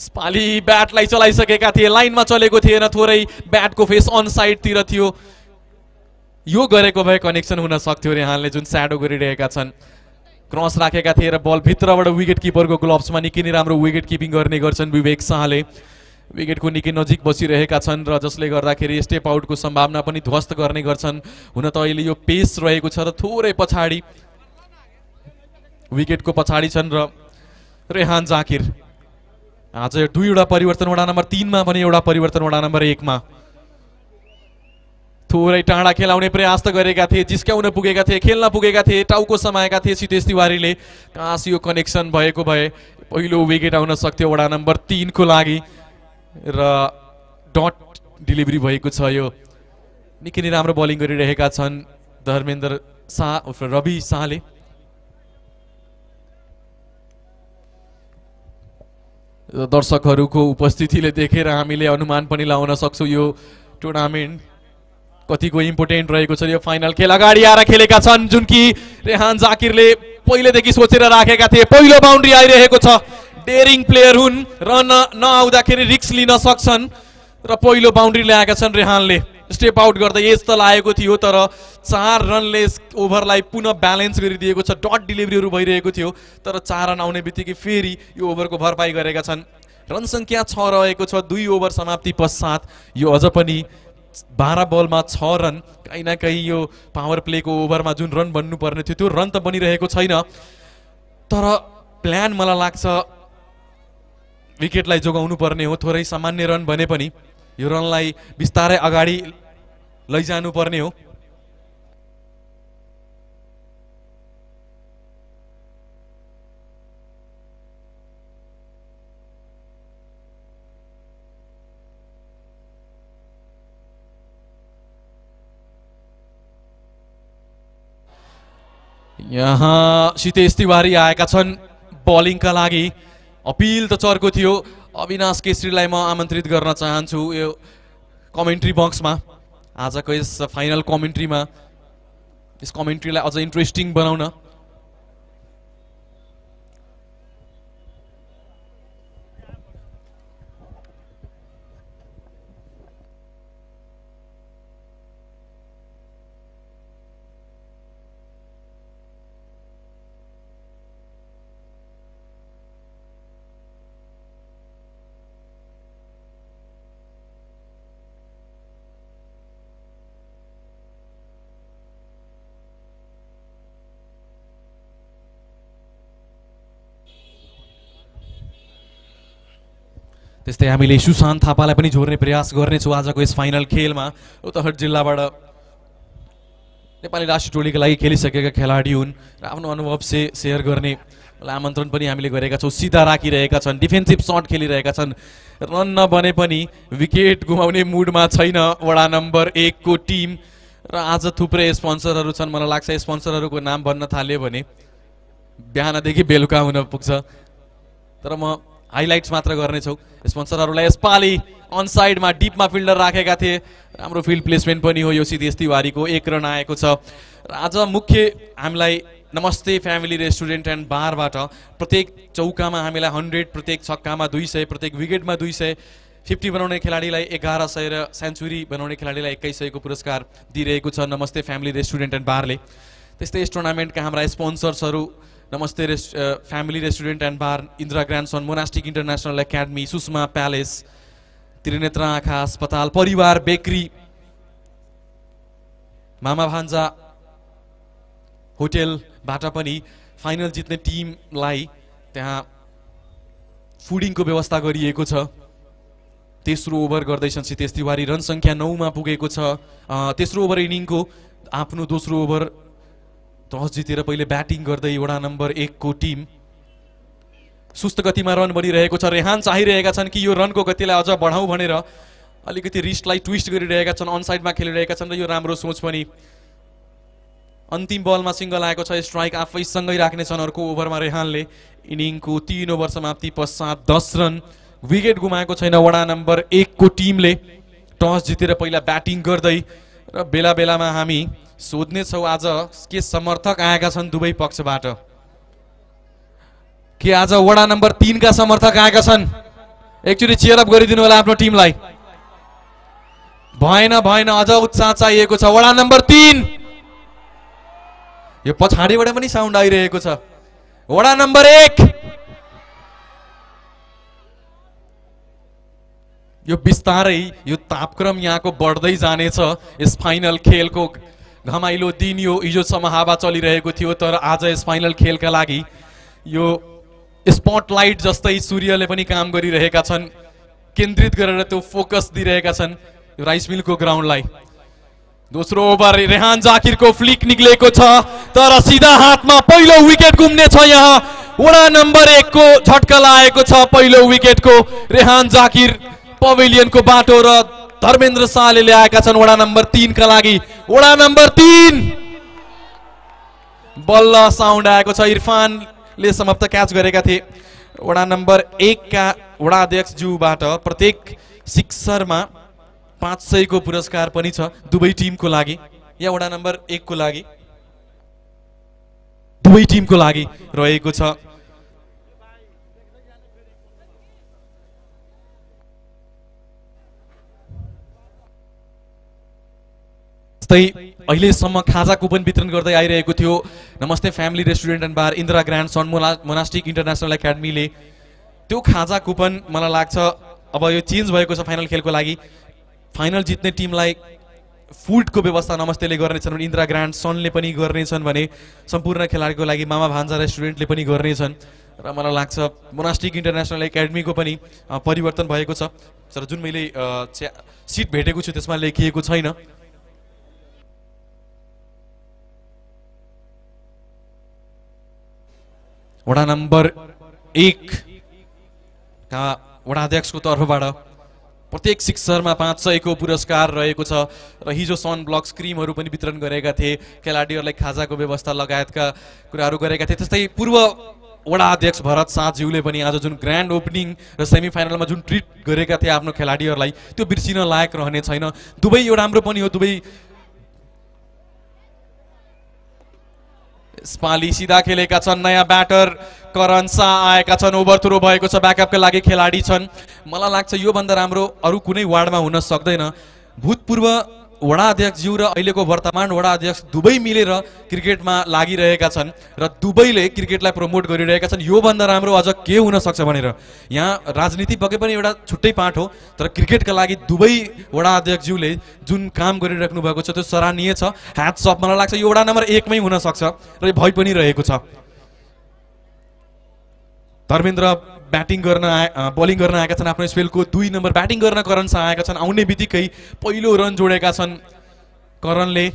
पाली ब्याटलाई चलाइसकेका थिए। लाइनमा चलेको थिएन थोरै ब्याटको फेस अन साइडतिर थियो। यो गरेको भए कनेक्सन हुन सक्थ्यो रेहानले जुन स्याडो गरिरहेका छन्। क्रस राखेका थिए र बल भित्रबाट विकेट किपरको ग्लोभ्समा निकै नै राम्रो विकेट किपिङ गर्ने गर्छन् विवेक शाहले। विकेटको निकै नजिक बसिरहेका छन् र जसले गर्दाखेरि स्टेप आउटको सम्भावना पनि ध्वस्त गर्ने गर्छन्। हुन त अहिले यो पेस रहेको छ र थोरै पछाडि विकेटको पछाडि छन् र रेहान जाकिर आज दुईवटा परिवर्तन वडा नम्बर तिनमा पनि एउटा परिवर्तन वडा नम्बर एकमा। थोरै टाढा खेलाउने प्रयास त गरेका थिए जिस्क्याउन पुगेका थिए खेल्न पुगेका थिए टाउको समाएका थिए सितेश तिवारीले। कास यो कनेक्सन भएको भए पहिलो विकेट आउन सक्थ्यो वडा नम्बर तिनको लागि। र डट डेलिभरी भएको छ यो। निकै नै राम्रो बलिङ गरिरहेका छन् धर्मेन्द्र शाह रवि शाहले। दर्शकहरूको उपस्थितिले देखेर हामीले अनुमान पनि लाउन सक्छौँ यो टुर्नामेन्ट कतिको इम्पोर्टेन्ट रहेको छ यो फाइनल खेल अगाडि आएर खेलेका छन् जुन कि रेहान जाकिरले पहिलेदेखि सोचेर राखेका थिए पहिलो बााउन्ड्री आइरहेको छ। डेरिङ प्लेयर हुन् र न नआउँदाखेरि रिक्स लिन सक्छन् र पहिलो बााउन्ड्री ल्याएका छन् रेहानले। स्टेप आउट गर्दा एज त लागेको थियो तर चार रनले ओभरलाई पुनः ब्यालेन्स गरिदिएको छ डट डेलिभरीहरू भइरहेको थियो तर चार रन आउने बित्तिकै फेरि यो ओभरको भरपाई गरेका छन्। रन सङ्ख्या छ रहेको छ दुई ओभर समाप्ति पश्चात यो अझ पनि बाह्र बलमा छ रन। कहीँ न कहीँ यो पावर प्लेको ओभरमा जुन रन बन्नुपर्ने थियो त्यो रन त बनिरहेको छैन। तर प्लान मलाई लाग्छ विकेटलाई जोगाउनु पर्ने हो थोरै सामान्य रन भने पनि। यो रनलाई बिस्तारै अगाडि लैजानु पर्ने हो। यहाँ सितेश तिवारी आएका छन् बलिङका लागि। अपिल त चर्को थियो। अविनाश केसरीलाई म आमन्त्रित गर्न चाहन्छु यो कमेन्ट्री बक्समा। आजको यस फाइनल कमेन्ट्रीमा यस कमेन्ट्रीलाई अझ इन्ट्रेस्टिङ बनाउन। त्यस्तै हामीले सुशान्त थापालाई पनि जोड्ने प्रयास गर्नेछौँ आजको यस फाइनल खेलमा। उतहट जिल्लाबाट नेपाली राष्ट्रिय टोलीका लागि खेलिसकेका खेलाडी हुन् र आफ्नो अनुभव से सेयर गर्ने आमन्त्रण पनि हामीले गरेका छौँ। सिधा राखिरहेका छन् डिफेन्सिभ सट खेलिरहेका छन्। रन नबने पनि विकेट गुमाउने मुडमा छैन वडा नम्बर एकको टिम। र आज थुप्रै स्पोन्सरहरू छन्। मलाई लाग्छ स्पोन्सरहरूको नाम भन्न थाल्यो भने बिहानदेखि बेलुका हुन पुग्छ। तर म हाइलाइट्स मात्र गर्नेछौँ। स्पोन्सरहरूलाई यसपालि अनसाइडमा डिपमा फिल्डर राखेका थिए। राम्रो फिल्ड प्लेसमेन्ट पनि हो यो सिद्धेश तिवारीको एक रन आएको छ। र आज मुख्य हामीलाई नमस्ते फ्यामिली रेस्टुरेन्ट एन्ड बारबाट प्रत्येक चौकामा हामीलाई हन्ड्रेड प्रत्येक छक्कामा दुई सय प्रत्येक विकेटमा दुई सय फिफ्टी बनाउने खेलाडीलाई एघार सय र सेन्चुरी बनाउने खेलाडीलाई एक्काइस सयको पुरस्कार दिइरहेको छ। नमस्ते फ्यामिली रेस्टुरेन्ट एन्ड बारले। त्यस्तै यस टुर्नामेन्टका हाम्रा स्पोन्सर्सहरू Namaste rest family restaurant and bar Indira grandson monastic international academy Sushma palace Trinetra आँखा अस्पताल परिवार बेकरी मामा भान्जा होटेलबाट पनि फाइनल जित्ने टिमलाई त्यहाँ फुडिङको व्यवस्था गरिएको छ। तेस्रो ओभर गर्दैछन् सितेश तिवारी रन सङ्ख्या नौमा पुगेको छ। तेस्रो ओभर इनिङको आफ्नो दोस्रो ओभर टस जितेर पहिले ब्याटिङ गर्दै वडा नम्बर एकको टिम सुस्त गतिमा रन बनिरहेको छ। रेहान चाहिरहेका छन् कि यो रनको गतिलाई अझ बढाउँ भनेर अलिकति रिस्टलाई ट्विस्ट गरिरहेका छन् अन साइडमा खेलिरहेका छन् र यो राम्रो सोच पनि। अन्तिम बलमा सिङ्गल आएको छ स्ट्राइक आफैसँगै राख्नेछन् अर्को ओभरमा रेहानले। इनिङको तिन ओभर समाप्ति पश्चात दस रन विकेट गुमाएको छैन वडा नम्बर एकको टिमले। टस जितेर पहिला ब्याटिङ गर्दै र बेला बेलामा हामी सोध्नेछौँ आज के समर्थक आएका छन् दुवै पक्षबाट? के आज वडा नम्बर तिनका समर्थक आएका छन्? एकचोटि चेयरअप गरिदिनु होला आफ्नो टिमलाई। भएन भएन अझ उत्साह चाहिएको छ। वडा नम्बर तिन! यो पछाडिबाट पनि साउन्ड आइरहेको छ। वडा नम्बर एक! यो बिस्तारै यो तापक्रम यहाँको बढ्दै जानेछ यस फाइनल खेलको घमाइलो दिन यो हिजोसम्म हावा चलिरहेको थियो तर आज यस फाइनल खेलका लागि यो स्पटलाइट जस्तै सूर्यले पनि काम गरिरहेका छन् केन्द्रित गरेर त्यो फोकस दिइरहेका छन् यो राइस मिलको ग्राउन्डलाई दोस्रो ओभर रेहान जाकिरको फ्लिक निक्लेको छ तर सिधा हातमा पहिलो विकेट घुम्ने छ यहाँ। वडा नम्बर एकको झट्का लागेको छ पहिलो विकेटको रेहान जाकिर पवेलियनको बाटो र धर्मेन्द्र शाहले ल्याएका छन् वडा नम्बर तिनका लागि वडा नम्बर तिन बल्ल साउन्ड आएको छ इरफानले समाप्त क्याच गरेका थिए वडा नम्बर एकका वडा अध्यक्षज्यूबाट प्रत्येक सिक्सरमा पाँच सयको पुरस्कार पनि छ दुवै टिमको लागि या वडा नम्बर एकको लागि दुवै टिमको लागि रहेको छ जस्तै अहिलेसम्म खाजा कुपन वितरण गर्दै आइरहेको थियो। Namaste family restaurant and bar Indira grand son Mona monastic international एकाडेमीले। त्यो खाजा कुपन मलाई लाग्छ अब यो चेन्ज भएको छ फाइनल खेलको लागि। फाइनल जित्ने टिमलाई फुडको व्यवस्था नमस्तेले गर्नेछन् भने इन्दिरा ग्रान्ड सनले पनि गर्नेछन् भने सम्पूर्ण खेलाडीको लागि मामा भान्जा रेस्टुरेन्टले पनि गर्नेछन्। र मलाई लाग्छ मोनास्टिक इन्टरनेसनल एकाडेमीको पनि परिवर्तन भएको छ। तर जुन मैले सिट भेटेको छु त्यसमा लेखिएको छैन। वडा नम्बर एक का वडा अध्यक्षको तर्फबाट प्रत्येक सिक्सरमा पाँच सयको पुरस्कार रहेको छ र हिजो सन ब्लक्स क्रिमहरू पनि वितरण गरेका थिए। खेलाडीहरूलाई खाजाको व्यवस्था लगायतका कुराहरू गरेका थिए। त्यस्तै पूर्व वडा अध्यक्ष भरत शाहज्यूले पनि आज जुन ग्रान्ड ओपनिङ र सेमी फाइनलमा जुन ट्रिट गरेका थिए आफ्नो खेलाडीहरूलाई त्यो बिर्सिन लायक रहने छैन। दुवै यो राम्रो पनि हो। दुवै यसपालि सिधा खेलेका छन् नयाँ ब्याटर करण शाह आएका छन् ओभर थ्रो भएको छ ब्याकअपका लागि खेलाडी छन्। मलाई लाग्छ योभन्दा राम्रो अरू कुनै वार्डमा हुन सक्दैन। भूतपूर्व वडा अध्यक्षज्यू र अहिलेको वर्तमान वडा अध्यक्ष दुवै मिलेर क्रिकेटमा लागिरहेका छन् र दुवैले क्रिकेटलाई प्रमोट गरिरहेका छन्। योभन्दा राम्रो अझ के हुन सक्छ भनेर। यहाँ राजनीति पक्कै पनि एउटा छुट्टै पाठ हो तर क्रिकेटका लागि दुवै वडा अध्यक्षज्यूले जुन काम गरिराख्नु भएको छ त्यो सराहनीय छ। ह्याट्स अफ मलाई लाग्छ यो वडा नम्बर एकमै हुन सक्छ र भइ पनि रहेको छ। धर्मेन्द्र ब्याटिङ गर्न आए बलिङ गर्न आएका छन्। आफ्नो स्पेलको दुई नम्बर ब्याटिङ गर्न करण शाह आएका छन्। आउने बित्तिकै पहिलो रन जोडेका छन् करणले।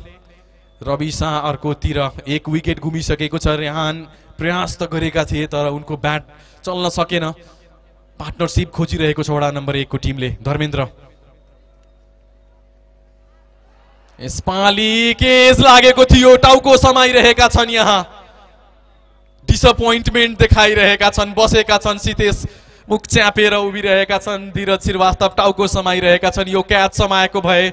रवि शाह अर्कोतिर एक विकेट गुमिसकेको छ। रेहान प्रयास त गरेका थिए तर उनको ब्याट चल्न सकेन। पार्टनरसिप खोजिरहेको छ वडा नम्बर एकको टिमले। धर्मेन्द्र। यसपालि केज लागेको थियो। टाउको समाइरहेका छन् यहाँ। डिसपोइन्टमेन्ट देखाइरहेका छन् बसेका छन् सितेश मुख च्यापेर उभिरहेका छन् धीरज श्रीवास्तव टाउको समाइरहेका छन्। यो क्याच समाएको भए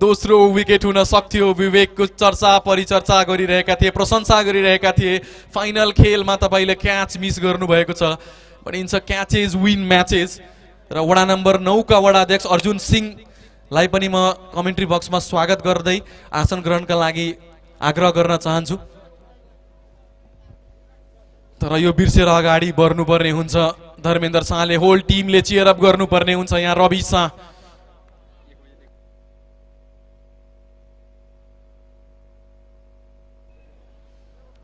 दोस्रो विकेट हुन सक्थ्यो। विवेकको चर्चा परिचर्चा गरिरहेका थिए प्रशंसा गरिरहेका थिए। फाइनल खेलमा तपाईँले क्याच मिस गर्नुभएको छ। भनिन्छ क्याचेज विन म्याचेस। र वडा नम्बर नौका वडा अध्यक्ष अर्जुन सिंहलाई पनि म कमेन्ट्री बक्समा स्वागत गर्दै आसन ग्रहणका लागि आग्रह गर्न चाहन्छु। तर यो बिर्सेर अगाडि बढ्नुपर्ने हुन्छ। धर्मेन्द्र शाहले होल टिमले चियर अप गर्नुपर्ने हुन्छ यहाँ रवि शाह।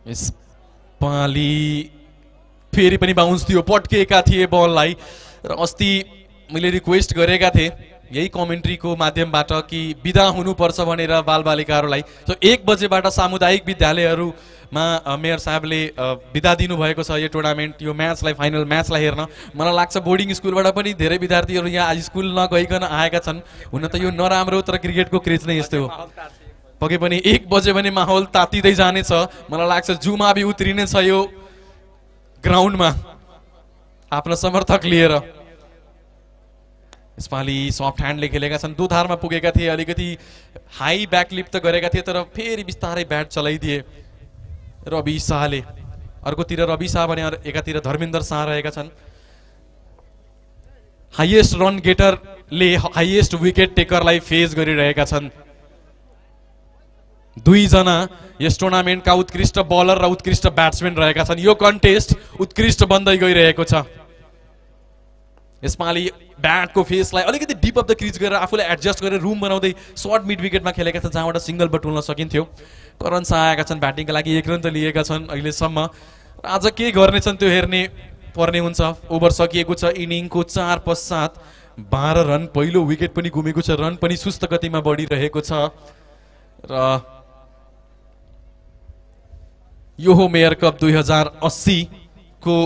यसपालि फेरि पनि बााउन्स थियो पट्किएका थिए बललाई। र अस्ति मैले रिक्वेस्ट गरेका थिएँ यही कमेन्ट्रीको माध्यमबाट कि बिदा हुनुपर्छ भनेर बालबालिकाहरूलाई। सो एक बजेबाट सामुदायिक विद्यालयहरूमा अ, मेयर साहबले बिदा दिनुभएको छ यो टुर्नामेन्ट यो म्याचलाई फाइनल म्याचलाई हेर्न। मलाई लाग्छ बोर्डिङ स्कुलबाट पनि धेरै विद्यार्थीहरू यहाँ स्कुल नगइकन आएका छन्। हुन त यो नराम्रो तर क्रिकेटको क्रेज नै यस्तै हो। पक्कै पनि एक बजे भने माहौल तातिँदै जानेछ। मलाई लाग्छ जुमावि उत्रिने छ यो ग्राउन्डमा। आफ्नो समर्थक लिएर। यसपालि सफ्ट ह्यान्डले खेलेका छन्। दोधारमा पुगेका थिए अलिकति हाई ब्याकलिप त गरेका थिए तर फेरि बिस्तारै ब्याट चलाइदिए। रवि शाहले अर्कोतिर रवि शाह भने एकातिर धर्मेन्द्र शाह रहेका छन्। हाइएस्ट रन गेटरले हाइएस्ट विकेट टेकरलाई फेस गरिरहेका छन्। दुईजना यस टुर्नामेन्टका उत्कृष्ट बलर र उत्कृष्ट ब्याट्सम्यान रहेका छन्। यो कन्टेस्ट उत्कृष्ट बन्दै गइरहेको छ। यसपालि ब्याटको फेसलाई अलिकति डिप अफ द क्रिज गरेर आफूलाई एडजस्ट गरेर रुम बनाउँदै सर्ट मिड विकेटमा खेलेका छन् जहाँबाट सिङ्गल बटुल्न सकिन्थ्यो। करण शाह आएका छन् ब्याटिङका लागि एक रन त लिएका छन् अहिलेसम्म। र आज के गर्नेछन् त्यो हेर्ने पर्ने हुन्छ। ओभर सकिएको छ इनिङको चार पश्चात बाह्र रन पहिलो विकेट पनि गुमेको छ रन पनि सुस्त गतिमा बढिरहेको छ। र यो हो मेयर कप दुई हजार अस्सीको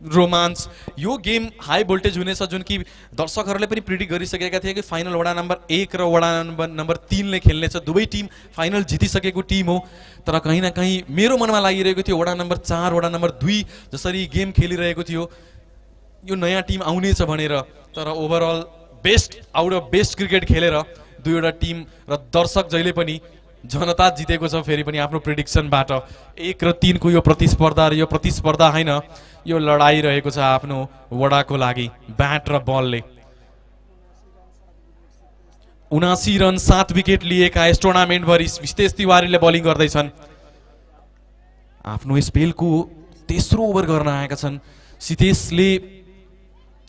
रोमान्च यो गेम हाई भोल्टेज हुनेछ जुन कि दर्शकहरूले पनि प्रिडिक्ट गरिसकेका थिए कि फाइनल वडा नम्बर एक र वडा नम्बर नम्बर तिनले खेल्नेछ। दुवै टिम फाइनल जितिसकेको टिम हो। तर कहीँ न कहीँ मेरो मनमा लागिरहेको थियो वडा नम्बर चार वडा नम्बर दुई जसरी गेम खेलिरहेको थियो। यो नयाँ टिम आउनेछ भनेर तर overall best out of best cricket खेलेर दुईवटा टिम र दर्शक जहिले पनि जनता जितेको छ फेरि पनि आफ्नो प्रिडिक्सनबाट एक र तिनको यो प्रतिस्पर्धा र यो प्रतिस्पर्धा होइन यो लडाइँ रहेको छ आफ्नो वडाको लागि ब्याट र बलले। उनासी रन सात विकेट लिएका यस टुर्नामेन्टभरि विशेष तिवारीले बलिङ गर्दैछन्। आफ्नो स्पेलको तेस्रो ओभर गर्न आएका छन्। सितेशले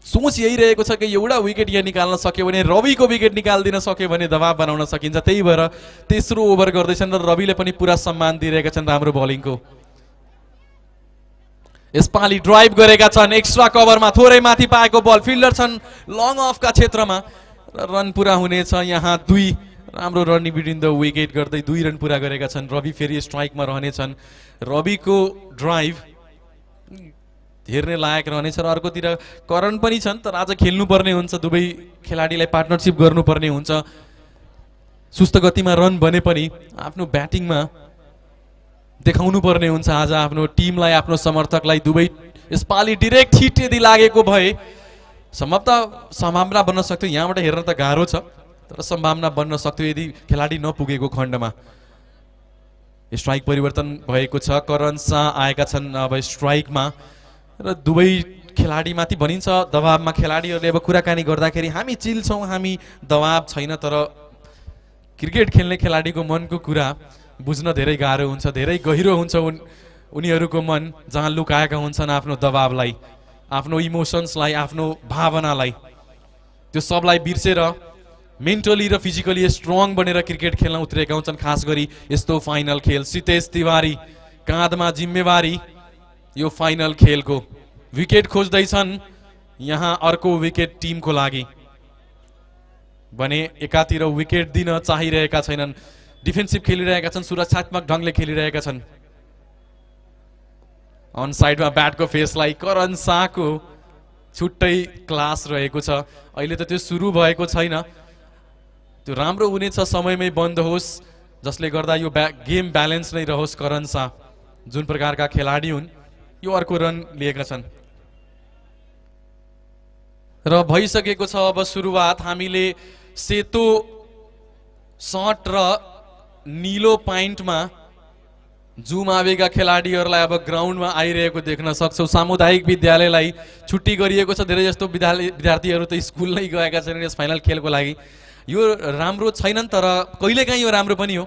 सोच यही रहेको छ कि एउटा विकेट यहाँ निकाल्न सक्यो भने रविको विकेट निकालिदिन सक्यो भने दबाब बनाउन सकिन्छ। त्यही भएर तेस्रो ओभर गर्दैछन् र रविले पनि पुरा सम्मान दिइरहेका छन् राम्रो बलिङको यसपालि ड्राइभ गरेका छन्। एक्स्ट्रा कभरमा थोरै माथि पाएको बल फिल्डर छन् लङ अफका क्षेत्रमा। रन पुरा हुनेछ यहाँ दुई राम्रो रन बिट्विन द विकेट गर्दै दुई रन पुरा गरेका छन्। रवि फेरि स्ट्राइकमा रहनेछन् रविको ड्राइभ हेर्ने लायक रहनेछ र अर्कोतिर करण पनि छन् तर आज खेल्नुपर्ने हुन्छ दुवै खेलाडीलाई पार्टनरसिप गर्नुपर्ने हुन्छ। सुस्त गतिमा रन भने पनि आफ्नो ब्याटिङमा देखाउनु पर्ने हुन्छ आज आफ्नो टिमलाई आफ्नो समर्थकलाई। दुवै यसपालि डिरेक्ट हिट यदि लागेको भए सम्भवतः सम्भावना बन्न सक्थ्यो। यहाँबाट हेर्न त गाह्रो छ तर सम्भावना बन्न सक्थ्यो यदि खेलाडी नपुगेको खण्डमा। स्ट्राइक परिवर्तन भएको छ। करण शाह आएका छन् अब स्ट्राइकमा। र दुवै खेलाडीमाथि भनिन्छ दबाबमा खेलाडीहरूले अब कुराकानी गर्दाखेरि हामी चिल छौँ हामी दबाब छैन तर क्रिकेट खेल्ने खेलाडीको मनको कुरा बुझ्न धेरै गाह्रो हुन्छ धेरै गहिरो हुन्छ उन उनीहरूको मन जहाँ लुकाएका हुन्छन् आफ्नो दबाबलाई आफ्नो इमोसन्सलाई आफ्नो भावनालाई। त्यो सबलाई बिर्सेर मेन्टली र फिजिकली स्ट्रङ बनेर क्रिकेट खेल्न उत्रेका हुन्छन् खास गरी यस्तो फाइनल खेल सितेश तिवारी काँधमा जिम्मेवारी। यो फाइनल खेलको विकेट खोज्दैछन्। यहाँ अर्को विकेट टिमको लागि। भने एकातिर विकेट दिन चाहिरहेका छैनन्। डिफेन्सिभ खेलिरहेका छन् सुरक्षात्मक ढङ्गले खेलिरहेका छन्। अन साइडमा ब्याटको फेसलाई करण शाहको छुट्टै क्लास रहेको छ। अहिले त त्यो सुरु भएको छैन। त्यो राम्रो हुनेछ समयमै बन्द होस्। जसले गर्दा यो ब्या गेम ब्यालेन्स नै रहोस् करण शाह। जुन प्रकारका खेलाडी हुन्। यो अर्को रन लिएका छन्। र भइसकेको छ अब सुरुवात। हामीले सेतो सट र निलो पाइन्टमा जुम आवेका खेलाडीहरूलाई अब ग्राउन्डमा आइरहेको देख्न सक्छौँ। सामुदायिक विद्यालयलाई छुट्टी गरिएको छ। धेरै जस्तो विद्यालय विद्यार्थीहरू त स्कुल नै गएका छन् यस फाइनल खेलको लागि। यो राम्रो छैनन् तर कहिलेकाहीँ यो राम्रो पनि हो।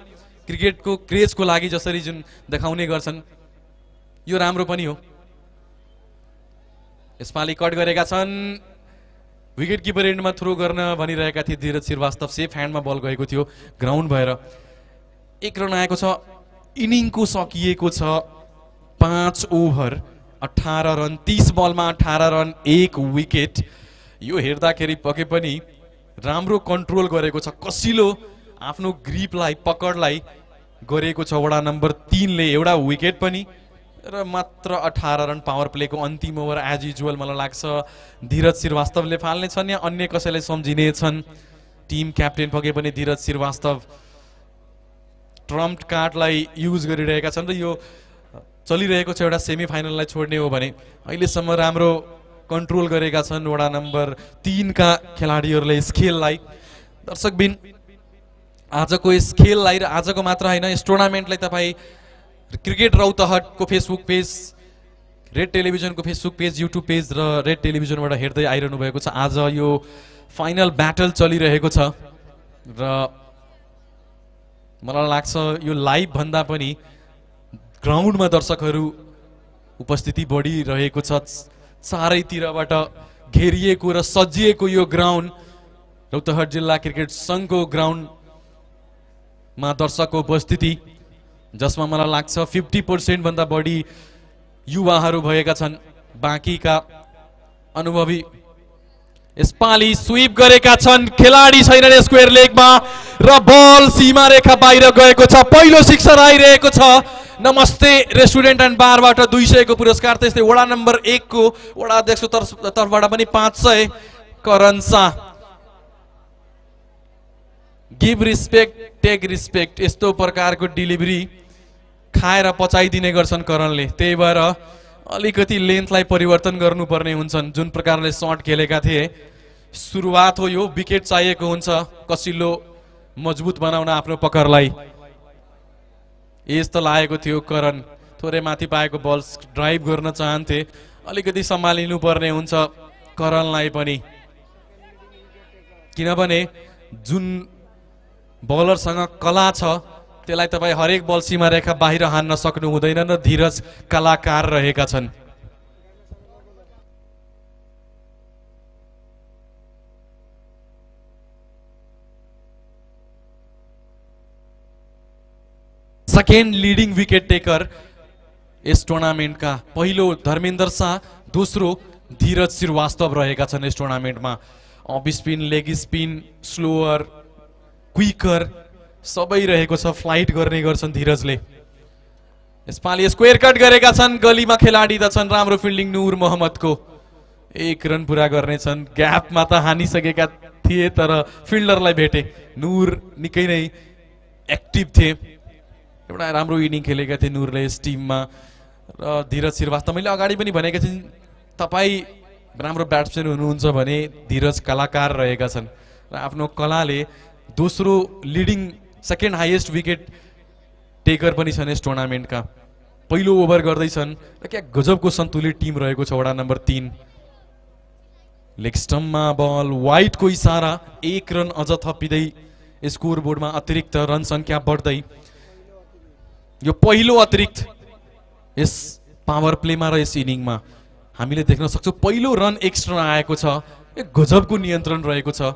क्रिकेटको क्रेजको लागि जसरी जुन देखाउने गर्छन्। यो राम्रो पनि हो। यसपालि कट गरेका छन्। विकेट किपर एन्डमा थ्रो गर्न भनिरहेका थिए धीरज श्रीवास्तव। सेफ ह्यान्डमा बल गएको थियो। ग्राउन्ड भएर एक रन आएको छ। इनिङको सकिएको छ। पाँच ओभर अठार रन तिस बलमा अठार रन एक विकेट यो हेर्दाखेरि पके पनि राम्रो कन्ट्रोल गरेको छ। कसिलो आफ्नो ग्रिपलाई पकडलाई गरेको छ वडा नम्बर तिनले। एउटा विकेट पनि र मात्र अठार रन पावर प्लेको अन्तिम ओभर एज युजुअल मलाई लाग्छ धीरज श्रीवास्तवले फाल्ने छन् या अन्य कसैलाई सम्झिने छन् टिम क्याप्टेन पके पनि धीरज श्रीवास्तव ट्रम्प कार्डलाई युज गरिरहेका छन् र यो चलिरहेको छ एउटा सेमी फाइनललाई छोड्ने हो भने अहिलेसम्म राम्रो कन्ट्रोल गरेका छन् वडा नम्बर तिनका खेलाडीहरूले यस खेललाई। दर्शकबिन आजको यस खेललाई र आजको मात्र होइन यस टुर्नामेन्टलाई तपाईँ क्रिकेट रौतहटको फेसबुक पेज रेड टेलिभिजनको फेसबुक पेज युट्युब पेज र रेड टेलिभिजनबाट हेर्दै आइरहनु भएको छ। आज यो फाइनल ब्याटल चलिरहेको छ र मलाई लाग्छ यो लाइभ भन्दा पनि ग्राउन्डमा दर्शकहरू उपस्थिति बढिरहेको छ। चारैतिरबाट घेरिएको र सजिएको यो ग्राउन्ड रौतहट जिल्ला क्रिकेट सङ्घको ग्राउन्डमा दर्शकको उपस्थिति जसमा मलाई लाग्छ फिफ्टी पर्सेन्टभन्दा बढी युवाहरू भएका छन्। बाँकीका अनुभवी यसपालि स्विप गरेका छन्। खेलाडी छैनन् स्क्वेयर लेगमा र बल सीमा रेखा बाहिर गएको छ। पहिलो सिक्सर आइरहेको छ। नमस्ते रेस्टुरेन्ट एन्ड बारबाट दुई सयको पुरस्कार। त्यस्तै वडा नम्बर एकको वडा अध्यक्षको तर्फ तर्फबाट पनि पाँच सय Shah give respect take respect यस्तो प्रकारको डेलिभरी खाएर पचाइदिने गर्छन् करणले। त्यही भएर अलिकति लेन्थलाई परिवर्तन गर्नुपर्ने हुन्छन्। जुन प्रकारले सर्ट खेलेका थिए। सुरुवात हो यो विकेट चाहिएको हुन्छ। कसिलो मजबुत बनाउन आफ्नो पकरलाई। एज त लागेको थियो करण। थोरै माथि पाएको बल ड्राइभ गर्न चाहन्थे। अलिकति सम्हालिनु पर्ने हुन्छ करणलाई पनि। किनभने जुन बलरसँग कला छ त्यसलाई तपाईँ हरेक बल सीमा रेखा बाहिर हान्न सक्नु हुँदैन र धीरज कलाकार रहेका छन्। सेकेन्ड लिडिङ विकेट टेकर यस टुर्नामेन्टका पहिलो धर्मेन्द्र शाह दोस्रो धीरज श्रीवास्तव रहेका छन् यस टुर्नामेन्टमा। Off spin leg spin slower quicker सबै रहेको छ फ्लाइट गर्ने गर्छन् धीरजले। यसपालि स्क्वेयर कट गरेका छन् गलीमा खेलाडी त छन् राम्रो फिल्डिङ नूर मोहम्मदको। एक रन पुरा गर्नेछन् ग्यापमा त हानिसकेका थिए तर फिल्डरलाई भेटे। नूर निकै नै एक्टिभ थिए। एउटा राम्रो इनिङ खेलेका थिए नूरले यस टिममा र धीरज श्रीवास्तव मैले अगाडि पनि भनेका थिएँ तपाईँ राम्रो ब्याट्सम्यान हुनुहुन्छ भने धीरज कलाकार रहेका छन्। र आफ्नो कलाले दोस्रो leading second highest wicket taker पनि छन् यस टुर्नामेन्टका पहिलो ओभर गर्दैछन् र क्या गजबको सन्तुलित टिम रहेको छ वडा नम्बर तिन। लेग स्टम्पमा बल वाइटको इसारा एक रन अझ थपिँदै स्कोर बोर्डमा अतिरिक्त रन सङ्ख्या बढ्दै। यो पहिलो अतिरिक्त यस पावर प्लेमा र यस इनिङमा हामीले देख्न सक्छौँ पहिलो रन एक्स्ट्रा आएको छ। एक गजबको नियन्त्रण रहेको छ।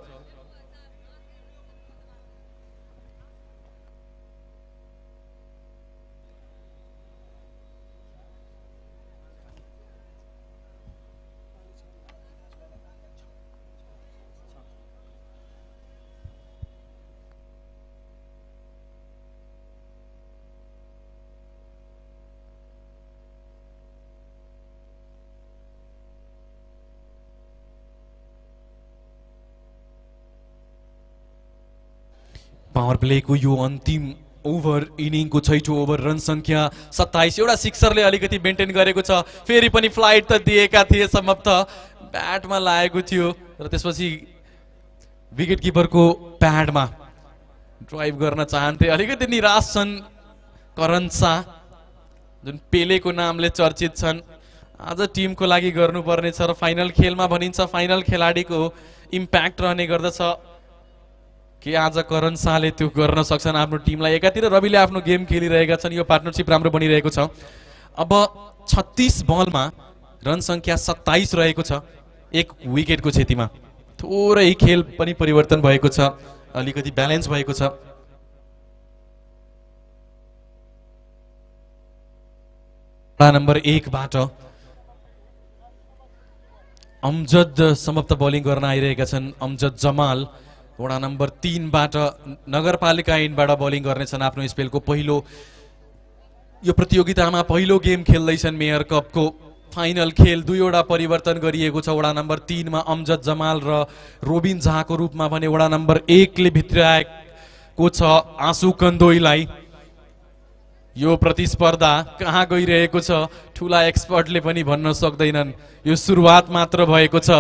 पावर प्लेको यो अन्तिम ओभर इनिङको छैठो ओभर रन सङ्ख्या सत्ताइस। एउटा सिक्सरले अलिकति मेन्टेन गरेको छ। फेरि पनि फ्लाइट त दिएका थिए समाप्त। ब्याटमा लागेको थियो र त्यसपछि विकेट किपरको प्याडमा ड्राइभ गर्न चाहन्थे। अलिकति निराश छन् करण शाह जुन पेलेको नामले चर्चित छन्। आज टिमको लागि गर्नुपर्ने छ र फाइनल खेलमा भनिन्छ फाइनल खेलाडीको इम्प्याक्ट रहने गर्दछ। के आज करण शाहले त्यो गर्न सक्छन् आफ्नो टिमलाई। एकातिर रविले आफ्नो गेम खेलिरहेका छन्। यो पार्टनरसिप राम्रो बनिरहेको छ। अब छत्तिस बलमा रन सङ्ख्या सत्ताइस रहेको छ एक विकेटको क्षतिमा। थोरै खेल पनि परिवर्तन भएको छ। अलिकति ब्यालेन्स भएको छ। नम्बर एकबाट अमजद समाप्त बलिङ गर्न आइरहेका छन्। अमजद जमाल वडा नम्बर तिनबाट नगरपालिका ऐनबाट बलिङ गर्नेछन् आफ्नो स्पेलको पहिलो यो प्रतियोगितामा पहिलो गेम खेल्दैछन् मेयर कपको फाइनल खेल। दुईवटा परिवर्तन गरिएको छ वडा नम्बर तिनमा अमजद जमाल र रोबिन झाको रूपमा भने वडा नम्बर एकले भित्राएको छ आँसु कन्दोईलाई। यो प्रतिस्पर्धा कहाँ गइरहेको छ? ठुला एक्सपर्टले पनि भन्न सक्दैनन्। यो सुरुवात मात्र भएको छ।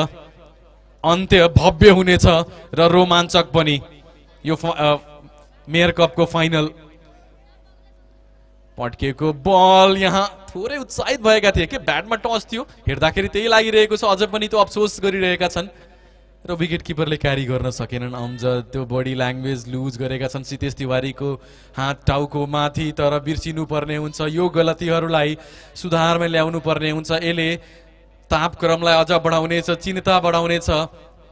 अन्त्य भव्य हुनेछ र रोमाञ्चक पनि। यो मेयर कपको फाइनल पड्किएको बल यहाँ थोरै उत्साहित भएका थिए। कि ब्याटमा टच थियो? हेर्दाखेरि त्यही लागिरहेको छ। अझ पनि त्यो अफसोस गरिरहेका छन्। र विकेट किपरले क्यारी गर्न सकेनन्। अम्जद त्यो बडी ल्याङ्ग्वेज लुज गरेका छन्। सितेश तिवारीको हात टाउको माथि तर बिर्सिनु पर्ने हुन्छ। यो गलतीहरूलाई सुधारमा ल्याउनु पर्ने हुन्छ। यसले तापक्रमलाई अझ बढाउनेछ चिन्ता बढाउनेछ।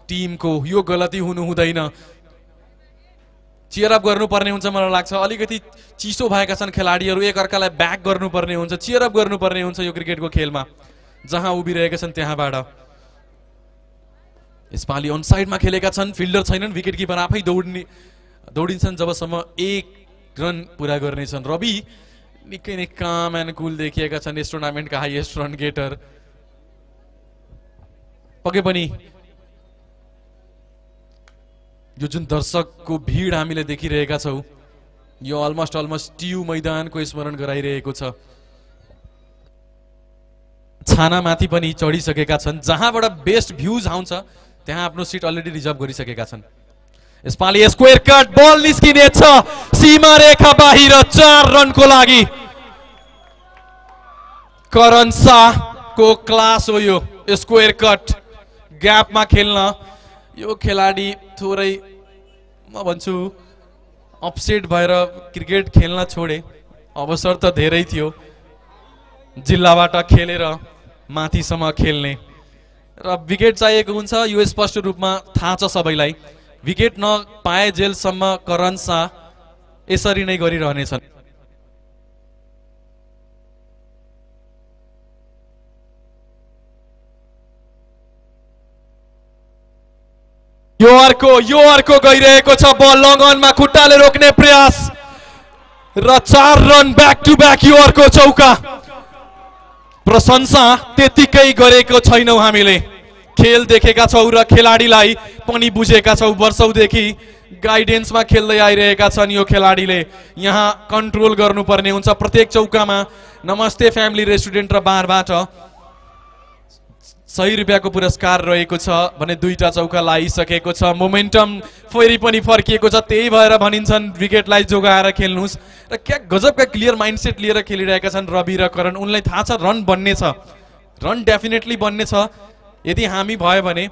टिमको यो गलती हुनु हुँदैन। चियरअप गर्नुपर्ने हुन्छ मलाई लाग्छ। अलिकति चिसो भएका छन् खेलाडीहरू एकअर्कालाई ब्याक गर्नुपर्ने हुन्छ। चियरअप गर्नुपर्ने हुन्छ यो क्रिकेटको खेलमा। जहाँ उभिरहेका छन् त्यहाँबाट। यसपालि अन साइडमा खेलेका छन्। फिल्डर छैनन्। विकेट किपर आफै दौड्ने दौडिन्छन्। जबसम्म एक रन पुरा गर्नेछन्। रवि निकै नै काम एन्ड कुल देखिएका छन्। यस टुर्नामेन्टका हाइएस्ट रन गेटर पक्कै पनि यो जुन दर्शकको भिड हामीले देखिरहेका छौँ यो अलमोस्ट अलमोस्ट टियु मैदानको स्मरण गराइरहेको छ। छानामाथि पनि चढिसकेका छन्। जहाँबाट बेस्ट भ्युज आउँछ त्यहाँ आफ्नो सिट अलरेडी रिजर्भ गरिसकेका छन्। यसपालि स्क्वेयर कट बल निस्किनेछ। सीमा रेखा बाहिर चार रनको लागि। करण शाहको क्लास हो यो स्क्वेयर कट ग्यापमा खेल्न। यो खेलाडी थोरै म भन्छु अपसेट भएर क्रिकेट खेल्न छोडे। अवसर त धेरै थियो। जिल्लाबाट खेलेर माथिसम्म खेल्ने। र विकेट चाहिएको हुन्छ यो स्पष्ट रूपमा थाहा छ सबैलाई। विकेट नपाए जेलसम्म करण शाह यसरी नै गरिरहनेछन्। यो अर्को यो अर्को गइरहेको छ बल लङ्गनमा खुट्टाले रोक्ने प्रयास। र चार रन ब्याक टु ब्याक यो अर्को चौका। प्रशंसा त्यतिकै गरेको छैनौँ हामीले। खेल देखेका छौँ र खेलाडीलाई पनि बुझेका छौँ। वर्षौँदेखि गाइडेन्समा खेल्दै आइरहेका छन् यो खेलाडीले। यहाँ कन्ट्रोल गर्नुपर्ने हुन्छ प्रत्येक चौकामा। नमस्ते फ्यामिली रेस्टुरेन्ट र बारबाट। सय रुपियाँको पुरस्कार रहेको छ भने दुईटा चौका लगाइसकेको छ। मोमेन्टम फेरि पनि फर्किएको छ। त्यही भएर भनिन्छन् विकेटलाई जोगाएर खेल्नुहोस्। र क्या गजबका क्लियर माइन्डसेट लिएर खेलिरहेका छन् रवि र करण। उनलाई थाहा छ रन बन्ने छ। रन डेफिनेटली बन्ने छ। यदि हामी भयो भने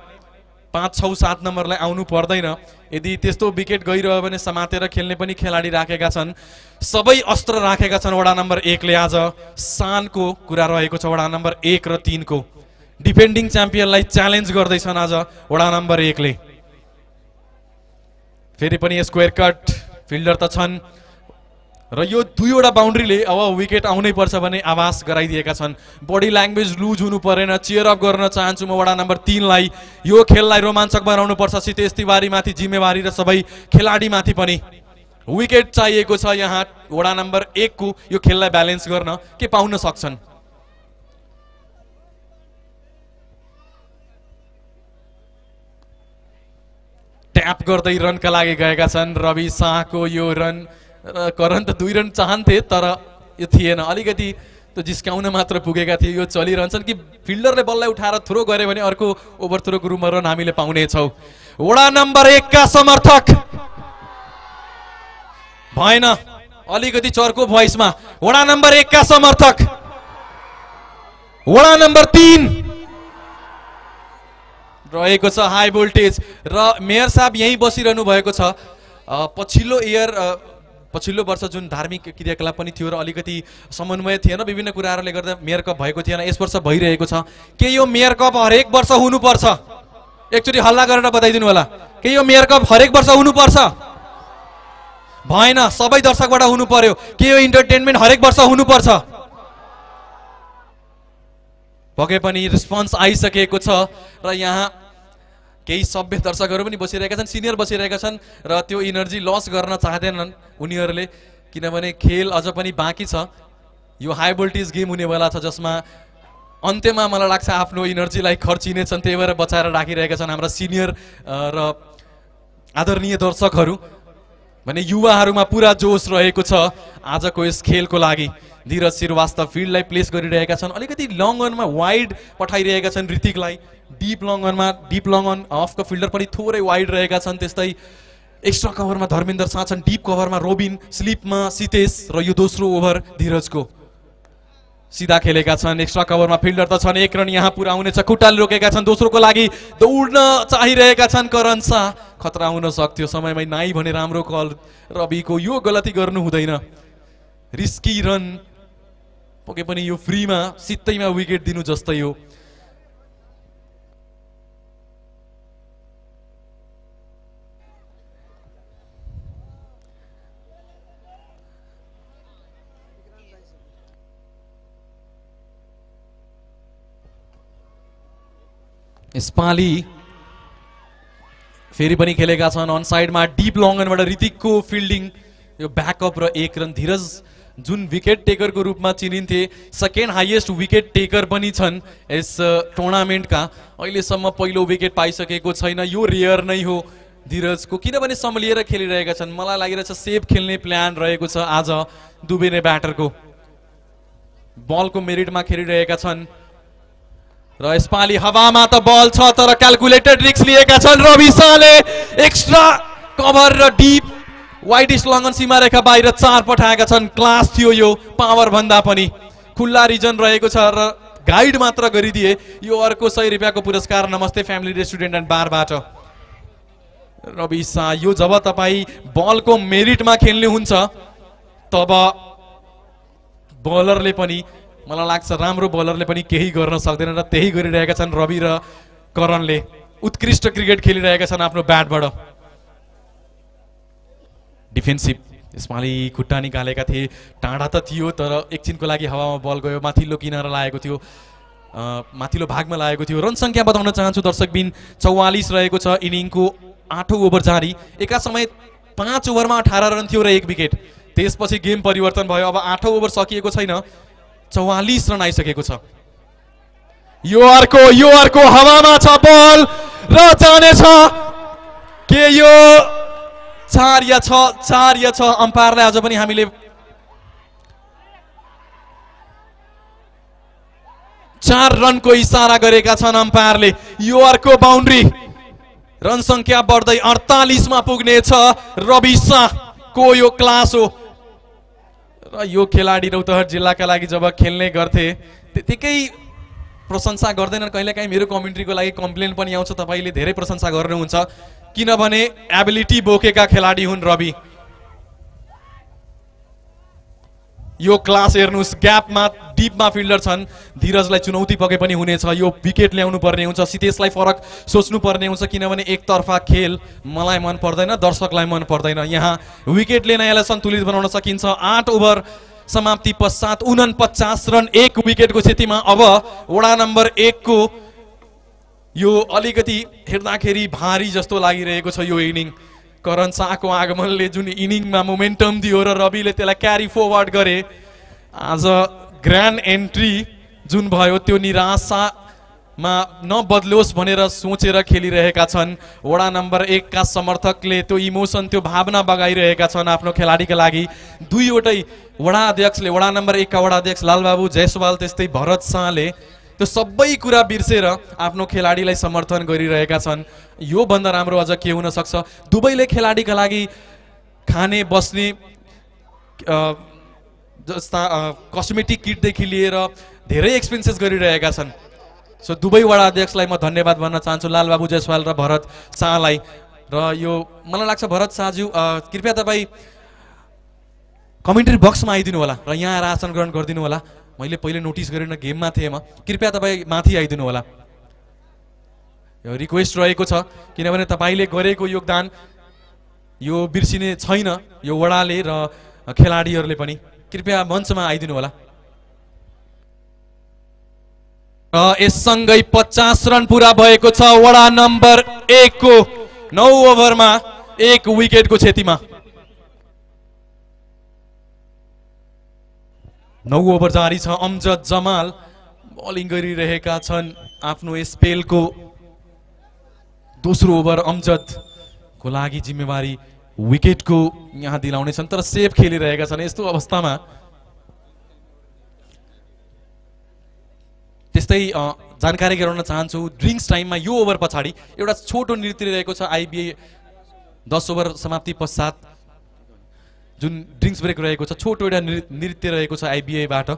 पाँच छ सात नम्बरलाई आउनु पर्दैन। यदि त्यस्तो विकेट गइरह्यो भने समातेर खेल्ने पनि खेलाडी राखेका छन्। सबै अस्त्र राखेका छन् वडा नम्बर एकले आज। सानको कुरा रहेको छ वडा नम्बर एक र तिनको। डिफेन्डिङ च्याम्पियनलाई च्यालेन्ज गर्दैछन् आज वडा नम्बर एकले। फेरि पनि स्क्वेयर कट फिल्डर त छन्। र यो दुईवटा बााउन्ड्रीले अब विकेट आउनै पर्छ भने आवास गराइदिएका छन्। बडी ल्याङ्ग्वेज लुज हुनु परेन चियर अप गर्न चाहन्छु म वडा नम्बर तिनलाई। यो खेललाई रोमाञ्चक बनाउनु पर्छ सितेश तिवारीमाथि जिम्मेवारी र सबै खेलाडीमाथि पनि। विकेट चाहिएको छ यहाँ वडा नम्बर एकको। यो खेललाई ब्यालेन्स गर्न के पाउन सक्छन्? ट्याप गर्दै रनका लागि गएका छन्। रवि शाहको यो रन करण त दुई रन चाहन्थे तर यो थिएन। अलिकति त्यो जिस्काउन मात्र पुगेका थिए। यो चलिरहन्छन् कि फिल्डरले बललाई उठाएर थ्रो गऱ्यो भने अर्को ओभर थ्रोको रूपमा रन हामीले पाउनेछौँ। वडा नम्बर एकका समर्थक। भएन। अलिकति चर्को भोइसमा। वडा नम्बर एकका समर्थक। वडा नम्बर तिन। रहेको छ हाई भोल्टेज। र मेयर साहब यहीँ बसिरहनु भएको छ। पछिल्लो इयर पछिल्लो वर्ष जुन धार्मिक क्रियाकलाप पनि थियो र अलिकति समन्वय थिएन विभिन्न कुराहरूले गर्दा मेयर कप भएको थिएन यस वर्ष भइरहेको छ। के यो मेयर कप हरेक वर्ष हुनुपर्छ? एकचोटि हल्ला गरेर बताइदिनु होला। के यो मेयर कप हरेक वर्ष हुनुपर्छ? भएन सबै दर्शकबाट हुनु पर्यो के यो इन्टरटेनमेन्ट हरेक वर्ष हुनुपर्छ? पक्कै पनि रिस्पोन्स आइसकेको छ। र यहाँ केही सभ्य दर्शकहरू पनि बसिरहेका छन् सिनियर बसिरहेका छन् र त्यो इनर्जी लस गर्न चाहँदैनन् उनीहरूले। किनभने खेल अझ पनि बाँकी छ। यो हाई भोल्टेज गेम हुनेवाला छ जसमा अन्त्यमा मलाई लाग्छ आफ्नो इनर्जीलाई खर्चिने छन् त्यही भएर बचाएर राखिरहेका छन् हाम्रा सिनियर र आदरणीय दर्शकहरू। भने युवाहरूमा पुरा जोस रहेको छ आजको यस खेलको लागि। धीरज श्रीवास्तव फिल्डलाई प्लेस गरिरहेका छन्। अलिकति लङ अनमा वाइड पठाइरहेका छन् ऋतिकलाई। डिप लङ अनमा डिप लङ अन अफको फिल्डर पनि थोरै वाइड रहेका छन्। त्यस्तै एक्स्ट्रा कभरमा धर्मेन्द्र शाह छन् डिप कभरमा रोबिन स्लिपमा सितेश र यो दोस्रो ओभर धीरजको। सिधा खेलेका छन्। एक्स्ट्रा कभरमा फिल्डर त छन्। एक रन यहाँ पुरा हुनेछ खुट्टाले रोकेका छन्। दोस्रोको लागि दौड्न चाहिरहेका छन् करण शाह। खतरा हुन सक्थ्यो। समयमै नाइ भने राम्रो कल रविको यो गलती गर्नु हुँदैन। रिस्की रन पक्कै पनि यो फ्रीमा सित्तैमा विकेट दिनु जस्तै हो। यसपालि फेरि पनि खेलेका छन्। अन साइडमा डिप लङनबाट ऋतिकको फिल्डिङ यो ब्याकअप र एक रन धीरज जुन विकेट टेकरको रूपमा चिनिन्थे सेकेन्ड हाइएस्ट विकेट टेकर पनि छन् यस टुर्नामेन्टका अहिलेसम्म पहिलो विकेट पाइसकेको छैन यो रेयर नै हो धीरजको। किनभने सम्लिएर खेलिरहेका छन्। मलाई लागिरहेछ सेफ खेल्ने प्लान रहेको छ आज दुबेने ब्याटरको बलको मेरिटमा खेलिरहेका छन्। र यसपालि हवामा त बल छ तर क्यालकुलेटेड रिक्स लिएका छन्। रवि शाहले एक्स्ट्रा कभर र डिप वाइट लङ्गन सीमा रेखा बाहिर चार पठाएका छन्। क्लास थियो यो। पावर भन्दा पनि। खुल्ला रिजन रहेको छ र गाइड मात्र गरिदिए यो अर्को सय रुपियाँको पुरस्कार। नमस्ते फ्यामिली रेस्टुरेन्ट एन्ड बारबाट। रवि शाह यो जब तपाईँ बलको मेरिटमा खेल्ने हुन्छ तब बलरले पनि मलाई लाग्छ राम्रो बलरले पनि केही गर्न सक्दैन र त्यही गरिरहेका छन् रवि र करणले। उत्कृष्ट क्रिकेट खेलिरहेका छन् आफ्नो ब्याटबाट डिफेन्सिभ यसपालि खुट्टा निकालेका थिए। टाढा त थियो तर एकछिनको लागि हावामा बल गयो। माथिल्लो किनारा लागेको थियो। माथिल्लो भागमा लागेको थियो। रन सङ्ख्या बताउन चाहन्छु दर्शकबिन चौवालिस रहेको छ इनिङको आठौँ ओभर जारी। एका समय पाँच ओभरमा अठार रन थियो र एक विकेट। त्यसपछि गेम परिवर्तन भयो। अब आठौँ ओभर सकिएको छैन। चौवालिस रन आइसकेको छ। यो अर्को यो अर्को हावामा छ बल र जानेछ के यो चार या छ चार या छ अम्पायरलाई अझ पनि हामीले चार रनको इसारा गरेका छन् अम्पायरले। यो अर्को बााउन्ड्री रन सङ्ख्या बढ्दै अडतालिसमा पुग्नेछ रवि शाहको यो क्लास हो। र यो खेलाडी रौतहट जिल्लाका लागि जब खेल्ने गर्थे त्यतिकै प्रशंसा गर्दैनन्। कहिलेकाहीँ मेरो कमेन्ट्रीको लागि कम्प्लेन पनि आउँछ तपाईँले धेरै प्रशंसा गर्नुहुन्छ। किनभने एबिलिटी बोकेका खेलाडी हुन् रवि। यो क्लास हेर्नुहोस् ग्यापमा डिपमा फिल्डर छन्। धीरजलाई चुनौती पके पनि हुनेछ। यो विकेट ल्याउनु पर्ने हुन्छ सितेशलाई फरक सोच्नु पर्ने हुन्छ किनभने एकतर्फा खेल मलाई मन पर्दैन दर्शकलाई मन पर्दैन। यहाँ विकेटले नै सन्तुलित बनाउन सकिन्छ। आठ ओभर समाप्ति पश्चात उन पचास रन एक विकेटको स्थितिमा अब वडा नम्बर एकको यो अलिकति हेर्दाखेरि भारी जस्तो लागिरहेको छ यो इनिङ। करण शाहको आगमनले जुन इनिङमा मोमेन्टम दियो र रविले त्यसलाई क्यारी फरवर्ड गरे आज ग्रान्ड एन्ट्री जुन भयो त्यो निराशामा नबदलोस् भनेर सोचेर खेलिरहेका छन्। वडा नम्बर एकका समर्थकले त्यो इमोसन त्यो भावना बगाइरहेका छन् आफ्नो खेलाडीका लागि। दुईवटै वडा अध्यक्षले वडा नम्बर एकका वडा अध्यक्ष लालबाबु जयसवाल त्यस्तै भरत शाहले त्यो सबै कुरा बिर्सेर आफ्नो खेलाडीलाई समर्थन गरिरहेका छन्। योभन्दा राम्रो अझ के हुन सक्छ? दुवैले खेलाडीका लागि खाने बस्ने जस्ता कस्मेटिक किटदेखि लिएर धेरै एक्सपेन्सेस गरिरहेका छन्। सो दुवै वडा अध्यक्षलाई म धन्यवाद भन्न चाहन्छु। लालबाबु जयसवाल र भरत शाहलाई। र यो मलाई लाग्छ भरत शाहज्यू कृपया तपाईँ कमेन्ट्री बक्समा आइदिनु होला र यहाँ आएर आसन ग्रहण गरिदिनु होला मैले पहिले नोटिस गरेन गेममा थिएँ म। कृपया तपाईँ माथि आइदिनु होला यो रिक्वेस्ट रहेको छ किनभने तपाईँले गरेको योगदान यो बिर्सिने छैन यो वडाले र खेलाडीहरूले पनि। कृपया मञ्चमा आइदिनु होला र यससँगै पचास रन पुरा भएको छ वडा नम्बर एकको नौ ओभरमा एक विकेटको क्षतिमा। नौ ओभर जारी छ अमजद जमाल। बलिङ गरिरहेका छन् आफ्नो स्पेलको दोस्रो ओभर अमजदको लागि जिम्मेवारी विकेटको यहाँ दिलाउनेछन् तर सेफ खेलिरहेका छन् यस्तो अवस्थामा। त्यस्तै जानकारी गराउन चाहन्छु ड्रिङ्क्स टाइममा यो ओभर पछाडि एउटा छोटो नृत्य रहेको छ आइबिए दस ओभर समाप्ति पश्चात। जुन ड्रिङ्क्स ब्रेक रहेको छ छोटो एउटा नृत्य रहेको छ आइबिएबाट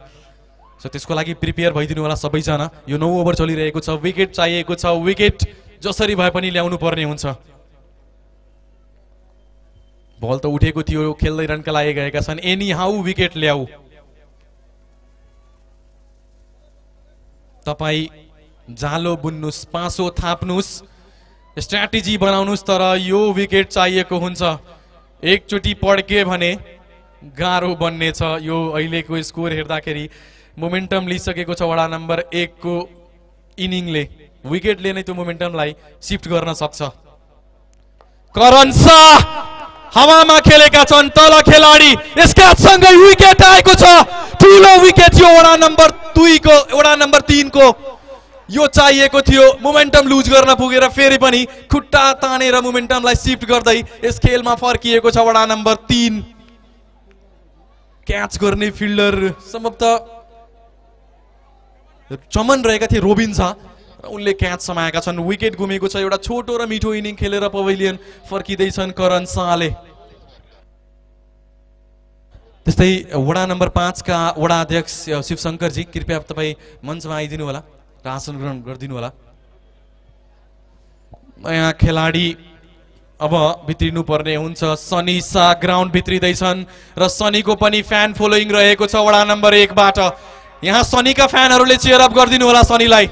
सो त्यसको लागि प्रिपेयर भइदिनु होला सबैजना। यो नौ ओभर चलिरहेको छ विकेट चाहिएको छ विकेट जसरी भए पनि ल्याउनु पर्ने हुन्छ। बल त उठेको थियो खेल्दै रनका लागि गएका छन्। एनी हाउ विकेट ल्याऊ। तपाईँ जालो बुन्नुहोस् पाँचो थाप्नुहोस्। स्ट्राटेजी बनाउनुहोस् तर यो विकेट चाहिएको हुन्छ। एकचोटि पड्के भने गाह्रो बन्नेछ यो अहिलेको स्कोर हेर्दाखेरि। मोमेन्टम लिइसकेको छ वडा नम्बर एकको इनिङले। विकेटले नै त्यो मोमेन्टमलाई सिफ्ट गर्न सक्छ। करण शाह हावामा खेलेका छन् तल खेलाडी। यसका सँगै विकेट आएको छ। ठुलो विकेट यो वडा नम्बर दुईको वडा नम्बर तिनको। यो चाहिएको थियो। मोमेन्टम लुज गर्न पुगेर फेरि पनि खुट्टा तानेर मोमेन्टमलाई सिफ्ट गर्दै यस खेलमा फर्किएको छ वडा नम्बर तिन। क्याच गर्ने फिल्डर सम्भवतः चमन रहेका थिए रोबिन र उनले क्याच समाएका छन्। विकेट गुमेको छ एउटा छोटो र मिठो इनिङ खेलेर पवेलियन फर्किँदैछन् करण शाहले। त्यस्तै वडा नम्बर पाँचका वडा अध्यक्ष शिवशङ्करजी कृपया तपाईँ मञ्चमा आइदिनु होला र आसन ग्रहण गरिदिनु होला। नयाँ खेलाडी अब भित्रिनु पर्ने हुन्छ। सनी शाह ग्राउन्ड भित्रिँदैछन् र सनीको पनि फ्यान फलोइङ रहेको छ वडा नम्बर एकबाट। यहाँ सनीका फ्यानहरूले चेयर अप गरिदिनु होला सनीलाई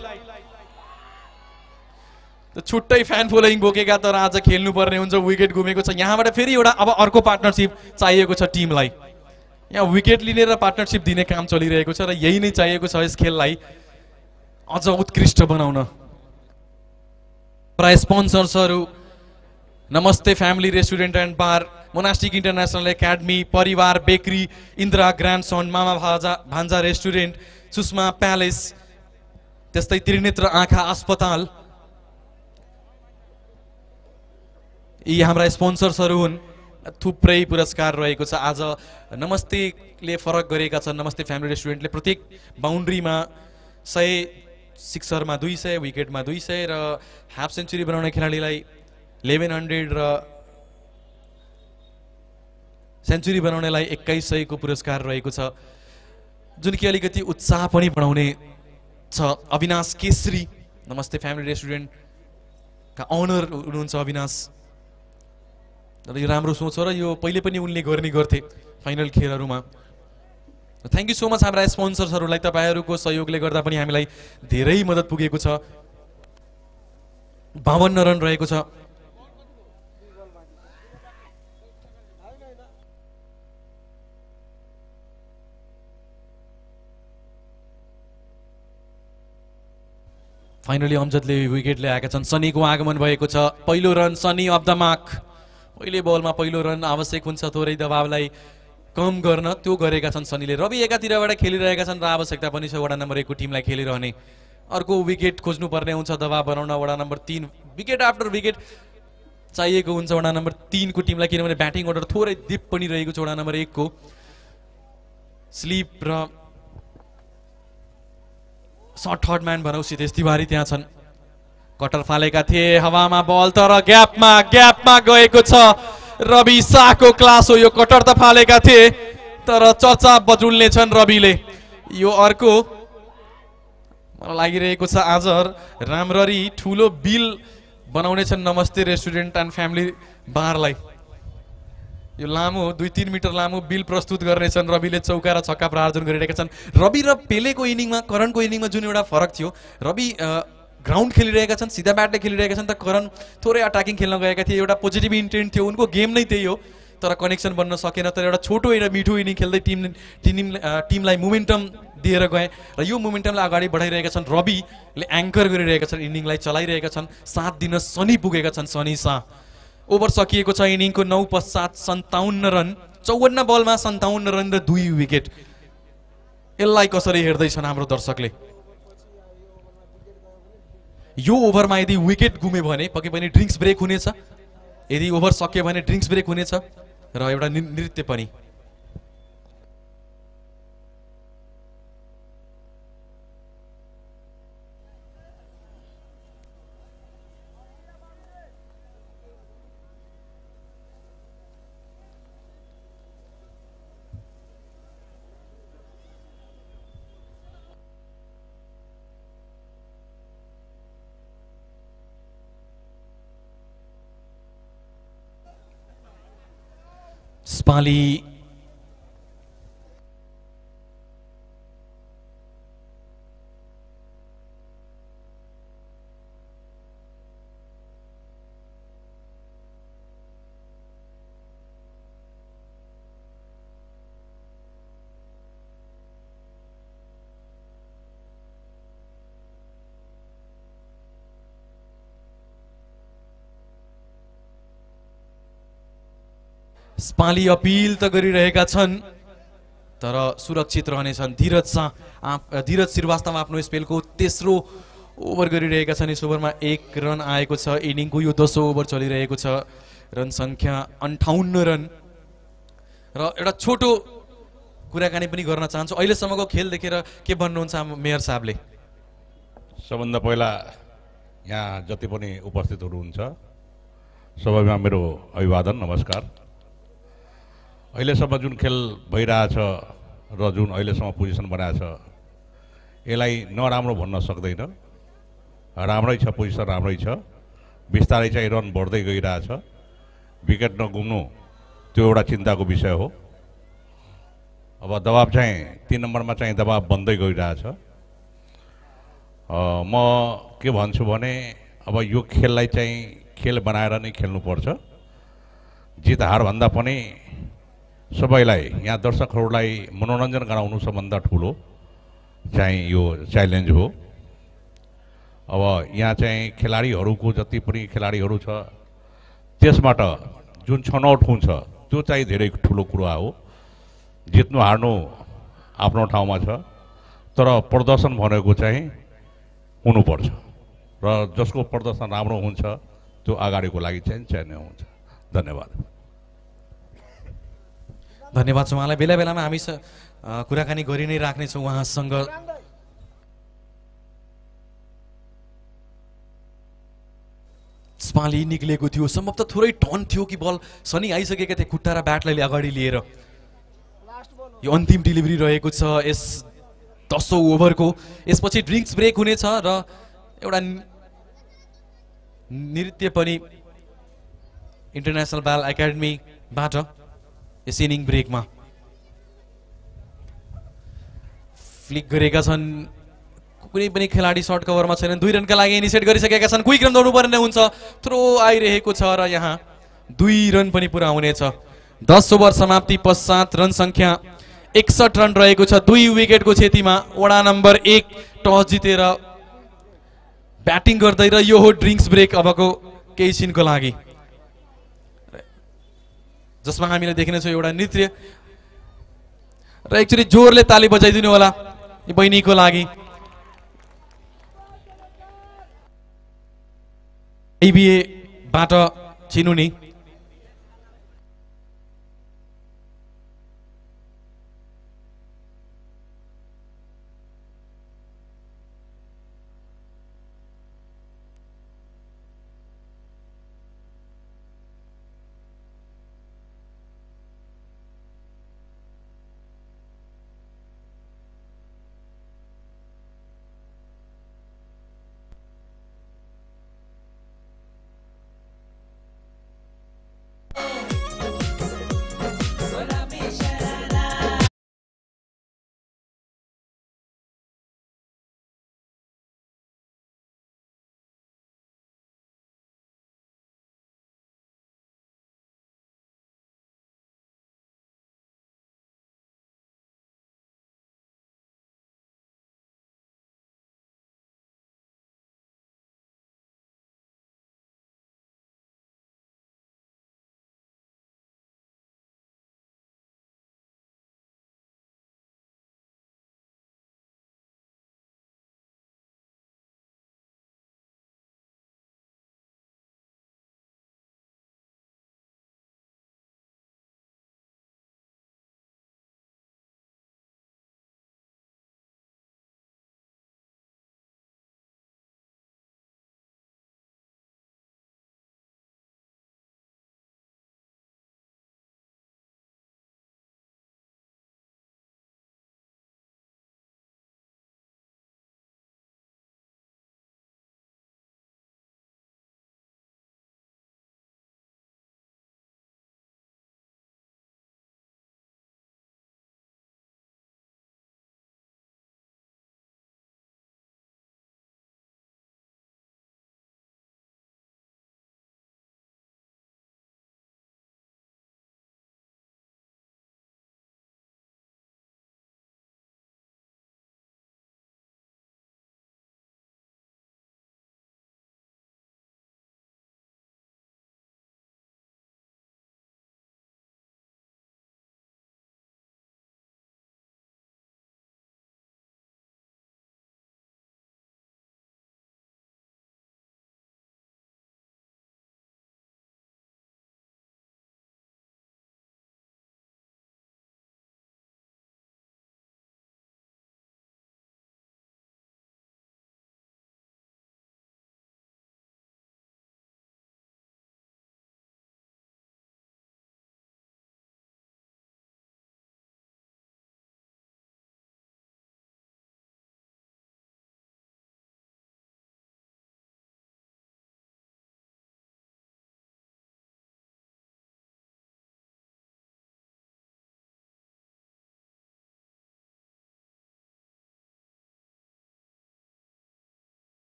त छुट्टै फ्यान फलोइङ बोकेका तर आज खेल्नु पर्ने हुन्छ। विकेट गुमेको छ। यहाँबाट फेरि एउटा अब अर्को पार्टनरसिप चाहिएको छ टिमलाई। यहाँ विकेट लिने र पार्टनरसिप दिने काम चलिरहेको छ र यही नै चाहिएको छ यस खेललाई। अझ उत्कृष्ट बनाउन। प्राय स्पोन्सर्सहरू Namaste family restaurant and bar monastic international academy Pariwar bakery Indra grand son Mama भाजा भान्जा रेस्टुरेन्ट सुषमा प्यालेस त्यस्तै त्रिनेत्र आँखा अस्पताल। यी हाम्रा स्पोन्सर्सहरू हुन्। थुप्रै पुरस्कार रहेको छ। आज नमस्तेले फरक गरेका छन्। नमस्ते फ्यामिली रेस्टुरेन्टले प्रत्येक बााउन्ड्रीमा सय सिक्सरमा दुई सय विकेटमा दुई सय र हाफ सेन्चुरी बनाउने खेलाडीलाई इलेभेन हन्ड्रेड र सेन्चुरी बनाउनेलाई एक्काइस सयको पुरस्कार रहेको छ। जुन कि अलिकति उत्साह पनि बढाउने छ। अविनाश केसरी नमस्ते फ्यामिली रेस्टुरेन्टका अनर हुनुहुन्छ अविनाश। र यो राम्रो सोच हो र यो पहिले पनि उनले गर्ने गर्थे फाइनल खेलहरूमा। थ्याङ्क यू सो मच हाम्रा स्पोन्सर्सहरूलाई तपाईँहरूको सहयोगले गर्दा पनि हामीलाई धेरै मद्दत पुगेको छ। बावन्न रन रहेको छ। फाइनली अमजदले विकेट ल्याएका छन्। सनीको आगमन भएको छ। पहिलो run Sunny off the mark. पहिले बलमा पहिलो रन आवश्यक हुन्छ। थोरै दबावलाई कम गर्न त्यो गरेका छन् सनीले रवि एकातिरबाट खेलिरहेका छन् र आवश्यकता पनि छ वडा नम्बर एकको टिमलाई खेलिरहने। अर्को विकेट खोज्नुपर्ने हुन्छ दबाव बनाउन वडा नम्बर तिन। विकेट आफ्टर विकेट चाहिएको हुन्छ वडा नम्बर तिनको टिमलाई किनभने ब्याटिङ अर्डर थोरै दिप पनि रहेको छ वडा नम्बर एकको स्लिप र सर्ट थर्ड म्यान भनौँ सितेश तिवारी त्यहाँ छन्। कटर फालेका थिए हावामा बल तर ग्यापमा ग्यापमा गएको छ। रवि शाहको क्लास हो यो कटर त फालेका थिए तर चर्चा बजुल्ने छन् रविले। यो अर्को मलाई लागिरहेको छ आज राम्ररी ठुलो बिल बनाउने छन्। नमस्ते रेस्टुरेन्ट एन्ड फ्यामिली बारलाई। यो लामो दुई तिन मिटर लामो बिल प्रस्तुत गर्नेछन् रविले चौका र छक्का प्रार्जन गरिरहेका छन्। रवि र पेलेको इनिङमा करणको इनिङमा जुन एउटा फरक थियो रवि ग्राउन्ड खेलिरहेका छन् सिधा ब्याटले खेलिरहेका छन् त करण थोरै अट्याकिङ खेल्न गएका थिए। एउटा पोजिटिभ इन्टेन्ट थियो उनको गेम नै त्यही हो। तर कनेक्सन बन्न सकेन तर एउटा छोटो एउटा मिठो इनिङ खेल्दै टिम टिम टिमलाई मोमेन्टम दिएर गए। र यो मोमेन्टमलाई अगाडि बढाइरहेका छन् रविले एङ्कर गरिरहेका छन् इनिङलाई चलाइरहेका छन्। सात दिन शनि पुगेका छन् शनि शाह ओभर सकिएको छ इनिङको नौ पश्चात सन्ताउन्न रन। चौवन्न बलमा सन्ताउन्न रन र दुई विकेट यसलाई कसरी हेर्दैछन् हाम्रो दर्शकले? यो ओभरमा यदि विकेट गुम्यो भने पक्कै पनि ड्रिङ्क्स ब्रेक हुनेछ। यदि ओभर सक्यो भने ड्रिङ्क्स ब्रेक हुनेछ। र एउटा नृत्य पनि। स्पाली स्पाली अपिल त गरिरहेका छन् तर सुरक्षित रहनेछन्। धीरज शाह धीरज श्रीवास्तव आफ्नो स्पेलको तेस्रो ओभर गरिरहेका छन्। यस ओभरमा एक रन आएको छ। इनिङको यो दसौँ ओभर चलिरहेको छ। रन सङ्ख्या अन्ठाउन्न रन। र एउटा छोटो कुराकानी पनि गर्न चाहन्छु। अहिलेसम्मको खेल देखेर के भन्नुहुन्छ मेयर साहबले? सबभन्दा पहिला यहाँ जति पनि उपस्थित हुनुहुन्छ सबैमा मेरो अभिवादन नमस्कार। अहिलेसम्म जुन खेल भइरहेछ र जुन अहिलेसम्म पोजिसन बनाएको छ यसलाई नराम्रो भन्न सक्दैन। राम्रै छ पोजिसन राम्रै छ। बिस्तारै चाहिँ रन बढ्दै गइरहेछ। विकेट नगुम्नु त्यो एउटा चिन्ताको विषय हो। अब दबाब चाहिँ तिन नम्बरमा चाहिँ दबाब बन्दै गइरहेछ। म के भन्छु भने अब यो खेललाई चाहिँ खेल बनाएर नै खेल्नुपर्छ। जित हारभन्दा पनि सबैलाई यहाँ दर्शकहरूलाई मनोरञ्जन गराउनु सबभन्दा ठुलो चाहिँ यो च्यालेन्ज हो। अब यहाँ चाहिँ खेलाडीहरूको जति पनि खेलाडीहरू छ त्यसबाट जुन छनौट हुन्छ त्यो चाहिँ धेरै ठुलो कुरा हो। जित्नु हार्नु आफ्नो ठाउँमा छ तर प्रदर्शन भनेको चाहिँ हुनुपर्छ। र जसको प्रदर्शन राम्रो हुन्छ त्यो अगाडिको लागि चाहिँ चाहिने हुन्छ। धन्यवाद। धन्यवाद छ उहाँलाई। बेला बेलामा हामी कुराकानी गरि नै राख्नेछौँ उहाँसँग। स्पाली निक्लिएको थियो। सम्भवतः थोरै टर्न थियो कि बल। शनि आइसकेका थिए खुट्टा र ब्याटलाई अगाडि लिएर। यो अन्तिम डेलिभरी रहेको छ यस दसौँ ओभरको। यसपछि ड्रिङ्क्स ब्रेक हुनेछ र एउटा नृत्य पनि इन्टरनेसनल बाल एकाडेमीबाट यस इनिङ ब्रेकमा। फ्लिक गरेका छन्। कुनै पनि खेलाडी सर्ट कभरमा छैनन्। दुई रनका लागि इनिसिएट गरिसकेका छन्। क्विक रन दौड्नुपर्ने हुन्छ। थ्रो आइरहेको छ र यहाँ दुई रन पनि पुरा हुनेछ। दस ओभर समाप्ति पश्चात रन सङ्ख्या एकसठ रन रहेको छ। दुई विकेटको क्षतिमा वडा नम्बर एक टस जितेर ब्याटिङ गर्दै र यो हो ड्रिङ्क्स ब्रेक अबको केही छिनको लागि। जसमा हामीले देखिनेछौँ एउटा नृत्य। र एकचोटि जोरले ताली बजाइदिनु होला यो बहिनीको लागि। आइबिएबाट चिनुनी।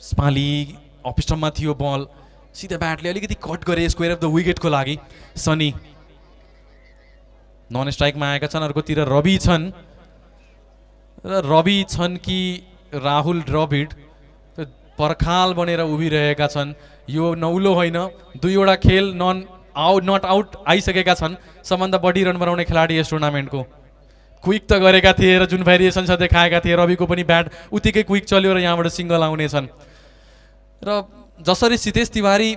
स्माली अफ स्टम्पमा थियो बल। सिधै ब्याटले अलिकति कट गरे स्क्वेयर अफ द विकेटको लागि। सनी नन स्ट्राइकमा आएका छन् अर्कोतिर रवि छन्। र रवि छन् कि राहुल द्रविड पर्खाल बनेर उभिरहेका छन्। यो नौलो होइन दुईवटा खेल नन आउट नट आउट आइसकेका छन्। सबभन्दा बढी रन बनाउने खेलाडी यस टुर्नामेन्टको क्विक त गरेका थिए र जुन भेरिएसन छ देखाएका थिए रविको पनि ब्याट उत्तिकै क्विक चल्यो र यहाँबाट सिङ्गल आउनेछन् र जसरी सितेश तिवारी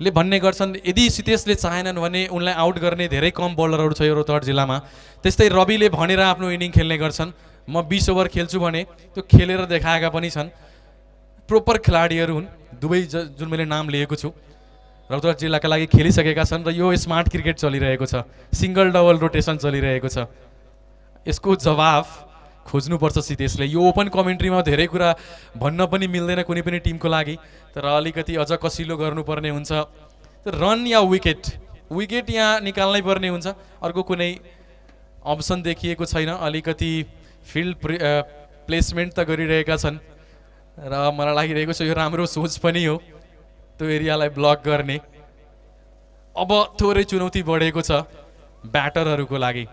ले भन्ने गर्छन् यदि सितेशले चाहेनन् भने उनलाई आउट गर्ने धेरै कम बलरहरू छ यो रौतहट जिल्लामा। त्यस्तै रविले भनेर आफ्नो इनिङ खेल्ने गर्छन्। म बिस ओभर खेल्छु भने त्यो खेलेर देखाएका पनि छन्। प्रोपर खेलाडीहरू हुन्। दुवै ज जुन मैले नाम लिएको छु। रौतहट जिल्लाका लागि खेलिसकेका छन् र यो स्मार्ट क्रिकेट चलिरहेको छ। सिङ्गल डबल रोटेसन चलिरहेको छ। यसको जवाफ खोज्नुपर्छ सितेशले यो ओपन कमेन्ट्रीमा धेरै कुरा भन्न पनि मिल्दैन कुनै पनि टिमको लागि। तर अलिकति अझ कसिलो गर्नुपर्ने हुन्छ। रन या विकेट? विकेट यहाँ निकाल्नै पर्ने हुन्छ। अर्को कुनै अप्सन देखिएको छैन। अलिकति फिल्ड प्लेसमेन्ट त गरिरहेका छन्। र मलाई लागिरहेको छ यो राम्रो सोच पनि हो। त्यो एरियालाई ब्लक गर्ने। अब थोरै चुनौती बढेको छ ब्याटरहरूको लागि।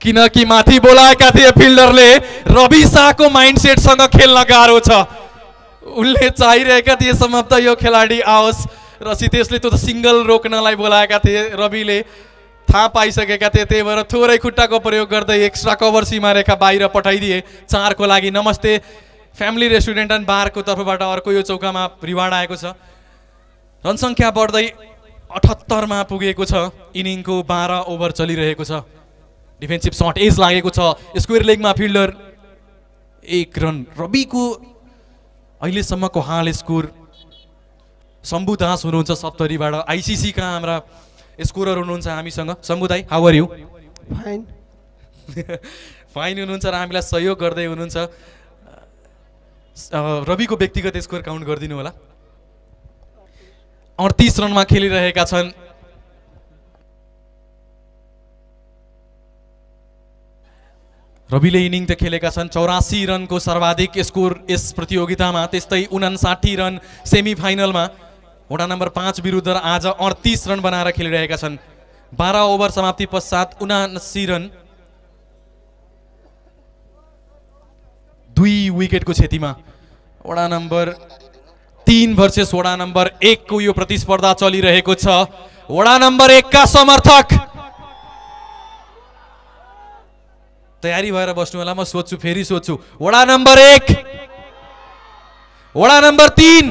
किनकि माथि बोलाएका थिए फिल्डरले रवि शाहको माइन्डसेटसँग खेल्न गाह्रो छ। उनले चाहिरहेका थिए समाप्त यो खेलाडी आओस्। र सितेशले त्यो त सिङ्गल रोक्नलाई बोलाएका थिए। रविले थाहा पाइसकेका थिए त्यही भएर थोरै खुट्टाको प्रयोग गर्दै एक्स्ट्रा कभर सीमा रेखा बाहिर पठाइदिए। चारको लागि नमस्ते। फ्यामिली रेस्टुरेन्ट एन्ड बारको तर्फबाट अर्को यो चौकामा रिवार्ड आएको छ। जनसङ्ख्या बढ्दै अठहत्तरमा पुगेको छ। इनिङको बाह्र ओभर चलिरहेको छ। डिफेन्सिभ सर्ट एज लागेको छ। स्क्वेयर लेगमा फिल्डर एक रन रविको अहिलेसम्मको हाल स्कोर शम्भु दास हुनुहुन्छ सप्तरीबाट। आइसिसीका हाम्रा स्कोरर हुनुहुन्छ हामीसँग। How are you fine fine हुनुहुन्छ र हामीलाई सहयोग गर्दै हुनुहुन्छ। रविको व्यक्तिगत स्कोर काउन्ट गरिदिनु होला। अडतिस रनमा खेलिरहेका छन्। रविले इनिङ त खेलेका छन्। चौरासी रनको सर्वाधिक स्कोर यस प्रतियोगितामा त्यस्तै उनासाठी रन सेमी फाइनलमा वडा नम्बर पाँच विरुद्ध आज अडतिस रन बनाएर खेलिरहेका छन्। बाह्र ओभर समाप्ति पश्चात उनासी रन दुई विकेटको क्षतिमा। वडा नम्बर तिन भर्सेस वडा नम्बर एकको यो प्रतिस्पर्धा चलिरहेको छ। वडा नम्बर एकका समर्थक। तयारी भएर बस्नु होला म सोध्छु फेरि सोध्छु। वडा नम्बर एक। वडा नम्बर तिन।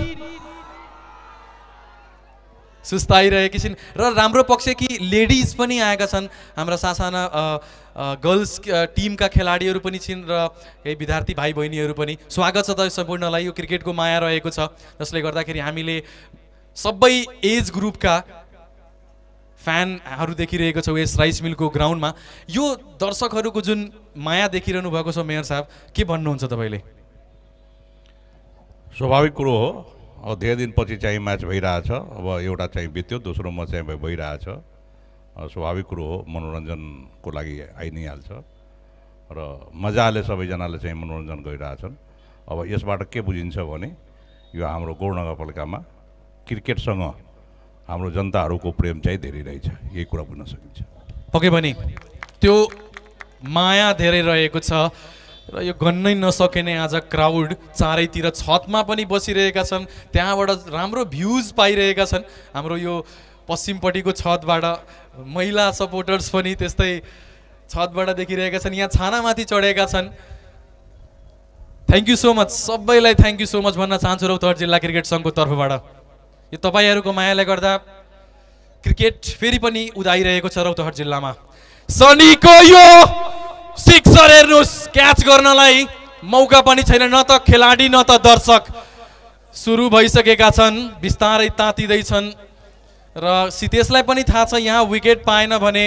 सुस्ताइरहेकी छिन्। र राम्रो पक्ष कि लेडिज पनि आएका छन्। हाम्रा सासाना गर्ल्स टिमका खेलाडीहरू पनि छिन् र यही विद्यार्थी भाइ बहिनीहरू पनि। स्वागत छ त सम्पूर्णलाई। यो क्रिकेटको माया रहेको छ। जसले गर्दाखेरि हामीले सबै एज ग्रुपका फ्यानहरू देखिरहेको छौँ यस राइस मिलको ग्राउन्डमा। यो दर्शकहरूको जुन माया देखिरहनु भएको छ मेयर साहब के भन्नुहुन्छ तपाईँले? स्वाभाविक कुरो हो। अब धेरै दिनपछि चाहिँ म्याच भइरहेछ। अब एउटा चाहिँ बित्यो दोस्रो म्याच चाहिँ भइ- भइरहेछ। स्वाभाविक कुरो हो मनोरञ्जनको लागि आइ नै हाल्छ र मजाले सबैजनाले चाहिँ मनोरञ्जन गरिरहेछन्। अब यसबाट के बुझिन्छ भने यो हाम्रो गौड नगरपालिकामा क्रिकेटसँग हाम्रो जनताहरूको प्रेम चाहिँ धेरै रहेछ। यही कुरा बुझ्न सकिन्छ। पक्कै पनि त्यो माया धेरै रहेको छ। र यो गन्नै नसकिने आज क्राउड चारैतिर छतमा पनि बसिरहेका छन्। त्यहाँबाट राम्रो भ्युज पाइरहेका छन्। हाम्रो यो पश्चिमपट्टिको छतबाट महिला सपोर्टर्स पनि त्यस्तै छतबाट देखिरहेका छन्। यहाँ छानामाथि चढेका छन्। थ्याङ्क यू सो मच सबैलाई थ्याङ्क यू सो मच भन्न चाहन्छु रौतहट जिल्ला क्रिकेट सङ्घको तर्फबाट। यो तपाईँहरूको मायाले गर्दा क्रिकेट फेरि पनि उदाइरहेको छ रौतहट जिल्लामा। सनीको यो सिक्सर हेर्नुहोस् क्याच गर्नलाई मौका पनि छैन न त खेलाडी न त दर्शक। सुरु भइसकेका छन् बिस्तारै तातिँदैछन्। र सितेशलाई पनि थाहा छ यहाँ विकेट पाएन भने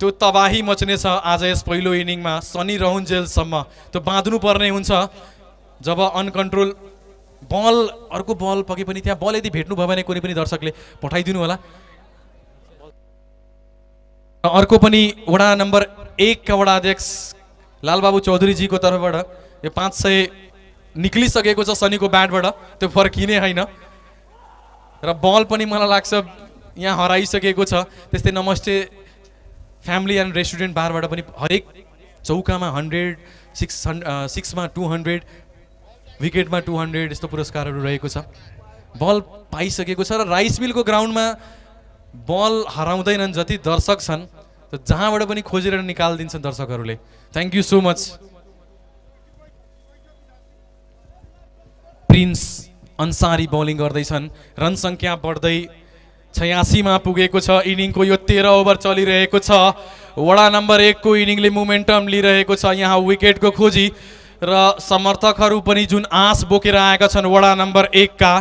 त्यो तबाही मच्ने छ आज यस पहिलो इनिङमा सनी रहन्जेलसम्म त्यो बाँध्नु पर्ने हुन्छ। जब अनकन्ट्रोल बल अर्को बल पके पनि त्यहाँ बल यदि भेट्नुभयो भने कुनै पनि दर्शकले पठाइदिनु होला। अर्को पनि वडा नम्बर एकका वडा अध्यक्ष लालबाबु चौधरीजीको तर्फबाट यो पाँच सय निक्लिसकेको छ शनिको ब्याटबाट त्यो फर्किने होइन। र बल पनि मलाई लाग्छ यहाँ हराइसकेको छ। त्यस्तै नमस्ते फ्यामिली एन्ड रेस्टुरेन्ट बारबाट पनि हरेक चौकामा हन्ड्रेड सिक्स हन् सिक्समा टू हन्ड्रेड विकेटमा टू हन्ड्रेड यस्तो पुरस्कारहरू रहेको छ। बल पाइसकेको छ र राइस मिलको ग्राउन्डमा बल हराउँदैनन् जति दर्शक छन्। जहाँबाट पनि खोजेर निकालिदिन्छन् दर्शकहरूले। Thank you so much Prince Ansari bowling गर्दैछन्। रन सङ्ख्या बढ्दै छयासीमा पुगेको छ। इनिङको यो तेह्र ओभर चलिरहेको छ। वडा नम्बर एकको इनिङले मोमेन्टम लिइरहेको छ। यहाँ विकेटको खोजी र समर्थकहरू पनि जुन आँस बोकेर आएका छन् वडा नम्बर एकका।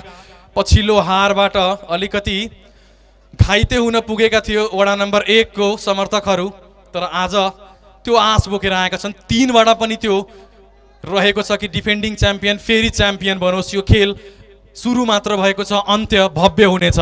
पछिल्लो हारबाट अलिकति घाइते हुन पुगेका थियो वडा नम्बर एकको समर्थकहरू तर आज त्यो आँस बोकेर आएका छन्। तिनबाट पनि त्यो रहेको छ कि डिफेन्डिङ च्याम्पियन फेरि च्याम्पियन बनोस्। यो खेल सुरु मात्र भएको छ अन्त्य भव्य हुनेछ।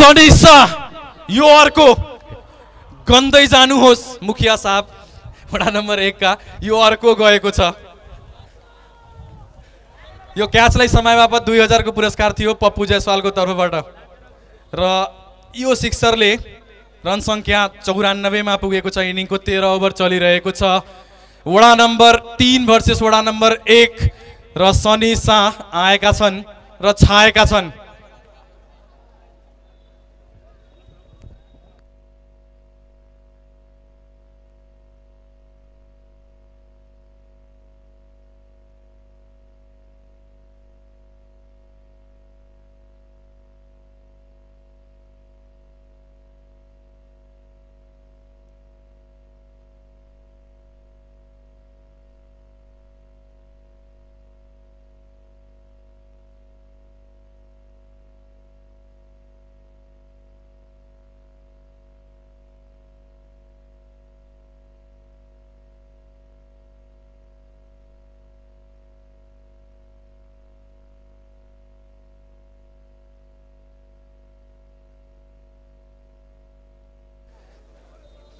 सनिसा यो अर्को गन्दै जानुहोस् मुखिया साहब। वडा नम्बर एकका यो अर्को गएको छ। यो क्याचलाई समय बापत दुई हजारको पुरस्कार थियो पप्पु जयसवालको तर्फबाट। र यो सिक्सरले रन सङ्ख्या चौरानब्बेमा पुगेको छ इनिङको तेह्र ओभर चलिरहेको छ। वडा नम्बर तिन भर्सेस वडा नम्बर एक र सनी शाह आएका छन् र छाएका छन्।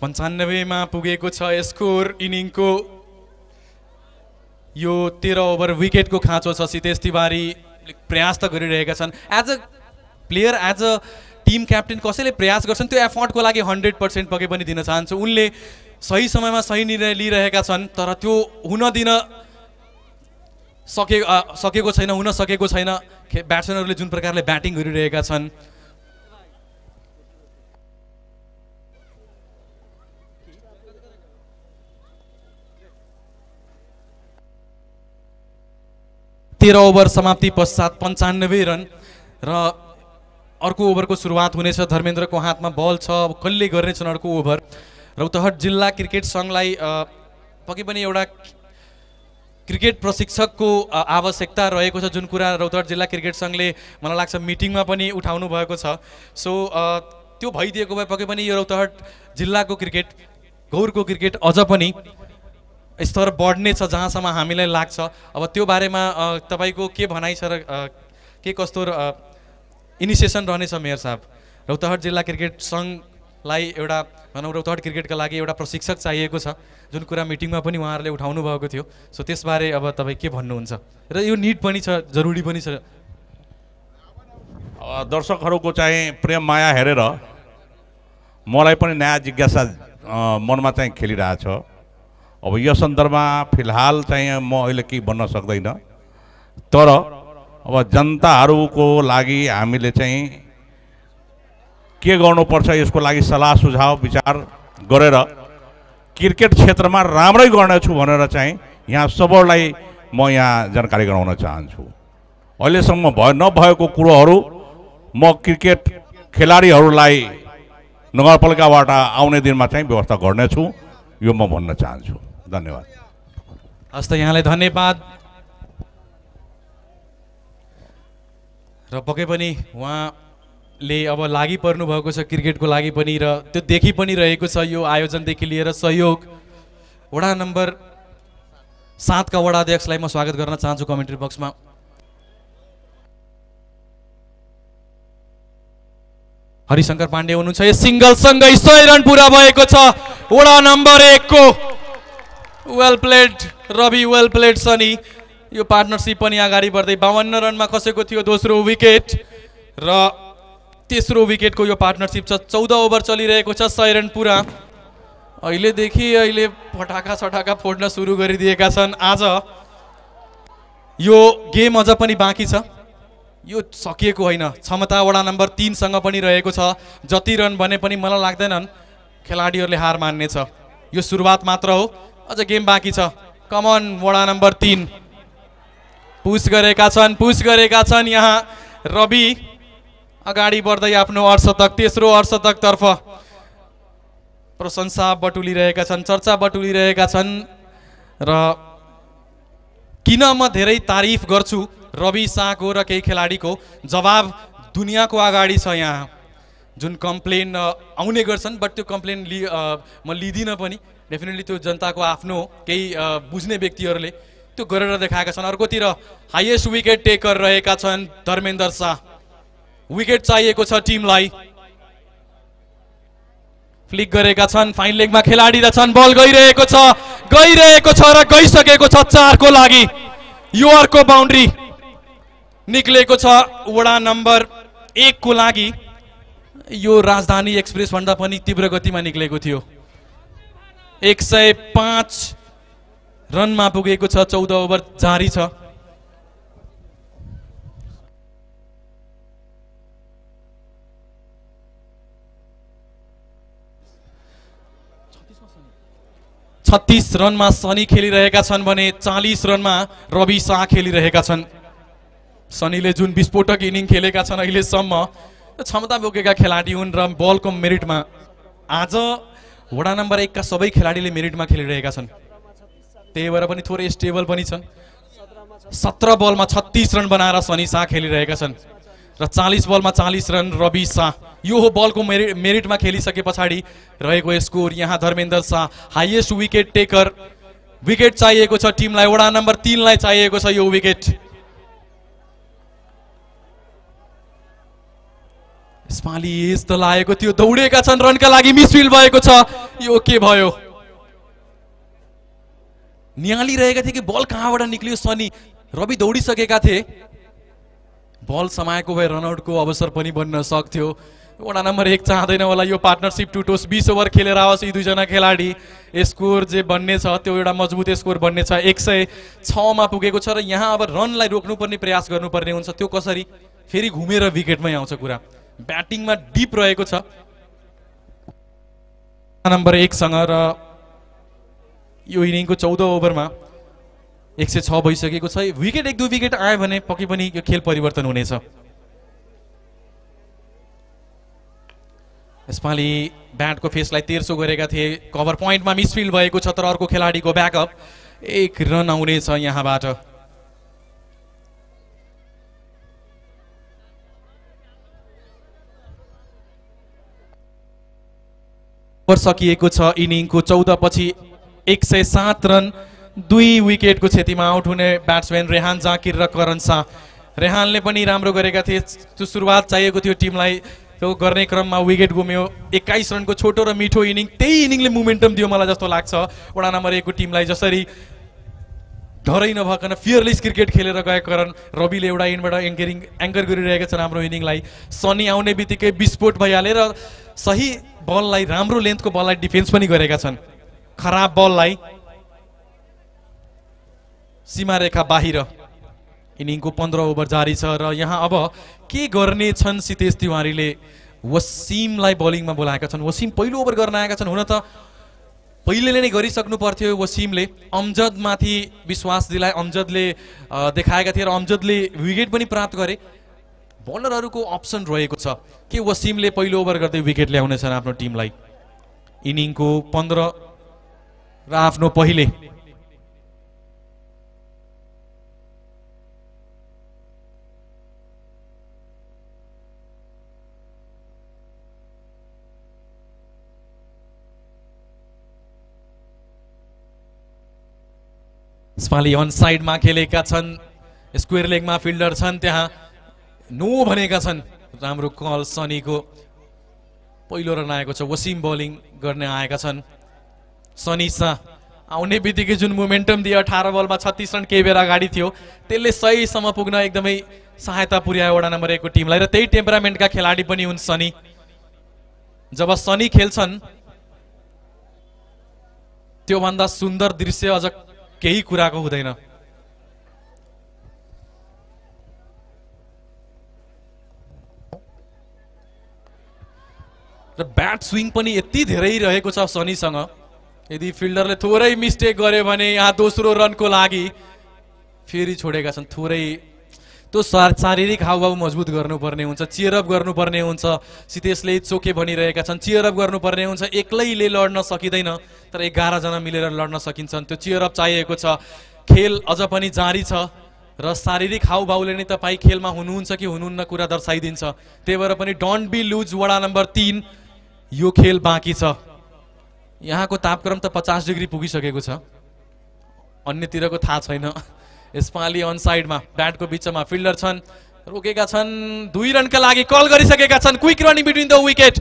पन्चानब्बेमा पुगेको छ स्कोर इनिङको। यो तेह्र ओभर विकेटको खाँचो छ सितेश तिवारी। प्रयास त गरिरहेका छन्। As a player as a team captain कसैले प्रयास गर्छन् त्यो एफर्टको लागि हन्ड्रेड पर्सेन्ट पके पनि दिन चाहन्छु। उनले सही समयमा सही निर्णय लिइरहेका छन् तर त्यो हुन दिन सके सकेको छैन हुन सकेको छैन। ब्याट्सम्यानहरूले जुन प्रकारले ब्याटिङ गरिरहेका छन् तेह्र ओभर समाप्ति पश्चात पन्चानब्बे रन र अर्को ओभरको सुरुवात हुनेछ। धर्मेन्द्रको हातमा बल छ अब कसले गर्नेछन् अर्को ओभर? रौतहट जिल्ला क्रिकेट सङ्घलाई पक्कै पनि एउटा क्रिकेट प्रशिक्षकको आवश्यकता रहेको छ। जुन कुरा रौतहट जिल्ला क्रिकेट सङ्घले मलाई लाग्छ मिटिङमा पनि उठाउनु भएको छ। सो त्यो भइदिएको भए पक्कै पनि यो रौतहट जिल्लाको क्रिकेट गौरको क्रिकेट अझ पनि स्तर बढ्नेछ जहाँसम्म हामीलाई लाग्छ। अब त्यो बारेमा तपाईँको के भनाइ छ र के कस्तो इनिसिएसन रहनेछ मेयर साहब? रौतहट जिल्ला क्रिकेट सङ्घलाई एउटा भनौँ रौतहट क्रिकेटका लागि एउटा प्रशिक्षक चाहिएको छ। जुन कुरा मिटिङमा पनि उहाँहरूले उठाउनु भएको थियो। सो त्यसबारे अब तपाईँ के भन्नुहुन्छ? र यो निड पनि छ जरुरी पनि छ। दर्शकहरूको चाहिँ प्रेम माया हेरेर मलाई पनि नयाँ जिज्ञासा मनमा चाहिँ खेलिरहेछ। अब यो सन्दर्भमा फिलहाल चाहिँ म अहिले केही भन्न सक्दैन। तर अब जनताहरूको लागि हामीले चाहिँ के गर्नुपर्छ यसको लागि सल्लाह सुझाव विचार गरेर क्रिकेट क्षेत्रमा राम्रै गर्नेछु भनेर चाहिँ यहाँ सबैलाई म यहाँ जानकारी गराउन चाहन्छु। अहिलेसम्म भए नभएको कुरोहरू म क्रिकेट खेलाडीहरूलाई नगरपालिकाबाट आउने दिनमा चाहिँ व्यवस्था गर्नेछु यो म भन्न चाहन्छु। धन्यवाद। हस् त यहाँलाई धन्यवाद। र पक्कै पनि उहाँले अब लागि पर्नु भएको छ क्रिकेटको लागि पनि र त्यो देखि पनि रहेको छ यो आयोजनदेखि लिएर सहयोग। वडा नम्बर सातका वडा अध्यक्षलाई म स्वागत गर्न चाहन्छु कमेन्ट्री बक्समा। हरिशङ्कर पाण्डे हुनुहुन्छ यो सिङ्गलसँगै सय रन पुरा भएको छ वडा नम्बर एकको। Well played Ravi well played Sunny यो पार्टनरसिप पनि अगाडि बढ्दै बावन्न रनमा खसेको थियो दोस्रो विकेट र तेस्रो विकेटको यो पार्टनरसिप छ। चौध ओभर चलिरहेको छ सय रन पुरा। अहिलेदेखि अहिले पटाका सटाका फोड्न सुरु गरिदिएका छन्। आज यो गेम अझ पनि बाँकी छ। यो सकिएको होइन। क्षमता वडा नम्बर तिनसँग पनि रहेको छ। जति रन भने पनि मलाई लाग्दैनन् खेलाडीहरूले हार मान्नेछ। यो सुरुवात मात्र हो। अझ गेम बाँकी छ। कमन वडा नम्बर तिन। पुस गरेका छन् पुस गरेका छन् यहाँ रवि। अगाडि बढ्दै आफ्नो अर्शतक तेस्रो अर्शतकतर्फ प्रशंसा बटुलिरहेका छन् चर्चा बटुलिरहेका छन्। र किन म धेरै तारिफ गर्छु रवि शाहको र केही खेलाडीको? जवाब दुनियाँको अगाडि छ यहाँ। जुन कम्प्लेन आउने गर्छन् बट त्यो कम्प्लेन लि म लिँदिनँ पनि। डेफिनेटली त्यो जनताको आफ्नो केही बुझ्ने व्यक्तिहरूले त्यो गरेर देखाएका छन्। अर्कोतिर हाइएस्ट विकेट टेकर रहेका छन् धर्मेन्द्र शाह। विकेट चाहिएको छ टिमलाई। फ्लिक गरेका छन् फाइन लेगमा खेलाडी र छन्। बल गइरहेको छ गइरहेको छ र गइसकेको छ चारको लागि। यो अर्को बााउन्ड्री निक्लेको छ वडा नम्बर एकको लागि। यो राजधानी एक्सप्रेस भन्दा पनि तीव्र गतिमा निक्लेको थियो। एक सय पाँच रनमा पुगेको छ चौध ओभर जारी छ। छत्तिस रनमा सनी खेलिरहेका छन् भने चालिस रनमा रवि शाह खेलिरहेका छन्। सनीले जुन विस्फोटक इनिङ खेलेका छन् अहिलेसम्म क्षमता बोकेका खेलाडी हुन् र बलको मेरिटमा। आज वडा नम्बर एकका सबै खेलाडीले मेरिटमा खेलिरहेका छन्। त्यही भएर पनि थोरै स्टेबल पनि छन्। सत्र बलमा छत्तिस रन बनाएर सनी शाह खेलिरहेका छन् र चालिस बलमा चालिस रन रवि शाह। यो हो बलको मेरि मेरिटमा खेलिसके पछाडि रहेको स्कोर। यहाँ Dharmendra Shah highest wicket taker. Wicket चाहिएको छ टिमलाई। वडा नम्बर तिनलाई चाहिएको छ यो विकेट। यसपालि यस्तो लागेको थियो दौडेका छन् रनका लागि मिसफिल भएको छ। यो के भयो? निहालिरहेका थिए कि बल कहाँबाट निक्लियो? सनी रवि दौडिसकेका थिए। बल समाएको भए रनआउटको अवसर पनि बन्न सक्थ्यो। वडा नम्बर एक चाहँदैन होला यो पार्टनरसिप टुटोस् बिस ओभर खेलेर आओस् यी दुईजना खेलाडी। स्कोर जे बन्ने छ त्यो एउटा मजबुत स्कोर बन्ने छ। एक सय छमा पुगेको छ र यहाँ अब रनलाई रोक्नुपर्ने प्रयास गर्नुपर्ने हुन्छ। त्यो कसरी? फेरि घुमेर विकेटमै आउँछ कुरा। ब्याटिङमा डिप रहेको छ। नम्बर एकसँग र यो इनिङको चौध ओभरमा एक सय छ भइसकेको छ। विकेट एक दुई विकेट आयो भने पक्कै पनि यो खेल परिवर्तन हुनेछ। यसपालि ब्याटको फेसलाई तेर्सो गरेका थिए। कभर पोइन्टमा मिसफिल भएको छ तर अर्को खेलाडीको ब्याकअप। एक रन आउनेछ यहाँबाट। ओभर सकिएको छ इनिङको चौध पछि एक सय सात रन दुई विकेटको क्षतिमा आउट हुने ब्याट्सम्यान रेहान जाकिर र करण शाह। रेहानले पनि राम्रो गरेका थिए। त्यो सुरुवात चाहिएको थियो टिमलाई। त्यो गर्ने क्रममा विकेट गुम्यो। एक्काइस रनको छोटो र मिठो इनिङ त्यही इनिङले मोमेन्टम दियो मलाई जस्तो लाग्छ। वडा नम्बर एकको टिमलाई जसरी डरै नभएकन फियरलेस क्रिकेट खेलेर गएको कारण रविले एउटा इनबाट एङ्करिङ एङ्कर गरिरहेका छन् हाम्रो इनिङलाई। सनी आउने बित्तिकै विस्फोट भइहाले र सही बललाई राम्रो लेन्थको बललाई डिफेन्स पनि गरेका छन्। खराब बललाई सीमा रेखा बाहिर। इनिङको पन्ध्र ओभर जारी छ र यहाँ अब के गर्ने छन् सितेश तिवारीले? वसिमलाई बलिङमा बोलाएका छन्। वसिम पहिलो ओभर गर्न आएका छन्। हुन त पहिलेले नै गरिसक्नु पर्थ्यो वसिमले। अमजदमाथि विश्वास दिलाए। अमजदले देखाएका थिए र अमजदले विकेट पनि प्राप्त गरे। बलरहरूको अप्सन रहेको छ के वसिमले पहिलो ओभर गर्दै विकेट ल्याउनेछन् आफ्नो टिमलाई इनिङको पन्ध्र र आफ्नो पहिले। यसपालि अन साइडमा खेलेका छन्। स्क्वेयर लेगमा फिल्डर छन् त्यहाँ। नो भनेका छन्। राम्रो कल सनीको पहिलो रन आएको छ। वसिम बलिङ गर्ने आएका छन्। सनी शाह आउने बित्तिकै जुन मोमेन्टम दियो अठार बलमा छत्तिस रन केही बेर अगाडि थियो। त्यसले सहीसम्म पुग्न एकदमै सहायता पुर्यायो वडा नम्बर एकको टिमलाई र त्यही टेम्परामेन्टका खेलाडी पनि हुन् सनी। जब सनी खेल्छन् त्योभन्दा सुन्दर दृश्य अझ केही कुराको हुँदैन। र ब्याट स्विङ पनि यति धेरै रहेको छ सनीसँग। यदि फिल्डरले थोरै मिस्टेक गर्यो भने यहाँ दोस्रो रनको लागि फेरि छोडेका छन्। थोरै त्यो शारीरिक हावभाव मजबुत गर्नुपर्ने हुन्छ चियरअप गर्नुपर्ने हुन्छ। सितेशले चोके भनिरहेका छन् चियरअप गर्नुपर्ने हुन्छ। एक्लैले लड्न सकिँदैन तर एघारजना मिलेर लड्न सकिन्छन्। त्यो चियरअप चाहिएको छ। खेल अझ पनि जारी छ र शारीरिक हावभावले नै तपाईँ खेलमा हुनुहुन्छ कि हुनुहुन्न कुरा दर्शाइदिन्छ। त्यही भएर पनि डोन्ट बी लुज वडा नम्बर तिन। यो खेल बाँकी छ। यहाँको तापक्रम त पचास डिग्री पुगिसकेको छ। अन्यतिरको थाहा छैन। यसपालि अन साइडमा ब्याटको बिचमा फिल्डर छन् रोकेका छन् दुई रनका लागि कल गरिसकेका छन् quick running between the wicket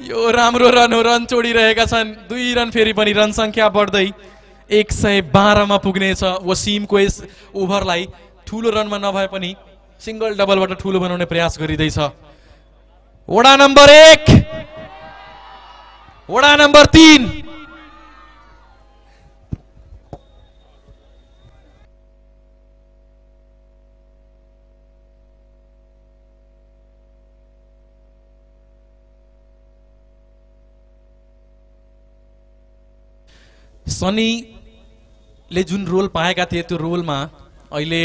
यो राम्रो रन हो रन चोडिरहेका छन्। दुई रन फेरि पनि रन सङ्ख्या बढ्दै एक सय बाह्रमा पुग्नेछ। वसिमको यस ओभरलाई ठुलो रनमा नभए पनि सिङ्गल डबलबाट ठुलो बनाउने प्रयास गरिँदैछ। वडा नम्बर एक! वडा नम्बर तिन सनीले जुन रोल पाएका थिए त्यो रोलमा अहिले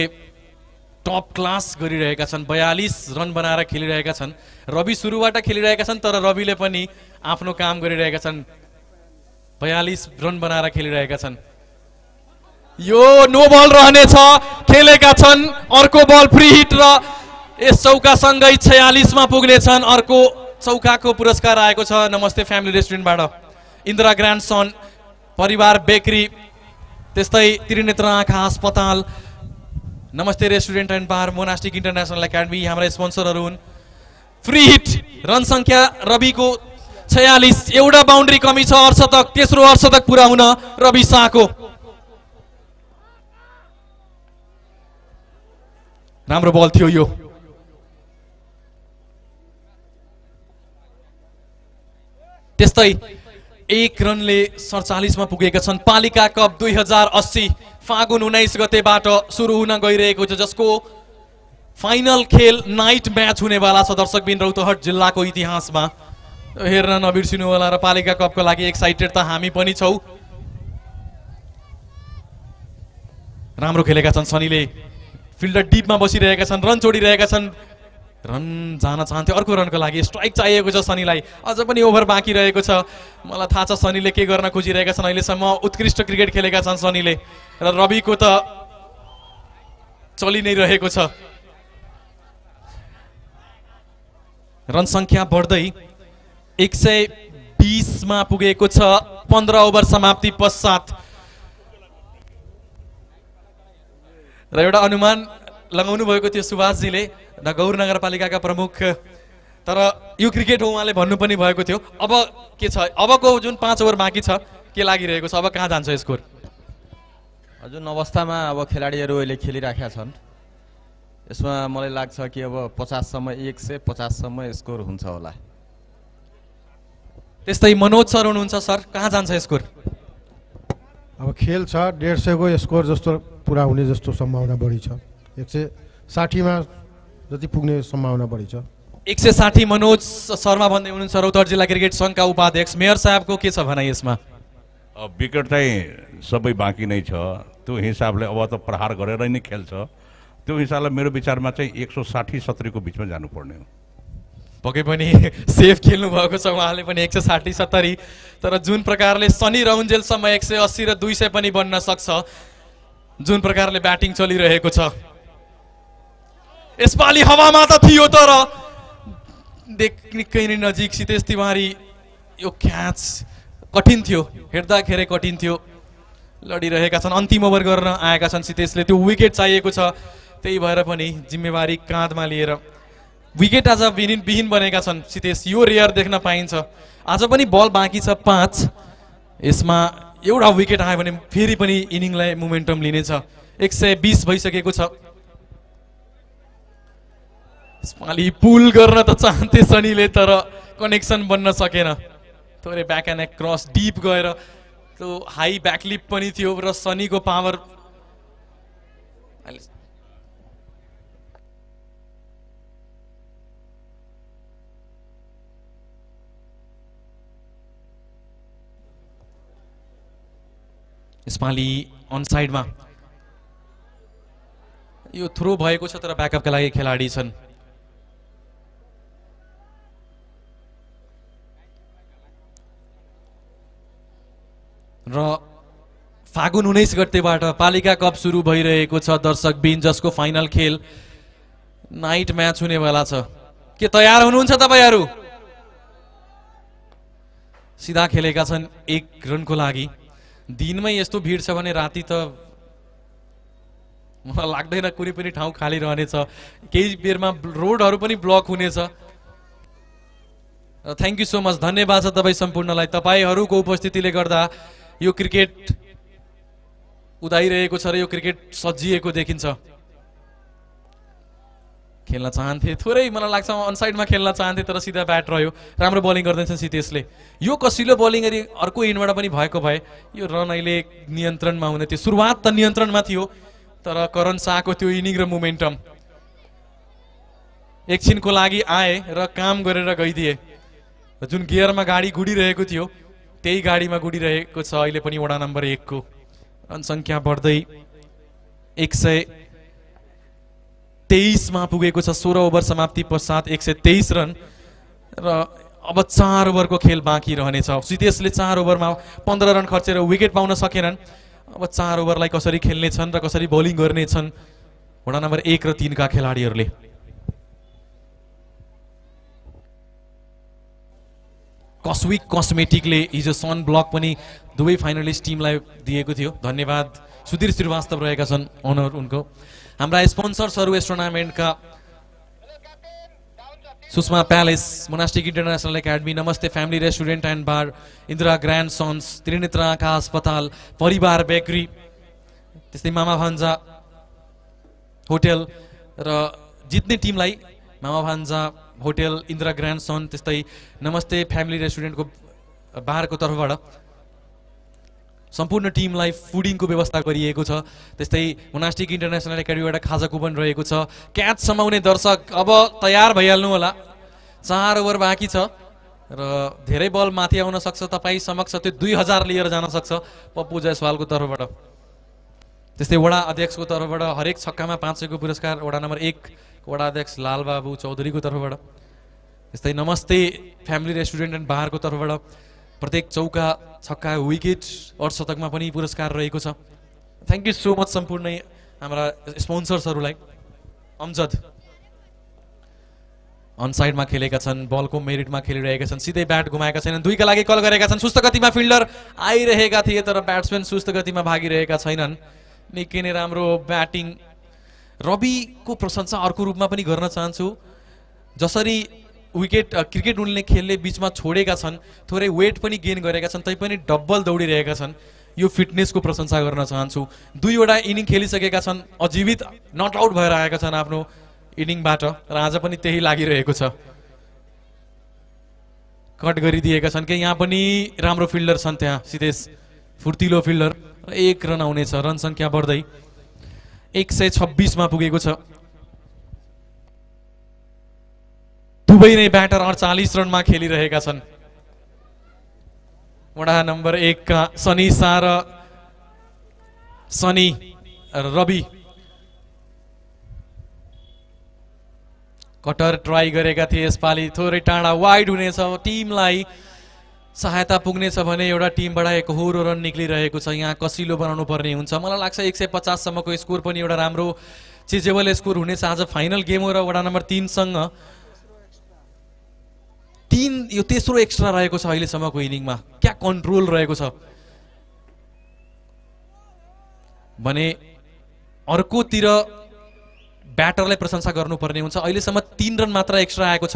टप क्लास गरिरहेका छन् बयालिस रन बनाएर खेलिरहेका छन्। रवि सुरुबाट खेलिरहेका छन् तर रविले पनि आफ्नो काम गरिरहेका छन्। बयालिस रन बनाएर खेलिरहेका छन्। यो नो बल रहनेछ खेलेका छन् अर्को बल फ्री हिट र यस चौकासँगै छयालिसमा पुग्नेछन्। अर्को चौकाको पुरस्कार आएको छ नमस्ते फ्यामिली रेस्टुरेन्टबाट इन्दिरा ग्रान्ड सन परिवार बेकरी त्यस्तै त्रिनेत्र आँखा अस्पताल। Namaste restaurant and bar monastic international academy हाम्रा स्पोन्सरहरू हुन्। फ्री हिट रन सङ्ख्या रविको छयालिस एउटा बााउन्ड्री कमी छ अर्शतक तेस्रो अर्शतक पुरा हुन रवि शाहको। राम्रो बल थियो यो। त्यस्तै एक रनले सडचालिसमा पुगेका छन्। पालिका कप दुई हजार अस्सी फागुन उन्नाइस गतेबाट सुरु हुन गइरहेको छ जसको फाइनल खेल नाइट म्याच हुनेवाला छ। दर्शकबिन रौतहट जिल्लाको इतिहासमा हेर्न नबिर्सिनु होला र पालिका कपको लागि एक्साइटेड त हामी पनि छौँ। राम्रो खेलेका छन् सनीले फिल्डर डिपमा बसिरहेका छन् रन छोडिरहेका छन्। रन जान चाहन्थ्यो अर्को रनको लागि स्ट्राइक चाहिएको छ सनीलाई अझ पनि ओभर बाँकी रहेको छ। मलाई थाहा छ सनीले के गर्न खोजिरहेका छन्। अहिलेसम्म उत्कृष्ट क्रिकेट खेलेका छन् सनीले र रविको त चलि नै रहेको छ। रन सङ्ख्या बढ्दै एक सय बिसमा पुगेको छ। पन्ध्र ओभर समाप्ति पश्चात। र एउटा अनुमान लगाउनु भएको थियो सुभाषजीले गौर नगरपालिकाका प्रमुख। तर यो क्रिकेट हो उहाँले भन्नु पनि भएको थियो। अब के छ? अबको जुन पाँच ओभर बाँकी छ के लागिरहेको छ? अब कहाँ जान्छ स्कोर? जुन अवस्थामा अब खेलाडीहरू अहिले खेलिराखेका छन्। यसमा मलाई लाग्छ कि अब पचाससम्म एक सय पचाससम्म स्कोर हुन्छ होला। त्यस्तै मनोज सर हुनुहुन्छ सर। कहाँ जान्छ स्कोर? अब खेल छ डेढ सयको स्कोर जस्तो पुरा हुने जस्तो सम्भावना बढी छ। एक सय साठीमा जति पुग्ने सम्भावना बढी छ। एक सय साठी मनोज शर्मा भन्दै हुनुहुन्छ रौतहट जिल्ला क्रिकेट सङ्घका उपाध्यक्ष। मेयर साहबको के छ भनाइ यसमा? अब विकेट चाहिँ सबै बाँकी नै छ। त्यो हिसाबले अब त प्रहार गरेर नै खेल्छ। त्यो हिसाबले मेरो विचारमा चाहिँ एक सौ साठी सत्तरीको बिचमा जानुपर्ने हो। पक्कै पनि सेफ खेल्नु भएको छ उहाँले पनि एक सय साठी सत्तरी। तर जुन प्रकारले शनि रहुन्जेलसम्म एक सय अस्सी र दुई सय पनि बन्न सक्छ जुन प्रकारले ब्याटिङ चलिरहेको छ। यसपालि हवामा त थियो तर देख निकै नै नजिक सितेश तिवारी यो क्याच कठिन थियो हेर्दाखेरि कठिन थियो। लडिरहेका छन् अन्तिम ओभर गर्न आएका छन् सितेशले त्यो विकेट चाहिएको छ। त्यही भएर पनि जिम्मेवारी काँधमा लिएर विकेट आज विहीन विहीन बनेका छन्। सितेश यो रेयर देख्न पाइन्छ। आज पनि बल बाँकी छ पाँच। यसमा एउटा विकेट आयो भने फेरि पनि इनिङलाई मोमेन्टम लिनेछ। एक सय बिस भइसकेको छ। यसपालि पुल गर्न त चाहन्थे सनीले तर कनेक्सन बन्न सकेन। थोरै ब्याक एन्ड क्रस डिप गएर त्यो हाई ब्याकलिप पनि थियो र सनीको पावर यसपालि अन साइडमा यो थ्रो भएको छ तर ब्याकअपका लागि खेलाडी छन्। र फागुन उन्नाइस गतेबाट पालिका कप सुरु भइरहेको छ दर्शक बिन जसको फाइनल खेल नाइट म्याच हुनेवाला छ। के तयार हुनुहुन्छ तपाईँहरू? सिधा खेलेका छन् एक रनको लागि। दिनमै यस्तो भिड छ भने राति त मलाई लाग्दैन कुनै पनि ठाउँ खाली रहनेछ। केही बेरमा रोडहरू पनि ब्लक हुनेछ। थ्याङ्क यू सो मच धन्यवाद छ तपाईँ सम्पूर्णलाई। तपाईँहरूको उपस्थितिले गर्दा यो क्रिकेट उदाइरहेको छ र यो क्रिकेट सजिएको देखिन्छ। खेल्न चाहन्थे। थोरै मलाई लाग्छ अनसाइडमा खेल्न चाहन्थे तर सिधा ब्याट रह्यो। राम्रो बलिङ गर्दैछन् सितेशले यो कसिलो बलिङ यदि अर्को इन्डबाट पनि भएको भए यो रन अहिले नियन्त्रणमा हुने थियो। सुरुवात त नियन्त्रणमा थियो तर करण शाहको त्यो इनिङ र मोमेन्टम। एकछिनको लागि आए र काम गरेर गइदिए। जुन गियरमा गाडी गुडिरहेको थियो त्यही गाडीमा गुडिरहेको छ अहिले पनि वडा नम्बर एकको। रन सङ्ख्या बढ्दै एक सय तेइसमा पुगेको छ सोह्र ओभर समाप्ति पश्चात एक सय तेइस रन र अब चार ओभरको खेल बाँकी रहनेछ। सितेशले चार ओभरमा पन्ध्र रन खर्चेर विकेट पाउन सकेनन्। अब चार ओभरलाई कसरी खेल्नेछन् र कसरी बलिङ गर्नेछन् वडा नम्बर एक र तिनका खेलाडीहरूले। कस्विक कस्मेटिकले हिजो सन ब्लक पनि दुवै फाइनलिस्ट टिमलाई दिएको थियो। धन्यवाद। सुधीर श्रीवास्तव रहेका छन् ओनर उनको। हाम्रा स्पोन्सर्सहरू यस टुर्नामेन्टका Sushma palace monastic international academy Namaste family restaurant and bar Indira grand sons Trinetra आँखा अस्पताल परिवार बेकरी त्यस्तै मामा भान्जा होटेल र जित्ने टिमलाई Mama Bhanja hotel Indira grand sun त्यस्तै नमस्ते फ्यामिली रेस्टुरेन्टको बारको तर्फबाट। सम्पूर्ण टिमलाई फुडिङको व्यवस्था गरिएको छ। त्यस्तै मोनास्टिक इन्टरनेसनल एकाडेमीबाट खाजा कुपन रहेको छ। क्याच समाउने दर्शक अब तयार भइहाल्नु होला। चार ओभर बाँकी छ र धेरै बल माथि आउन सक्छ तपाईँ समक्ष त्यो दुई हजार लिएर जान सक्छ पप्पु जायसवालको तर्फबाट। त्यस्तै वडा अध्यक्षको तर्फबाट हरेक छक्कामा पाँच सयको पुरस्कार वडा नम्बर एक वडा अध्यक्ष लालबाबु चौधरीको तर्फबाट। त्यस्तै नमस्ते फ्यामिली रेस्टुरेन्ट एन्ड बारको तर्फबाट। प्रत्येक चौका छक्का विकेट अर्धशतकमा पनि पुरस्कार रहेको छ। थ्याङ्क यू सो मच सम्पूर्ण हाम्रा स्पोन्सर्सहरूलाई। अमजद अनसाइडमा खेलेका छन् बलको मेरिटमा खेलिरहेका छन् सिधै ब्याट घुमाएका छैनन् दुईका लागि कल गरेका छन्। सुस्त गतिमा फिल्डर आइरहेका थिए तर ब्याट्सम्यान सुस्त गतिमा भागिरहेका छैनन्। निकै नै राम्रो ब्याटिङ रविको प्रशंसा अर्को रूपमा पनि गर्न चाहन्छु। जसरी विकेट क्रिकेट उनले खेलले बिचमा छोडेका छन् थोरै वेट पनि गेन गरेका छन् तैपनि डब्बल दौडिरहेका छन्। यो फिटनेसको प्रशंसा गर्न चाहन्छु। दुईवटा इनिङ खेलिसकेका छन् अजीवित नट आउट भएर आएका छन् आफ्नो इनिङबाट र आज पनि त्यही लागिरहेको छ। कट गरिदिएका छन् कि यहाँ पनि राम्रो फिल्डर छन् त्यहाँ सिधेश फुर्तिलो फिल्डर एक रन आउनेछ रन सङ्ख्या बढ्दै एक सय छब्बिसमा पुगेको छ। दुवै नै ब्याटर अडचालिस रनमा खेलिरहेका छन्। वडा नम्बर एकका सनी शाह र सनी रवि कटर ट्राई गरेका थिए यसपालि। थोरै टाढा वाइड हुनेछ। टिमलाई सहायता पुग्नेछ भने एउटा टिमबाट एकहोरो रन निक्लिरहेको छ। यहाँ कसिलो बनाउनु पर्ने हुन्छ। मलाई लाग्छ एक सय पचाससम्मको स्कोर पनि एउटा राम्रो चिजेबल स्कोर हुनेछ। आज फाइनल गेम हो र वडा नम्बर तिनसँग तिन यो तेस्रो एक्स्ट्रा रहेको छ अहिलेसम्मको इनिङमा क्या कन्ट्रोल रहेको छ? भने अर्कोतिर ब्याटरलाई प्रशंसा गर्नुपर्ने हुन्छ। अहिलेसम्म तिन रन मात्र एक्स्ट्रा आएको छ।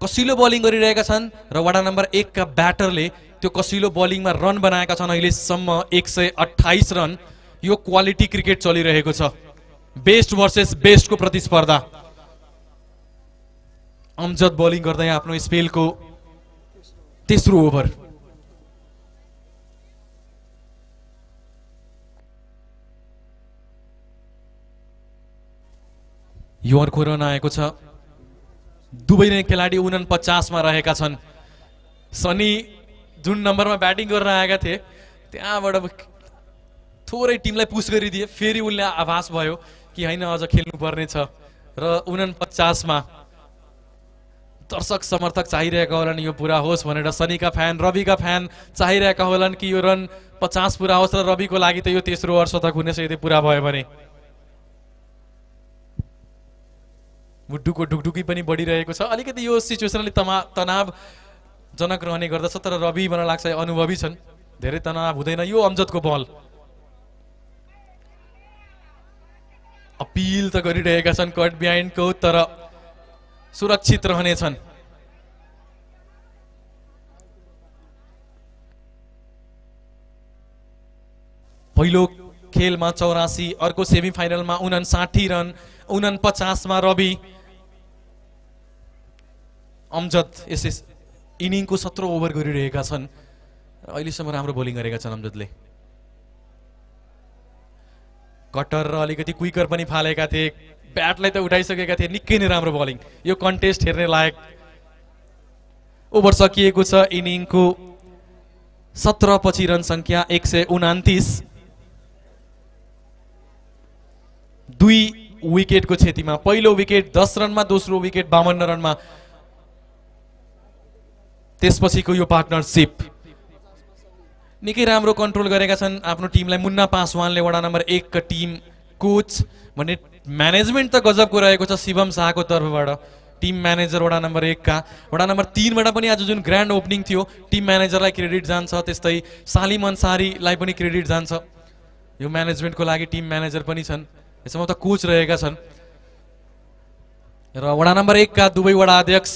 कसिलो बलिङ गरिरहेका छन् र वडा नम्बर एकका ब्याटरले त्यो कसिलो बलिङमा रन बनाएका छन् अहिलेसम्म एक सय अठाइस रन। यो क्वालिटी क्रिकेट चलिरहेको छ। बेस्ट भर्सेस बेस्टको प्रतिस्पर्धा। अमजद बलिङ गर्दै आफ्नो स्पेलको तेस्रो ओभर यो अर्को आएको छ। दुवै नै खेलाडी उनन पचासमा रहेका छन्। सनी जुन नम्बरमा ब्याटिङ गर्न आएका थिए त्यहाँबाट थोरै टिमलाई पुस गरिदिए फेरि उसले आभास भयो कि होइन अझ खेल्नुपर्ने छ र उनन पचासमा दर्शक समर्थक चाहिरहेका होलान् यो पुरा होस् भनेर सनीका फ्यान रविका फ्यान चाहिरहेका होलान् कि यो रन पचास पुरा होस् र रविको लागि त यो तेस्रो अर्शतक हुनेछ यदि पुरा भयो भने। मुड्डुको ढुकढुकी पनि बढिरहेको छ। अलिकति यो सिचुएसन अलिक तमा तनावजनक रहने गर्दछ तर रवि मलाई लाग्छ अनुभवी छन्। धेरै तनाव हुँदैन। यो अमजदको बल। अपिल त गरिरहेका छन् कट बिहाइन्डको तर सुरक्षित रहनेछन्। पहिलो खेलमा चौरासी अर्को सेमी फाइनलमा उनासाठी रन उनन पचासमा रवि अमजद यस इनिङको सत्र ओभर गरिरहेका छन्। अहिलेसम्म राम्रो बोलिङ गरेका छन् अमजदले। कटर र अलिकति क्विकर पनि फालेका थिए। ब्याटलाई त उठाइसकेका थिए निकै नै राम्रो बलिङ। यो कन्टेस्ट हेर्ने लायक ओभर सकिएको छ इनिङको सत्र पछि रन सङ्ख्या एक सय उनातिस। दुई विकेटको क्षतिमा पहिलो विकेट दस रनमा दोस्रो विकेट बाहन्न रनमा। त्यसपछिको यो पार्टनरसिप। निकै राम्रो कन्ट्रोल गरेका छन् आफ्नो टिमलाई। मुन्ना पासवानले वडा नम्बर एकका टिम कोच भन्ने म्यानेजमेन्ट त गजबको रहेको छ शिवम शाहको तर्फबाट। टिम म्यानेजर वडा नम्बर एकका वडा नम्बर तिनबाट पनि आज जुन ग्रान्ड ओपनिङ थियो टिम म्यानेजरलाई क्रेडिट जान्छ त्यस्तै सालिम अन्सारीलाई पनि क्रेडिट जान्छ। यो म्यानेजमेन्टको लागि टिम म्यानेजर पनि छन्। यसमा त कोच रहेका छन्। र वडा नम्बर एकका दुवै वडा अध्यक्ष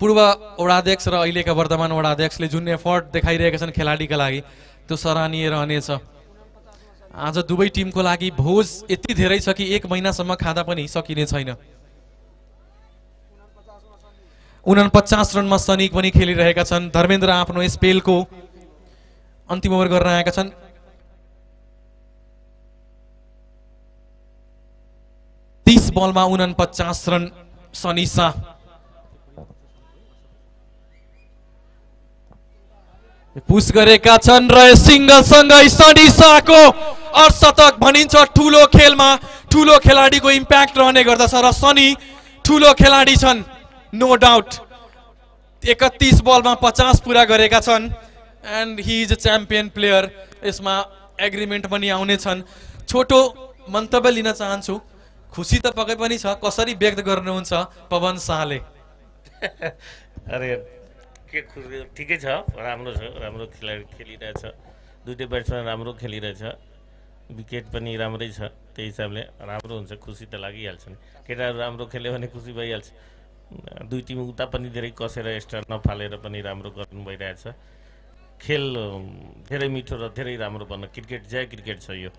पूर्व वडाध्यक्ष र अहिलेका वर्तमान वडाध्यक्षले जुन एफर्ट देखाइरहेका छन् खेलाडीका लागि त्यो सराहनीय रहनेछ। आज दुवै टिमको लागि भोज यति धेरै छ कि एक महिनासम्म खाँदा पनि सकिने छैन। उनपचास रनमा सनिक पनि खेलिरहेका छन्। धर्मेन्द्र आफ्नो स्पेलको अन्तिम ओभर गर्न आएका छन्। तिस बलमा उनपचास रन सनी पुस गरेका छन् र सिङ्गलसँगै सनी शाहको अर्शतक भनिन्छ ठुलो खेलमा ठुलो खेलाडीको इम्प्याक्ट रहने गर्दछ र सनी ठुलो खेलाडी छन् नो डाउट एकतिस बलमा पचास पुरा गरेका छन् and he is a champion player यसमा एग्रिमेन्ट पनि आउनेछन् छोटो मन्तव्य लिन चाहन्छु। खुसी त पक्कै पनि छ कसरी व्यक्त गर्नुहुन्छ पवन शाहले? अरे के ठिकै छ राम्रो छ राम्रो खेलाडी खेलिरहेछ। दुइटै ब्याट्सम्यान राम्रो खेलिरहेछ। विकेट पनि राम्रै छ त्यही हिसाबले राम्रो हुन्छ खुसी त लागिहाल्छ नि। केटाहरू राम्रो खेल्यो भने खुसी भइहाल्छ। दुई टिम उता पनि धेरै कसेर एक्स्ट्रा नफालेर पनि राम्रो गर्नु भइरहेछ। खेल धेरै मिठो र धेरै राम्रो बन्न क्रिकेट जय क्रिकेट छ यो।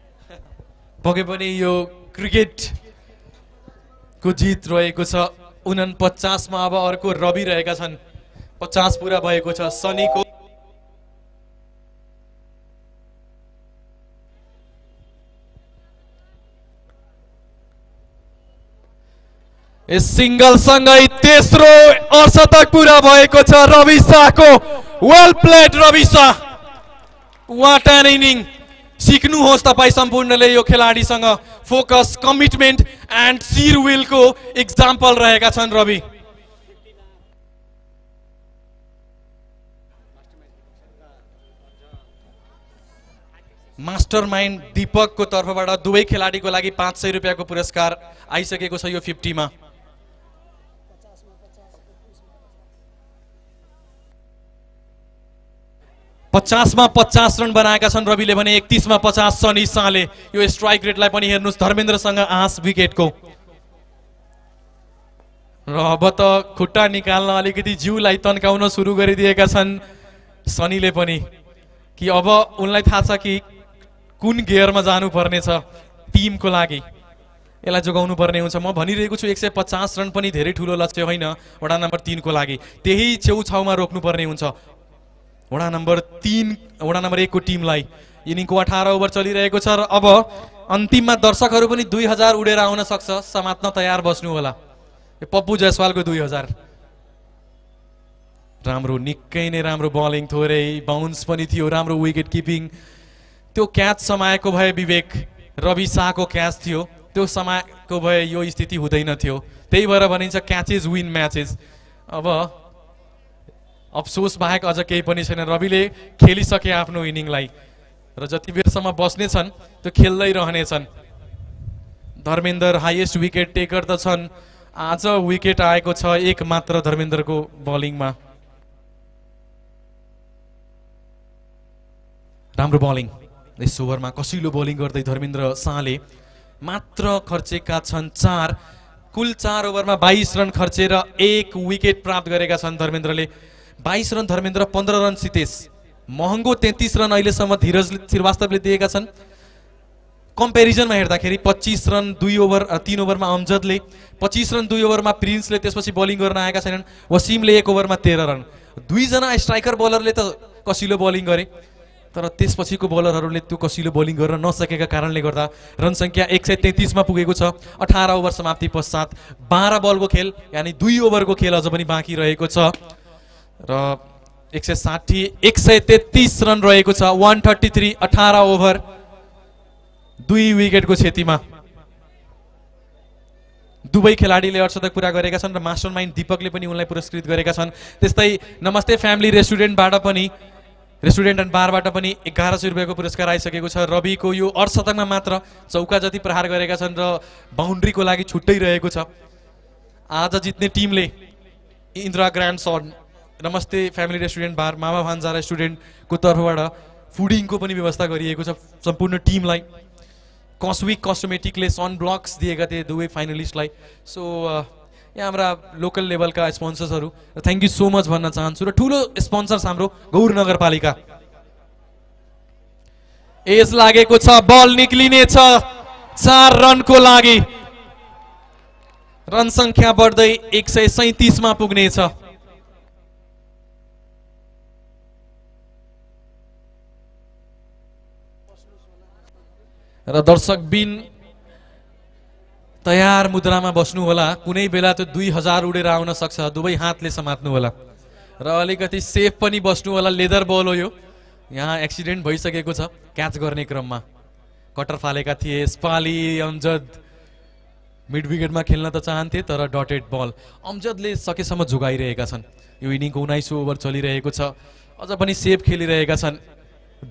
पके पनि यो क्रिकेटको जित रहेको छ। उनन पचासमा अब अर्को रवि रहेका छन्। पचास पुरा भएको छ शनिको। यस सिङ्गलसँगै तेस्रो अर्शतक पुरा भएको छ रवि शाहको। Well played Ravi Shah. What an inning सिक्नुहोस् तपाईँ सम्पूर्णले यो खेलाडीसँग। फोकस कमिटमेन्ट एन्ड सिर विलको इक्जाम्पल रहेका छन् रवि। मास्टर माइन्ड दिपकको तर्फबाट दुवै खेलाडीको लागि पाँच सय रुपियाँको पुरस्कार आइसकेको छ यो फिफ्टीमा। पचासमा पचास रन बनाएका छन् रविले भने एकतिसमा पचास सनी शाहले यो स्ट्राइक रेटलाई पनि हेर्नुहोस् धर्मेन्द्रसँग आँस विकेटको। र अब त खुट्टा निकाल्न अलिकति जिउलाई तन्काउन सुरु गरिदिएका छन् सनीले पनि। कि अब उनलाई थाहा छ कि कुन गियरमा जानुपर्ने छ टिमको लागि? यसलाई जोगाउनु पर्ने हुन्छ। म भनिरहेको छु एक सय पचास रन पनि धेरै ठुलो लक्ष्य होइन वडा नम्बर तिनको लागि। त्यही छेउछाउमा रोक्नुपर्ने हुन्छ। वडा नम्बर तिन वडा नम्बर एकको टिमलाई। इनिङको अठार ओभर चलिरहेको छ र अब अन्तिममा दर्शकहरू पनि दुई हजार उडेर आउन सक्छ। समात्न तयार बस्नु होला। पप्पु जयसवालको दुई हजार। राम्रो निकै नै राम्रो बलिङ थोरै बााउन्स पनि थियो राम्रो विकेट किपिङ। त्यो क्याच समाएको भए विवेक रवि शाहको क्याच थियो। त्यो समाएको भए यो स्थिति हुँदैन थियो। त्यही भएर भनिन्छ क्याचेज विन म्याचेस। अब अफसोस बाहेक अझ केही पनि छैन। रविले खेलिसके आफ्नो इनिङलाई र जति बेरसम्म बस्नेछन् त्यो खेल्दै रहनेछन् धर्मेन्द्र हाइएस्ट विकेट टेकर त छन्। आज विकेट आएको छ एक मात्र धर्मेन्द्रको बलिङमा। राम्रो बलिङ। यस ओभरमा कसिलो बलिङ गर्दै धर्मेन्द्र शाहले मात्र खर्चेका छन् चार कुल चार ओभरमा बाइस रन खर्चेर एक विकेट प्राप्त गरेका छन् धर्मेन्द्रले। बाइस रन धर्मेन्द्र पन्ध्र रन सितेश। महँगो तेत्तिस रन अहिलेसम्म धीरज श्रीवास्तवले दिएका छन्। कम्पेरिजनमा हेर्दाखेरि पच्चिस रन दुई ओभर तिन ओभरमा अमजदले पच्चिस रन दुई ओभरमा प्रिन्सले त्यसपछि बलिङ गर्न आएका छैनन्। वसिमले एक ओभरमा तेह्र रन। दुईजना स्ट्राइकर बलरले त कसिलो बलिङ गरे। तर त्यसपछिको बलरहरूले त्यो कसिलो बलिङ गर्न नसकेका कारणले गर्दा रन सङ्ख्या एक सय तेत्तिसमा पुगेको छ। अठार ओभर समाप्ति पश्चात बाह्र बलको खेल यानि दुई ओभरको खेल अझ पनि बाँकी रहेको छ। र एक सय साठी एक सय तेत्तिस रन रहेको छ। वान थर्टी थ्री अठार ओभर दुई विकेटको क्षतिमा। दुवै खेलाडीले अर्शतक पुरा गरेका छन् र मास्टर माइन्ड दिपकले पनि उनलाई पुरस्कृत गरेका छन्। त्यस्तै नमस्ते फ्यामिली रेस्टुरेन्टबाट पनि रेस्टुरेन्ट एन्ड बारबाट पनि एघार सय रुपियाँको पुरस्कार आइसकेको छ। रविको यो अर्धशतकमा मात्र चौका जति प्रहार गरेका छन् र बााउन्ड्रीको लागि छुट्टै रहेको छ। आज जित्ने टिमले इन्द्रा ग्रान्ड सन नमस्ते फ्यामिली रेस्टुरेन्ट बार मामा भान्जा रेस्टुरेन्टको तर्फबाट फुडिङको पनि व्यवस्था गरिएको छ सम्पूर्ण टिमलाई। कस्विक कस्टोमेटिकले सन ब्लक्स दिएका थिए दुवै फाइनलिस्टलाई सो यहाँ हाम्रा लोकल लेभलका स्पोन्सर्सहरू थ्याङ्क यू सो मच भन्न चाहन्छु र ठुलो स्पोन्सर्स हाम्रो गौर नगरपालिका। एज लागेको छ बल निक्लिने छ चार रनको लागि। रन सङ्ख्या बढ्दै एक सय सैतिसमा पुग्नेछ। र दर्शक बिन तयार मुद्रामा बस्नु होला कुनै बेला त्यो दुई हजार उडेर आउन सक्छ दुवै हातले समात्नु होला र अलिकति सेफ पनि बस्नु होला लेदर बल हो यो। यहाँ एक्सिडेन्ट भइसकेको छ क्याच गर्ने क्रममा। कटर फालेका थिए स्पाली अमजद मिड विकेटमा खेल्न त चाहन्थे तर डटेड बल। अमजदले सकेसम्म झुगाइरहेका छन्। यो इनिङको उन्नाइसौँ ओभर चलिरहेको छ। अझ पनि सेफ खेलिरहेका छन्।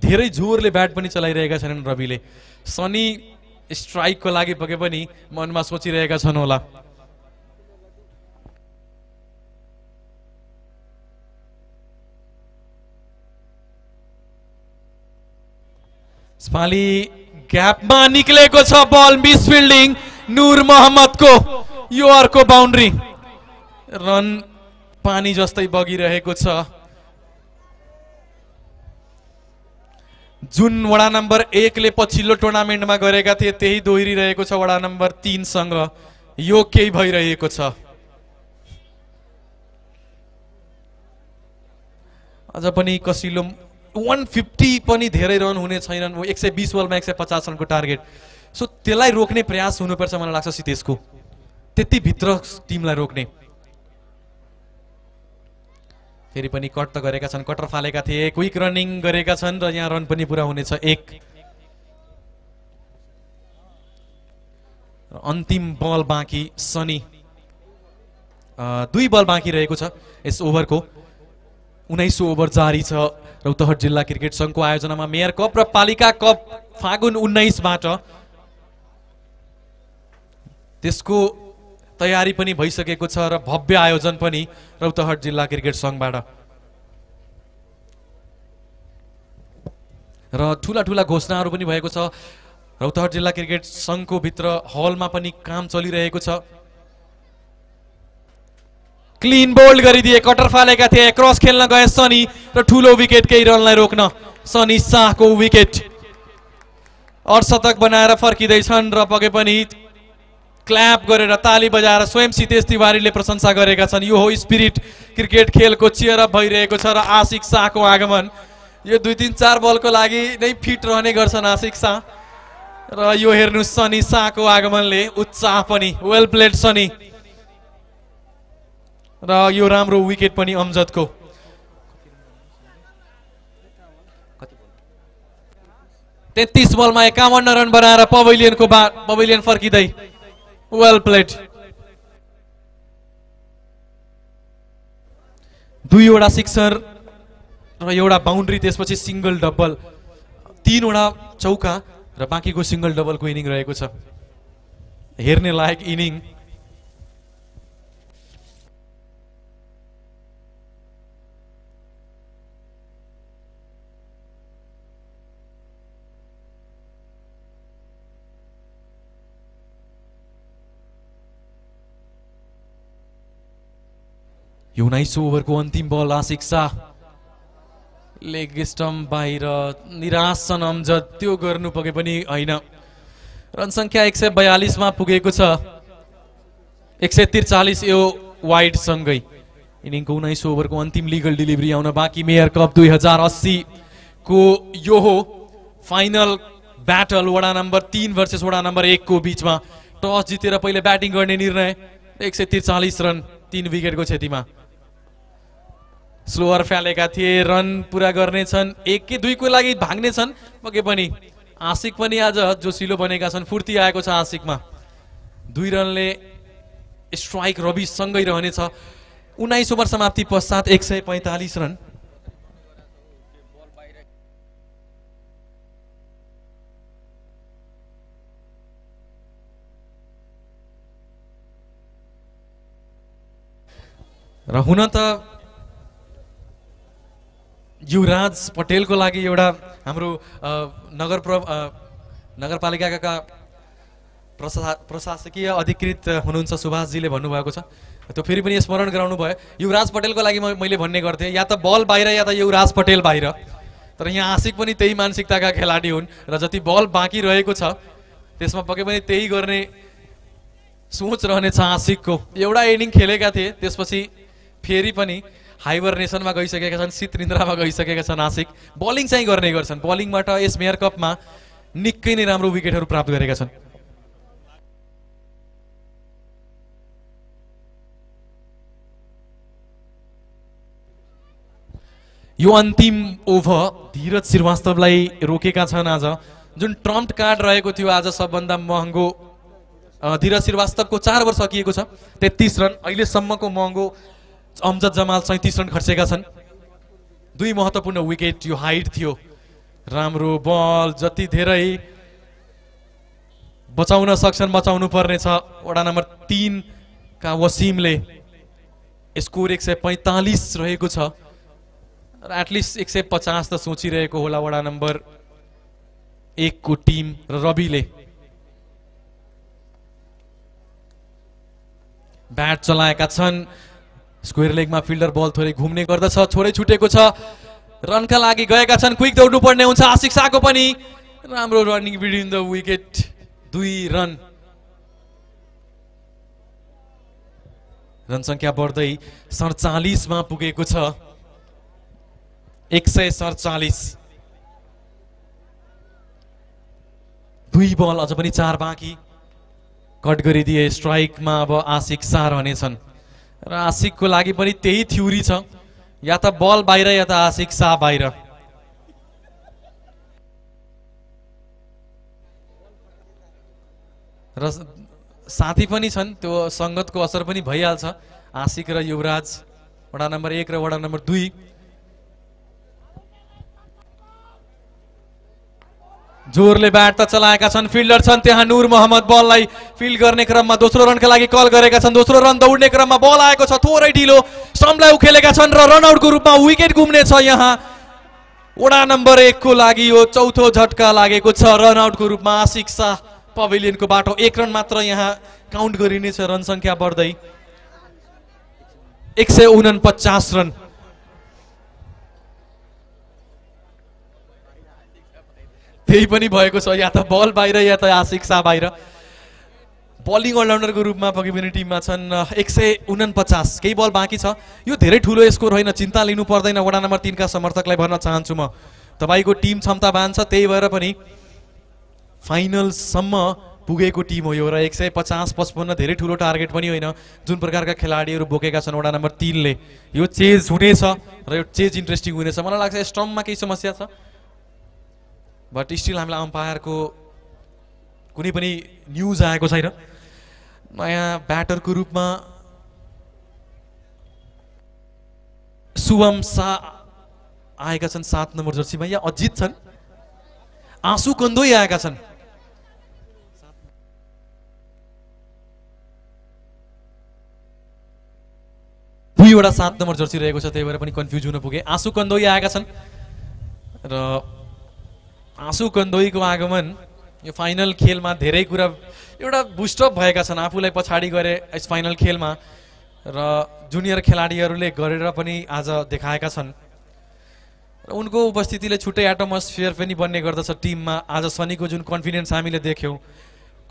धेरै जोरले ब्याट पनि चलाइरहेका छैनन् रविले। सनी स्ट्राइकको लागि पके पनि मनमा सोचिरहेका छन् होला। ग्यापमा निक्लेको छ बल मिस फिल्डिङ नूर मोहम्मदको यो अर्को बााउन्ड्री। रन पानी जस्तै बगिरहेको छ। जुन वडा नम्बर एकले पछिल्लो टुर्नामेन्टमा गरेका थिए त्यही दोहोरिरहेको छ वडा नम्बर तिनसँग यो केही भइरहेको छ। अझ पनि कसिलो वान फिफ्टी पनि धेरै रन हुने छैनन्। एक सय बिस बलमा एक सय पचास रनको टार्गेट। सो त्यसलाई रोक्ने प्रयास हुनुपर्छ मलाई लाग्छ सितेशको। त्यति भित्र टिमलाई रोक्ने। फेरि पनि कट त गरेका छन् कटर फालेका थिए क्विक रनिङ गरेका छन् र यहाँ रन पनि पुरा हुनेछ एक। अन्तिम बल बाँकी अ, दुई बल बाँकी रहेको छ यस ओभरको। उन्नाइसौँ ओभर जारी छ रौतहट जिल्ला क्रिकेट सङ्घको आयोजनामा मेयर कप र पालिका कप फागुन उन्नाइसबाट। त्यसको तयारी पनि भइसकेको छ र भव्य आयोजन पनि रौतहट जिल्ला क्रिकेट सङ्घबाट। र ठुला ठुला घोषणाहरू पनि भएको छ। रौतहट जिल्ला क्रिकेट सङ्घको भित्र हलमा पनि काम चलिरहेको छ। क्लिन बोल्ड गरिदिए कटर फालेका थिए क्रस खेल्न गए सनी र ठुलो विकेट केही रनलाई रोक्न। सनी शाहको विकेट। अर्शतक बनाएर फर्किँदैछन् र पके पनि क्ल्याप गरेर ताली बजाएर स्वयं सितेश तिवारीले प्रशंसा गरेका छन्। यो हो स्पिरिट क्रिकेट खेलको चियर अप भइरहेको छ र आशिक शाहको आगमन। यो दुई तिन चार बलको लागि नै फिट रहने गर्छन् आशिक शाह। र यो हेर्नु सनी शाहको आगमनले उत्साह पनि। Well played Sunny. र यो राम्रो विकेट पनि अमजदको। तेत्तिस बलमा एकाउन्न रन बनाएर पवेलियनको बा पवेलियन फर्किँदै। वेल प्लेड दुईवटा सिक्सर र एउटा बााउन्ड्री त्यसपछि सिङ्गल डबल तिनवटा चौका र बाँकीको सिङ्गल डबलको इनिङ रहेको छ। हेर्ने लायक इनिङ यो उन्नाइसौँ ओभरको अन्तिम ball Ashiq Shah leg stump बाहिर निराश छन् अमजद त्यो गर्नु पके पनि होइन रन सङ्ख्या एक सय बयालिसमा पुगेको छ एक सय त्रिचालिस यो वाइडसँगै इनिङको उन्नाइसौँ ओभरको अन्तिम लिगल डेलिभरी आउन बाँकी मेयर कप दुई हजार अस्सीको यो हो फाइनल ब्याटल वडा नम्बर तिन भर्सेस वडा नम्बर एकको बिचमा. टस जितेर पहिले ब्याटिङ गर्ने निर्णय. एक सय त्रिचालिस रन तिन विकेटको क्षतिमा. स्लोवर फ्यालेका थिए रन पुरा गर्नेछन् एक कि दुईको लागि भाग्नेछन् पके पनि। आशिक पनि आज जोसिलो बनेका छन् फुर्ती आएको छ आशिकमा। दुई रनले स्ट्राइक रविसँगै रहनेछ। उन्नाइस ओभर समाप्ति पश्चात एक सय पैँतालिस रन। र हुन त युवराज पटेलको लागि एउटा हाम्रो नगर प्र नगरपालिकाका प्रशा प्रशासकीय अधिकृत हुनुहुन्छ सुभाषजीले भन्नुभएको छ। त्यो फेरि पनि स्मरण गराउनु भयो। युवराज पटेलको लागि मैले भन्ने गर्थेँ या त बल बाहिर या त युवराज पटेल बाहिर। तर यहाँ आशिक पनि त्यही मानसिकताका खेलाडी हुन् र जति बल बाँकी रहेको छ त्यसमा पक्कै पनि त्यही गर्ने सोच रहनेछ आशिकको। एउटा इनिङ खेलेका थिए त्यसपछि फेरि पनि हाइबरनेसनमा गइसकेका छन् शीत निन्द्रामा गइसकेका छन् आशिक। बलिङ चाहिँ गर्ने गर्छन्। बलिङबाट यस मेयर कपमा निकै नै राम्रो विकेटहरू प्राप्त गरेका छन्। यो अन्तिम ओभर धीरज श्रीवास्तवलाई रोकेका छन् आज। जुन ट्रम्प कार्ड रहेको थियो आज सबभन्दा महँगो धीरज श्रीवास्तवको चार वर्ष सकिएको छ। तेत्तिस रन अहिलेसम्मको महँगो अमजद जमाल सैँतिस रन खर्चेका छन्। दुई महत्त्वपूर्ण विकेट यो हाइट थियो। राम्रो बल जति धेरै बचाउन सक्छन् बचाउनु पर्नेछ। वडा नम्बर तिनका वसिमले स्कोर एक सय पैँतालिस रहेको छ। र एटलिस्ट एक सय पचास त सोचिरहेको होला वडा नम्बर एकको टिम र रविले। ब्याट चलाएका छन्। स्क्वेयर लेगमा फिल्डर बल थोरै घुम्ने गर्दछ छोरै छुटेको छ। रनका लागि गएका छन् क्विक दौड्नु पर्ने हुन्छ। आशिक शाहको पनि राम्रो रनिङ बिडिन द विकेट दुई रन रन सङ्ख्या बढ्दै सडचालिसमा पुगेको छ। एक सय सडचालिस। दुई बल अझ पनि चार बाँकी। कट गरिदिए स्ट्राइकमा अब आशिक शाह रहनेछन्। र आशिकको लागि पनि त्यही थ्योरी छ। या त बल बाहिर या त आशिक शाह बाहिर। र साथी पनि छन् त्यो सङ्गतको असर पनि भइहाल्छ। आशिक र युवराज वडा नम्बर एक र वडा नम्बर दुई। जोरले ब्याट त चलाएका छन् फिल्डर छन् त्यहाँ नूर मोहम्मद बललाई फिल्ड गर्ने क्रममा दोस्रो रनका लागि कल गरेका छन् दोस्रो रन दौड्ने क्रममा बल आएको छ थोरै ढिलो स्टम्पलाई उखेलेका छन् र रनआउटको रूपमा विकेट घुम्ने छ यहाँ। वडा नम्बर एकको लागि यो चौथो झट्का लागेको छ रनआउटको रूपमा आशिक शाह पवेलियनको बाटो एक रन मात्र यहाँ काउन्ट गरिनेछ रन सङ्ख्या बढ्दै। एक सय उनपचास रन। त्यही पनि भएको छ। या त बल बाहिर या त आशिक शाह बाहिर। बलिङ अलराउन्डरको रूपमा पक्कै पनि टिममा छन् एक सय उनपचास केही बल बाँकी छ। यो धेरै ठुलो स्कोर होइन चिन्ता लिनु पर्दैन। वडा नम्बर तिनका समर्थकलाई भन्न चाहन्छु म। तपाईँको टिम क्षमतावान छ त्यही भएर पनि फाइनलसम्म पुगेको टिम हो यो र एक सय पचास पचपन्न धेरै ठुलो टार्गेट पनि होइन। जुन प्रकारका खेलाडीहरू बोकेका छन् वडा नम्बर तिनले। यो चेज हुनेछ र यो चेज इन्ट्रेस्टिङ हुनेछ। मलाई लाग्छ स्टम्पमा केही समस्या छ। बट स्टिल हामीलाई अम्पायरको कुनै पनि न्युज आएको छैन। नयाँ ब्याटरको रूपमा शुभम शाह आएका छन् सात नम्बर जर्सीमा या अजित छन्। आँसु कन्दोई आएका छन्। दुईवटा सात नम्बर जर्सी रहेको छ त्यही भएर पनि कन्फ्युज हुन पुगे। आँसु कन्दोई आएका छन्। र आँसु कन्दोईको आगमन यो फाइनल खेलमा धेरै कुरा एउटा बुस्टअप भएका छन्। आफूलाई पछाडि गरे यस फाइनल खेलमा र जुनियर खेलाडीहरूले गरेर पनि आज देखाएका छन्। र उनको उपस्थितिले छुट्टै एटमोस्फियर पनि बन्ने गर्दछ टिममा। आज सनीको जुन कन्फिडेन्स हामीले देख्यौँ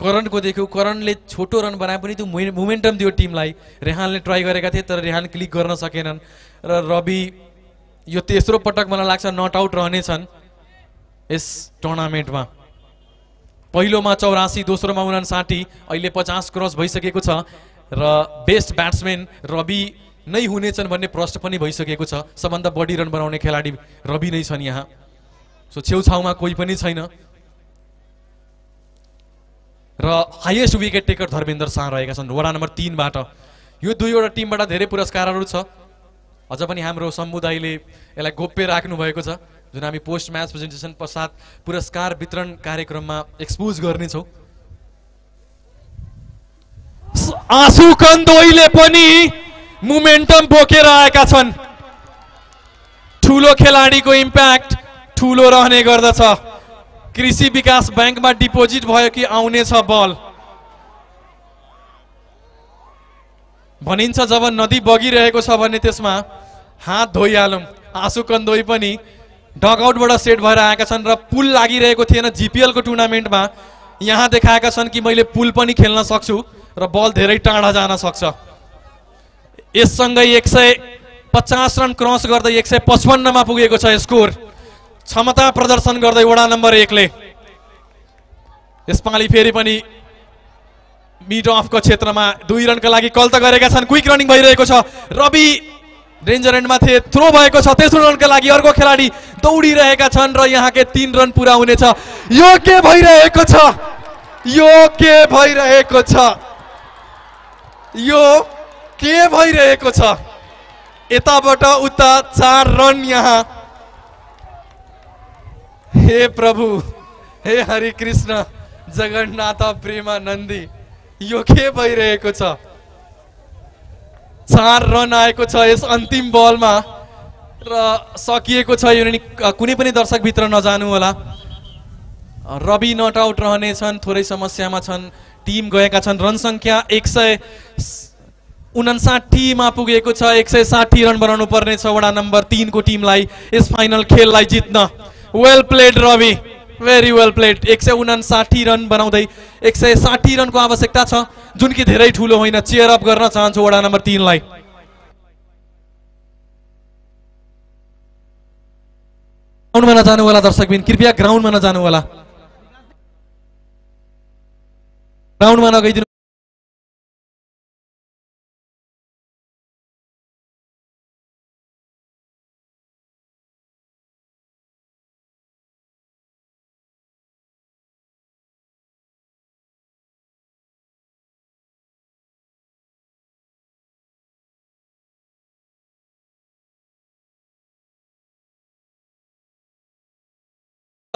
करणको देख्यौँ। करणले छोटो रन बनाए पनि त्यो मोमेन्टम दियो टिमलाई। रेहानले ट्राई गरेका थिए तर रेहान क्लिक गर्न सकेनन्। र रवि यो तेस्रो पटक मलाई लाग्छ नट आउट रहनेछन्। यस टुर्नामेन्टमा। पहिलोमा चौरासी दोस्रोमा उनासाठी अहिले पचास क्रस भइसकेको छ र बेस्ट ब्याट्सम्यान रवि नै हुनेछन् भन्ने प्रश्न पनि भइसकेको छ। सबभन्दा बढी रन बनाउने खेलाडी रवि नै छन् यहाँ। सो छेउछाउमा कोही पनि छैन। र highest wicket taker Dharmendra Shah रहेका छन्। वडा नम्बर तिनबाट। यो दुईवटा टिमबाट धेरै पुरस्कारहरू छ। अझ पनि हाम्रो समुदायले यसलाई गोप्य राख्नु भएको छ। जुन हामी पोस्ट म्याच प्रेजेन्टेसन पश्चात पुरस्कार वितरण कार्यक्रममा एक्सपोज गर्नेछौँ। आँसु कन्दोईले पनि मोमेन्टम बोकेर आएका छन्। ठुलो खेलाडीको इम्प्याक्ट ठुलो रहने गर्दछ। कृषि विकास ब्याङ्कमा डिपोजिट भयो कि आउनेछ बल। भनिन्छ जब नदी बगिरहेको छ भने त्यसमा हात धोइहालौँ। आँसु कन्दोई पनि डगआउटबाट सेट भएर आएका छन् र पुल लागिरहेको थिएन जिपिएलको टुर्नामेन्टमा। यहाँ देखाएका छन् कि मैले पुल पनि खेल्न सक्छु र बल धेरै टाढा जान सक्छ। यससँगै एक सय पचास रन क्रस गर्दै एक सय पचपन्नमा पुगेको छ स्कोर। क्षमता प्रदर्शन गर्दै वडा नम्बर एकले। यसपालि फेरि पनि मिड अफको क्षेत्रमा दुई रनका लागि कल त गरेका छन्। क्विक रनिङ भइरहेको छ। रवि रेन्जर एन्डमा थिए थ्रो भएको छ। तेस्रो रनका लागि अर्को खेलाडी दौडिरहेका छन् र यहाँ के तिन रन पुरा हुनेछ यो के भइरहेको छ? यो के भइरहेको छ? यो के भइरहेको छ? यताबाट उता चार रन यहाँ। हे प्रभु हे हरि कृष्ण जगन्नाथ प्रेमानन्दी यो के भइरहेको छ? चार रन आएको छ यस अन्तिम बलमा। र सकिएको छ यो कुनै पनि दर्शकभित्र नजानु होला। रवि नट आउट रहनेछन् थोरै समस्यामा छन्। टिम गएका छन्। रन सङ्ख्या एक सय उनासाठीमा पुगेको छ। एक सय साठी रन बनाउनु पर्ने छ वडा नम्बर तिनको टिमलाई यस फाइनल खेललाई जित्न। Well played Ravi. Very well played एक सय उनासाठी रन बनाउँदै एक सय साठी रनको आवश्यकता छ। जुन कि धेरै ठुलो होइन चेयर अप गर्न चाहन्छु वडा नम्बर तिनलाई। ग्राउन्डमा नजानु होला दर्शकबिन। कृपया ग्राउन्डमा नजानु होला ग्राउन्डमा नगइदिनु।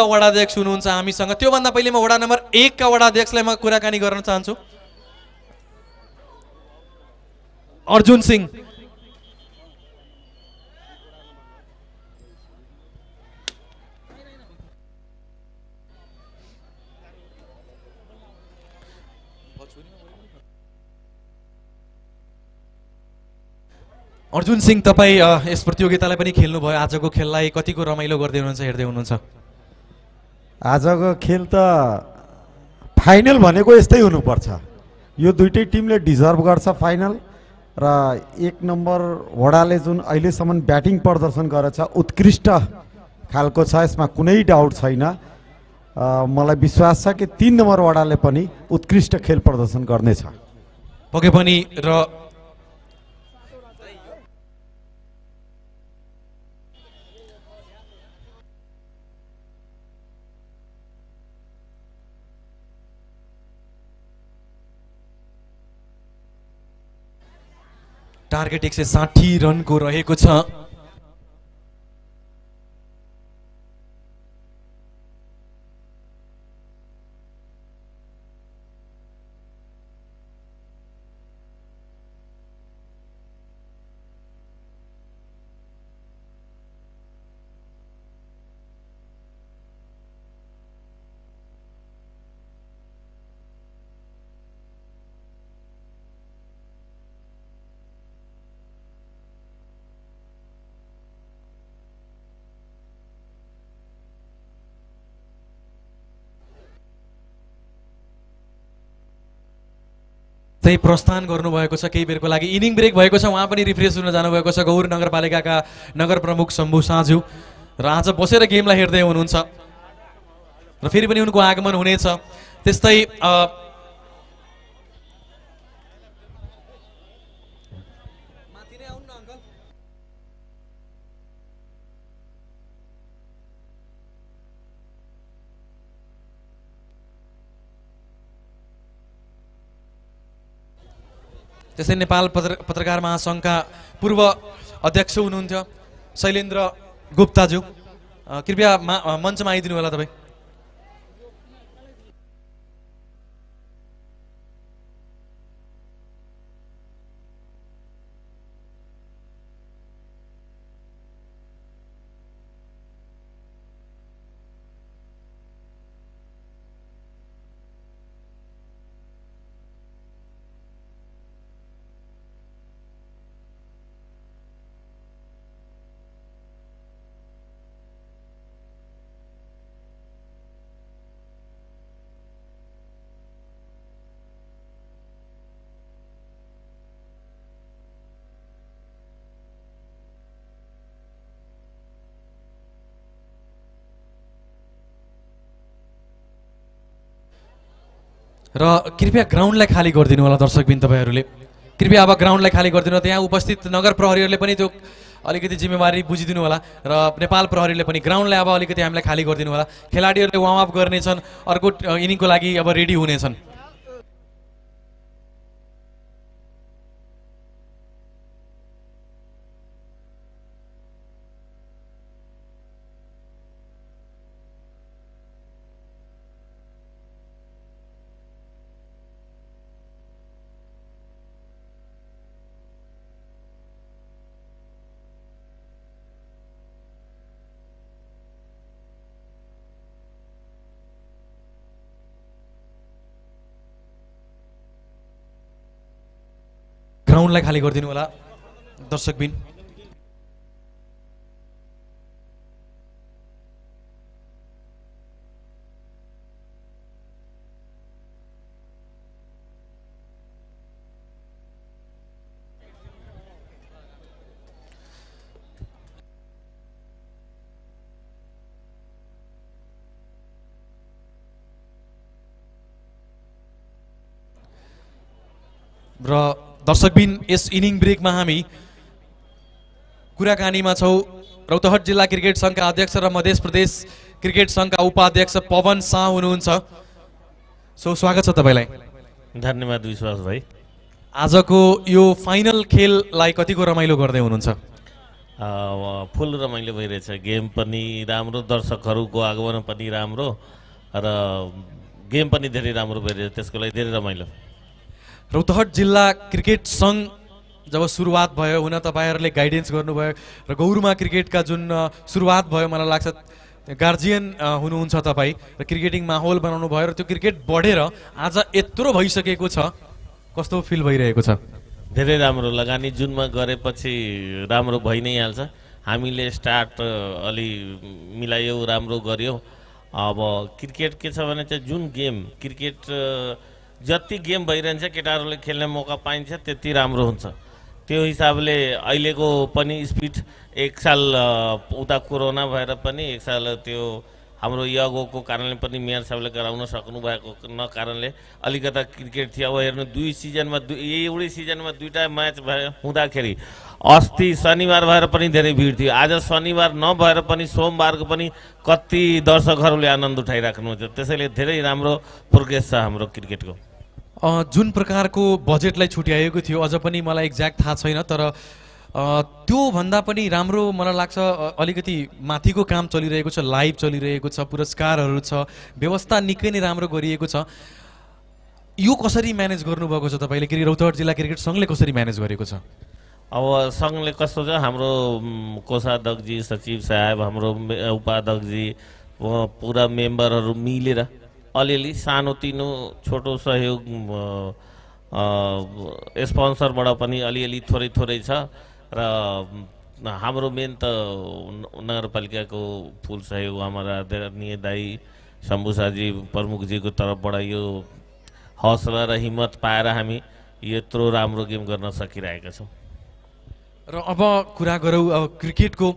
वडाध्यक्ष हुनुहुन्छ हामीसँग? त्योभन्दा पहिले म वडा नम्बर एकका वडाध्यक्षलाई म कुराकानी गर्न चाहन्छु। अर्जुन सिंह। अर्जुन सिंह तपाईँ यस प्रतियोगितालाई पनि खेल्नुभयो। आजको खेललाई कतिको रमाइलो गर्दै हुनुहुन्छ हेर्दै हुनुहुन्छ। आजको खेल त फाइनल भनेको यस्तै हुनुपर्छ। यो दुइटै टिमले डिजर्भ गर्छ फाइनल र एक नम्बर वडाले जुन अहिलेसम्म ब्याटिङ प्रदर्शन गरेछ उत्कृष्ट खालको छ यसमा कुनै डाउट छैन। मलाई विश्वास छ कि तिन नम्बर वडाले पनि उत्कृष्ट खेल प्रदर्शन गर्नेछ। पक्कै पनि र टार्गेट एक सय साठी रनको रहेको छ। चाहिँ प्रस्थान गर्नुभएको छ केही बेरको लागि। इनिङ ब्रेक भएको छ उहाँ पनि रिफ्रेस हुन जानुभएको छ। गौर नगरपालिकाका नगर प्रमुख शम्भु साझु। र आज बसेर गेमलाई हेर्दै हुनुहुन्छ। र फेरि पनि उनको आगमन हुनेछ। त्यस्तै त्यस्तै नेपाल पत्र पत्रकार महासङ्घका पूर्व अध्यक्ष हुनुहुन्थ्यो शैलेन्द्र गुप्ताज्यू। कृपया मा मञ्चमा आइदिनु होला तपाईँ। र कृपया ग्राउन्डलाई खाली गरिदिनु होला दर्शकबिन तपाईँहरूले। कृपया अब ग्राउन्डलाई खाली गरिदिनु। त्यहाँ उपस्थित नगर प्रहरीहरूले पनि त्यो अलिकति जिम्मेवारी बुझिदिनु होला र नेपाल प्रहरीले पनि ग्राउन्डलाई अब अलिकति हामीलाई खाली गरिदिनु होला। खेलाडीहरूले वार्म अप गर्नेछन् अर्को इनिङको लागि अब रेडी हुनेछन्। ग्राउन्डलाई खाली गरिदिनु होला। दर्शकबिन र दर्शकबिन यस इनिङ ब्रेकमा हामी कुराकानीमा छौँ। रौतहट जिल्ला क्रिकेट सङ्घका अध्यक्ष र मध्य प्रदेश क्रिकेट सङ्घका उपाध्यक्ष पवन शाह हुनुहुन्छ। सो स्वागत छ तपाईँलाई। धन्यवाद विश्वास भाइ। आजको यो फाइनल खेललाई कतिको रमाइलो गर्दै हुनुहुन्छ? फुल रमाइलो भइरहेछ। गेम पनि राम्रो दर्शकहरूको आगमन पनि राम्रो र गेम पनि धेरै राम्रो भइरहेछ। त्यसको लागि धेरै रमाइलो। रौतहट जिल्ला क्रिकेट सङ्घ जब सुरुवात भयो हुन तपाईँहरूले गाइडेन्स गर्नुभयो र गौरमा क्रिकेटका जुन सुरुवात भयो मलाई लाग्छ गार्जियन हुनुहुन्छ तपाईँ र क्रिकेटिङ माहौल बनाउनु भयो र त्यो क्रिकेट बढेर आज यत्रो भइसकेको छ। कस्तो फिल भइरहेको छ? धेरै राम्रो लगानी जुनमा गरेपछि राम्रो भइ नै हाल्छ। हामीले स्टार्ट अलि मिलायौँ राम्रो गऱ्यौँ अब क्रिकेट के छ भने चाहिँ जुन गेम क्रिकेट जति गेम भइरहन्छ केटाहरूले खेल्ने मौका पाइन्छ त्यति राम्रो हुन्छ। त्यो हिसाबले अहिलेको पनि स्पिड एक साल उता कोरोना भएर पनि एक साल त्यो हाम्रो यगोको कारणले पनि मेयर साहबले गराउन सक्नु भएको न कारणले अलिकता क्रिकेट थियो। अब हेर्नु दुई सिजनमा दुई एउटै सिजनमा दुईवटा म्याच भयो हुँदाखेरि अस्ति शनिबार भएर पनि धेरै भिड थियो। आज शनिबार नभएर पनि सोमबारको पनि कति दर्शकहरूले आनन्द उठाइराख्नुहुन्छ। त्यसैले धेरै राम्रो प्रोग्रेस छ हाम्रो क्रिकेटको। जुन प्रकारको बजेटलाई छुट्याएको थियो अझ पनि मलाई एक्ज्याक्ट थाहा छैन तर त्योभन्दा पनि राम्रो मलाई लाग्छ अलिकति माथिको काम चलिरहेको छ लाइभ चलिरहेको छ पुरस्कारहरू छ व्यवस्था निकै नै राम्रो गरिएको छ। यो कसरी म्यानेज गर्नुभएको छ तपाईँले? कि रौतहट जिल्ला क्रिकेट सङ्घले कसरी म्यानेज गरेको छ? अब सङ्घले कस्तो छ हाम्रो कोषाध्यक्षजी सचिव साहब हाम्रो उपाध्यक्षजी पुरा मेम्बरहरू मिलेर अलिअलि सानोतिनो छोटो सहयोग स्पोन्सरबाट पनि अलिअलि थोरै थोरै छ र हाम्रो मेन त नगरपालिकाको फुल सहयोग हाम्रा आदरणीय दाई शम्भुसाजी प्रमुखजीको तर्फबाट यो हौसला र हिम्मत पाएर हामी यत्रो राम्रो गेम गर्न सकिरहेका छौँ। र अब कुरा गरौँ अब क्रिकेटको।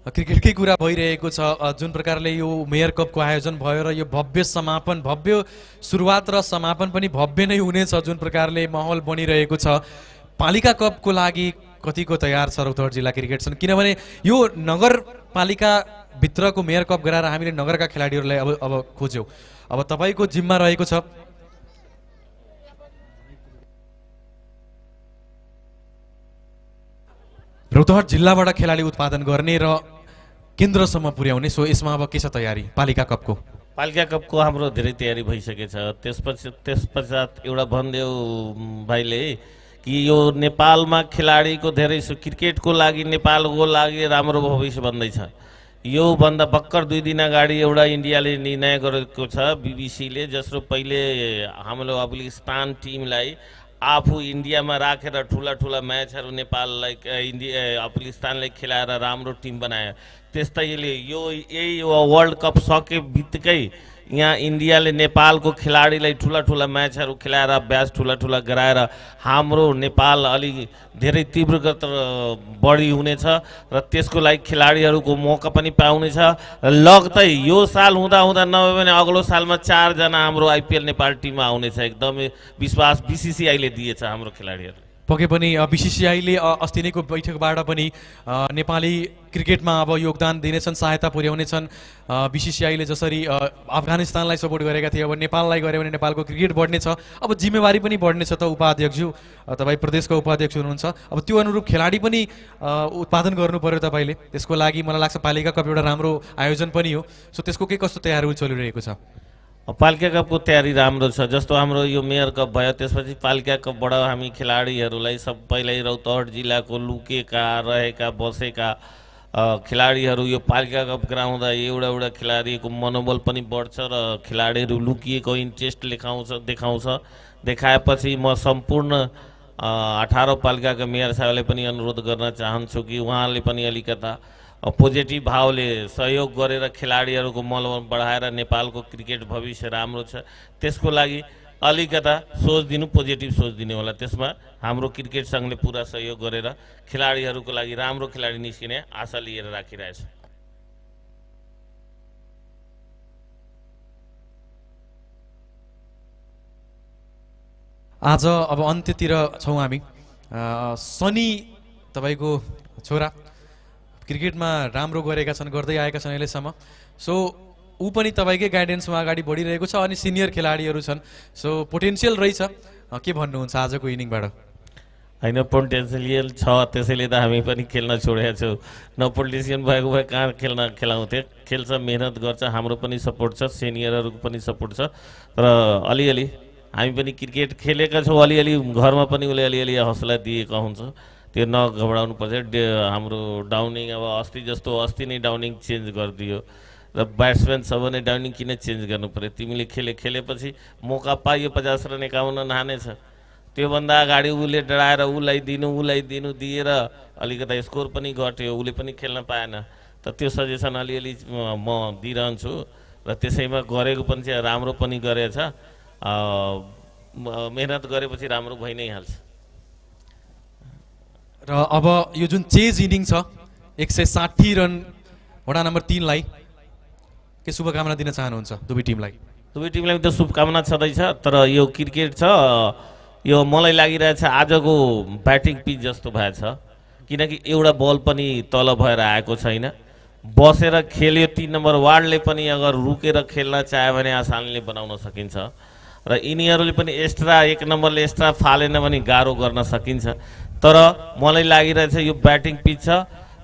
क्रिकेटकै कुरा भइरहेको छ। जुन प्रकारले यो मेयर कपको आयोजन भयो र यो भव्य समापन भव्य सुरुवात र समापन पनि भव्य नै हुनेछ जुन प्रकारले माहौल बनिरहेको छ। पालिका कपको लागि कतिको तयार छ रौतहट जिल्ला क्रिकेट सङ्घ? किनभने यो नगरपालिका भित्रको मेयर कप गराएर हामीले नगरका खेलाडीहरूलाई अब अब खोज्यौँ। अब तपाईँको जिम्मा रहेको छ। रौतहट जिल्लाबाट खेलाडी उत्पादन गर्ने र केन्द्रसम्म पुर्याउने सो यसमा अब के छ तयारी? पालिका कपको। पालिका कपको हाम्रो धेरै तयारी भइसकेछ त्यसपछि त्यस पश्चात एउटा भनिदेऊ भाइले कि यो नेपालमा खेलाडीको धेरै क्रिकेटको लागि नेपालको लागि राम्रो भविष्य बन्दैछ योभन्दा भर्खर दुई दिन अगाडि एउटा इन्डियाले निर्णय गरेको छ बिबिसीले जसको पहिले हाम्रो अफगानिस्तान टिमलाई आफू इंडिया में ठुला ठूला ठूला मैच अ, इन्डिया अ, अफगानिस्तानलाई खेलाएर राम्रो टिम बनायो। त्यस्तैले यो यही वर्ल्ड कप सके बित्तिकै यहाँ इन्डियाले नेपालको खेलाडीलाई ठुला ठुला म्याचहरू खेलाएर अभ्यास ठुला ठुला गराएर हाम्रो नेपाल अलि धेरै तीव्रगत बढी हुनेछ र त्यसको लागि खेलाडीहरूको मौका पनि पाउनेछ। लगतै यो साल हुँदा हुँदा नभए भने अग्लो सालमा चारजना हाम्रो आइपिएल नेपाल टिममा आउनेछ। एकदमै विश्वास बिसिसिआईले दिएछ हाम्रो खेलाडीहरू पक्कै पनि बिसिसिआईले अस्ति नैको बैठकबाट पनि नेपाली क्रिकेटमा अब योगदान दिनेछन् सहायता पुर्याउनेछन्। बिसिसिआईले जसरी अफगानिस्तानलाई सपोर्ट गरेका थिए अब नेपाललाई गऱ्यो भने नेपालको क्रिकेट बढ्नेछ। अब जिम्मेवारी पनि बढ्नेछ त उपाध्यक्षज्यू तपाईँ प्रदेशको उपाध्यक्ष हुनुहुन्छ। अब त्यो अनुरूप खेलाडी पनि उत्पादन गर्नु पर्यो तपाईँले। त्यसको लागि मलाई लाग्छ पालिका कप एउटा राम्रो आयोजन पनि हो। सो त्यसको के कस्तो तयारी चलिरहेको छ? पालिका कपको तयारी राम्रो छ। जस्तो हाम्रो यो मेयर कप भयो त्यसपछि पालिका कपबाट हामी खेलाडीहरूलाई सबैलाई रौतहट जिल्लाको लुकेका रहेका बसेका खेलाडीहरू यो पालिका कप गराउँदा एउटा एउटा खेलाडीको मनोबल पनि बढ्छ र खेलाडीहरू लुकिएको इन्ट्रेस्ट लेखाउँछ देखाउँछ। देखाएपछि म सम्पूर्ण अठारौँ पालिकाका मेयर साहबलाई पनि अनुरोध गर्न चाहन्छु कि उहाँले पनि अलिकता पोजिटिभ भावले सहयोग गरेर खेलाडीहरूको मनोबल बढाएर नेपालको क्रिकेट भविष्य राम्रो छ। त्यसको लागि अलिकता सोच दिनु पोजिटिभ सोच दिने होला। त्यसमा हाम्रो क्रिकेट सङ्घले पुरा सहयोग गरेर खेलाडीहरूको लागि राम्रो खेलाडी निस्किने आशा लिएर राखिरहेछ। आज अब अन्त्यतिर छौँ हामी। सनी तपाईँको छोरा। क्रिकेटमा राम्रो गरेका छन् गर्दै आएका छन् अहिलेसम्म। सो ऊ पनि तपाईँकै गाइडेन्समा अगाडि बढिरहेको छ अनि सिनियर खेलाडीहरू छन्। सो पोटेन्सियल रहेछ। के भन्नुहुन्छ आजको इनिङबाट? होइन पोलिटिसियन छ त्यसैले त हामी पनि खेल्न छोडेका छौँ। न पोलिटिसियन भएको भए कहाँ खेल्न खेलाउँथे? खेल्छ मेहनत गर्छ हाम्रो पनि सपोर्ट छ सिनियरहरूको पनि सपोर्ट छ। तर अलिअलि हामी पनि क्रिकेट खेलेका छौँ। अलिअलि घरमा पनि उसले अलिअलि हौसला दिएको हुन्छ त्यो नघबराउनु पर्छ। हाम्रो डाउनिङ अब अस्ति जस्तो अस्ति नै डाउनिङ चेन्ज गरिदियो। र ब्याट्सम्यान छ भने डाउनिङ किन चेन्ज गर्नु पऱ्यो? तिमीले खेले खेलेपछि मौका पाइयो पचास रन एकाउन्न नहानेछ त्योभन्दा अगाडि उसले डराएर उसलाई दिनु उसलाई दिनु दिएर अलिकता स्कोर पनि घट्यो उसले पनि खेल्न पाएन। त त्यो सजेसन अलिअलि म दिइरहन्छु। र त्यसैमा गरेको पनि राम्रो पनि गरेछ। मेहनत गरेपछि राम्रो भइ नै हाल्छ। र अब यो जुन चेज इनिङ छ एक सय साठी रन वडा नम्बर तिनलाई के शुभकामना दिन चाहनुहुन्छ दुवै टिमलाई? दुवै टिमलाई त शुभकामना छँदैछ तर यो क्रिकेट छ यो मलाई लागिरहेछ आजको ब्याटिङ पिच जस्तो भएछ। किनकि एउटा बल पनि तल भएर आएको छैन। बसेर खेल्यो तिन नम्बर वार्डले पनि अगर रुकेर खेल्न चाह्यो भने आसानले बनाउन सकिन्छ। र यिनीहरूले पनि एक्स्ट्रा एक नम्बरले एक्स्ट्रा फालेन भने गाह्रो गर्न सकिन्छ। तर मलाई लागिरहेछ यो ब्याटिङ पिच छ।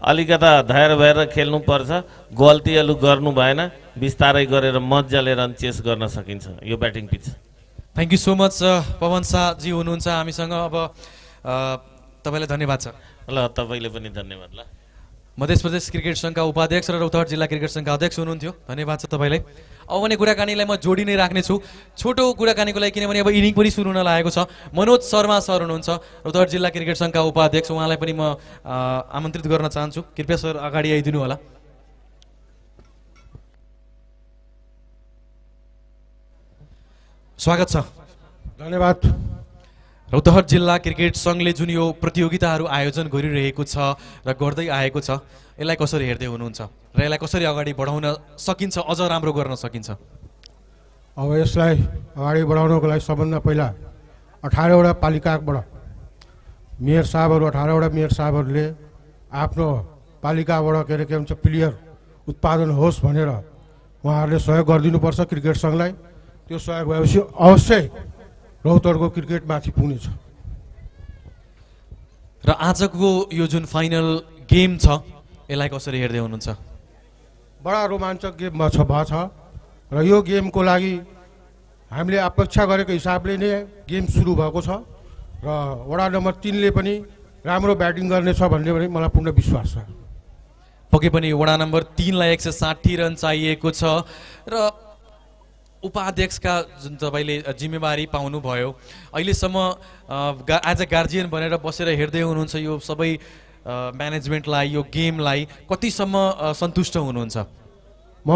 अलिकता धैर्य भएर खेल्नुपर्छ गल्तीहरू गर्नु भएन। बिस्तारै गरेर मजाले रन चेस गर्न सकिन्छ यो batting pitch. Thank you so much Pawan Shahji हुनुहुन्छ हामीसँग। अब तपाईँलाई धन्यवाद छ ल तपाईँले पनि धन्यवाद ल। मध्य प्रदेश क्रिकेट सङ्घका उपाध्यक्ष र रौतहट जिल्ला क्रिकेट सङ्घका अध्यक्ष हुनुहुन्थ्यो। धन्यवाद छ तपाईँलाई। अब भने कुराकानीलाई म जोडी नै राख्नेछु। छोटो कुराकानीको लागि किनभने अब इनिङ पनि सुरु हुन लागेको छ। मनोज शर्मा सर हुनुहुन्छ। रौतहट जिल्ला क्रिकेट सङ्घका उपाध्यक्ष। उहाँलाई पनि म आमन्त्रित गर्न चाहन्छु। कृपया सर अगाडि आइदिनु होला। स्वागत छ। धन्यवाद। रौतहट जिल्ला क्रिकेट सङ्घले जुन यो प्रतियोगिताहरू आयोजन गरिरहेको छ र गर्दै आएको छ यसलाई कसरी हेर्दै हुनुहुन्छ? र यसलाई कसरी अगाडि बढाउन सकिन्छ अझ राम्रो गर्न सकिन्छ? अब यसलाई अगाडि बढाउनको लागि सबभन्दा पहिला अठारवटा पालिकाबाट मेयर साहबहरू अठारवटा मेयर साहबहरूले आफ्नो पालिकाबाट के अरे के भन्छ प्लेयर उत्पादन होस् भनेर उहाँहरूले सहयोग गरिदिनुपर्छ क्रिकेट सङ्घलाई। त्यो सहयोग भएपछि अवश्य रौतहटको क्रिकेट माथि पुग्नेछ। र आजको यो जुन फाइनल गेम छ यसलाई कसरी हेर्दै हुनुहुन्छ? बडा रोमाञ्चक गेम छ छ। र यो गेमको लागि हामीले अपेक्षा गरेको हिसाबले नै गेम सुरु भएको छ। र वडा नम्बर तिनले पनि राम्रो ब्याटिङ गर्नेछ भन्ने पनि मलाई पूर्ण विश्वास छ। पक्कै पनि वडा नम्बर तिनलाई एक सय साठी रन चाहिएको छ। र उपाध्यक्षका जुन तपाईँले जिम्मेवारी पाउनुभयो अहिलेसम्म एज अ गार्जियन भनेर बसेर हेर्दै हुनुहुन्छ यो सबै म्यानेजमेन्टलाई यो गेमलाई कतिसम्म सन्तुष्ट हुनुहुन्छ? म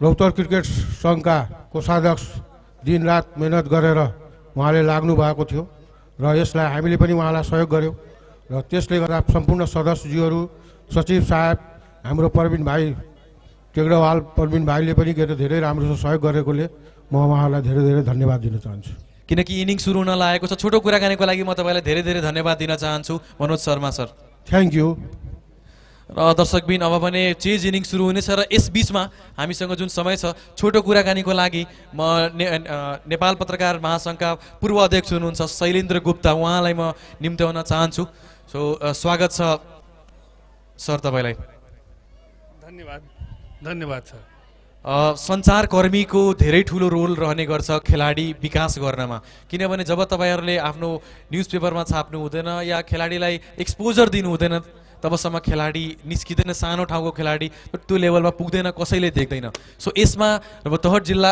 रौतहट क्रिकेट सङ्घका कोषाध्यक्ष दिनरात मिहिनेत गरेर उहाँले लाग्नु भएको थियो र यसलाई हामीले पनि उहाँलाई सहयोग गऱ्यौँ र त्यसले गर्दा सम्पूर्ण सदस्यज्यूहरू सचिव साहेब हाम्रो प्रवीण भाइ टेग्रोवाल प्रवीण भाइले पनि के अरे धेरै राम्रो सहयोग गरेकोले म उहाँलाई धेरै धेरै धन्यवाद दिन चाहन्छु। किनकि इनिङ सुरु हुन लागेको छ। छोटो कुराकानीको लागि म तपाईँलाई धेरै धेरै धन्यवाद दिन चाहन्छु। Manoj Sharma sir. Thank you र दर्शकबिन अब भने चेज इनिङ सुरु हुनेछ र यस बिचमा हामीसँग जुन समय छ छोटो कुराकानीको लागि म ने, नेपाल पत्रकार महासङ्घका पूर्व अध्यक्ष हुनुहुन्छ शैलेन्द्र गुप्ता। उहाँलाई म निम्त्याउन चाहन्छु। सो स्वागत छ सर तपाईँलाई। धन्यवाद सर। सञ्चारकर्मीको धेरै ठुलो रोल रहने गर्छ खेलाडी विकास गर्नमा। किनभने जब तपाईँहरूले आफ्नो न्युज पेपरमा छाप्नु हुँदैन या खेलाडीलाई एक्सपोजर दिनु हुँदैन तबसम्म खेलाडी निस्किँदैन सानो ठाउँको खेलाडी त्यो लेभलमा पुग्दैन कसैले देख्दैन। सो यसमा रौतहट जिल्ला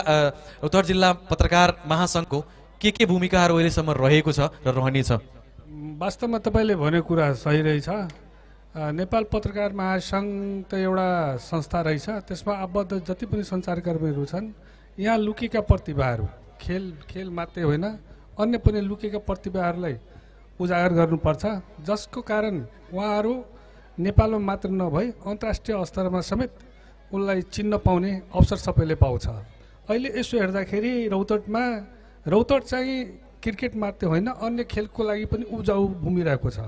रौतहट जिल्ला पत्रकार महासङ्घको के के भूमिकाहरू अहिलेसम्म रहेको छ र रहनेछ? वास्तवमा तपाईँले भनेको कुरा सही रहेछ। नेपाल पत्रकार महासङ्घ त एउटा संस्था रहेछ। त्यसमा आबद्ध जति पनि सञ्चारकर्मीहरू छन् यहाँ लुकेका प्रतिभाहरू खेल खेल मात्रै होइन अन्य पनि लुकेका प्रतिभाहरूलाई उजागर गर्नुपर्छ। जसको कारण उहाँहरू नेपालमा मात्र नभई अन्तर्राष्ट्रिय स्तरमा समेत उनलाई चिन्न पाउने अवसर सबैले पाउँछ। अहिले यसो हेर्दाखेरि रौतडमा रौतड चाहिँ क्रिकेट मात्रै होइन अन्य खेलको लागि पनि उब्जाउ भूमि रहेको छ।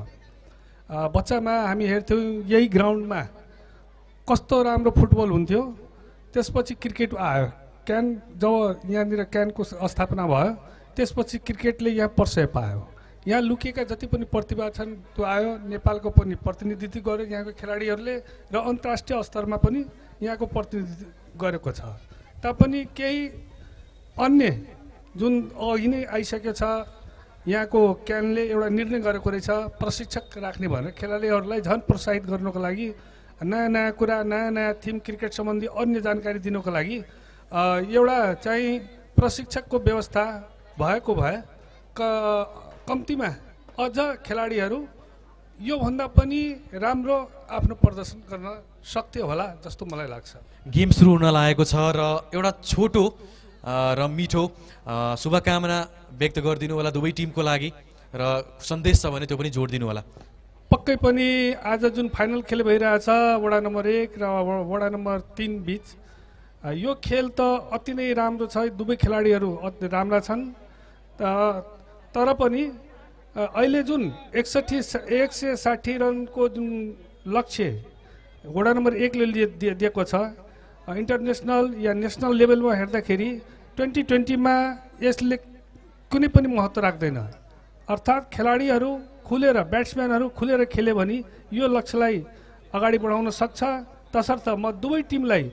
बच्चामा हामी हेर्थ्यौँ यही ग्राउन्डमा कस्तो राम्रो फुटबल हुन्थ्यो। त्यसपछि क्रिकेट आयो। क्यान जब यहाँनिर क्यानको स्थापना भयो त्यसपछि क्रिकेटले यहाँ परिचय पायो। यहाँ लुकेका जति पनि प्रतिभा छन् त्यो आयो। नेपालको पनि प्रतिनिधित्व गर्यो यहाँको खेलाडीहरूले र अन्तर्राष्ट्रिय स्तरमा पनि यहाँको प्रतिनिधित्व गरेको छ। तापनि केही अन्य जुन अघि नै आइसकेको छ यहाँको क्यानले एउटा निर्णय गरेको रहेछ प्रशिक्षक राख्ने भनेर खेलाडीहरूलाई झन् प्रोत्साहित गर्नको लागि नयाँ नयाँ कुरा नयाँ नयाँ थिम क्रिकेट सम्बन्धी अन्य जानकारी दिनको लागि एउटा चाहिँ प्रशिक्षकको व्यवस्था भएको भए क कम्तीमा अझ खेलाडीहरू योभन्दा पनि राम्रो आफ्नो प्रदर्शन गर्न सक्थ्यो होला जस्तो मलाई लाग्छ। गेम सुरु हुन लागेको छ र एउटा छोटो र मिठो शुभकामना व्यक्त गरिदिनु होला दुवै टिमको लागि र सन्देश छ भने त्यो पनि जोडिदिनु होला। पक्कै पनि आज जुन फाइनल खेल भइरहेछ वडा नम्बर एक र वडा नम्बर तिन बिच यो खेल त अति नै राम्रो छ दुवै खेलाडीहरू अति राम्रा छन्। तर पनि अहिले जुन एकसट्ठी एक सय साठी रनको जुन लक्ष्य वडा नम्बर एकले दिएको छ इन्टरनेसनल या नेसनल लेभलमा हेर्दाखेरि ट्वेन्टी ट्वेन्टीमा यसले कुनै पनि महत्त्व राख्दैन। अर्थात् खेलाडीहरू खुलेर ब्याट्सम्यानहरू खुलेर खेल्यो भने यो लक्ष्यलाई अगाडि बढाउन सक्छ। तसर्थ म दुवै टिमलाई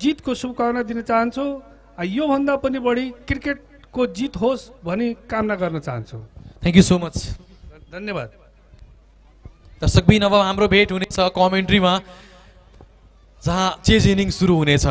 जितको शुभकामना दिन चाहन्छु योभन्दा पनि बढी क्रिकेटको जित होस् भनी कामना गर्न चाहन्छु। थ्याङ्क यू सो मच धन्यवाद। दर्शकबिन अब हाम्रो भेट हुनेछ कमेन्ट्रीमा। जहाँ चेज इनिङ सुरु हुनेछ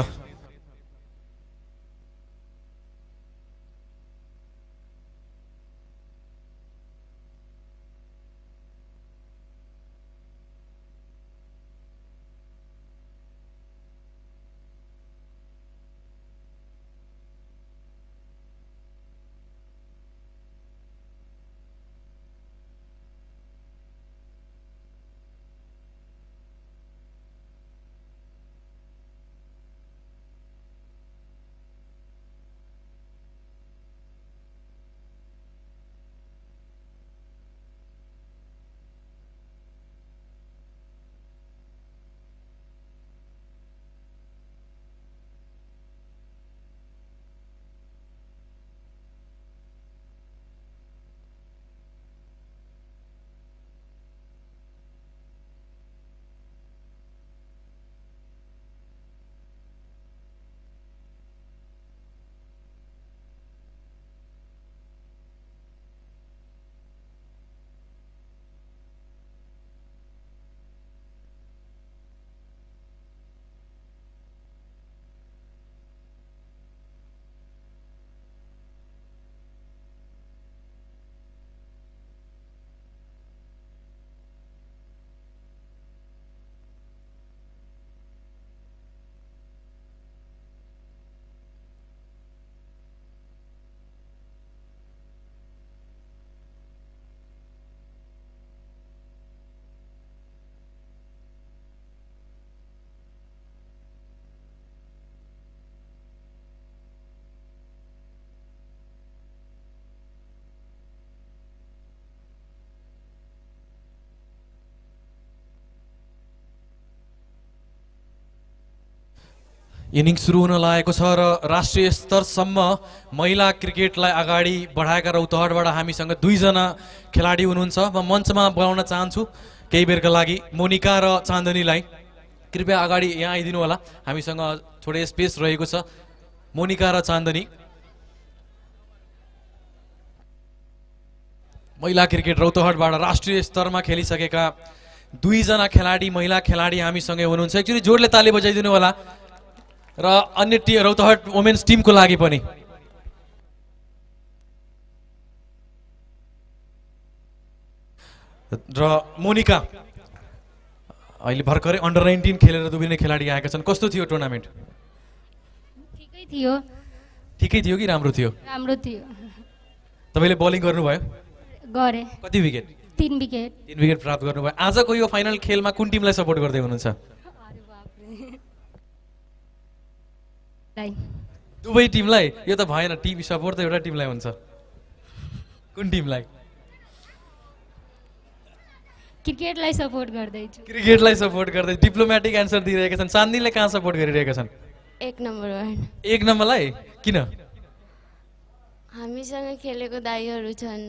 इनिङ सुरु हुन लागेको छ र राष्ट्रिय स्तरसम्म महिला क्रिकेटलाई अगाडि बढाएका रौतहटबाट हामीसँग दुईजना खेलाडी हुनुहुन्छ। म मञ्चमा बोलाउन चाहन्छु। केही बेरका लागि मोनिका र चान्दनीलाई कृपया अगाडि यहाँ आइदिनु होला। हामीसँग थोरै स्पेस रहेको छ। मोनिका र चान्दनी महिला क्रिकेट रौतहटबाट राष्ट्रिय स्तरमा खेलिसकेका दुईजना खेलाडी महिला खेलाडी हामीसँगै हुनुहुन्छ। एकचोटि जोडले ताली बजाइदिनु होला। र अन्य टी रौतहट वुमेन्स टिमको लागि पनि। र मोनिका अहिले भर्खरै अन्डर नाइन्टिन खेलेर दुवै खेलाडी आएका छन्। कस्तो थियो टुर्नामेन्ट ठिकै थियो। ठिकै थियो कि राम्रो थियो? राम्रो थियो। तपाईँले बलिङ गर्नुभयो? गरे। कति विकेट तिन विकेट तिन विकेट प्राप्त गर्नुभयो। आजको यो फाइनल खेलमा कुन टिमलाई सपोर्ट गर्दै हुनुहुन्छ? दुवै टिमलाई यो त भएन टिम सपोर्ट त एउटा टिमलाई हुन्छ। कुन टिमलाई? क्रिकेटलाई सपोर्ट गर्दैछु क्रिकेटलाई सपोर्ट गर्दै डिप्लोमेटिक एन्सर दिइरहेका छन्। चान्दिनीले कहाँ सपोर्ट गरिरहेका छन्? एक नम्बर वान एक नम्बरलाई? किन? हामीसँग खेलेको दाईहरू छन्।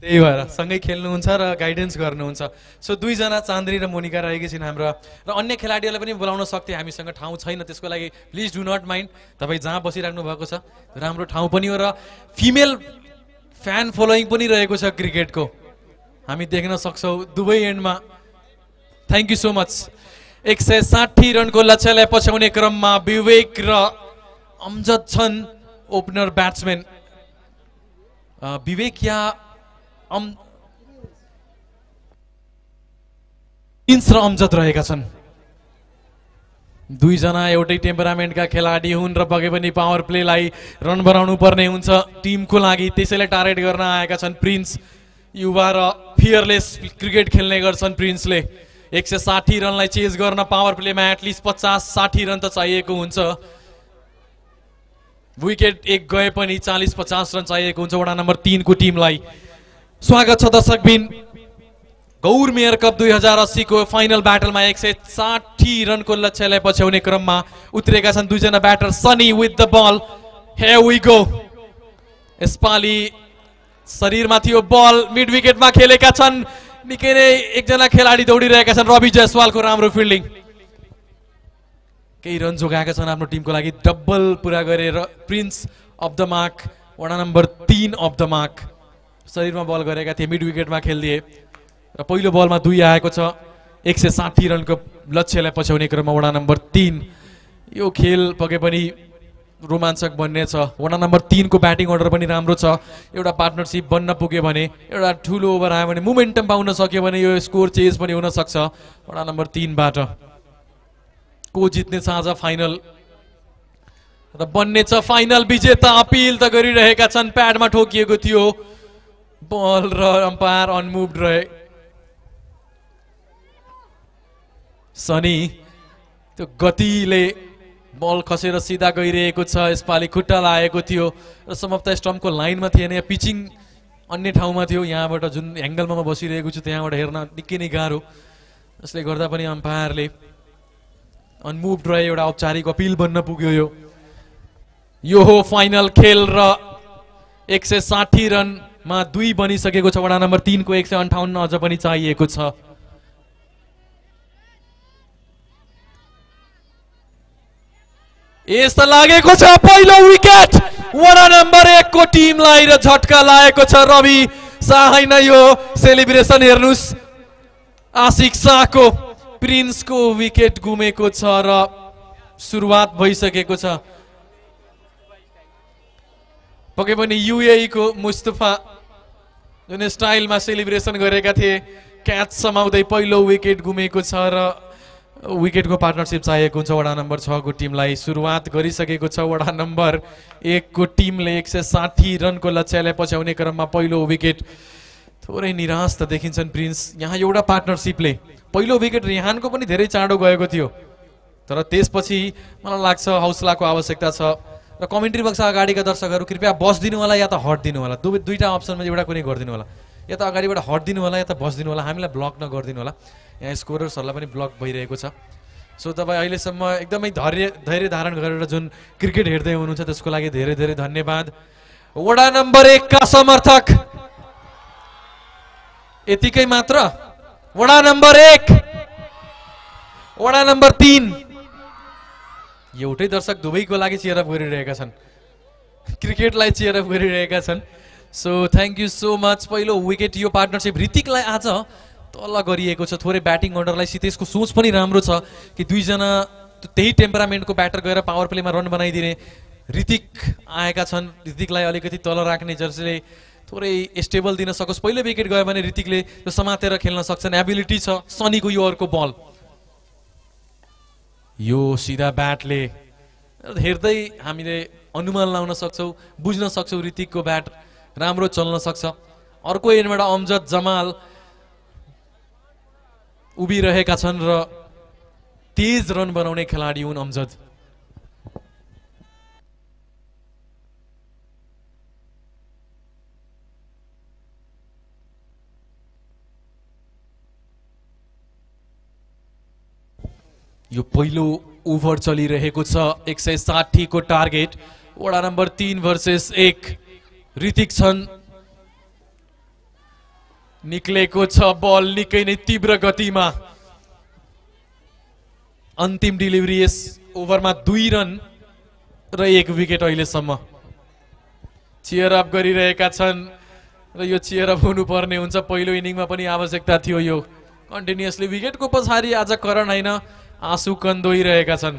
त्यही भएर सँगै खेल्नुहुन्छ र गाइडेन्स गर्नुहुन्छ। सो दुईजना चान्द्री र मोनिका रहेकी छिन् हाम्रा। र अन्य खेलाडीहरूलाई पनि बोलाउन सक्थे हामीसँग ठाउँ छैन। त्यसको लागि प्लिज डु नट माइन्ड तपाईँ जहाँ बसिराख्नु भएको छ राम्रो ठाउँ पनि हो र फिमेल फ्यान फलोइङ पनि रहेको छ क्रिकेटको। हामी देख्न सक्छौँ दुवै एन्डमा थ्याङ्क यू सो मच एक सय साठी रनको लक्ष्यलाई पछ्याउने क्रममा विवेक र अमजद छन् ओपनर ब्याट्सम्यान विवेक या इन्स र अमजद रहेका छन्। दुईजना एउटै टेम्परामेन्टका खेलाडी हुन् र पके पनि पावर प्लेलाई रन बनाउनु पर्ने हुन्छ। टिमको लागि त्यसैलाई टार्गेट गर्न आएका छन् प्रिन्स युवा र फियरलेस क्रिकेट खेल्ने गर्छन् प्रिन्सले। एक सय साठी रनलाई चेज गर्न पावर प्लेमा एटलिस्ट पचास साठी रन त चाहिएको हुन्छ। विकेट एक गए पनि चालिस पचास रन चाहिएको हुन्छ। वडा नम्बर तिनको टिमलाई स्वागत छ दर्शकबिन गौर मेयर कप दुई हजार अस्सीको फाइनल ब्याटलमा एक सय साठी रनको लक्ष्यलाई पछ्याउने क्रममा उत्रेका छन् दुईजना batter Sunny with the ball he go यसपालि शरीरमा थियो बल मिड विकेटमा खेलेका छन्। निकै नै एकजना खेलाडी दौडिरहेका छन् रवि जयसवालको राम्रो फिल्डिङ केही रन जोगाएका छन् आफ्नो टिमको लागि। डबल पुरा गरेर प्रिन्स अफ द मार्क वडा नम्बर तिन अफ द मार्क शरीरमा बल गरेका थिए मिड विकेटमा खेलिदिए। र पहिलो बलमा दुई आएको छ। एक सय साठी रनको लक्ष्यलाई पछ्याउने क्रममा वडा नम्बर तिन। यो खेल पके पनि रोमाञ्चक बन्ने छ। वडा नम्बर तिनको ब्याटिङ अर्डर पनि राम्रो छ। एउटा पार्टनरसिप बन्न पुग्यो भने एउटा ठुलो ओभर आयो भने मोमेन्टम पाउन सक्यो भने यो स्कोर चेन्ज पनि हुन सक्छ वडा नम्बर तिनबाट। को जित्ने आज फाइनल र बन्ने छ फाइनल विजेता अपिल त गरिरहेका छन्। प्याडमा ठोकिएको थियो। बल र अम्पायर अनमुभ रहे सनी त्यो गतिले बल खसेर सिधा गइरहेको छ यसपालि खुट्टा लागेको थियो र सम अफ द स्टम्पको लाइनमा थिएन यहाँ पिचिङ अन्य ठाउँमा थियो यहाँबाट जुन एङ्गलमा म बसिरहेको छु त्यहाँबाट हेर्न निकै नै गाह्रो। जसले गर्दा पनि अम्पायरले अनमुभ रहे एउटा औपचारिक अपिल बन्न पुग्यो यो। यो हो फाइनल खेल र एक सय साठी रनमा दुई बनिसकेको छ वडा नम्बर तिनको एक सय अन्ठाउन्न अझ पनि चाहिएको छ। यस्तो लागेको छ पहिलो विकेट। वडा नम्बर एकको टिमलाई र झट्का लागेको छ रवि शाहै नै यो सेलिब्रेसन हेर्नुहोस् आशिक शाहको प्रिन्सको विकेट गुमेको छ र सुरुवात भइसकेको छ। पक्कै पनि युएई को मुस्तफा जुन स्टाइलमा सेलिब्रेसन गरेका थिए क्याच समाउँदै पहिलो विकेट गुमेको छ र विकेटको पार्टनरसिप चाहिएको हुन्छ। वडा नम्बर छको टिमलाई सुरुवात गरिसकेको छ। वडा नम्बर एकको टिमले एक सय साठी रनको लक्ष्यलाई पछ्याउने क्रममा पहिलो विकेट। थोरै निराश त देखिन्छन् प्रिन्स। यहाँ एउटा पार्टनरसिपले पहिलो विकेट रिहानको पनि धेरै चाँडो गएको थियो। तर त्यसपछि मलाई लाग्छ हौसलाको आवश्यकता छ। र कमेन्ट्री बक्स अगाडिका दर्शकहरू कृपया बसिदिनु होला या त हटिदिनु होला दुवै दुईवटा अप्सनमा एउटा कुनै गरिदिनु होला या त अगाडिबाट हटिदिनु होला या त बसिदिनु होला हामीलाई ब्लक नगरिदिनु होला यहाँ स्कोरर्सहरूलाई पनि ब्लक भइरहेको छ। सो तपाईँ अहिलेसम्म एकदमै धैर्य धैर्य धारण गरेर जुन क्रिकेट हेर्दै हुनुहुन्छ त्यसको लागि धेरै धेरै धन्यवाद। वडा नम्बर एकका समर्थक। यतिकै मात्र। वडा नम्बर एक। वडा नम्बर तिन। एउटै दर्शक दुवैको लागि चेयरअप गरिरहेका छन्। क्रिकेटलाई चेयरअप गरिरहेका छन्। So thank you so much पहिलो विकेट यो पार्टनरसिप ऋतिकलाई आज तल गरिएको छ। थोरै ब्याटिङ अर्डरलाई सितेशको सोच पनि राम्रो छ कि दुईजना त्यही टेम्परामेन्टको ब्याटर गएर पावर प्लेमा रन बनाइदिने ऋतिक आएका छन्। ऋतिकलाई अलिकति तल राख्ने जसले थोरै स्टेबल दिन सकोस्। पहिलो विकेट गयो भने ऋतिकले समातेर खेल्न सक्छन्। एबिलिटी छ सनीको यो अर्को बल यो सिधा ब्याटले हेर्दै हामीले अनुमान लाउन सक्छौँ बुझ्न सक्छौँ ऋतिकको ब्याट राम्रो चल्न सक्छ। अर्को एन्डबाट अमजद जमाल उभिरहेका छन् र तेज रन बनाउने खेलाडी हुन् अमजद। यो पहिलो ओभर चलिरहेको छ एक सय साठीको टार्गेट। वडा नम्बर तिन भर्सेस एक। ऋतिक छन्। निक्लेको छ बल निकै नै तीव्र गतिमा। अन्तिम डेलिभरी यस ओभरमा दुई रन र एक विकेट अहिलेसम्म। चियर अप गरिरहेका छन् र यो चियर अप हुनुपर्ने हुन्छ। पहिलो इनिङमा पनि आवश्यकता थियो यो। कन्टिन्युसली विकेटको पछाडि आज करण होइन। आँसु कन्दोइरहेका छन्।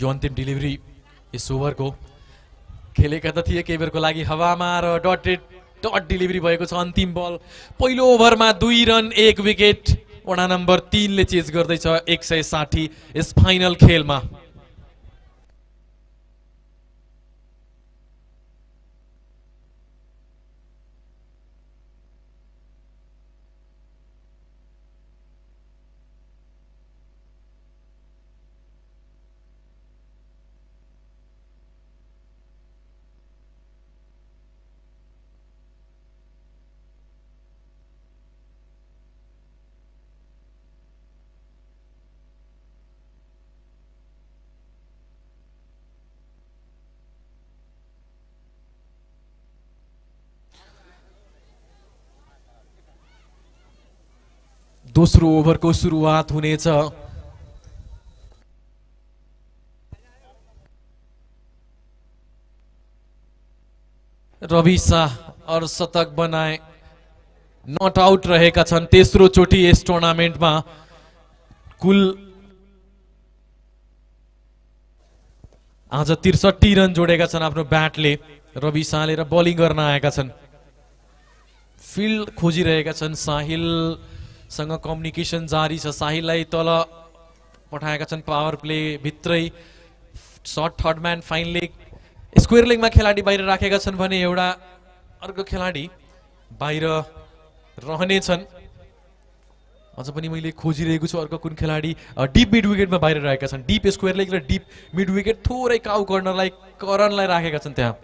यो अन्तिम डेलिभरी यस ओभरको खेलेका त थिए केही बेरको लागि हवामा र डटेड डट डेलिभरी भएको छ अन्तिम बल। पहिलो ओभरमा दुई रन एक विकेट वडा नम्बर तिनले चेज गर्दैछ एक सय साठी यस फाइनल खेलमा। दोस्रो ओभरको सुरुवात हुनेछ रवि शाह अर्धशतक बनाए नट आउट रहेका छन् तेस्रो चोटि यस टुर्नामेन्टमा कुल आज त्रिसठी रन जोडेका छन् आफ्नो ब्याटले रवि शाहले र बलिङ गर्न आएका छन् फिल्ड खोजिरहेका छन् साहिलसँग कम्युनिकेसन जारी छ। साहिललाई तल पठाएका छन् पावर प्ले भित्रै। Short third man fine leg square लेगमा खेलाडी बाहिर राखेका छन् भने एउटा अर्को खेलाडी बाहिर रहनेछन् अझ पनि मैले खोजिरहेको छु अर्को कुन खेलाडी। डिप मिड विकेटमा बाहिर रहेका छन्। डिप स्क्वेयर लेग र डिप मिड विकेट थोरै काउ कर्नरलाई करणलाई राखेका छन् त्यहाँ।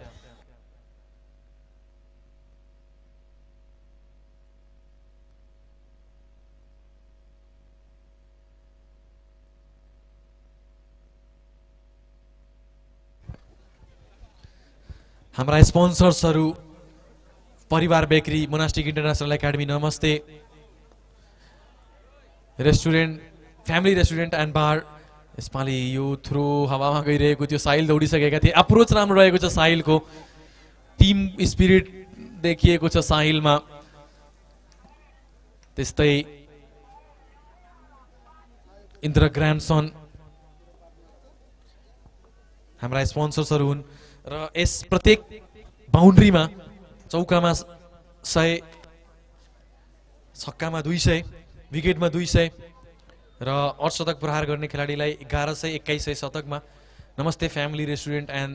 हाम्रा स्पोन्सर्सहरू Parivar bakery monastic international academy Namaste. Restaurant family restaurant and bar यसपालि यो थ्रो हावामा गइरहेको थियो साहिल दौडिसकेका थिए। अप्रोच राम्रो रहेको छ साहिलको। टिम स्पिरिट देखिएको छ साहिलमा। त्यस्तै इन्द्र ग्रान्डसन। हाम्रा स्पोन्सर्सहरू हुन्। र यस प्रत्येक बााउन्ड्रीमा चौकामा सय छक्कामा दुई सय विकेटमा दुई सय र अर्धशतक प्रहार गर्ने खेलाडीलाई एघार सय एक्काइस सय शतकमा। नमस्ते फ्यामिली रेस्टुरेन्ट एन्ड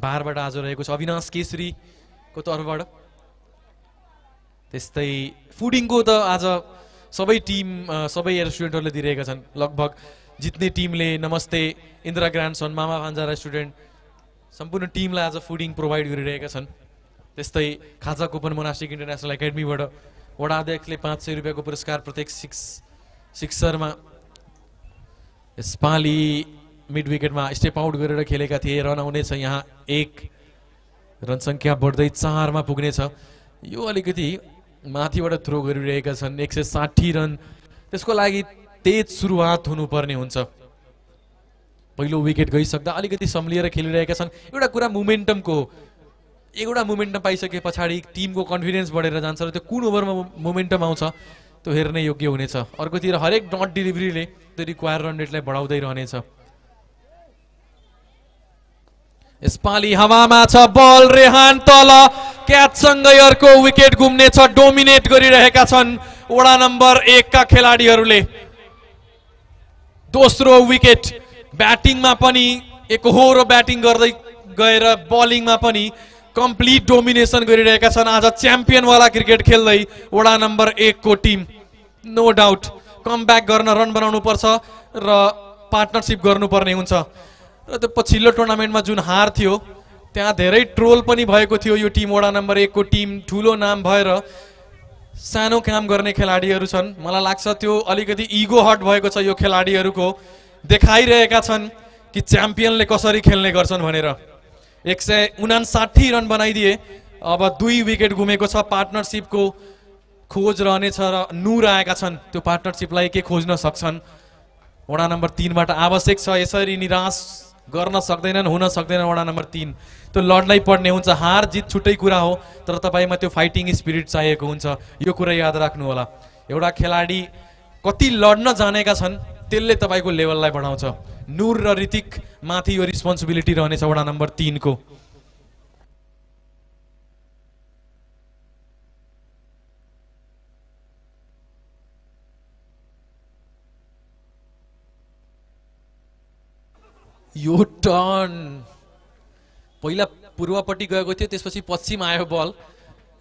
बारबाट आज रहेको छ अविनाश केसरीको तर्फबाट। त्यस्तै फुडिङको त आज सबै टिम सबै रेस्टुरेन्टहरूले दिइरहेका छन्। लगभग जित्ने टिमले नमस्ते इन्दिरा ग्रान्डसन मामा भान्जा रेस्टुरेन्ट सम्पूर्ण टिमलाई आज फुडिङ प्रोभाइड गरिरहेका छन्। त्यस्तै खाजा कुपन मोनास्टिक इन्टरनेसनल एकाडेमीबाट वडा अध्यक्षले पाँच सय रुपियाँको पुरस्कार प्रत्येक सिक्स सिक्सरमा यसपालि मिड विकेटमा स्टेप आउट गरेर खेलेका थिए। रन आउनेछ यहाँ एक। रन सङ्ख्या बढ्दै चारमा पुग्नेछ। यो अलिकति माथिबाट थ्रो गरिरहेका छन्। एक सय साठी रन। त्यसको लागि तेज सुरुवात हुनुपर्ने हुन्छ। पहिलो विकेट गइसक्दा अलिकति सम्लिएर खेलिरहेका छन्। एउटा कुरा मोमेन्टमको एउटा मोमेन्टम पाइसके पछाडि टिमको कन्फिडेन्स बढेर जान्छ र त्यो कुन ओभरमा मोमेन्टम आउँछ त्यो हेर्नै योग्य हुनेछ। अर्कोतिर हरेक डट डेलिभरीले त्यो रिक्वायर रन रेटलाई बढाउँदै रहनेछ। यसपालि हावामा छ बल रेहान तल। क्याचसँगै अर्को विकेट घुम्नेछ डोमिनेट गरिरहेका छन् वडा नम्बर एकका खेलाडीहरूले। दोस्रो विकेट ब्याटिङमा पनि एकहोरो ब्याटिङ गर्दै गएर बलिङमा पनि कम्प्लिट डोमिनेसन गरिरहेका छन्। आज च्याम्पियनवाला क्रिकेट खेल्दै वडा नम्बर एकको team no doubt come back गर्न रन बनाउनु पर्छ र पार्टनरसिप गर्नुपर्ने हुन्छ। र त्यो पछिल्लो टुर्नामेन्टमा जुन हार थियो त्यहाँ धेरै ट्रोल पनि भएको थियो यो टिम वडा नम्बर एकको टिम ठुलो नाम भएर सानो काम गर्ने खेलाडीहरू छन्। मलाई लाग्छ त्यो अलिकति इगो हट भएको छ यो खेलाडीहरूको। देखाइरहेका छन् कि च्याम्पियनले कसरी खेल्ने गर्छन् भनेर। एक सय उनासाठी रन बनाइदिए अब दुई विकेट गुमेको छ पार्टनरसिपको खोज रहनेछ र नुर आएका छन्। त्यो पार्टनरसिपलाई के खोज्न सक्छन्? वडा नम्बर तिनबाट आवश्यक छ। यसरी निराश गर्न सक्दैनन् हुन सक्दैनन् वडा नम्बर तिन। त्यो लड्नै पर्ने हुन्छ। हार जित छुट्टै कुरा हो तर तपाईँमा त्यो फाइटिङ स्पिरिट चाहिएको हुन्छ। यो कुरा याद राख्नु होला एउटा खेलाडी कति लड्न जानेका छन् त्यसले तपाईँको लेभललाई बढाउँछ। नुर र ऋतिक माथि यो रिस्पोन्सिबिलिटी रहनेछ वडा नम्बर तिनको। यो टर्न पहिला पूर्वपट्टि गएको थियो त्यसपछि पश्चिम आयो बल।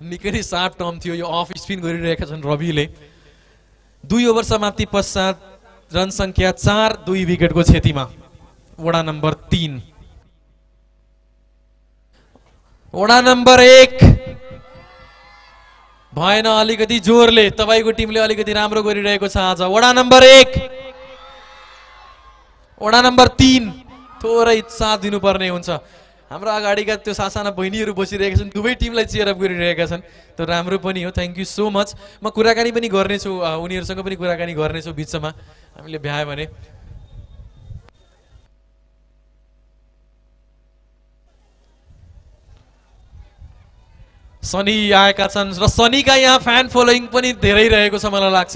निकै नै सार्प टर्म थियो यो अफ स्पिन गरिरहेका छन् रविले। दुई ओभर समाप्ति पश्चात रन सङ्ख्या चार दुई विकेटको क्षतिमा। वडा नम्बर तिन। वडा नम्बर एक। भएन अलिकति जोरले तपाईँको टिमले अलिकति राम्रो गरिरहेको छ आज। वडा नम्बर एक। वडा नम्बर तिन। थोरै साथ दिनुपर्ने हुन्छ। हाम्रो अगाडिका त्यो सासाना बहिनीहरू बसिरहेका छन् दुवै टिमलाई चेयरअप गरिरहेका छन्। त्यो राम्रो पनि हो। थ्याङ्क यू सो मच म कुराकानी पनि गर्नेछु उनीहरूसँग पनि कुराकानी गर्नेछु बिचमा। हामीले भ्यायो भने सनी आएका छन् र सनीका यहाँ फ्यान फलोइङ पनि धेरै रहेको छ मलाई लाग्छ।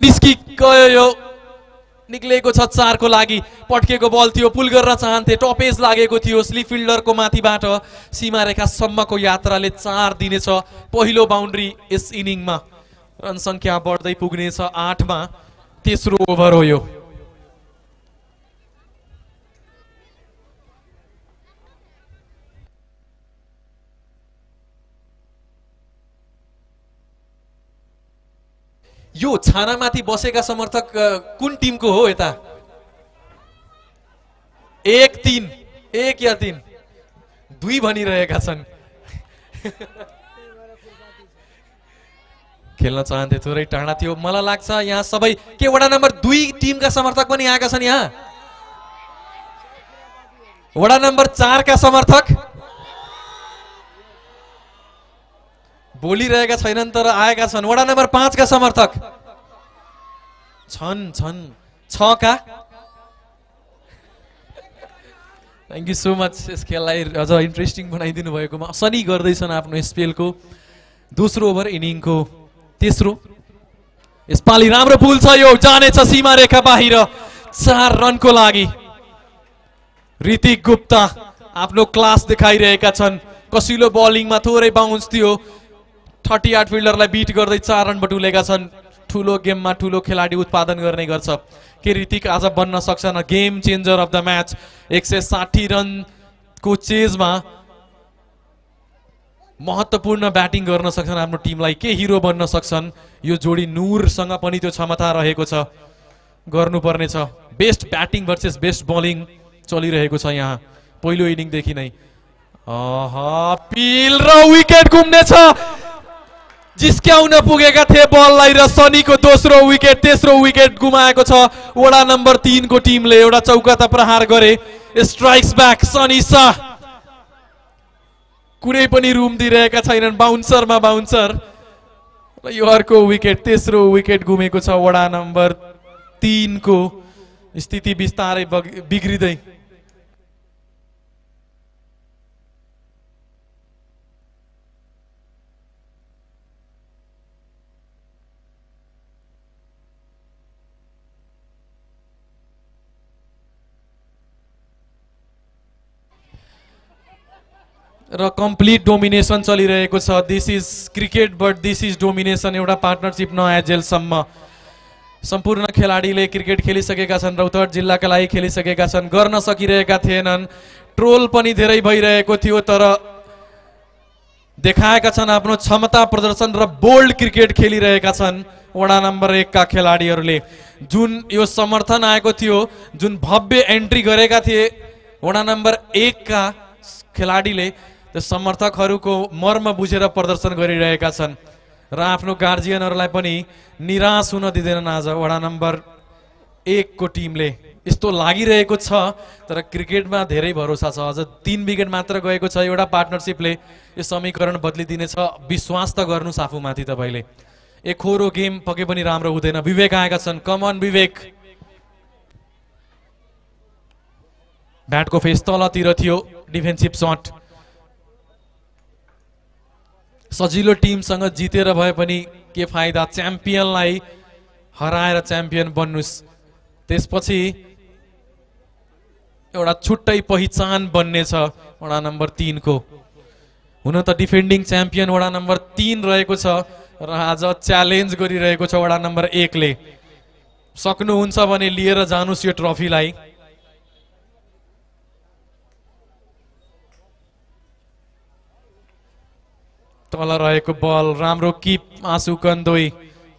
निस्कि गयो यो। निक्लेको छ चारको लागि। पट्केको बल थियो पुल गर्न चाहन्थे। टपेज लागेको थियो स्लिप फिल्डरको माथिबाट। सीमा रेखासम्मको यात्राले चार दिनेछ पहिलो बााउन्ड्री यस इनिङमा। रन सङ्ख्या बढ्दै पुग्नेछ आठमा। तेस्रो ओभर हो यो। यो छानामाथि बसेका समर्थक कुन टिमको हो यता? एक तिन एक या तिन? दुई भनिरहेका छन्। खेल्न चाहन्थे थोरै टाढा थियो। मलाई लाग्छ यहाँ सबै के वडा नम्बर दुई टिमका समर्थक पनि आएका छन् यहाँ? वडा नम्बर चारका समर्थक? बोलिरहेका छैनन् तर आएका छन्। वडा नम्बर पाँचका समर्थक। छन् छन्। छका। थ्याङ्क यू सो मच यस खेललाई अझ इन्ट्रेस्टिङ बनाइदिनु भएकोमा। सनी गर्दैछन् आफ्नो स्पेलको दोस्रो ओभर इनिङको तेस्रो। यसपालि राम्रो पुल छ यो। जानेछ सीमा रेखा बाहिर। चार रनको लागि। ऋतिक गुप्ता आफ्नो क्लास देखाइरहेका छन्। कसिलो बलिङमा थोरै बााउन्स थियो। थर्टी आठ फिल्डरलाई बिट गर्दै चार रन बटुलेका छन्। ठुलो गेममा ठुलो खेलाडी उत्पादन गर्ने गर्छ। के ऋतिक आज बन्न सक्छन्? Game changer of the match. एक सय साठी रनको चेजमा महत्त्वपूर्ण ब्याटिङ गर्न सक्छन् आफ्नो टिमलाई। के हिरो बन्न सक्छन्? यो जोडी नुरसँग पनि त्यो क्षमता रहेको छ। गर्नुपर्ने छ। Best batting versus best bowling चलिरहेको छ यहाँ। पहिलो इनिङदेखि नै। पिल र विकेट घुम्नेछ। जिस्क्याउन पुगेका थिए बललाई र सनीको दोस्रो विकेट तेस्रो विकेट गुमाएको छ। वडा नम्बर तिनको टिमले एउटा चौकाता प्रहार गरे। Strikes back Sunny Shah. कुनै पनि रुम दिइरहेका छैनन्। बााउन्सरमा बााउन्सर र यो अर्को विकेट तेस्रो विकेट गुमेको छ। वडा नम्बर तिनको स्थिति बिस्तारै बग बिग्रिँदै र कम्प्लिट डोमिनेसन चलिरहेको छ। This is cricket but this is domination एउटा पार्टनरसिप नआएजेलसम्म सम्पूर्ण खेलाडीले क्रिकेट खेलिसकेका छन् रौतहट जिल्लाका लागि खेलिसकेका छन्। गर्न सकिरहेका थिएनन्। ट्रोल पनि धेरै भइरहेको थियो तर देखाएका छन् आफ्नो क्षमता प्रदर्शन र बोल्ड क्रिकेट खेलिरहेका छन् वडा नम्बर एकका खेलाडीहरूले। जुन यो समर्थन आएको थियो जुन भव्य एन्ट्री गरेका थिए वडा नम्बर एकका खेलाडीले त्यो समर्थकहरूको मर्म बुझेर प्रदर्शन गरिरहेका छन् र आफ्नो गार्जियनहरूलाई पनि निराश हुन दिँदैनन् आज वडा नम्बर एकको टिमले। यस्तो लागिरहेको छ तर क्रिकेटमा धेरै भरोसा छ। अझ तिन विकेट मात्र गएको छ एउटा पार्टनरसिपले। यो समीकरण बदलिदिनेछ। विश्वास त गर्नुहोस् आफूमाथि तपाईँले। एखोरो गेम पके पनि राम्रो हुँदैन। विवेक आएका छन्। कमन विवेक। ब्याटको फेस तलतिर थियो। डिफेन्सिभ सट सजिलो टिमसँग जितेर भए पनि के फाइदा? च्याम्पियनलाई हराएर च्याम्पियन बन्नुहोस् त्यसपछि एउटा छुट्टै पहिचान बन्नेछ वडा नम्बर तिनको। हुन त डिफेन्डिङ च्याम्पियन वडा नम्बर तिन रहेको छ र आज च्यालेन्ज गरिरहेको छ वडा नम्बर एकले। सक्नुहुन्छ भने लिएर जानुहोस् यो ट्रफीलाई। तल रहेको बल राम्रो किप आँसु कन्दोई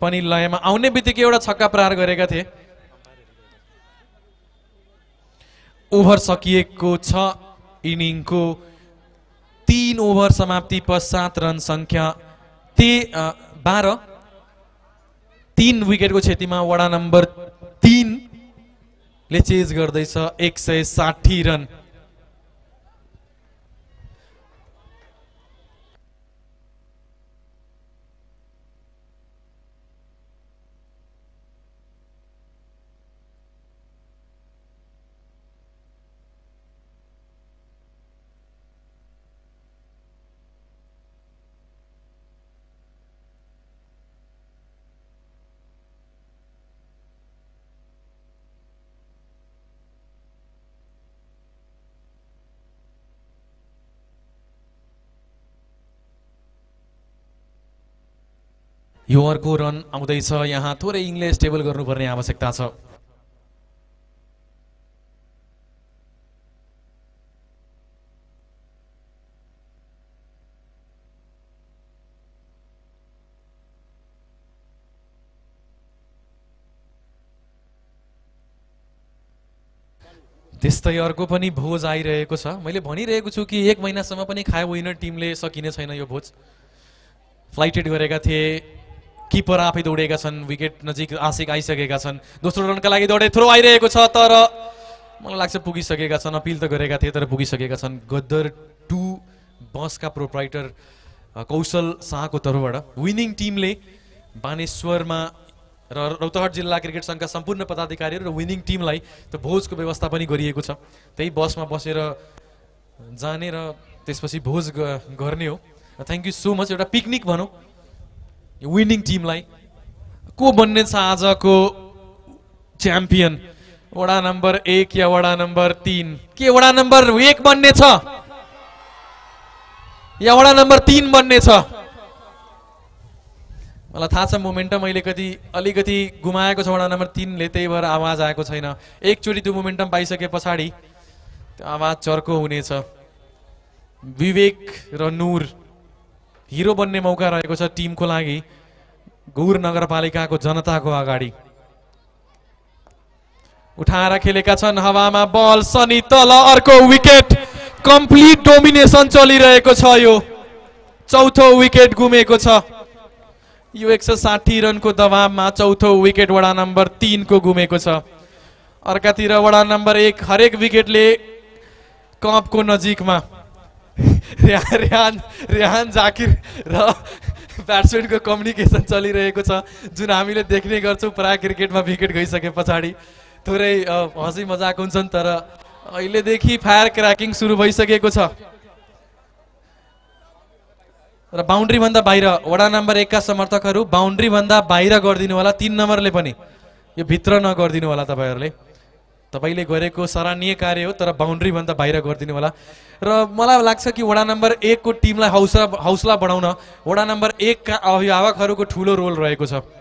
पनि लयमा आउने बित्तिकै एउटा छक्का प्रहार गरेका थिए। ओभर सकिएको छ इनिङको तिन ओभर समाप्ति पश्चात रन सङ्ख्या ते बाह्र। तिन विकेटको क्षतिमा वडा नम्बर तिनले चेज गर्दैछ एक सय साठी रन। यो अर्को रन आउँदैछ यहाँ थोरै इङ्ग्लिस स्टेबल गर्नुपर्ने आवश्यकता छ। त्यस्तै अर्को पनि भोज आइरहेको छ। मैले भनिरहेको छु कि एक महिनासम्म पनि खायो विनर टिमले सकिने छैन यो भोज। फ्लाइटेड गरेका थिए। किपर आफै दौडेका छन् विकेट नजिक आशिक आइसकेका छन्। दोस्रो रनका लागि दौडे थ्रो आइरहेको छ तर मलाई लाग्छ पुगिसकेका छन् अपिल त गरेका थिए तर पुगिसकेका छन्। गद्दर टु बसका प्रोप्राइटर कौशल शाहको तर्फबाट। विनिङ टिमले बानेश्वरमा र रौतहट जिल्ला क्रिकेट सङ्घका सम्पूर्ण पदाधिकारीहरू र विनिङ टिमलाई त्यो भोजको व्यवस्था पनि गरिएको छ। त्यही बसमा बसेर जाने र त्यसपछि भोज गर्ने हो। थ्याङ्क यू सो मच एउटा पिकनिक भनौँ। विनिङ टिमलाई को बन्ने छ आजको च्याम्पियन वडा नम्बर एक या वडा नम्बर तिन? के वडा नम्बर एक बन्ने छ? या वडा नम्बर तिन बन्ने छ? मलाई थाहा छ मोमेन्टम अहिले कति अलिकति गुमाएको छ वडा नम्बर तिनले त्यही भएर आवाज आएको छैन। एकचोटि त्यो मोमेन्टम पाइसके पछाडि त्यो आवाज चर्को हुनेछ। विवेक र नूर हिरो बन्ने मौका रहेको छ टिमको लागि। गौर नगरपालिकाको जनताको अगाडि। उठाएर खेलेका छन् हावामा बल सनी तल अर्को विकेट। कम्प्लिट डोमिनेसन चलिरहेको छ यो। चौथो विकेट गुमेको छ। यो एक सय साठी रनको दबावमा चौथो विकेट वडा नम्बर तिनको गुमेको छ। अर्कातिर वडा नम्बर एक हरेक विकेटले कपको नजिकमा। रेहान रेहान जाकिर र ब्याट्सम्यानको कम्युनिकेसन चलिरहेको छ जुन हामीले देख्ने गर्छौँ प्राय क्रिकेटमा विकेट गइसके पछाडि। थोरै हँसी मजाक हुन्छन् तर अहिलेदेखि फायर क्र्याकिङ सुरु भइसकेको छ। र बााउन्ड्रीभन्दा बाहिर वडा नम्बर एकका समर्थकहरू बााउन्ड्रीभन्दा बाहिर गरिदिनु होला तिन नम्बरले पनि। यो भित्र नगरिदिनु होला तपाईँहरूले। तपाईँले गरेको सराहनीय कार्य हो तर बााउन्ड्रीभन्दा बाहिर गरिदिनु होला। र मलाई लाग्छ कि वडा नम्बर एकको टिमलाई हौसला हौसला बढाउन वडा नम्बर एकका अभिभावकहरूको ठुलो रोल रहेको छ।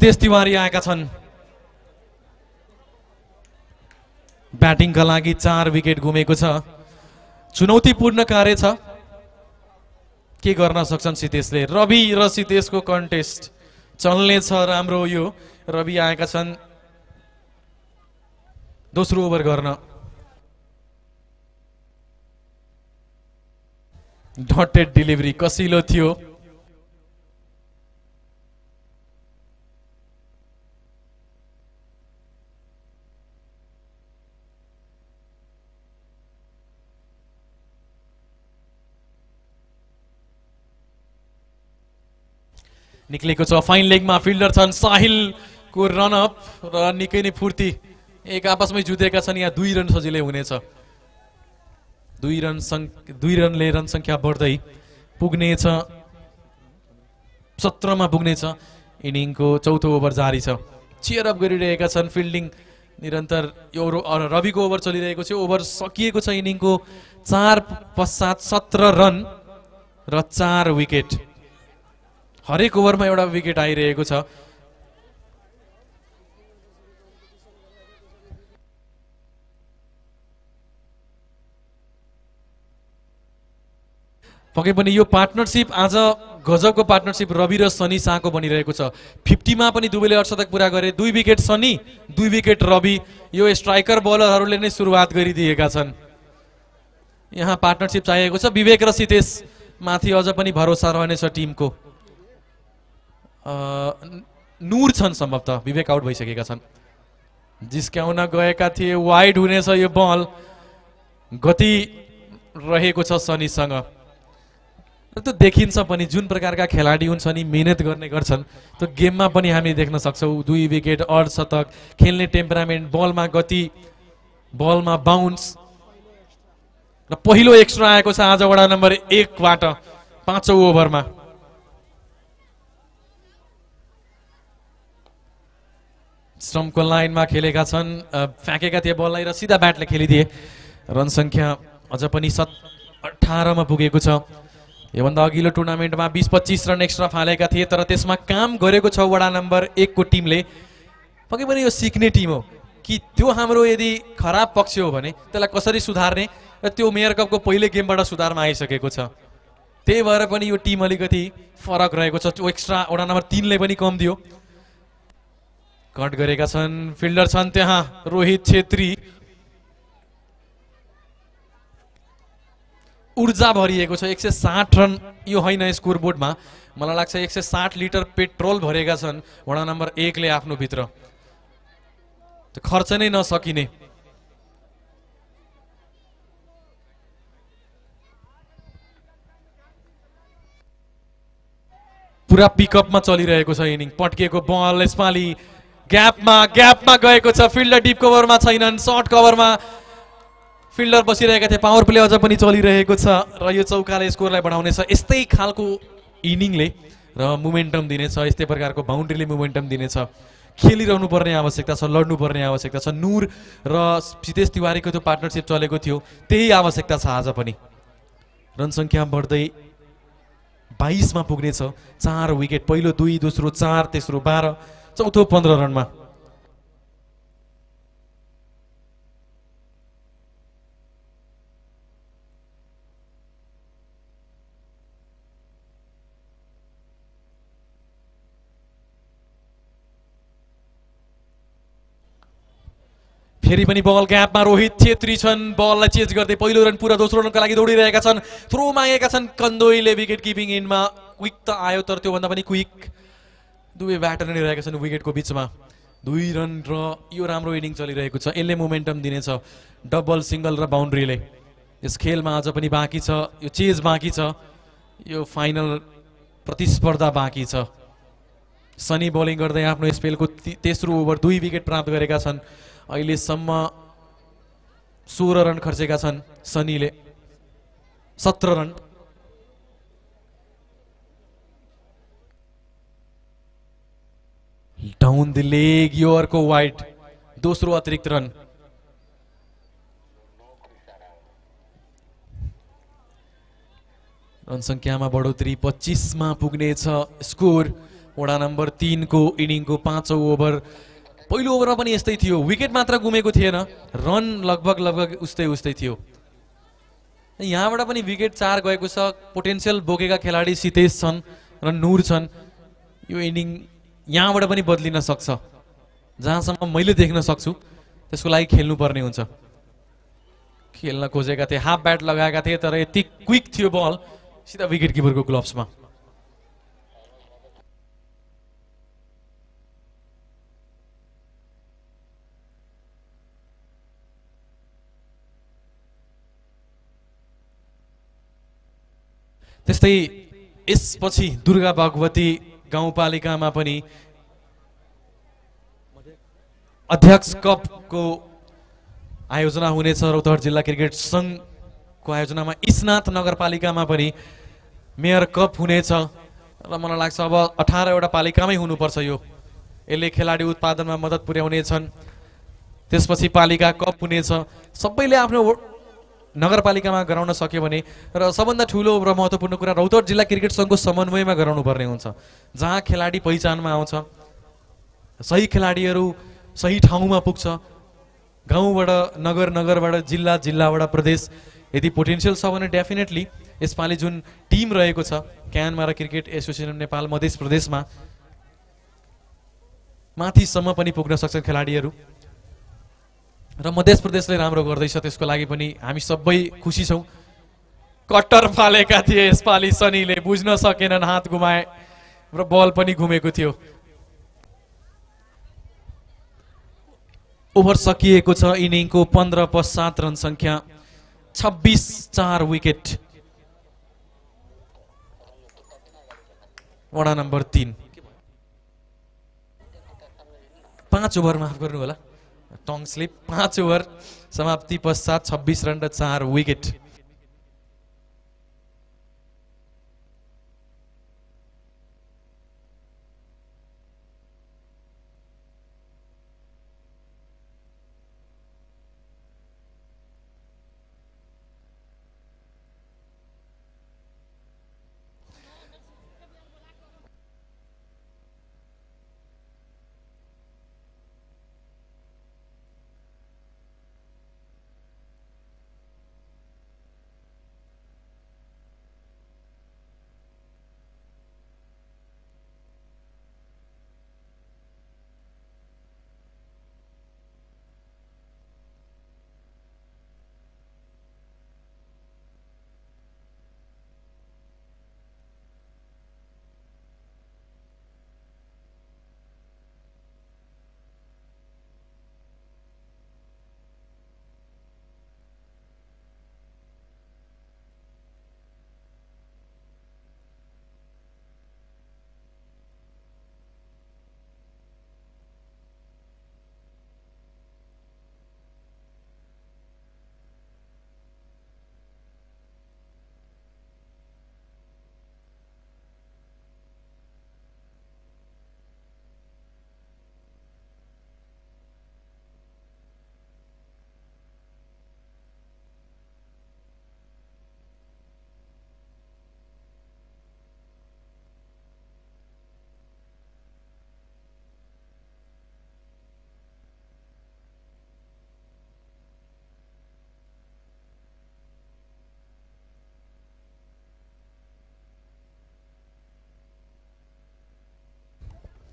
सिद्धेश तिवारी आएका छन्। ब्याटिङका लागि चार विकेट गुमेको छ। चुनौतीपूर्ण कार्य छ। के गर्न सक्छन् सिद्धेशले रवि र सिद्धेशको कन्टेस्ट चल्ने छ राम्रो यो। रवि आएका छन्। दोस्रो ओभर गर्न। डटेड डेलिभरी कसिलो थियो। निक्लेको छ। फाइन लेगमा फिल्डर छन् साहिलको रनअप र निकै नै फुर्ती। एक आपसमै जुधेका छन्। यहाँ दुई रन सजिलै हुनेछ दुई रन दुई रनले रन सङ्ख्या बढ्दै पुग्नेछ सत्रमा पुग्नेछ इनिङको चौथो ओभर जारी छ। चियर अप गरिरहेका छन्। फिल्डिङ निरन्तर यो रविको ओभर चलिरहेको छ। ओभर सकिएको छ इनिङको। चार पश्चात सत्र रन र चार विकेट हरेक ओभरमा एउटा विकेट आइरहेको छ। पक्कै पनि यो पार्टनरसिप आज गजबको पार्टनरसिप रवि र सनी शाहको बनिरहेको छ। फिफ्टीमा पनि दुवैले अर्धशतक पुरा गरे। दुई विकेट सनी दुई विकेट रवि। यो स्ट्राइकर बलरहरूले नै सुरुवात गरिदिएका छन्। यहाँ पार्टनरसिप चाहिएको छ। विवेक र सितेश माथि अझ पनि भरोसा रहनेछ टिमको। नुर छन् सम्भवतः विवेक आउट भइसकेका छन्। जिस्क्याउन गएका थिए वाइड हुनेछ यो बल। गति रहेको छ सनीसँग। र त्यो देखिन्छ पनि जुन प्रकारका खेलाडी हुन्छन् नि मिहिनेत गर्ने गर्छन् त्यो गेममा पनि हामी देख्न सक्छौँ दुई विकेट अर्धशतक खेल्ने टेम्परामेन्ट बलमा गति बलमा बााउन्स र पहिलो एक्स्ट्रा आएको छ आज वडा नम्बर एकबाट पाँचौँ ओभरमा। स्टम्पको लाइनमा खेलेका छन् फ्याँकेका थिए बललाई र सिधा ब्याटले खेलिदिए। रन सङ्ख्या अझ पनि सत् अठारमा पुगेको छ। योभन्दा अघिल्लो टुर्नामेन्टमा बिस पच्चिस रन एक्स्ट्रा फालेका थिए तर त्यसमा काम गरेको छ वडा नम्बर एकको टिमले। पक्कै पनि यो सिक्ने टिम हो कि त्यो हाम्रो यदि खराब पक्ष हो भने त्यसलाई कसरी सुधार्ने र त्यो मेयर कपको पहिले गेमबाट सुधारमा आइसकेको छ। त्यही भएर पनि यो टिम अलिकति फरक रहेको छ। एक्स्ट्रा वडा नम्बर तिनले पनि कम दियो। कट गरेका छन्। फिल्डर छन् त्यहाँ रोहित छेत्री। ऊर्जा भरिएको छ एक सय साठ रन यो होइन स्कोर बोर्डमा मलाई लाग्छ एक सय साठ लिटर पेट्रोल भरेका छन् वडा नम्बर एकले आफ्नो भित्र खर्च नै नसकिने। पुरा पिकअपमा चलिरहेको छ इनिङ। पट्किएको बल यसपालि ग्यापमा ग्यापमा गएको छ। फिल्डर डिप कभरमा छैनन् सर्ट कभरमा। फिल्डर बसिरहेका थिए। पावर प्ले अझ पनि चलिरहेको छ र यो चौकाले स्कोरलाई बढाउनेछ। यस्तै खालको इनिङले र मोमेन्टम दिनेछ। यस्तै प्रकारको बााउन्ड्रीले मोमेन्टम दिनेछ। खेलिरहनु पर्ने आवश्यकता छ लड्नु पर्ने आवश्यकता छ। नुर र सितेश तिवारीको त्यो पार्टनरसिप चलेको थियो त्यही आवश्यकता छ आज पनि। रन सङ्ख्या बढ्दै बाइसमा पुग्नेछ। चार विकेट पहिलो दुई दोस्रो चार तेस्रो बाह्र। चौथो पन्ध्र रनमा। फेरि पनि बल ग्यापमा रोहित छेत्री छन्। बललाई चेज गर्दै पहिलो रन पुरा दोस्रो रनका लागि दौडिरहेका छन्। थ्रो मागेका छन् कन्दोईले विकेट किपिङ इनमा क्विक त आयो तर त्योभन्दा पनि क्विक। दुवै ब्याटर नै रहेका छन् विकेटको बिचमा। दुई रन र यो राम्रो इनिङ चलिरहेको छ। यसले मोमेन्टम दिनेछ। डबल सिङ्गल र बााउन्ड्रीले यस खेलमा अझ पनि बाँकी छ। यो चेज बाँकी छ। यो फाइनल प्रतिस्पर्धा बाँकी छ। सनी बलिङ गर्दै आफ्नो स्पेलको तेस्रो ओभर दुई विकेट प्राप्त गरेका छन्। अहिलेसम्म सोह्र रन खर्चेका छन् सनीले। सत्र रन डाउन द लेग यो अर्को वाइड दोस्रो अतिरिक्त रन रन सङ्ख्यामा बढोत्तरी पच्चिसमा पुग्नेछ स्कोर वडा नम्बर तिनको इनिङको पाँचौँ ओभर पहिलो ओभरमा पनि यस्तै थियो विकेट मात्र गुमेको थिएन रन लगभग लगभग उस्तै उस्तै थियो यहाँबाट पनि विकेट चार गएको छ पोटेन्सियल बोकेका खेलाडी सितेश छन् र नुर छन् यो इनिङ यहाँबाट पनि बदलिन सक्छ। जहाँसम्म मैले देख्न सक्छु त्यसको लागि खेल्नुपर्ने हुन्छ। खेल्न खोजेका थिए हाफ ब्याट लगाएका थिए तर यति क्विक थियो बल सिधा विकेट किपरको ग्लोभ्समा। त्यस्तै यसपछि दुर्गा भगवती गाउँपालिकामा पनि अध्यक्ष कपको आयोजना हुनेछ रौतहट जिल्ला क्रिकेट सङ्घको आयोजनामा इस्नाथ नगरपालिकामा पनि मेयर कप हुनेछ। र मलाई लाग्छ अब अठारवटा पालिकामै हुनुपर्छ यो। यसले खेलाडी उत्पादनमा मद्दत पुर्याउनेछन्। त्यसपछि पालिका कप हुनेछ। सबैले आफ्नो नगरपालिकामा गराउन सक्यो भने र सबभन्दा ठुलो र महत्त्वपूर्ण कुरा रौतहट जिल्ला क्रिकेट सङ्घको समन्वयमा गराउनु पर्ने हुन्छ। जहाँ खेलाडी पहिचानमा आउँछ सही खेलाडीहरू सही ठाउँमा पुग्छ गाउँबाट नगर नगरबाट जिल्ला जिल्लाबाट प्रदेश यदि पोटेन्सियल छ भने डेफिनेटली यसपालि जुन टिम रहेको छ क्यानमारा क्रिकेट एसोसिएसन नेपाल मध्य प्रदेशमा माथिसम्म पनि पुग्न सक्छन् खेलाडीहरू। र मध्य प्रदेशले राम्रो गर्दैछ त्यसको लागि पनि हामी सबै खुसी छौँ। कट्टर फालेका थिए यसपालि सनीले बुझ्न सकेनन् हात गुमाए र बल पनि घुमेको थियो। ओभर सकिएको छ इनिङको पन्ध्र पश्चात रन सङ्ख्या छब्बिस चार विकेट। वडा नम्बर तिन। पाँच ओभर माफ गर्नु होला टङ स्लिप पाँच ओभर समाप्ति पश्चात छब्बिस रन र चार विकेट।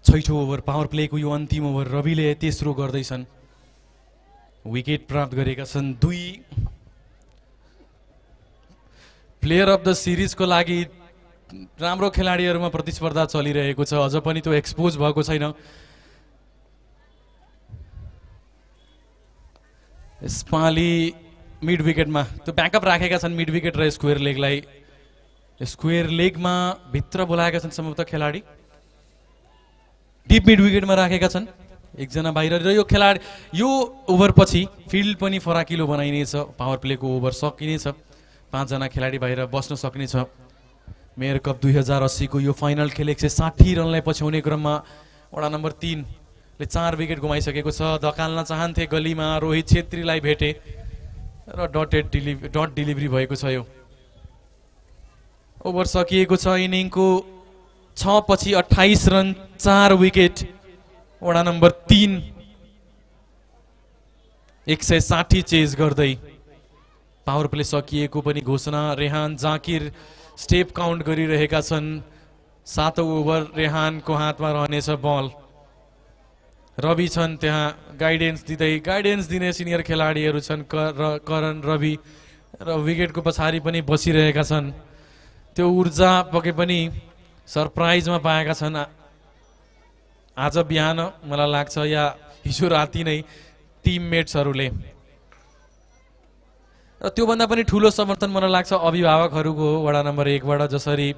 छैठौँ ओभर पावर प्लेको यो अन्तिम ओभर रविले तेस्रो गर्दैछन्। विकेट प्राप्त गरेका छन् दुई। प्लेयर अफ द सिरिजको लागि राम्रो खेलाडीहरूमा प्रतिस्पर्धा चलिरहेको छ। अझ पनि त्यो एक्सपोज भएको छैन। यसपालि मिड विकेटमा त्यो ब्याकअप राखेका छन् मिड विकेट र स्क्वेयर लेगलाई स्क्वेयर लेगमा भित्र बोलाएका छन् सम्भवतः खेलाडी। डिप मिड विकेटमा राखेका छन्। एकजना बाहिर र यो खेलाडी। यो ओभरपछि फिल्ड पनि फराकिलो बनाइनेछ। पावर प्लेको ओभर सकिनेछ। पाँचजना खेलाडी बाहिर बस्न सक्नेछ। मेयर कप दुई हजार अस्सीको यो फाइनल खेल एक सय साठी रनलाई पछ्याउने क्रममा वडा नम्बर तिनले चार विकेट गुमाइसकेको छ। धकाल्न चाहन्थे गलीमा रोहित छेत्रीलाई भेटे र डटेड डिलिभ डट डेलिभरी भएको छ यो। ओभर सकिएको छ इनिङको छ पछि अठाइस रन चार विकेट वडा नम्बर तिन। एक सय साठी चेज गर्दै पावर प्ले सकिएको पनि घोषणा। रेहान जाकिर स्टेप काउन्ट गरिरहेका छन्। सातौँ ओभर रेहानको हातमा रहनेछ बल। रवि छन् त्यहाँ गाइडेन्स दिँदै। गाइडेन्स दिने सिनियर खेलाडीहरू छन् क- र करण रवि। र विकेटको पछाडि पनि बसिरहेका छन्। त्यो ऊर्जा पके पनि सरप्राइजमा पाएका छन्। आज बिहान मलाई लाग्छ या हिजो राति नै टिममेट्सहरूले र त्योभन्दा पनि ठुलो समर्थन मलाई लाग्छ अभिभावकहरूको हो वडा नम्बर एकबाट जसरी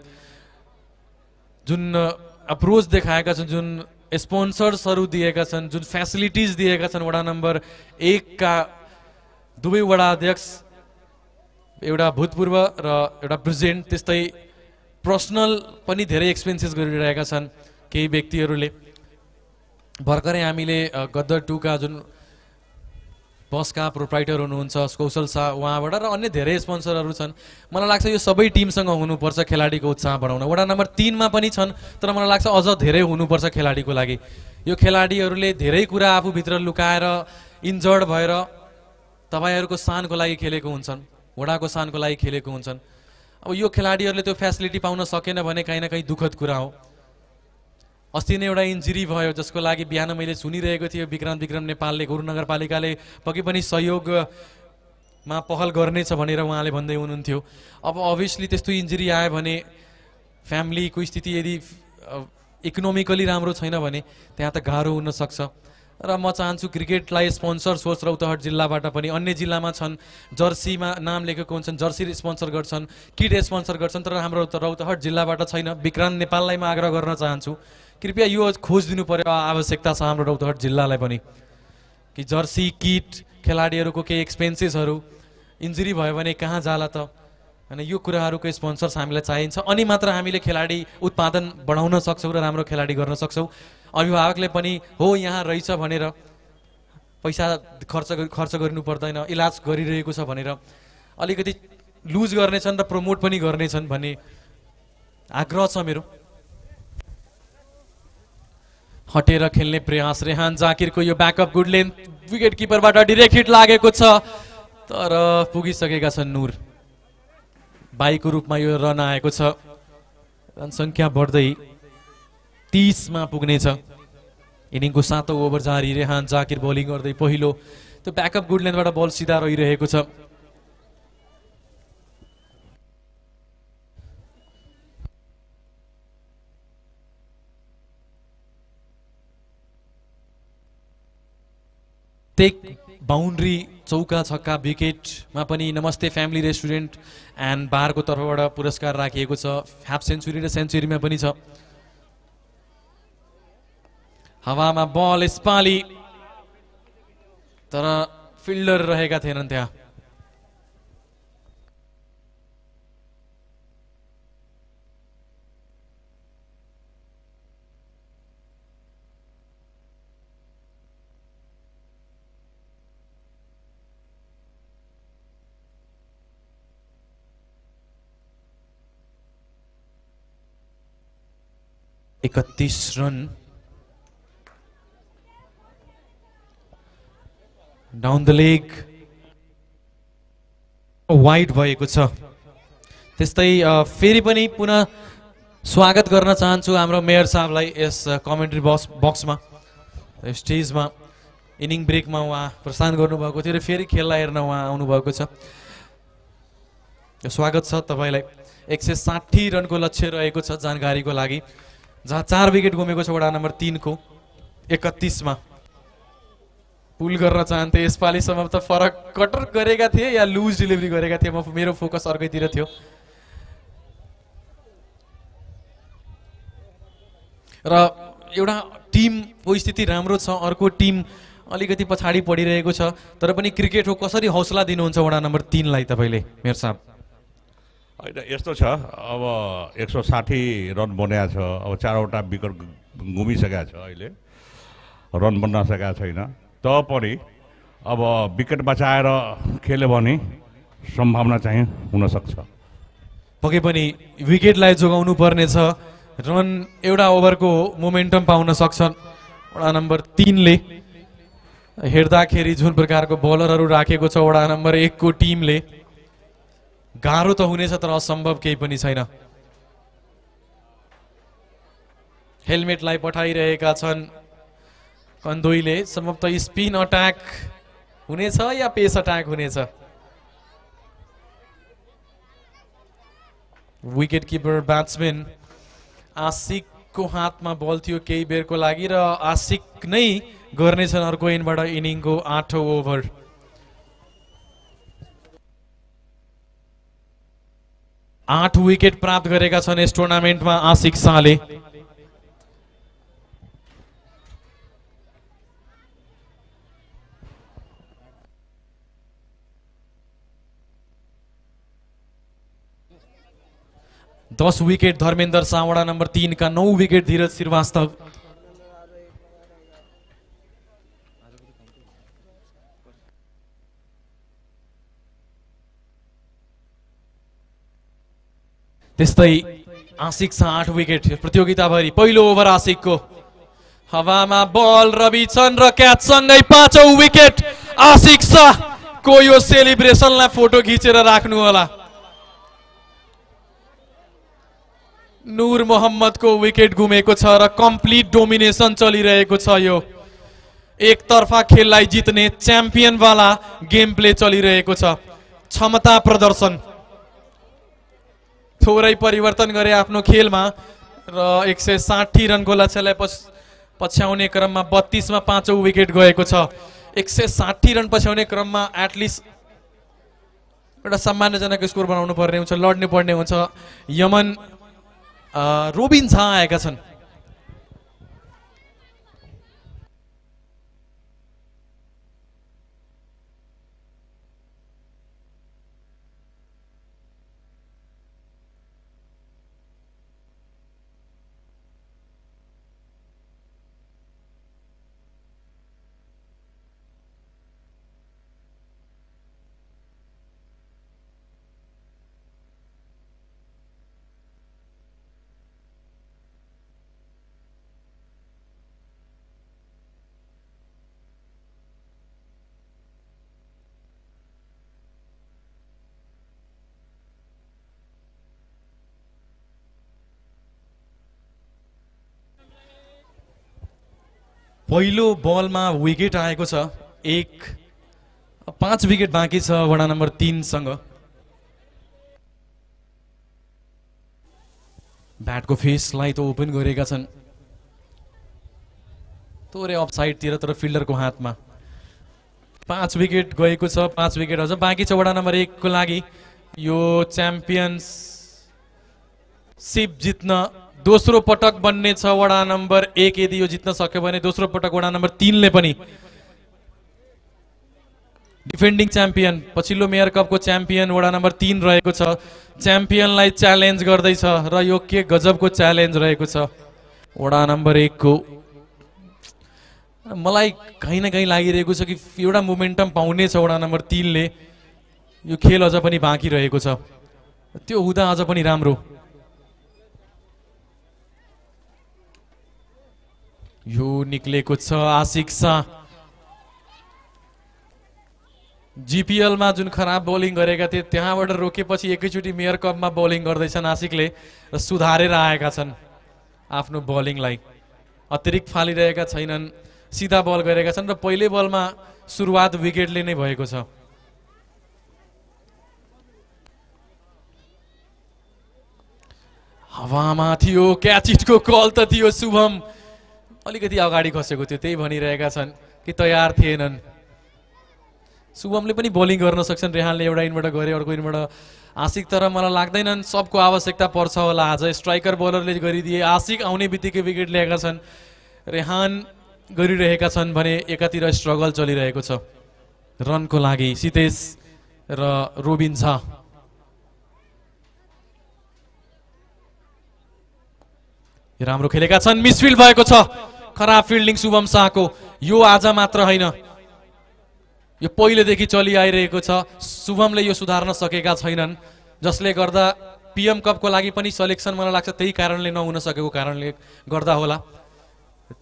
जुन अप्रोच देखाएका छन् जुन स्पोन्सर्सहरू दिएका छन् जुन फेसिलिटिज दिएका छन् वडा नम्बर एकका दुवै वडा अध्यक्ष एउटा भूतपूर्व र एउटा प्रेजेन्ट त्यस्तै पर्सनल पनि धेरै एक्सपेन्सेस गरिरहेका छन्। केही व्यक्तिहरूले। भर्खरै हामीले गद्दर टूका जुन बसका प्रोप्राइटर हुनुहुन्छ कौशल शाह उहाँबाट र अन्य धेरै स्पोन्सरहरू छन्। मलाई लाग्छ यो सबै टिमसँग हुनुपर्छ खेलाडीको उत्साह बढाउन। वडा नम्बर तिनमा पनि छन् तर मलाई लाग्छ अझ धेरै हुनुपर्छ खेलाडीको लागि। यो खेलाडीहरूले धेरै कुरा आफूभित्र लुकाएर इन्जर्ड भएर तपाईँहरूको सानको लागि खेलेको हुन्छन् वडाको सानको लागि खेलेको हुन्छन्। अब यो खेलाडीहरूले त्यो फेसिलिटी पाउन सकेन भने काहीँ न काहीँ दुःखद कुरा हो। अस्ति नै एउटा इन्जुरी भयो जसको लागि बिहान मैले सुनिरहेको थिएँ विक्रान्त विक्रम नेपालले गुरु नगरपालिकाले पक्कै पनि सहयोगमा पहल गर्नेछ भनेर उहाँले भन्दै हुनुहुन्थ्यो। अब अभियसली त्यस्तो इन्जुरी आयो भने फ्यामिलीको स्थिति यदि इकोनोमिकली राम्रो छैन भने त्यहाँ त गाह्रो हुनसक्छ र म चाहन्छु क्रिकेटलाई स्पोन्सर सोच रौतहट जिल्लाबाट पनि अन्य जिल्लामा छन् जर्सीमा नाम लेखेको हुन्छन् जर्सी स्पोन्सर गर्छन् किट स्पोन्सर गर्छन् तर हाम्रो रौतहट जिल्लाबाट छैन। विक्रान्त नेपाललाई म आग्रह गर्न चाहन्छु। कृपया यो खोज दिनु पर्यो आवश्यकता छ हाम्रो रौतहट जिल्लालाई पनि। कि जर्सी किट खेलाडीहरूको केही एक्सपेन्सेसहरू इन्जुरी भयो भने कहाँ जाला त? होइन यो कुराहरूको स्पोन्सर्स हामीलाई चाहिन्छ। अनि मात्र हामीले खेलाडी उत्पादन बढाउन सक्छौँ र राम्रो खेलाडी गर्न सक्छौँ। अभिभावकले पनि हो यहाँ रहेछ भनेर पैसा खर्च खर्च गर्नु पर्दैन इलाज गरिरहेको छ भनेर अलिकति लुज गर्नेछन् र प्रमोट पनि गर्नेछन् भन्ने आग्रह छ मेरो। हटेर खेल्ने प्रयास रेहान जाकिरको यो ब्याकअप गुड लेन्थ विकेट किपरबाट डिरेक्ट हिट लागेको छ तर पुगिसकेका छन् नुर। बाईको रूपमा यो रन आएको छ। रन सङ्ख्या बढ्दै तिसमा पुग्नेछ। इनिङको सातौँ ओभर जारी रेहान जाकिर बलिङ गर्दै पहिलो। त्यो ब्याकअप गुड लेन्थबाट बल सिधा रहिरहेको छ। प्रत्येक बााउन्ड्री चौका छक्का विकेटमा पनि नमस्ते फ्यामिली रेस्टुरेन्ट एन्ड बारको तर्फबाट पुरस्कार राखिएको छ। हाफ सेन्चुरी र सेन्चुरीमा पनि छ। हावामा बल यसपालि तर फिल्डर रहेका थिएनन् त्यहाँ एकतिस run down the leg wide भएको छ. त्यस्तै फेरि पनि पुनः स्वागत गर्न चाहन्छु हाम्रो मेयर साहबलाई यस कमेन्ट्री बक्स बक्समा स्टेजमा इनिङ ब्रेकमा उहाँ प्रस्थान गर्नुभएको थियो र फेरि खेललाई हेर्न उहाँ आउनुभएको छ। स्वागत छ तपाईँलाई। एक सय साठी रनको लक्ष्य रहेको छ जानकारीको लागि। जहाँ चार विकेट गुमेको छ वडा नम्बर तिनको एकतिसमा पुल गर्न चाहन्थे यसपालिसम्म त फरक कटर गरेका थिए या लुज डेलिभरी गरेका थिए म मेरो फोकस अर्कैतिर थियो। र एउटा टिमको स्थिति राम्रो छ अर्को टिम अलिकति पछाडि पडिरहेको छ तर पनि क्रिकेट हो कसरी हौसला दिनुहुन्छ वडा नम्बर तिनलाई तपाईँले मेयर साहब? होइन यस्तो छ अब एक सौ साठी रन बनाएको छ अब चारवटा विकेट घुमिसकेको छ अहिले। रन बन्न सकेको छैन। पनि अब विकेट बचाएर खेल्यो भने सम्भावना चाहिँ हुनसक्छ। पक्कै पनि विकेटलाई जोगाउनु पर्नेछ। रन एउटा ओभरको मोमेन्टम पाउन सक्छन्। वडा नम्बर तिनले हेर्दाखेरि जुन प्रकारको बलरहरू राखेको छ वडा नम्बर एकको टिमले। गाह्रो त हुनेछ तर असम्भव केही पनि छैन। हेलमेटलाई पठाइरहेका छन्। कन्दोईले सम्भवतः स्पिन अट्याक हुनेछ या पेस अट्याक हुनेछ? विकेट किपर ब्याट्सम्यान आशिकको हातमा बल थियो केही बेरको लागि र आशिक नै गर्नेछन् अर्को इनबाट इनिङको आठौँ ओभर। आठ विकेट प्राप्त गरेका छन् यस टुर्नामेन्टमा आशिक शाहले। दस विकेट धर्मेन्द्र सावडा नम्बर तिनका नौ विकेट धीरज श्रीवास्तव। त्यस्तै आशिक छ आठ विकेट प्रतियोगिताभरि पहिलो ओभर आशिकको। हावामा बल रविचन र क्याचसँगै पाँचौँ विकेट। आशिक शाहको यो सेलिब्रेसनलाई फोटो खिचेर राख्नु होला नूर मोहम्मदको विकेट गुमेको छ र कम्प्लिट डोमिनेसन चलिरहेको छ यो। एकतर्फा खेललाई जित्ने च्याम्पियनवाला गेम प्ले चलिरहेको छ। क्षमता प्रदर्शन। थोरै परिवर्तन गरे आफ्नो खेलमा र एक सय साठी रनको लक्ष्यलाई पछ पछ्याउने क्रममा बत्तिसमा पाँचौँ विकेट गएको छ। एक सय साठी रन पछ्याउने क्रममा एटलिस्ट एउटा सामान्यजनक स्कोर बनाउनु पर्ने हुन्छ लड्नु पर्ने हुन्छ। यमन रोबिन झा आएका छन् पहिलो बलमा विकेट आएको छ। एक पाँच विकेट बाँकी छ वडा नम्बर तिनसँग। ब्याटको फेसलाई त ओपन गरेका छन्। थोरै अफ साइडतिर तर फिल्डरको हातमा। पाँच विकेट गएको छ पाँच विकेट अझ बाँकी छ वडा नम्बर एकको लागि। यो च्याम्पियन्स सिप जित्न दोस्रो पटक बन्ने छ वडा नम्बर एक यदि यो जित्न सक्यो भने दोस्रो पटक वडा नम्बर तिनले पनि डिफेन्डिङ च्याम्पियन पछिल्लो मेयर कपको च्याम्पियन वडा नम्बर तिन रहेको छ। च्याम्पियनलाई च्यालेन्ज गर्दैछ र यो के गजबको च्यालेन्ज रहेको छ? वडा नम्बर एकको मलाई कहीँ न कहीँ लागिरहेको छ कि एउटा मोमेन्टम पाउने छ वडा नम्बर तिनले। यो खेल अझ पनि बाँकी रहेको छ। त्यो हुँदा अझ पनि राम्रो। यो निक्लेको छ आशिक शाह जिपिएलमा जुन खराब बलिङ गरेका थिए त्यहाँबाट रोकेपछि एकैचोटि मेयर कपमा बलिङ गर्दैछन् आशिकले र सुधारेर आएका छन् आफ्नो बलिङलाई अतिरिक्त फालिरहेका छैनन् सिधा बल गरेका छन् र पहिल्यै बलमा सुरुवात विकेटले नै भएको छ। हावामा थियो क्याचिटको कल त थियो शुभम। अलिकति अगाडि खसेको थियो त्यही भनिरहेका छन् कि तयार थिएनन्। शुभमले पनि बोलिङ गर्न सक्छन् रेहानले एउटा इनबाट गरे अर्को इनबाट आशिक तर मलाई लाग्दैनन् सबको आवश्यकता पर्छ होला। आज स्ट्राइकर बलरले गरिदिए आशिक आउने बित्तिकै विकेट ल्याएका छन्। रेहान गरिरहेका छन् भने एकातिर स्ट्रगल चलिरहेको छ। रनको लागि सितेश र रोबिन राम्रो खेलेका छन्। मिसफिल्ड भएको छ। खराब फिल्डिङ शुभम शाहको। यो आज मात्र होइन। यो पहिलेदेखि चलि आइरहेको छ। शुभमले यो सुधार्न सकेका छैनन्। जसले गर्दा पिएम कपको लागि पनि सलेक्सन मलाई लाग्छ त्यही कारणले नहुन सकेको कारणले गर्दा होला।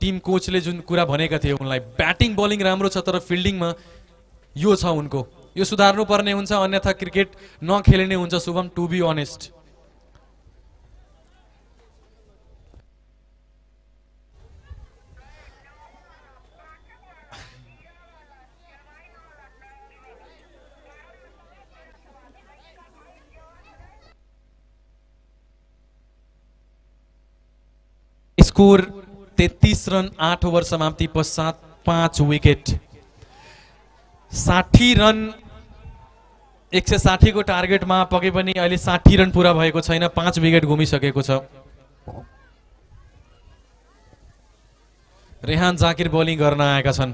टिम कोचले जुन कुरा भनेका थिए उनलाई ब्याटिङ बलिङ राम्रो छ तर फिल्डिङमा यो छ उनको। यो सुधार्नु पर्ने हुन्छ अन्यथा क्रिकेट नखेले नै हुन्छ Shubham to be honest score तेत्तिस रन आठ ओभर समाप्ति पश्चात पाँच विकेट। साठी रन एक सय साठीको टार्गेटमा पके पनि अहिले साठी रन पुरा भएको छैन पाँच विकेट गुमिसकेको छ। रेहान जाकिर बोलिङ गर्न आएका छन्।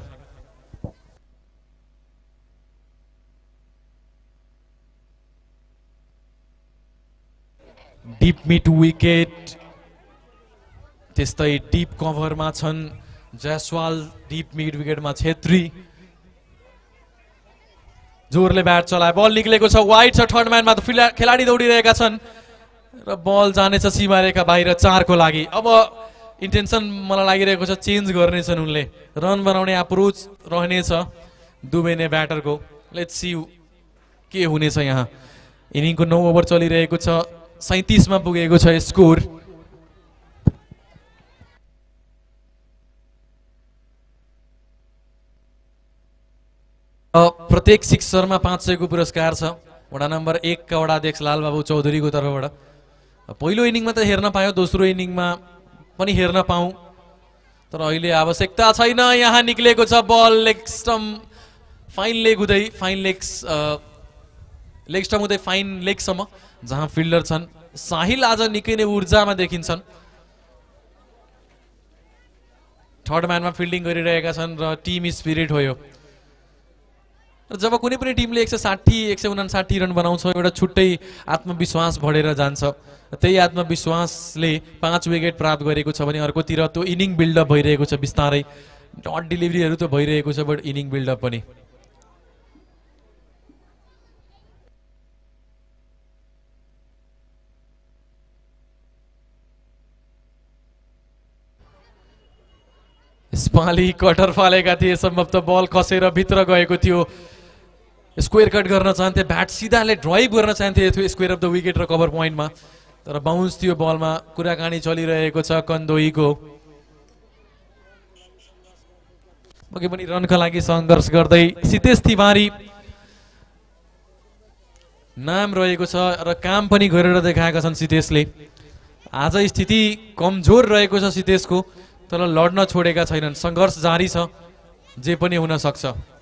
डिप मिड विकेट त्यस्तै डिप कभरमा छन् जयसवाल डिप मिड विकेटमा छेत्री। जोरले ब्याट चलाए बल निक्लेको छ वाइड छ थर्ड म्यानमा त खेलाडी दौडिरहेका छन्। र बल जानेछ सीमा रेखा बाहिर चारको लागि। अब इन्टेन्सन मलाई लागिरहेको छ चेन्ज गर्नेछन् उनले। रन बनाउने अप्रोच रहनेछ दुबेने ब्याटरको लेट्स सी के हुनेछ यहाँ। इनिङको नौ ओभर चलिरहेको छ सैतिसमा पुगेको छ स्कोर प्रत्येक सिक्सरमा पाँच सयको पुरस्कार छ। वडा नम्बर एकका वडा अध्यक्ष लालबाबु चौधरीको तर्फबाट। पहिलो इनिङमा त हेर्न पायो दोस्रो इनिङमा पनि हेर्न पाऊँ। तर अहिले आवश्यकता छैन यहाँ निक्लेको छ ball. Leg stump fine leg हुँदै फाइन लेग्स लेग स्टम्प हुँदै फाइन लेगसम्म जहाँ फिल्डर छन् साहिल आज निकै नै ऊर्जामा देखिन्छन्। थर्ड म्यानमा फिल्डिङ गरिरहेका छन् र टिम स्पिरिट हो यो। जब कुनै पनि टिमले एक सय साठी एक सय उनासाठी रन बनाउँछ एउटा छुट्टै आत्मविश्वास बढेर जान्छ। त्यही आत्मविश्वासले पाँच विकेट प्राप्त गरेको छ भने अर्कोतिर त्यो इनिङ बिल्डअप भइरहेको छ बिस्तारै। डट डेलिभरीहरू त भइरहेको छ बट इनिङ बिल्डअप पनि। यसपालि कटर फालेका थिए सम्भवतः बल खसेर भित्र गएको थियो। स्क्वेयर कट गर्न चाहन्थे ब्याट सिधाले ड्राइभ गर्न चाहन्थे थियो स्क्वेयर अफ द विकेट र कभर पोइन्टमा तर बााउन्स थियो बलमा कुराकानी चलिरहेको छ कन्दोईको। अघि पनि रनका लागि सङ्घर्ष गर्दै सितेश तिवारी नाम रहेको छ र काम पनि गरेर देखाएका छन् सितेशले। आज स्थिति कमजोर रहेको छ सितेशको तर लड्न छोडेका छैनन्। सङ्घर्ष जारी छ जे पनि हुन सक्छ।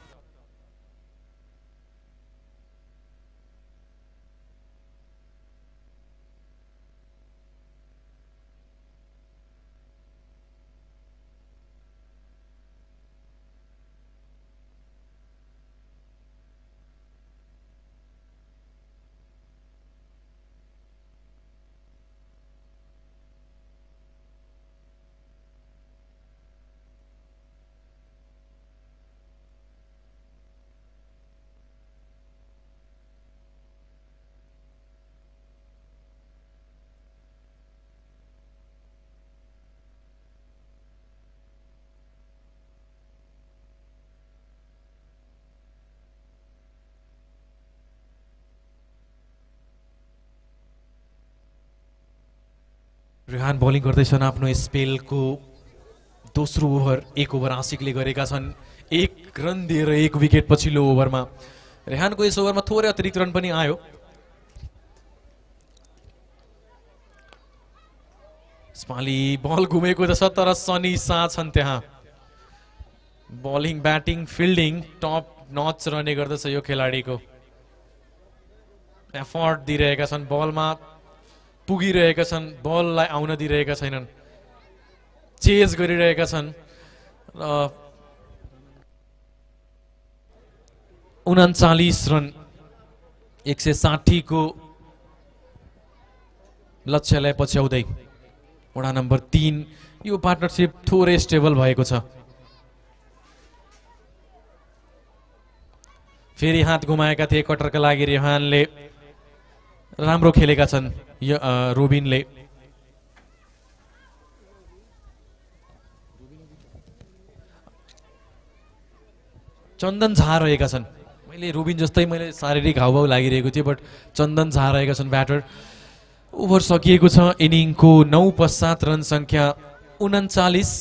रेहान बलिङ गर्दैछन् आफ्नो स्पेलको दोस्रो ओभर एक ओभर आशिकले गरेका छन्। एक रन दिएर एक विकेट पछिल्लो ओभरमा। रेहानको यस ओभरमा थोरै अतिरिक्त रन पनि आयो। यसपालि बल घुमेको छ तर सनी शाह छन् त्यहाँ। Bowling batting fielding top notch रहने गर्दछ यो खेलाडीको। एफर्ट दिइरहेका छन् बलमा। पुगिरहेका छन् बललाई आउन दिइरहेका छैनन् चेज गरिरहेका छन् र उन्चालिस रन एक सय साठीको लक्ष्यलाई पछ्याउँदै वडा नम्बर तिन यो पार्टनरसिप थोरै स्टेबल भएको छ। फेरि हात गुमाएका थिए कटरका लागि रेहानले राम्रो खेलेका छन्। रोबिनले चन्दन झा रहेका छन्। मैले रोबिन जस्तै मैले शारीरिक हावभाव लागिरहेको थियो बट चन्दन झा रहेका छन् ब्याटर ओभर सकिएको छ इनिङको नौ पश्चात रन सङ्ख्या उन्चालिस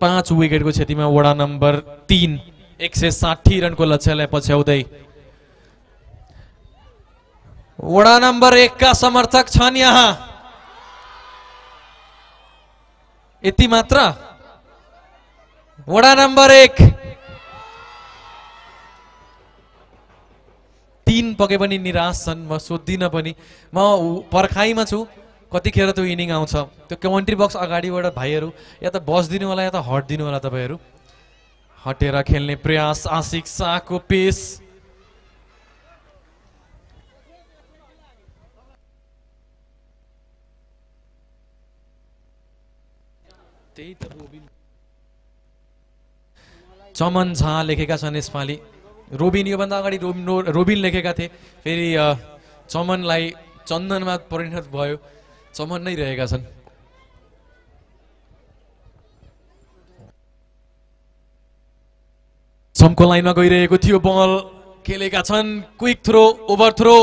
पाँच विकेटको क्षतिमा वडा नम्बर तिन एक सय साठी रनको लक्ष्यलाई पछ्याउँदै वडा नम्बर एकका समर्थक छन् यहाँ। यति मात्र। वडा नम्बर एक। तिन पके पनि निराश छन् म सोध्दिनँ पनि। म पर्खाइमा छु। कतिखेर त्यो इनिङ आउँछ? त्यो कमेन्ट्री बक्स अगाडिबाट भाइहरू या त बसिदिनु होला या त हटिदिनु होला तपाईँहरू। हटेर खेल्ने प्रयास आशिक शाहको पेस। चमन झा लेखेका छन् यसपालि। रोबिन योभन्दा अगाडि रोबिन रोबिन लेखेका थिए। फेरि चमनलाई चन्दनमा परिणत भयो। चमन नै रहेका छन्। समको लाइनमा गइरहेको थियो बल। खेलेका छन्। Quick throw over throw.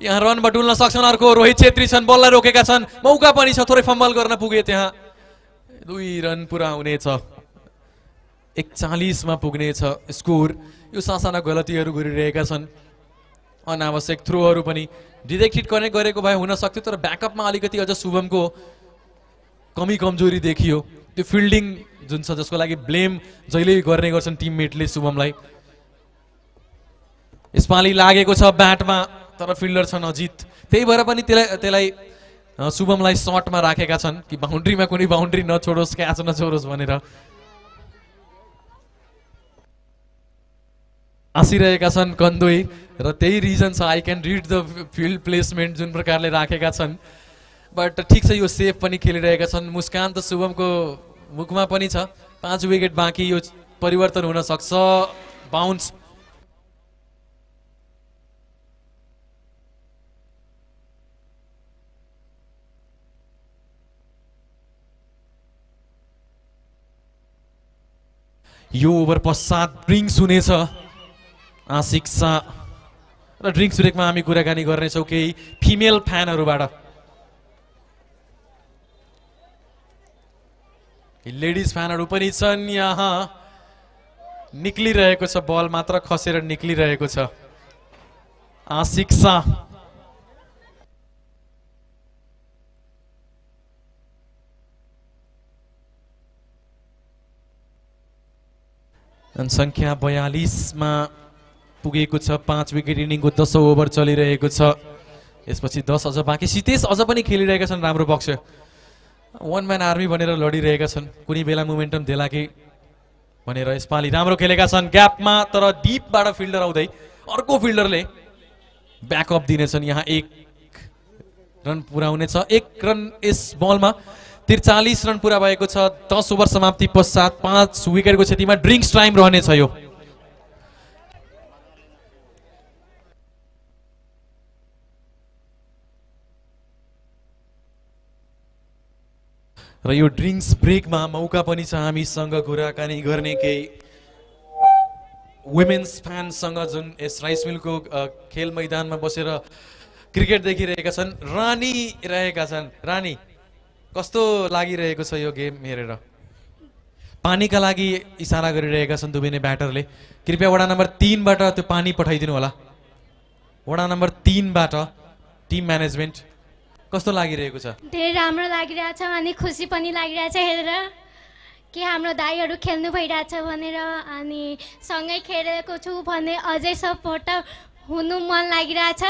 यहाँ रनमा डुल्न सक्छन् अर्को। रोहित छेत्री छन्। बललाई रोकेका छन्। मौका पनि छ। थोरै फम्बल गर्न पुगे त्यहाँ। दुई रन पुरा हुनेछ एकचालिसमा पुग्नेछ स्कोर। यो सासाना गलतीहरू गरिरहेका छन्। अनावश्यक थ्रोहरू पनि डिरेक्टेड कनेक्ट गरेको भए हुन सक्थ्यो तर ब्याकअपमा अलिकति अझ शुभमको कमी कमजोरी देखियो। त्यो फिल्डिङ जुन छ जसको लागि ब्लेम जहिले गर्ने गर्छन् टिममेटले शुभमलाई। यसपालि लागेको छ ब्याटमा तर फिल्डर छन् अजित त्यही भएर पनि त्यसलाई त्यसलाई शुभमलाई सर्टमा राखेका छन् कि बााउन्ड्रीमा कुनै बााउन्ड्री नछोडोस् क्याच नछोडोस् भनेर। आँसिरहेका छन् कन्दोई र त्यही रिजन छ I can read the field placement जुन प्रकारले राखेका छन्। बट ठिक छ यो सेफ पनि खेलिरहेका छन्। मुस्कान त शुभमको मुखमा पनि छ। पाँच विकेट बाँकी यो परिवर्तन हुन सक्छ। बााउन्स यो ओभर पश्चात ड्रिङ्क्स हुनेछ। आशिक शाह र ड्रिङ्क्स ब्रेकमा हामी कुराकानी गर्नेछौँ केही फिमेल फ्यानहरूबाट लेडिज फ्यानहरू पनि छन् यहाँ। निक्लिरहेको छ बल मात्र खसेर निक्लिरहेको छ। आशिक सङ्ख्या बयालिसमा पुगेको छ पाँच विकेट इनिङको दसौँ ओभर चलिरहेको छ। यसपछि दस अझ बाँकी। सितेश अझ पनि खेलिरहेका छन् राम्रो पक्ष वान म्यान आर्मी भनेर लडिरहेका छन्। कुनै बेला मोमेन्टम देला कि भनेर यसपालि राम्रो खेलेका छन् ग्यापमा तर डिपबाट फिल्डर आउँदै अर्को फिल्डरले ब्याकअप दिनेछन्। यहाँ एक रन पुऱ्याउनेछ। एक रन यस बलमा। त्रिचालिस रन पुरा भएको छ दस ओभर समाप्ति पश्चात पाँच विकेटको क्षतिमा ड्रिङ्क्स टाइम रहनेछ यो। र यो ड्रिङ्क्स ब्रेकमा मौका पनि छ हामीसँग कुराकानी गर्ने केही। वुमेन्स फ्यानसँग जुन यस राइस मिलको खेल मैदानमा बसेर क्रिकेट देखिरहेका छन् रानी रहेका छन्। रानी कस्तो लागिरहेको छ यो गेम हेरेर? पानीका लागि इसारा गरिरहेका छन् दुवै नै ब्याटरले। कृपया वडा नम्बर तिनबाट त्यो पानी पठाइदिनु होला। वडा नम्बर तिनबाट टिम म्यानेजमेन्ट कस्तो लागिरहेको छ? धेरै राम्रो लागिरहेछ अनि खुसी पनि लागिरहेछ हेरेर। कि हाम्रो दाईहरू खेल्नु भइरहेछ भनेर अनि सँगै खेलेको छु भने अझै सपोर्टर हुनु मन लागिरहेछ।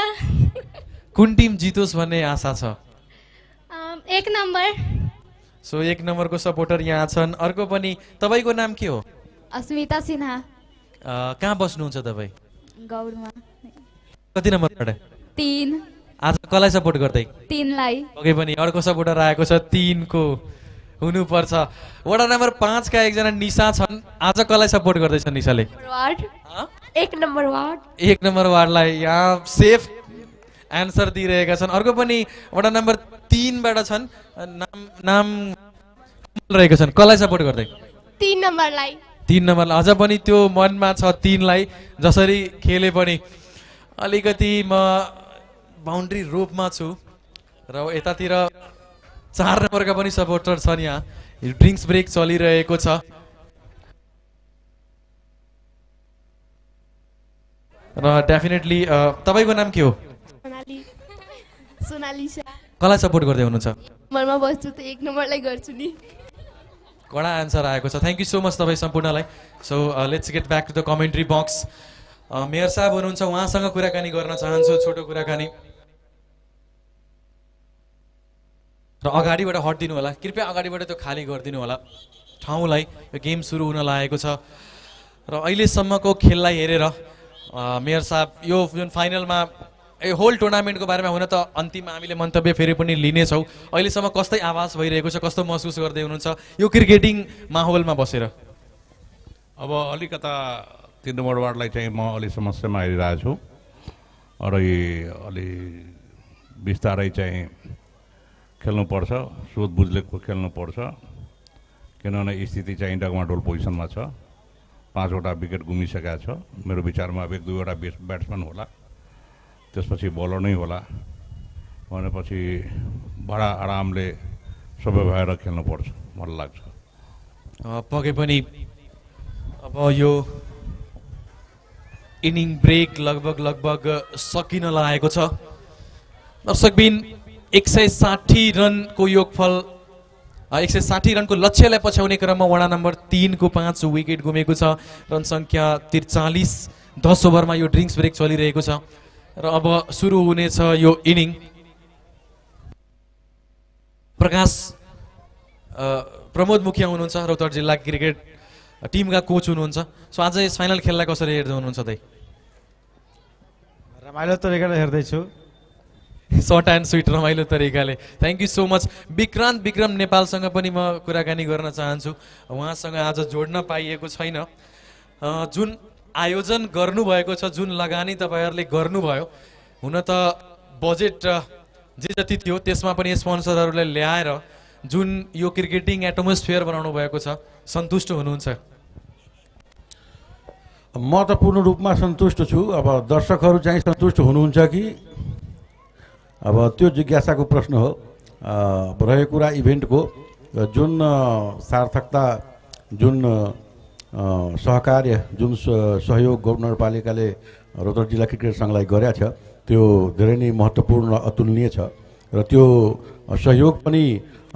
कुन टिम जितोस् भन्ने आशा छ? एक नम्बर सो एक नम्बरको सपोर्टर यहाँ छन्। अर्को पनि तपाईँको नाम के हो? अस्मिता सिन्हा। कहाँ बस्नुहुन्छ तपाईँ? गौरमा। कति नम्बरबाट तिन। आज कसलाई सपोर्ट गर्दै? तिनलाई। ओके पनि अर्को सपोर्टर आएको छ तिनको। हुनुपर्छ। वडा नम्बर पाँचका एकजना निशा छन्। आज कसलाई सपोर्ट गर्दैछ निशाले? एक नम्बर वार्ड। एक नम्बर वार्डलाई यहाँ सेफ एन्सर दिइरहेका छन्। अर्को पनि वडा नम्बर तिनबाट छन्। नाम नाम रहेको छन्। कसलाई सपोर्ट गर्दै? तिन नम्बरलाई। तिन नम्बरलाई। अझ पनि त्यो मनमा छ तिनलाई। जसरी खेले पनि अलिकति म बााउन्ड्री रोपमा छु। र यतातिर चार नम्बरका पनि सपोर्टर छन् यहाँ। ड्रिङ्क्स ब्रेक चलिरहेको छ। र डेफिनेटली तपाईँको नाम के हो? सोनाली। सोनाली शाह कसलाई सपोर्ट गर्दै हुनुहुन्छ? मनमा बस्छु त एक नम्बरलाई गर्छु नि। कडा एन्सर आएको छ। थ्याङ्क यू सो मच तपाईँ सम्पूर्णलाई। So let's get back to the commentary box mayor साहब हुनुहुन्छ उहाँसँग कुराकानी गर्न चाहन्छु छोटो कुराकानी। र अगाडिबाट हटिदिनु होला। कृपया अगाडिबाट त्यो खाली गरिदिनु होला। ठाउँलाई यो गेम सुरु हुन लागेको छ। र अहिलेसम्मको खेललाई हेरेर अ, मेयर साहब यो जुन फाइनलमा ए होल टुर्नामेन्टको बारेमा हुन त अन्तिममा हामीले मन्तव्य फेरि पनि लिनेछौँ। अहिलेसम्म कस्तै आवाज भइरहेको छ कस्तो महसुस गर्दै हुनुहुन्छ? यो क्रिकेटिङ माहौलमा बसेर। अब अलिकता तिन नम्बर वार्डलाई चाहिँ म अलि समस्यामा हेरिरहेको छु र अलि बिस्तारै चाहिँ खेल्नुपर्छ सोध बुझले खेल्नुपर्छ। किनभने स्थिति चाहिँ डगमाडोल पोजिसनमा छ। पाँचवटा विकेट गुमिसकेका छ। मेरो विचारमा अब एक दुईवटा ब्याट्सम्यान होला। त्यसपछि बलर नै होला। भनेपछि बडा आरामले सबै भएर खेल्नुपर्छ मलाई लाग्छ। पके पनि अब यो इनिङ ब्रेक लगभग लगभग सकिन लागेको छ। दर्शकबिन एक सय साठी रनको योगफल एक सय साठी रनको लक्ष्यलाई पछ्याउने क्रममा वडा नम्बर तिनको पाँच विकेट गुमेको छ। रन सङ्ख्या त्रिचालिस दस ओभरमा यो ड्रिङ्क्स ब्रेक चलिरहेको छ। र अब सुरु हुनेछ यो इनिङ। प्रकाश प्रमोद मुखिया हुनुहुन्छ रौतहट जिल्ला क्रिकेट टिमका कोच हुनुहुन्छ। सो आज यस फाइनल खेललाई कसरी हेर्दै हुनुहुन्छ दाइ रमाइलो तरिकाले हेर्दैछु। सर्ट एन्ड स्विट रमाइलो तरिकाले। Thank you so much Vikrant Vikram नेपालसँग पनि म कुराकानी गर्न चाहन्छु। उहाँसँग आज जोड्न पाइएको छैन। जुन आयोजन गर्नुभएको छ जुन लगानी तपाईँहरूले गर्नुभयो। हुन त बजेट जे जति थियो त्यसमा पनि स्पोन्सरहरूलाई ल्याएर जुन यो क्रिकेटिङ एटमोस्फियर बनाउनु भएको छ सन्तुष्ट हुनुहुन्छ? म त पूर्ण रूपमा सन्तुष्ट छु। अब दर्शकहरू चाहिँ सन्तुष्ट हुनुहुन्छ कि? अब त्यो जिज्ञासाको प्रश्न हो। रहेको कुरा इभेन्टको। जुन सार्थकता जुन सहकार्य जुन सहयोग गौर नगरपालिकाले रौतहट जिल्ला क्रिकेट सङ्घलाई गरेका छ त्यो धेरै नै महत्त्वपूर्ण अतुलनीय छ। र त्यो सहयोग पनि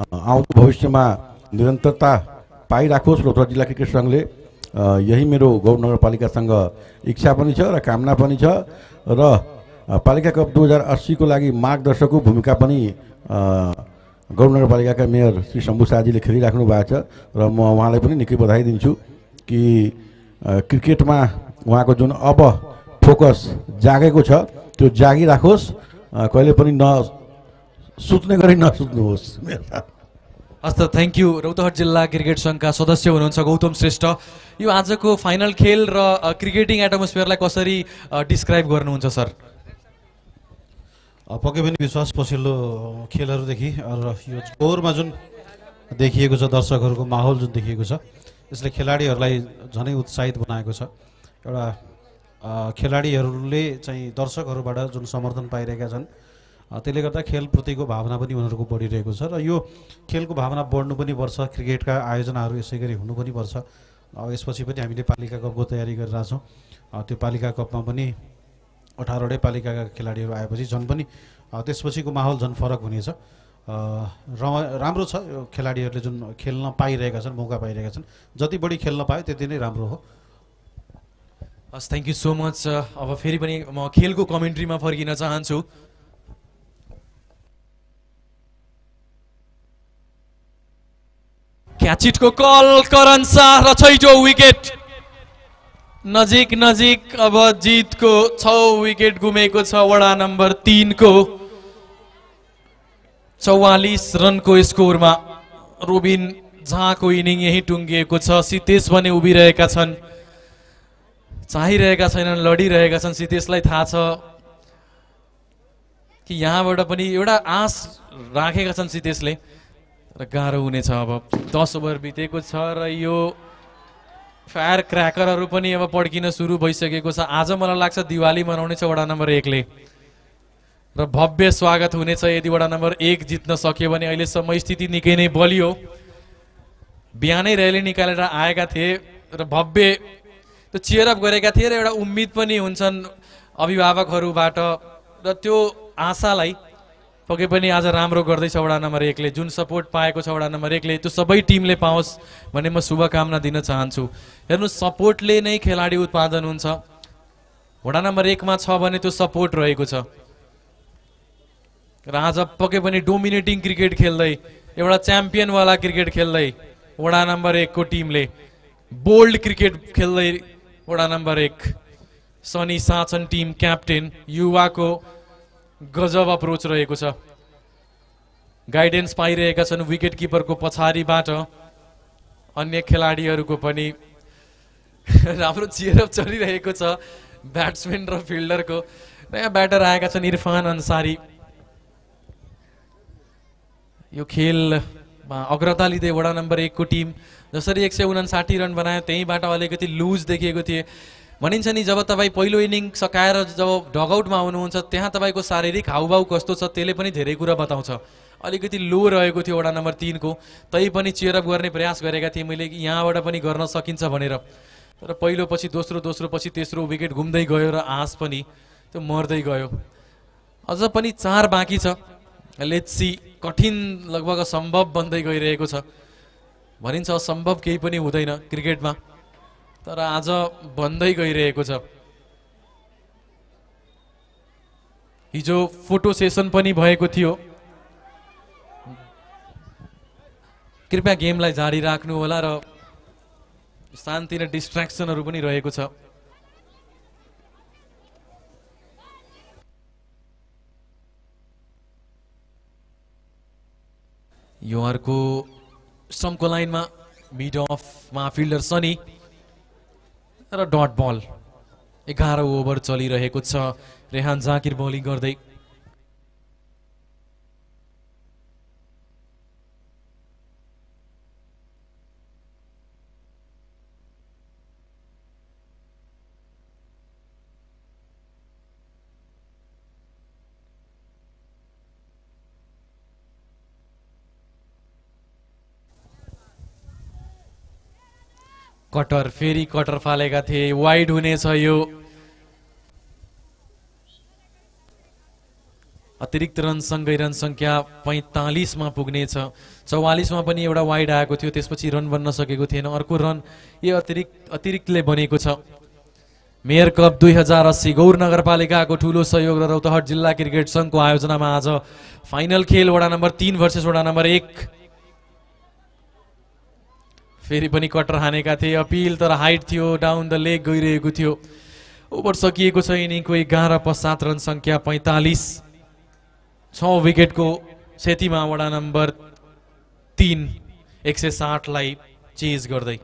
आउँदो भविष्यमा निरन्तरता पाइराखोस् रौतहट जिल्ला क्रिकेट सङ्घले। यही मेरो गौर नगरपालिकासँग इच्छा पनि छ र कामना पनि छ। र पालिका कप दुई हजार अस्सीको लागि मार्गदर्शकको भूमिका पनि अ, गौर नगरपालिकाका मेयर श्री शम्भु शाहजीले खेलिराख्नु भएको छ। र म उहाँलाई पनि निकै बधाई दिन्छु। कि क्रिकेटमा उहाँको जुन अब फोकस जागेको छ त्यो जागिराखोस् कहिले पनि न सुत्ने गरी नसुत्नुहोस्। हस् त थ्याङ्क यू रौतहट जिल्ला क्रिकेट सङ्घका सदस्य हुनुहुन्छ गौतम श्रेष्ठ। यो आजको फाइनल खेल र क्रिकेटिङ एटमोस्फियरलाई कसरी डिस्क्राइब गर्नुहुन्छ सर? अ, पक्कै पनि विश्वास पछिल्लो खेलहरूदेखि र यो स्कोरमा जुन देखिएको छ दर्शकहरूको माहौल जुन देखिएको छ यसले खेलाडीहरूलाई झनै उत्साहित बनाएको छ। एउटा खेलाडीहरूले चाहिँ दर्शकहरूबाट जुन समर्थन पाइरहेका छन् त्यसले गर्दा खेलप्रतिको भावना पनि उनीहरूको बढिरहेको छ र यो खेलको भावना बढ्नु पनि पर्छ क्रिकेटका आयोजनाहरू यसै गरी हुनु पनि पर्छ। यसपछि पनि हामीले पालिका कपको तयारी गरिरहेछौँ त्यो पालिका कपमा पनि अठारवटै पालिकाका खेलाडीहरू आएपछि झन् पनि त्यसपछिको माहौल झन् फरक हुनेछ। राम्रो छ खेलाडीहरूले जुन खेल्न पाइरहेका छन् मौका पाइरहेका छन्। जति बढी खेल्न पायो त्यति नै राम्रो हो। हस् थ्याङ्क यू सो मच अब फेरि पनि म खेलको कमेन्ट्रीमा फर्किन चाहन्छु। क्याचिटको कल करण शाह र छैटौँ विकेट नजिक नजिक अब जितको छ विकेट गुमेको छ वडा नम्बर तिनको। चौवालिस रनको स्कोरमा रोबिन झाको इनिङ यही टुङ्गिएको छ। सितेश भने उभिरहेका छन्। चाहिरहेका छैनन् लडिरहेका छन्। सितेशलाई थाहा छ कि यहाँबाट पनि एउटा आश राखेका छन् सितेशले र गाह्रो हुनेछ अब। दस ओभर बितेको छ र यो फायर क्र्याकरहरू पनि अब पड्किन सुरु भइसकेको छ। आज मलाई लाग्छ दिवाली मनाउनेछ वडा नम्बर एकले। र भव्य स्वागत हुनेछ यदि वडा नम्बर एक जित्न सक्यो भने अहिलेसम्म स्थिति निकै नै बलियो। बिहानै र्याली निकालेर आएका थिए र भव्य त्यो चियरअप गरेका थिए र एउटा उम्मिद पनि हुन्छन् अभिभावकहरूबाट र त्यो आशालाई पक्कै पनि आज राम्रो गर्दैछ वडा नम्बर एकले। जुन सपोर्ट पाएको छ वडा नम्बर एकले त्यो सबै टिमले पाओस् भन्ने म शुभकामना दिन चाहन्छु। हेर्नु सपोर्टले नै खेलाडी उत्पादन हुन्छ। वडा नम्बर एकमा छ भने त्यो सपोर्ट रहेको छ। र आज पक्कै पनि डोमिनेटिङ क्रिकेट खेल्दै एउटा च्याम्पियनवाला क्रिकेट खेल्दै वडा नम्बर एकको टिमले बोल्ड क्रिकेट खेल्दै वडा नम्बर एक सनी साचन टिम क्याप्टेन युवाको गजब अप्रोच रहेको छ। गाइडेन्स पाइरहेका छन् विकेट किपरको पछाडिबाट। अन्य खेलाडीहरूको पनि राम्रो चियरअप चलिरहेको छ। ब्याट्सम्यान र फिल्डरको नयाँ ब्याटर आएका छन् इरफान अन्सारी। यो खेलमा अग्रता लिँदै वडा नम्बर एकको टिम। जसरी एक सय उनासाठी रन बनायो त्यहीँबाट अलिकति लुज देखिएको थिए। भनिन्छ नि जब तपाईँ पहिलो इनिङ सकाएर जब डगआउटमा आउनुहुन्छ त्यहाँ तपाईँको शारीरिक हाउभाउ कस्तो छ त्यसले पनि धेरै कुरा बताउँछ। अलिकति लो रहेको थियो वडा नम्बर तिनको। पनि चियरअप गर्ने प्रयास गरेका थिएँ मैले यहाँबाट पनि गर्न सकिन्छ भनेर। तर पहिलो पछि दोस्रो दोस्रो पछि तेस्रो विकेट घुम्दै गयो र आँस पनि त्यो मर्दै गयो। अझ पनि चार बाँकी छ। लेट्सी कठिन लगभग असम्भव बन्दै गइरहेको छ। भनिन्छ असम्भव केही पनि हुँदैन क्रिकेटमा तर आज बन्दै गइरहेको छ। हिजो फोटो सेसन पनि भएको थियो। कृपया गेमलाई जारी राख्नु होला र शान्ति र डिस्ट्र्याक्सनहरू पनि रहेको छ। यो अर्को स्टम्पको लाइनमा मिड अफमा फिल्डर सनी र डट बल एघार ओभर चलिरहेको छ। रेहान जाकिर बलिङ गर्दै कटर फेरि कटर फालेका थिए वाइड हुनेछ यो। अतिरिक्त रनसँगै रन सङ्ख्या पैँतालिसमा पुग्नेछ। चौवालिसमा पनि एउटा वाइड आएको थियो त्यसपछि रन बन्न सकेको थिएन। अर्को रन यो अतिरिक्त अतिरिक्तले बनेको छ। मेयर कप दुई हजार अस्सी गौर नगरपालिकाको ठुलो सहयोग र रौतहट जिल्ला क्रिकेट सङ्घको आयोजनामा आज फाइनल खेल वडा नम्बर तिन भर्सेस वडा नम्बर एक। फेरि पनि कटर हानेका थिए। अपिल तर हाइट थियो डाउन द लेग गइरहेको थियो। ओभर सकिएको छ इनिङको एघार पश्चात रन सङ्ख्या पैँतालिस। छ विकेटको क्षतिमा वडा नम्बर तिन एक सय साठलाई चेज गर्दै।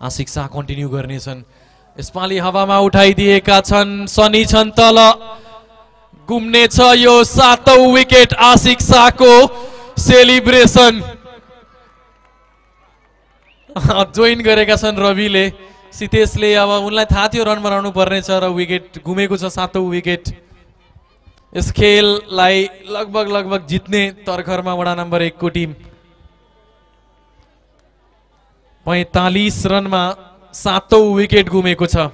शाह कन्टिन्यू गर्नेछन्। यसपालि हावामा उठाइदिएका छन् सनी छन् तल। घुम्नेछ यो सातौं विकेट आशिक शाहको सेलिब्रेसन जोइन गरेका छन् रविले सितेशले। अब उनलाई थाहा थियो रन बनाउनु पर्नेछ र विकेट गुमेको छ सातौं विकेट यस खेललाई लगभग लगभग जित्ने तर्खरमा वडा नम्बर एकको टिम। पैँतालिस रनमा सातौं विकेट गुमेको छ।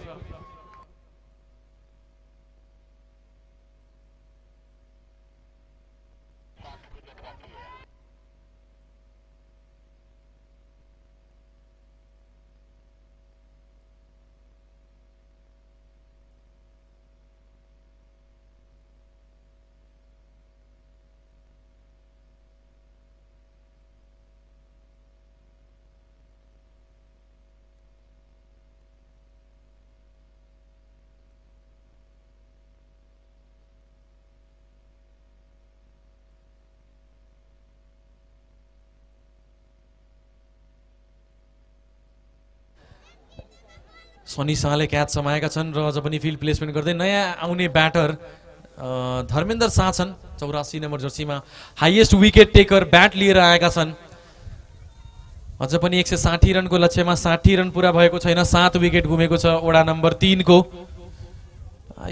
सनी शाहले क्याच समाएका छन् र अझ पनि फिल्ड प्लेसमेन्ट गर्दै नयाँ आउने ब्याटर धर्मेन्द्र शाह छन् चौरासी नम्बर जर्सीमा। हाइएस्ट विकेट टेकर ब्याट लिएर आएका छन्। अझ पनि एक सय साठी रनको लक्ष्यमा साठी रन पुरा भएको छैन सात विकेट गुमेको छ वडा नम्बर तिनको।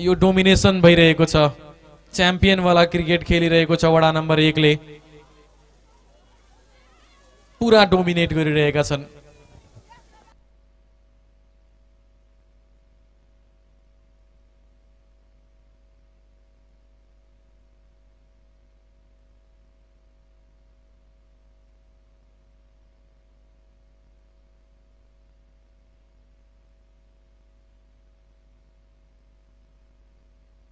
यो डोमिनेसन भइरहेको छ। च्याम्पियनवाला क्रिकेट खेलिरहेको छ वडा नम्बर एकले। पुरा डोमिनेट गरिरहेका छन्।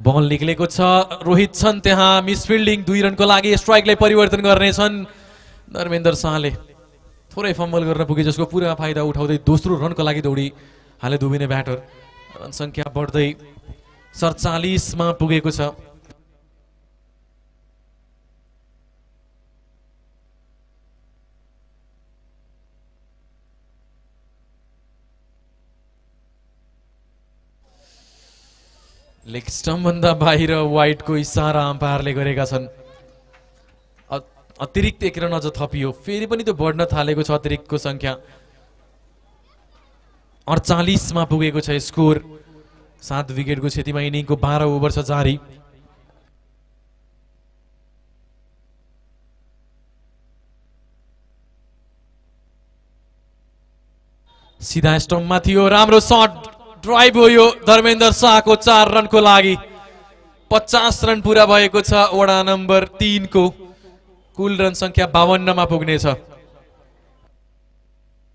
बल निक्लेको छ रोहित छन् त्यहाँ मिसफिल्डिङ दुई रनको लागि स्ट्राइकलाई परिवर्तन गर्नेछन्। धर्मेन्द्र शाहले थोरै फम्बल गर्न पुगे जसको पुरा फाइदा उठाउँदै दोस्रो रनको लागि दौडी हाले दुबिने ब्याटर रन सङ्ख्या बढ्दै सडचालिसमा पुगेको छ। लेग स्टम्पभन्दा बाहिर वाइटको इसारा अम्पायरले गरेका छन्। अतिरिक्त एक रन अझ थपियो फेरि पनि त्यो बढ्न थालेको छ अतिरिक्तको सङ्ख्या। अडचालिसमा पुगेको छ स्कोर। सात विकेटको क्षतिमा इनिङको बाह्र ओभर छ जारी। सिधा स्टम्पमा थियो राम्रो सट ड्राइभ हो यो धर्मेन्द्र शाहको चार रनको लागि। पचास रन पुरा भएको छ वडा नम्बर तिनको। कुल रन सङ्ख्या बावन्नमा पुग्नेछ।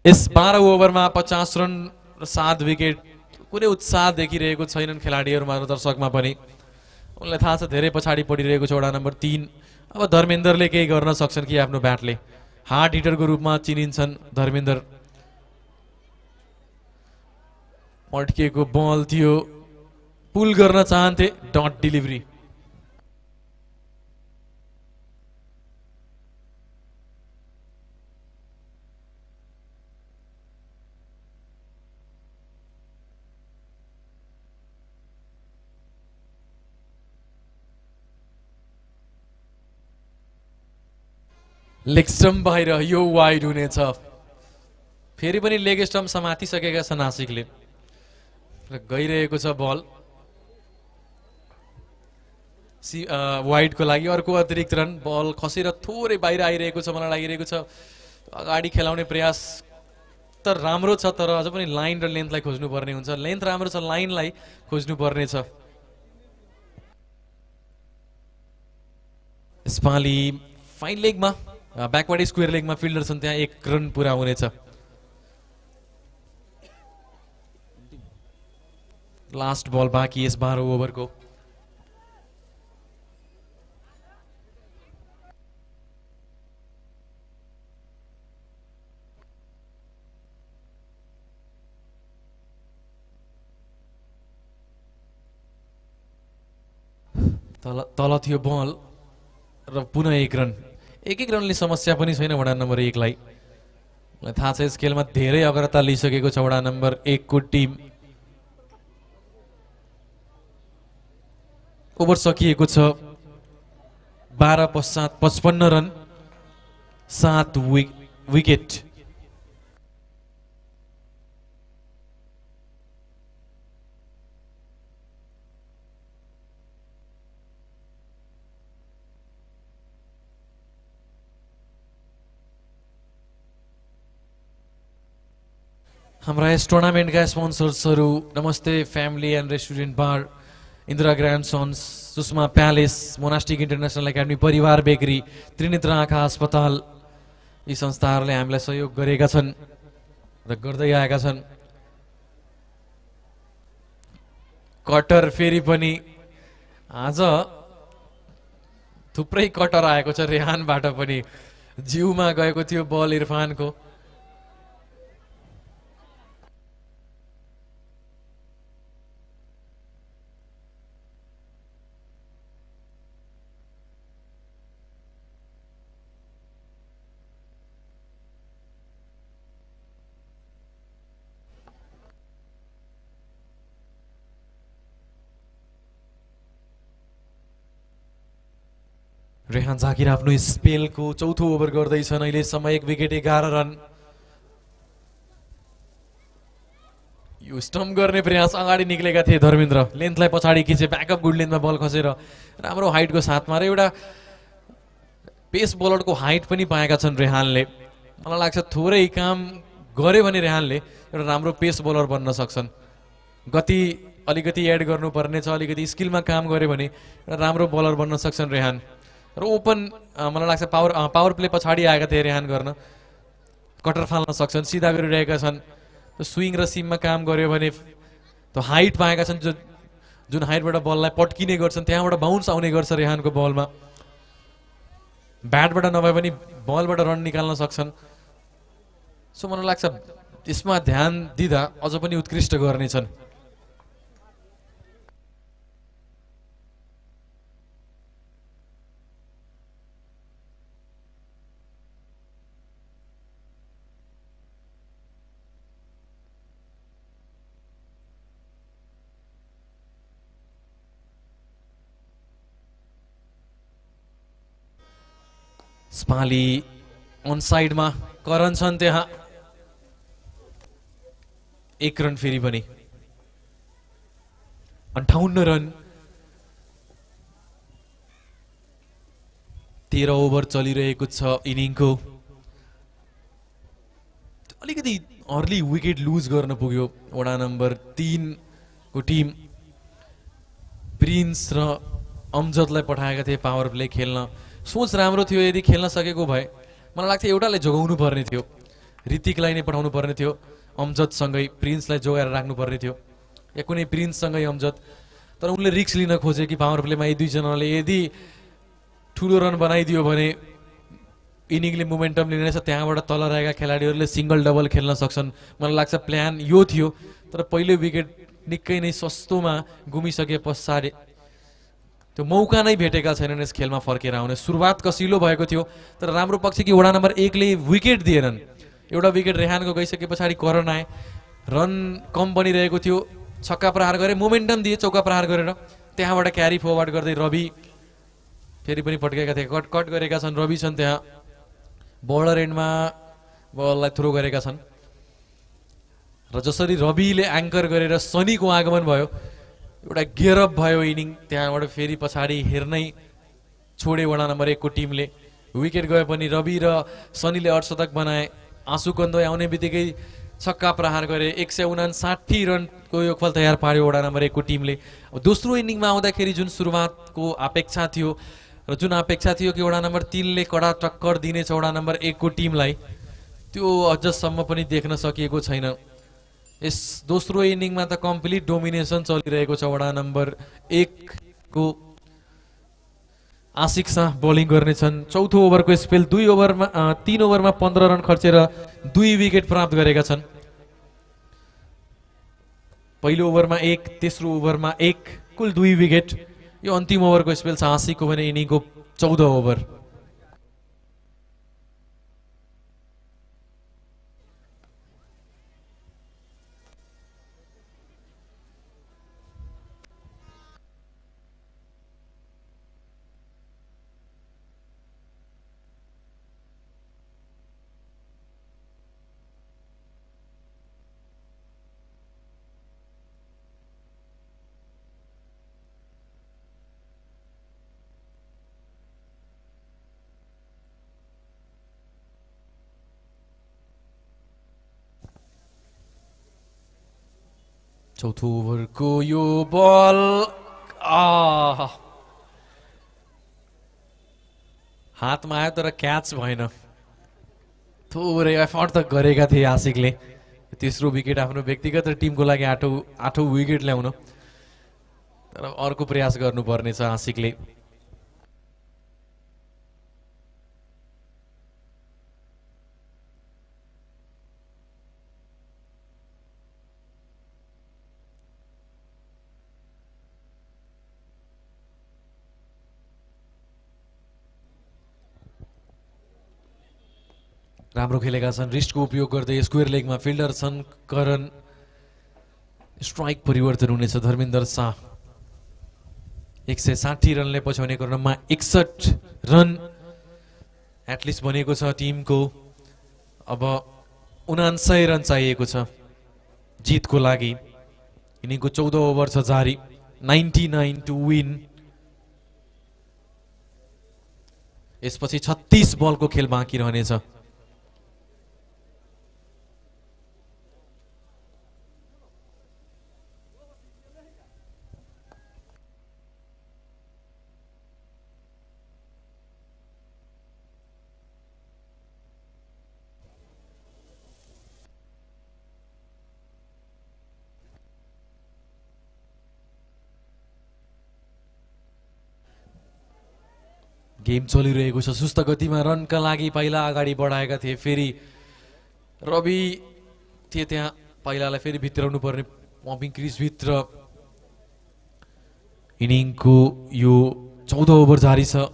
यस बाह्र ओभरमा पचास रन र सात विकेट कुनै उत्साह देखिरहेको छैनन् खेलाडीहरूमा र दर्शकमा पनि। उनलाई थाहा छ धेरै पछाडि पडिरहेको छ वडा नम्बर तिन। अब धर्मेन्द्रले केही गर्न सक्छन् कि आफ्नो ब्याटले? हार्ड हिटरको रूपमा चिनिन्छन् धर्मेन्द्र। अड्किएको बल थियो। पुल गर्न चाहन्थे डट डेलिभरी। लेग स्टम्प बाहिर यो वाइड हुनेछ। फेरि पनि लेग स्टम्प समातिसकेका छन् आशिकले र गइरहेको छ बल। सी वाइडको लागि अर्को अतिरिक्त रन। बल खसेर थोरै बाहिर आइरहेको छ मलाई लागिरहेको छ। अगाडि खेलाउने प्रयास त राम्रो छ तर अझ पनि लाइन र लेन्थलाई खोज्नुपर्ने हुन्छ। लेन्थ राम्रो छ लाइनलाई खोज्नुपर्ने छ। यसपालि फाइन लेगमा ब्याकवर्ड स्क्वेयर लेगमा फिल्डर छन् त्यहाँ एक रन पुरा हुनेछ। लास्ट बल बाँकी यस बाह्र ओभरको तल तल थियो बल र पुनः एक रन एक एक रनले समस्या पनि छैन वडा नम्बर एकलाई। थाहा छ यस खेलमा धेरै अग्रता लिइसकेको छ वडा नम्बर एकको टिम। ओभर सकिएको छ। बाह्र पश्चात पचपन्न रन सात विक विकेट हाम्रा यस टुर्नामेन्टका स्पोन्सर्सहरू Namaste family and restaurant bar Indira grand sons Sushma palace monastic international academy Parivar bakery Trinetra आँखा अस्पताल यी संस्थाहरूले हामीलाई सहयोग गरेका छन् र गर्दै आएका छन्। कटर फेरि पनि आज थुप्रै कटर आएको छ रेहानबाट पनि जिउमा गएको थियो बल इरफानको। रेहान जाकिर आफ्नो स्पेलको चौथो ओभर गर्दैछन्। अहिलेसम्म एक विकेट एघार रन। यो स्टम्प गर्ने प्रयास अगाडि निक्लेका थिए धर्मेन्द्र। लेन्थलाई पछाडि खिचे ब्याकअप गुड लेन्थमा बल खसेर राम्रो हाइटको साथमा र एउटा पेस बलरको हाइट पनि पाएका छन् रेहानले। मलाई लाग्छ थोरै काम गर्यो भने रेहानले एउटा राम्रो पेस बलर बन्न सक्छन्। गति अलिकति एड गर्नुपर्ने छ अलिकति स्किलमा काम गर्यो भने एउटा राम्रो बलर बन्न सक्छन् रेहान। र ओपन मलाई लाग्छ पावर पावर प्ले पछाडि आएका थिए रेहान गर्न। कटर फाल्न सक्छन् सिधा गरिरहेका छन्। स्विङ र सिममा काम गर्यो भने त्यो हाइट पाएका छन् जो जुन हाइटबाट बललाई पट्किने गर्छन् त्यहाँबाट बााउन्स आउने गर्छ रेहानको बलमा। ब्याटबाट नभए पनि बलबाट रन निकाल्न सक्छन्। सो मलाई लाग्छ यसमा ध्यान दिँदा अझ पनि उत्कृष्ट गर्नेछन्। स्माली अन साइडमा करण छन् त्यहाँ। एक रन फेरि पनि। अन्ठाउन्न रन तेह्र ओभर चलिरहेको छ इनिङको। अलिकति अर्ली विकेट लुज गर्न पुग्यो वडा नम्बर तिनको टिम। प्रिन्स र अमजदलाई पठाएका थिए पावर प्ले खेल्न। सोच राम्रो थियो यदि खेल्न सकेको भए। मलाई लाग्थ्यो एउटालाई जोगाउनु पर्ने थियो। ऋतिकलाई नै पठाउनु पर्ने थियो। अमजदसँगै प्रिन्सलाई जोगाएर राख्नु पर्ने थियो। या कुनै प्रिन्ससँगै अमजद। तर उनले रिक्स लिन खोजे कि पावर प्लेमा यी दुईजनाले यदि ठुलो रन बनाइदियो भने इनिङले मोमेन्टम लिनेछ त्यहाँबाट तल रहेका खेलाडीहरूले सिङ्गल डबल खेल्न सक्छन्। मलाई लाग्छ प्लान यो थियो। तर पहिलो विकेट निकै नै सस्तोमा गुमिसके पछाडि त्यो मौका नै भेटेका छैनन् यस खेलमा फर्केर आउने। सुरुवात कसिलो भएको थियो तर राम्रो पक्ष कि वडा नम्बर एकले विकेट दिएनन्। एउटा विकेट रेहानको गइसके पछाडि करण आए। रन कम बनिरहेको थियो। छक्का प्रहार गरे मोमेन्टम दिए चौका प्रहार गरेर। त्यहाँबाट क्यारी फरवर्ड गर्दै रवि फेरि पनि पड्केका थिए। कट कट गरेका छन्। रवि छन् त्यहाँ। बर्डर एन्डमा बललाई थ्रो गरेका छन्। र जसरी रविले एङ्कर गरेर सनीको आगमन भयो एउटा गेरअप भयो इनिङ त्यहाँबाट फेरि पछाडि हेर्नै छोडे वडा नम्बर एकको टिमले। विकेट गए पनि रवि र सनीले अर्धशतक बनाए। आँसु कन्दो आउने बित्तिकै छक्का प्रहार गरे। एक सय उनासाठी रनको योगफल तयार पार्यो वडा नम्बर एकको टिमले। अब दोस्रो इनिङमा आउँदाखेरि जुन सुरुवातको अपेक्षा थियो र जुन अपेक्षा थियो कि वडा नम्बर तिनले कडा टक्कर दिनेछ वडा नम्बर एकको टिमलाई त्यो अझसम्म पनि देख्न सकिएको छैन। यस दोस्रो इनिङमा त कम्प्लिट डोमिनेसन चलिरहेको छ वडा नम्बर एकको। आशिक शाह बलिङ गर्नेछन्। चौथो ओभरको स्पेल दुई ओभरमा तिन ओभरमा पन्ध्र रन खर्चेर दुई विकेट प्राप्त गरेका छन्। पहिलो ओभरमा एक तेस्रो ओभरमा एक कुल दुई विकेट। यो अन्तिम ओभरको स्पेल छ आशिकको भने इनिङको चौध ओभर। चौथो ओभरको यो बल हातमा आयो तर क्याच भएन थोरै एफर्ट त गरेका थिए आशिकले तेस्रो विकेट आफ्नो व्यक्तिगत र टिमको लागि आठौँ आठौँ विकेट ल्याउन तर अर्को प्रयास गर्नुपर्नेछ आशिकले राम्रो खेलेका छन्। रिस्टको उपयोग गर्दै स्क्वेयर लेगमा फिल्डर छन्। करण स्ट्राइक परिवर्तन हुनेछ धर्मेन्द्र शाह। एक सय साठी रनले पछ्याउने क्रममा एकसठ रन एटलिस्ट बनेको छ टिमको। अब उनान्सय रन चाहिएको छ जितको लागि। यिनीको चौध ओभर छ जारी। Ninety nine to win. यसपछि छत्तिस बलको खेल बाँकी रहनेछ। गेम चलिरहेको छ। सुस्त गतिमा रनका लागि पहिला अगाडि बढाएका थिए फेरि रवि थिए त्यहाँ पहिलालाई फेरि भित्राउनु पर्ने पम्पिङ क्रिजभित्र इनिङको यो चौध ओभर जारी छ।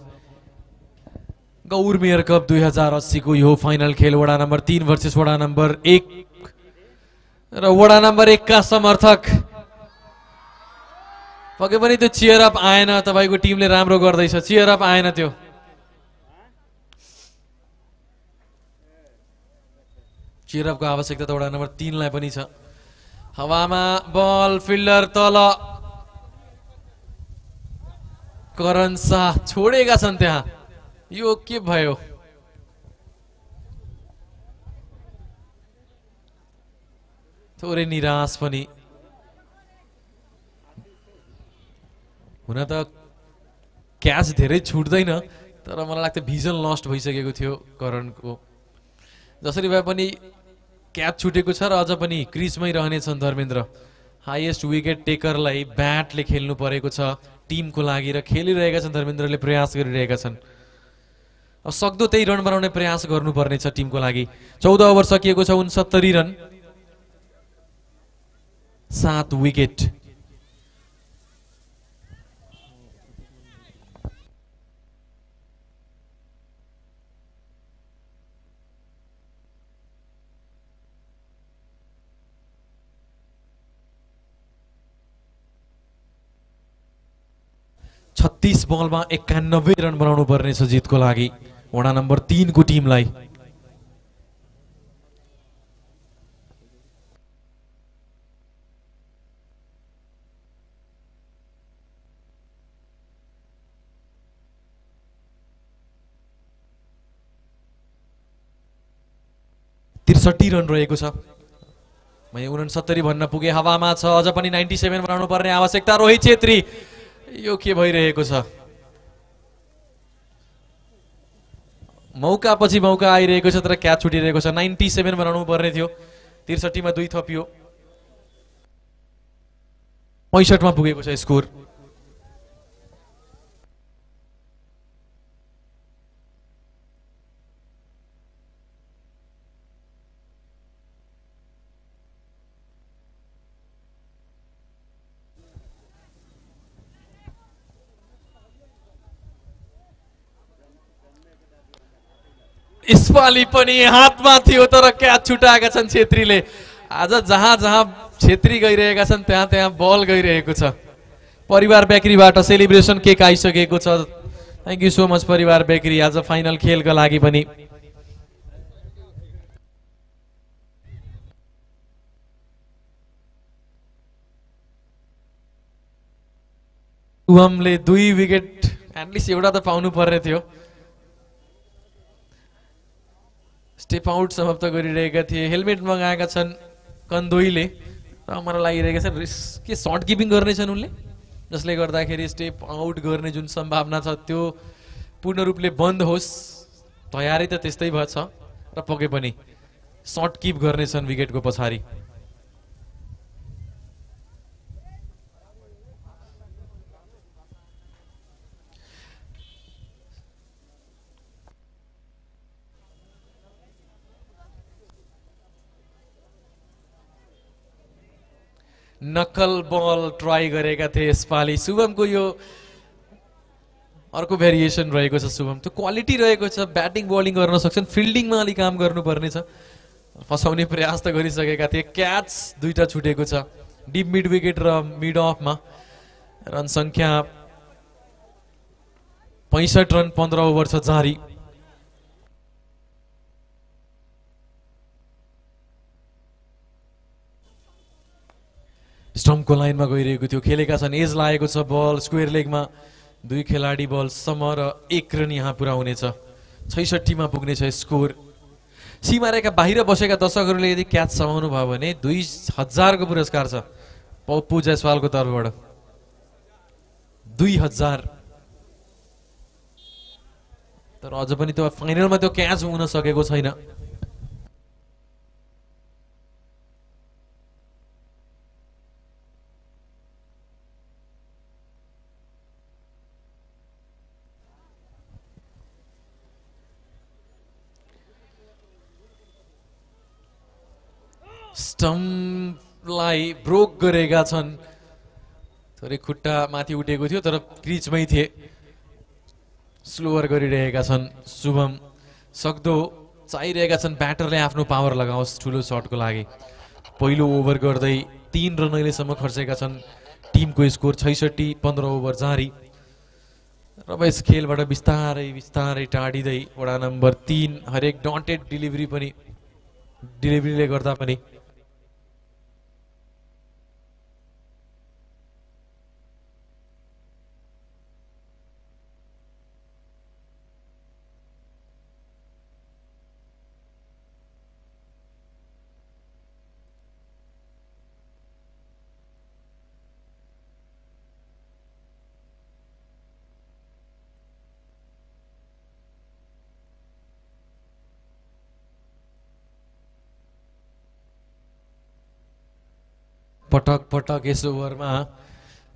गौर मेयर कप दुई हजार अस्सीको यो फाइनल खेल वडा नम्बर तिन वर्सेस वडा नम्बर एक। र वडा नम्बर एकका समर्थक। पक्कै पनि त्यो चियर अप आएन तपाईँको टिमले राम्रो गर्दैछ। चियर अप आएन त्यो। चियर अपको आवश्यकता त वडा नम्बर तिनलाई पनि छ। हावामा बल फिल्डर तल। करण शाह छोडेका छन् त्यहाँ। यो के भयो? थोरै निराश पनि। हुन त क्याच धेरै छुट्दैन तर मलाई लाग्छ भिजन लस्ट भइसकेको थियो करणको। जसरी भए पनि क्याच छुटेको छ र अझ पनि क्रिजमै रहनेछन् धर्मेन्द्र। हाइएस्ट विकेट टेकरलाई ब्याटले खेल्नु परेको छ टिमको लागि र खेलिरहेका छन् धर्मेन्द्रले प्रयास गरिरहेका छन्। अब सक्दो त्यही रन बनाउने प्रयास गर्नुपर्नेछ टिमको लागि। चौध ओभर सकिएको छ उनसत्तरी रन। सात विकेट। छत्तिस बलमा एकानब्बे रन बनाउनु पर्नेछ जितको लागि। वडा नम्बर तिनको टिमलाई। त्रिसठी रन रहेको छ। मैले उनसत्तरी भन्न पुगे हावामा छ। अझ पनि नाइन्टी सेभेन बनाउनु पर्ने आवश्यकता। रोहित छेत्री यो के भइरहेको छ? मौका पछि मौका आइरहेको छ तर क्याच छुटिरहेको छ। नाइन्टी सेभेन बनाउनु पर्ने थियो। त्रिसठीमा दुई थपियो। पैँसठमा पुगेको छ स्कोर। यसपालि पनि हातमा थियो तर क्याच छुटाएका छन् छेत्रीले। आज जहाँ जहाँ छेत्री गइरहेका छन् त्यहाँ त्यहाँ बल गइरहेको छ। परिवार बेकरीबाट सेलिब्रेसन केक आइसकेको छ। Thank you so much Parivar bakery आज फाइनल खेलका लागि पनि। दुई विकेट एटलिस्ट एउटा त पाउनु पर्ने थियो। स्टेप आउट समाप्त गरिरहेका थिए। हेलमेट मगाएका छन् कन्दोईले। र मलाई लागिरहेको छ रिस के सर्ट किपिङ गर्नेछन् उनले। जसले गर्दाखेरि स्टेप आउट गर्ने जुन सम्भावना छ त्यो पूर्ण रूपले बन्द होस्। तयारी त त्यस्तै भएछ। र पके पनि सर्ट किप गर्नेछन् विकेटको पछाडि। नक्कल बल ट्राई गरेका थिए यसपालि। शुभमको यो अर्को भेरिएसन रहेको छ शुभम। त्यो क्वालिटी रहेको छ ब्याटिङ बलिङ गर्न सक्छन् फिल्डिङमा अलिक काम गर्नुपर्नेछ फसाउने प्रयास त गरिसकेका थिए। क्याच दुईटा छुटेको छ। डिप मिड विकेट र मिड अफमा रन सङ्ख्या पैँसठ रन पन्ध्र ओभर छ जारी। स्टम्पको लाइनमा गइरहेको थियो। खेलेका छन्। एज लागेको छ बल। स्क्वेयर लेगमा दुई खेलाडी बलसम्म र एक रन यहाँ पुरा हुनेछ। छैसठीमा पुग्नेछ स्कोर। सीमारेखा बाहिर बसेका दर्शकहरूले यदि क्याच समाउनु भयो भने दुई हजारको पुरस्कार छ। पप्पु जायसवालको तर्फबाट। दुई हजार। तर अझ पनि त्यो फाइनलमा त्यो क्याच हुन सकेको छैन। स्टम्पलाई ब्रोक गरेका छन्। थोरै खुट्टा माथि उठेको थियो तर क्रिचमै थिए। स्लोवर गरिरहेका छन्। शुभम सक्दो चाहिरहेका छन् ब्याटरले आफ्नो पावर लगाओस् ठुलो सर्टको लागि। पहिलो ओभर गर्दै तिन रन अहिलेसम्म खर्चेका छन्। टिमको स्कोर छैसठी पन्ध्र ओभर जारी। र यस खेलबाट बिस्तारै बिस्तारै टाढिँदै वडा नम्बर तिन हरेक डन्टेड डेलिभरी पनि डेलिभरीले गर्दा पनि पटक पटक यस ओभरमा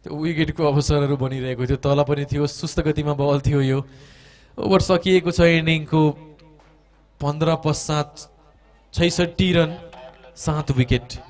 त्यो विकेटको अवसरहरू बनिरहेको थियो तल पनि थियो सुस्त गतिमा बल थियो यो। ओभर सकिएको छ इनिङको पन्ध्र पश्चात छैसठी रन सात विकेट।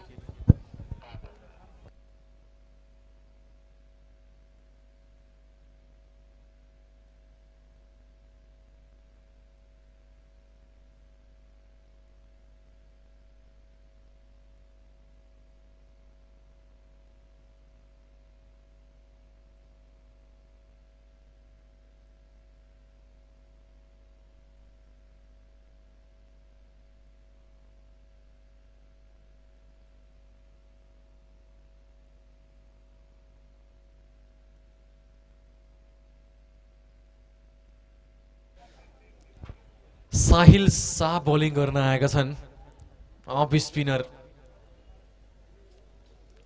साहिल शाह बलिङ गर्न आएका छन्। अफ स्पिनर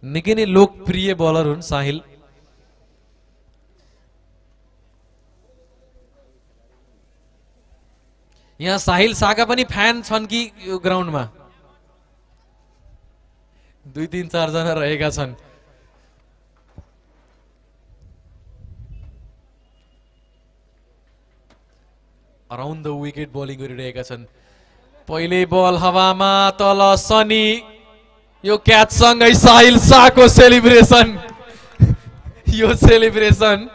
निकै नै लोकप्रिय बलर हुन् साहिल। यहाँ साहिल शाहका पनि फ्यान छन् कि यो ग्राउन्डमा दुई तिन चारजना रहेका छन्। अराउन्ड द विकेट बलिङ गरिरहेका छन् पहिले बल हावामा तल सनी यो क्याचसँगै साहिल शाहको सेलिब्रेसन यो सेलिब्रेसन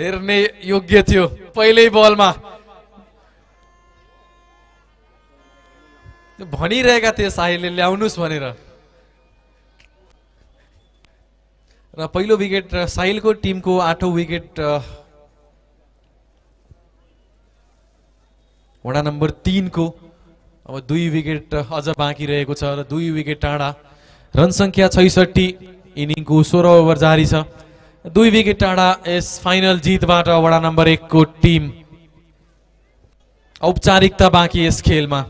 हेर्ने योग्य थियो पहिल्यै बलमा भनिरहेका थिए साहिलले ल्याउनुहोस् भनेर र पहिलो विकेट साहिलको टिमको आठौँ विकेट वडा नम्बर तिनको। अब दुई विकेट अझ बाँकी रहेको छ र दुई विकेट टाढा। रन सङ्ख्या छैसठी इनिङको सोह्र ओभर जारी छ। दुई विकेट टाढा यस फाइनल जितबाट वडा नम्बर एकको टिम। औपचारिकता बाँकी यस खेलमा।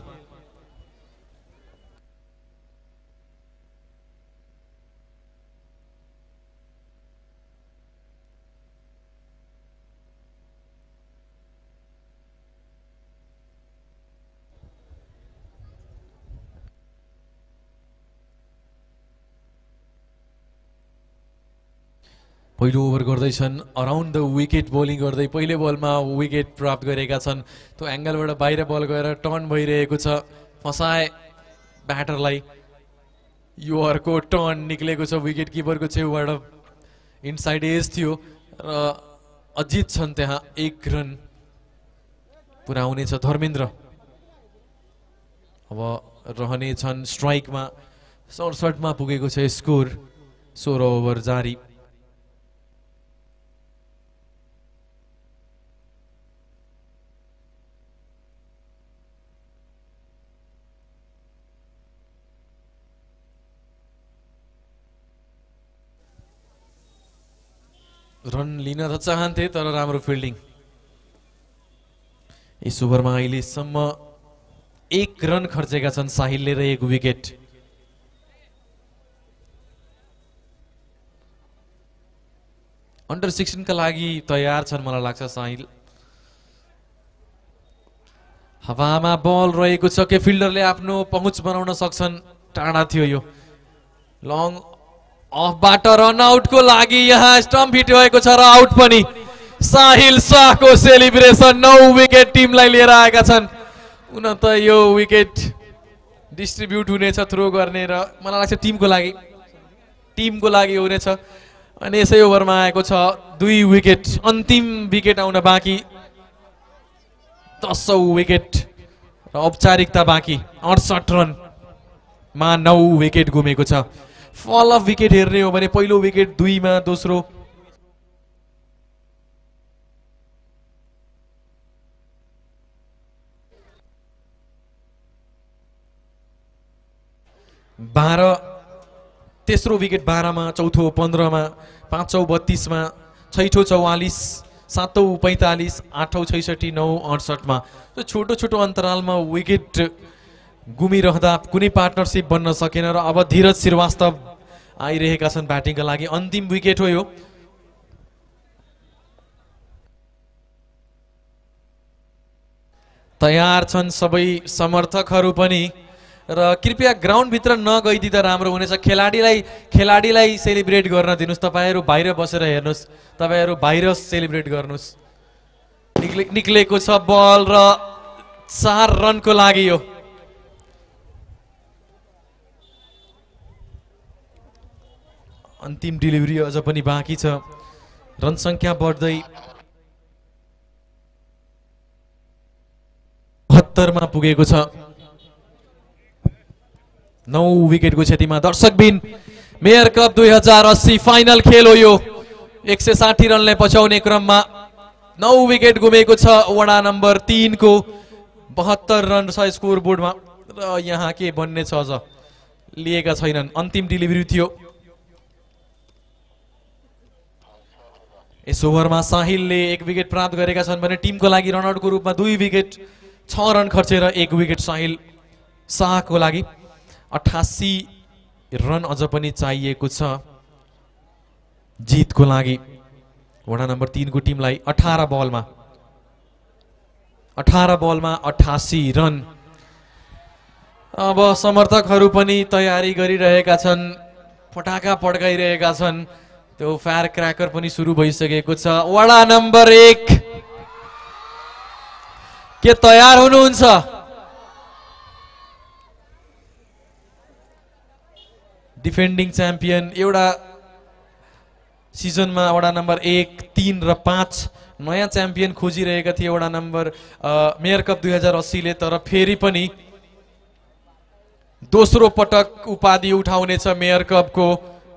पहिलो ओभर गर्दैछन् अराउन्ड द विकेट बोलिङ गर्दै पहिलो बलमा विकेट प्राप्त गरेका छन्। त्यो एङ्गलबाट बाहिर बल गएर टर्न भइरहेको छ। फसाए ब्याटरलाई यो अर्को टर्न निक्लेको छ विकेट किपरको छेउबाट। इनसाइड एज थियो र अजित छन् त्यहाँ एक रन पुऱ्याउनेछ धर्मेन्द्र। अब रहनेछन् स्ट्राइकमा सडसठमा पुगेको छ स्कोर सोह्र ओभर जारी। रन लिन त चाहन्थे तर राम्रो फिल्डिङ यस ओभरमा अहिलेसम्म एक रन खर्चेका छन् साहिलले र एक विकेट अन्डर सिक्सटिनका लागि तयार छन् मलाई लाग्छ साहिल हावामा बल रहेको छ के फिल्डरले आफ्नो पहुँच बनाउन सक्छन् टाढा थियो यो लङ अफबाट रन आउटको लागि यहाँ स्टम्प हिट भएको छ र आउट पनि। साहिल शाहको सेलिब्रेसन नौ विकेट टिमलाई लिएर आएका छन्। हुन त यो विकेट डिस्ट्रिब्युट हुनेछ थ्रो गर्ने र मलाई लाग्छ टिमको लागि। टिमको लागि हुनेछ। अनि यसै ओभरमा आएको छ दुई विकेट अन्तिम विकेट आउन बाँकी। दसौँ विकेट र औपचारिकता बाँकी। अडसठ रनमा नौ विकेट गुमेको छ। फल अफ विकेट हेर्ने हो भने पहिलो विकेट दुईमा दोस्रो बाह्र तेस्रो विकेट बाह्रमा चौथो पन्ध्रमा पाँचौँ बत्तिसमा छैठौँ चौवालिस सातौँ पैँतालिस आठौँ छैसठी नौ अडसठमा छोटो छोटो अन्तरालमा विकेट गुमिरहँदा कुनै पार्टनरसिप बन्न सकेन र अब धीरज श्रीवास्तव आइरहेका छन् ब्याटिङका लागि। अन्तिम विकेट हो यो। तयार छन् सबै समर्थकहरू पनि र कृपया ग्राउन्डभित्र नगइदिँदा राम्रो हुनेछ। खेलाडीलाई खेलाडीलाई सेलिब्रेट गर्न दिनुहोस्। तपाईँहरू बाहिर बसेर हेर्नुहोस्। तपाईँहरू बाहिर सेलिब्रेट गर्नुहोस्। निक्ले निक्लेको छ बल र चार रनको लागि यो। अन्तिम डेलिभरी अझ पनि बाँकी छ। रन सङ्ख्या बढ्दै बहत्तरमा पुगेको छ। नौ विकेटको क्षतिमा दर्शकबिन मेयर कप दुई हजार अस्सी फाइनल खेल हो यो। एक सय साठी रनलाई पछ्याउने क्रममा नौ विकेट गुमेको छ वडा नम्बर तिनको। बहत्तर रन छ स्कोर बोर्डमा र यहाँ के भन्ने छ अझ? लिएका छैनन्। अन्तिम डेलिभरी थियो। यस ओभरमा साहिलले एक विकेट प्राप्त गरेका छन् भने टिमको लागि रनआउटको रूपमा दुई विकेट छ रन खर्चेर एक विकेट साहिल शाहको लागि। अठासी रन अझ पनि चाहिएको छ जितको लागि। वडा नम्बर तिनको टिमलाई अठार बलमा अठार बलमा अठासी रन। अब समर्थकहरू पनि तयारी गरिरहेका छन् पटाका पड्काइरहेका छन्। त्यो फायर क्र्याकर पनि सुरु भइसकेको छ। वडा नम्बर एक। के तयार हुनुहुन्छ? डिफेन्डिङ च्याम्पियन एउटा सिजनमा वडा नम्बर एक तिन र पाँच नयाँ च्याम्पियन खोजिरहेका थिए वडा नम्बर मेयर कप दुई हजार अस्सीले। तर फेरि पनि दोस्रो पटक उपाधि उठाउनेछ मेयर कपको।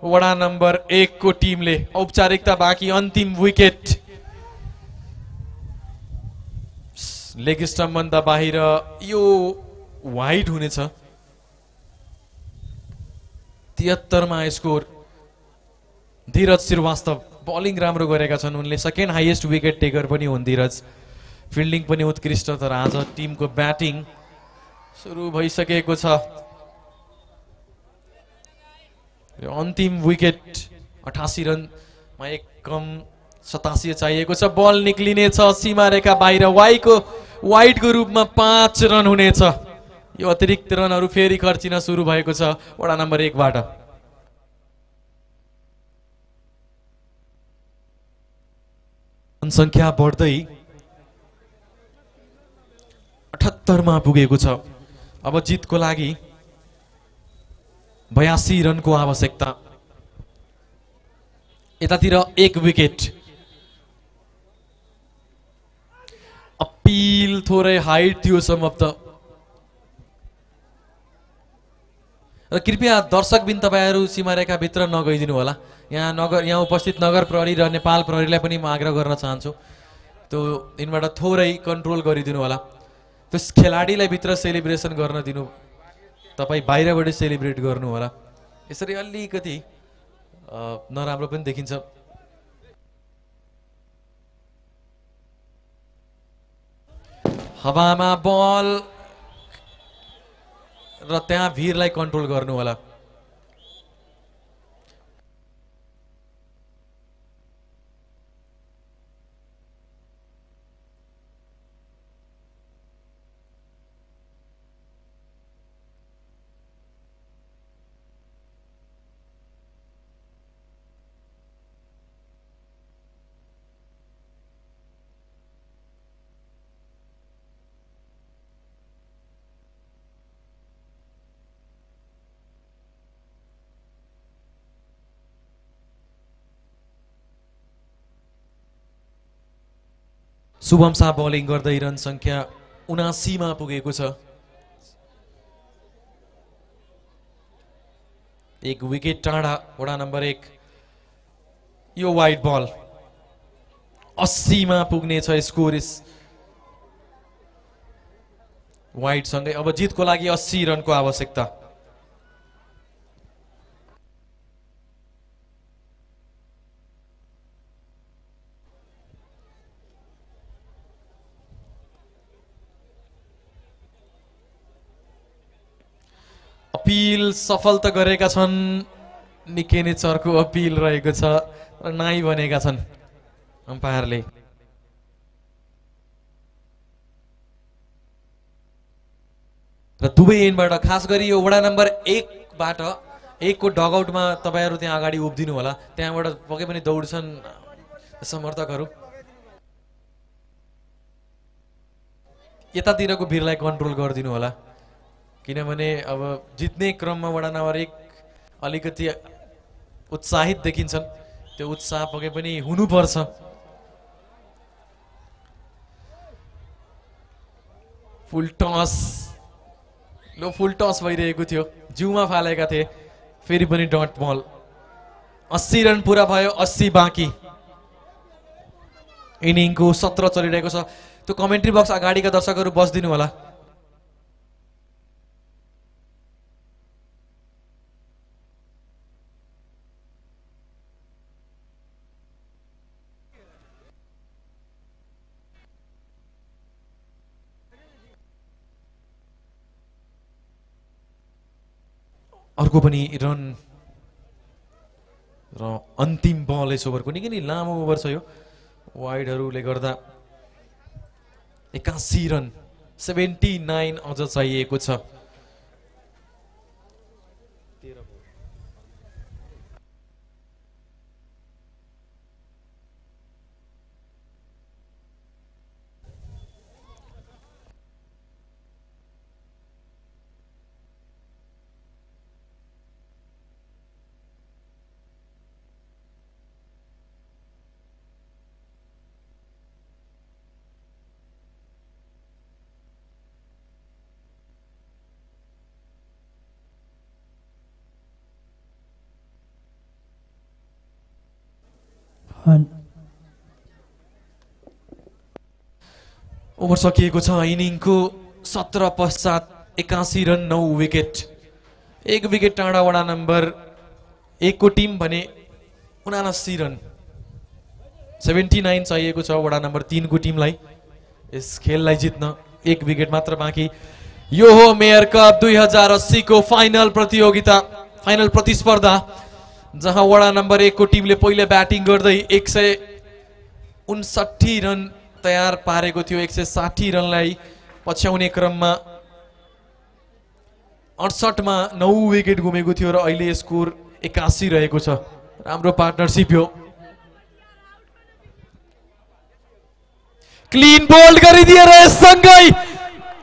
वडा नम्बर एकको टिमले औपचारिकता बाँकी अन्तिम विकेट। लेग स्टम्पभन्दा बाहिर यो वाइड हुनेछ। तिहत्तरमा स्कोर। धीरज श्रीवास्तव बलिङ राम्रो गरेका छन्। उनले सेकेन्ड हाइएस्ट विकेट टेकर पनि हुन् धीरज। फिल्डिङ पनि उत्कृष्ट तर आज टिमको ब्याटिङ सुरु भइसकेको छ। यो अन्तिम विकेट अठासी रनमा एक कम सतासी चाहिएको छ। बल निक्लिनेछ सीमा रेखा बाहिर वाइको वाइडको रूपमा पाँच रन हुनेछ। यो अतिरिक्त रनहरू फेरि खर्चिन सुरु भएको छ वडा नम्बर एकबाट। रन सङ्ख्या बढ्दै अठहत्तरमा पुगेको छ। अब जितको लागि बयासी रनको आवश्यकता यतातिर एक विकेट अपिल थोरै हाइट थियो समाप्त र कृपया दर्शकबिन तपाईँहरू सीमारेखाभित्र नगइदिनु होला। यहाँ नगर यहाँ उपस्थित नगर प्रहरी र नेपाल प्रहरीलाई पनि म आग्रह गर्न चाहन्छु। त्यो यिनबाट थोरै कन्ट्रोल गरिदिनु होला। त्यस खेलाडीलाई भित्र सेलिब्रेसन गर्न दिनु तपाईँ बाहिरबाट सेलिब्रेट गर्नु होला। यसरी अलिकति नराम्रो पनि देखिन्छ। हावामा बल र त्यहाँ भिरलाई कन्ट्रोल गर्नु होला। शुभम शाह बलिङ गर्दै रन सङ्ख्या उनासीमा पुगेको छ। एक विकेट टाढा वडा नम्बर एक। यो वाइड बल अस्सीमा पुग्ने छ स्कोर इस। वाइडसँगै अब जितको लागि अस्सी रनको आवश्यकता अपिल सफल त गरेका छन्। निकै नै चर्को अपिल रहेको छ र नाइ भनेका छन् अम्पायरले। र दुवै एन्डबाट खास गरी यो वडा नम्बर एकबाट एकको डगआउटमा तपाईँहरू त्यहाँ अगाडि उभिदिनु होला। त्यहाँबाट पक्कै पनि दौड्छन् समर्थकहरू। यतातिरको भिरलाई कन्ट्रोल गरिदिनु होला। किनभने अब जित्ने क्रममा वडा नम्बर एक अलिकति उत्साहित देखिन्छन्। त्यो उत्साह पक्कै पनि हुनुपर्छ। फुल टस। लो फुल टस भइरहेको थियो। जिउमा फालेका थिए। फेरि पनि डट बल। अस्सी रन पुरा भयो अस्सी बाँकी। इनिङको सत्र चलिरहेको छ। त्यो कमेन्ट्री बक्स अगाडिका दर्शकहरू बसिदिनु होला अर्को पनि रन र अन्तिम बल यस ओभरको निकै नै लामो ओभर छ यो वाइडहरूले गर्दा एकासी रन सेभेन्टी नाइन अझ चाहिएको छ। ओभर सकिएको छ इनिङको सत्र पश्चात एकासी रन नौ विकेट। एक विकेट टाढा वडा नम्बर एकको टिम भने उनासी रन। सेभेन्टी नाइन चाहिएको छ वडा नम्बर तिनको टिमलाई। यस खेललाई जित्न एक विकेट मात्र बाँकी। यो हो मेयर कप दुई हजार अस्सीको फाइनल प्रतियोगिता फाइनल प्रतिस्पर्धा जहाँ वडा नम्बर एकको टिमले पहिले ब्याटिङ गर्दै एक सय उन्सट्ठी रन तयार पारेको थियो एक सय साठी रनलाई पछ्याउने क्रममा। अडसठमा नौ विकेट गुमेको थियो र अहिले स्कोर एकासी रहेको छ। राम्रो पार्टनरसिप हो। क्लिन बोल्ड गरिदिएर सँगै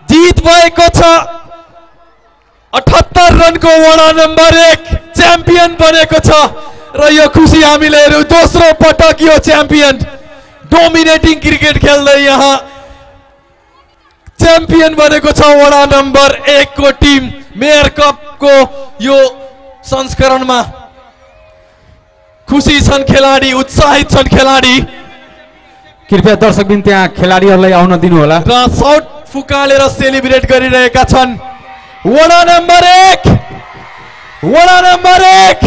जित भएको छ। अठहत्तर रनको वडा नम्बर एक च्याम्पियन बनेको छ। र यो खुसी हामीले दोस्रो पटक यो च्याम्पियन। डोमिनेटिङ क्रिकेट खेल्दै यहाँ च्याम्पियन बनेको छ वडा नम्बर एकको टिम मेयर कपको यो संस्करणमा खुसी छन् खेलाडी उत्साहित छन् खेलाडी कृपया दर्शकबिन त्यहाँ खेलाडीहरूलाई आउन दिनुहोला। र साउट फुकालेर सेलिब्रेट गरिरहेका छन्। वडा नम्बर एक! वडा नम्बर एक!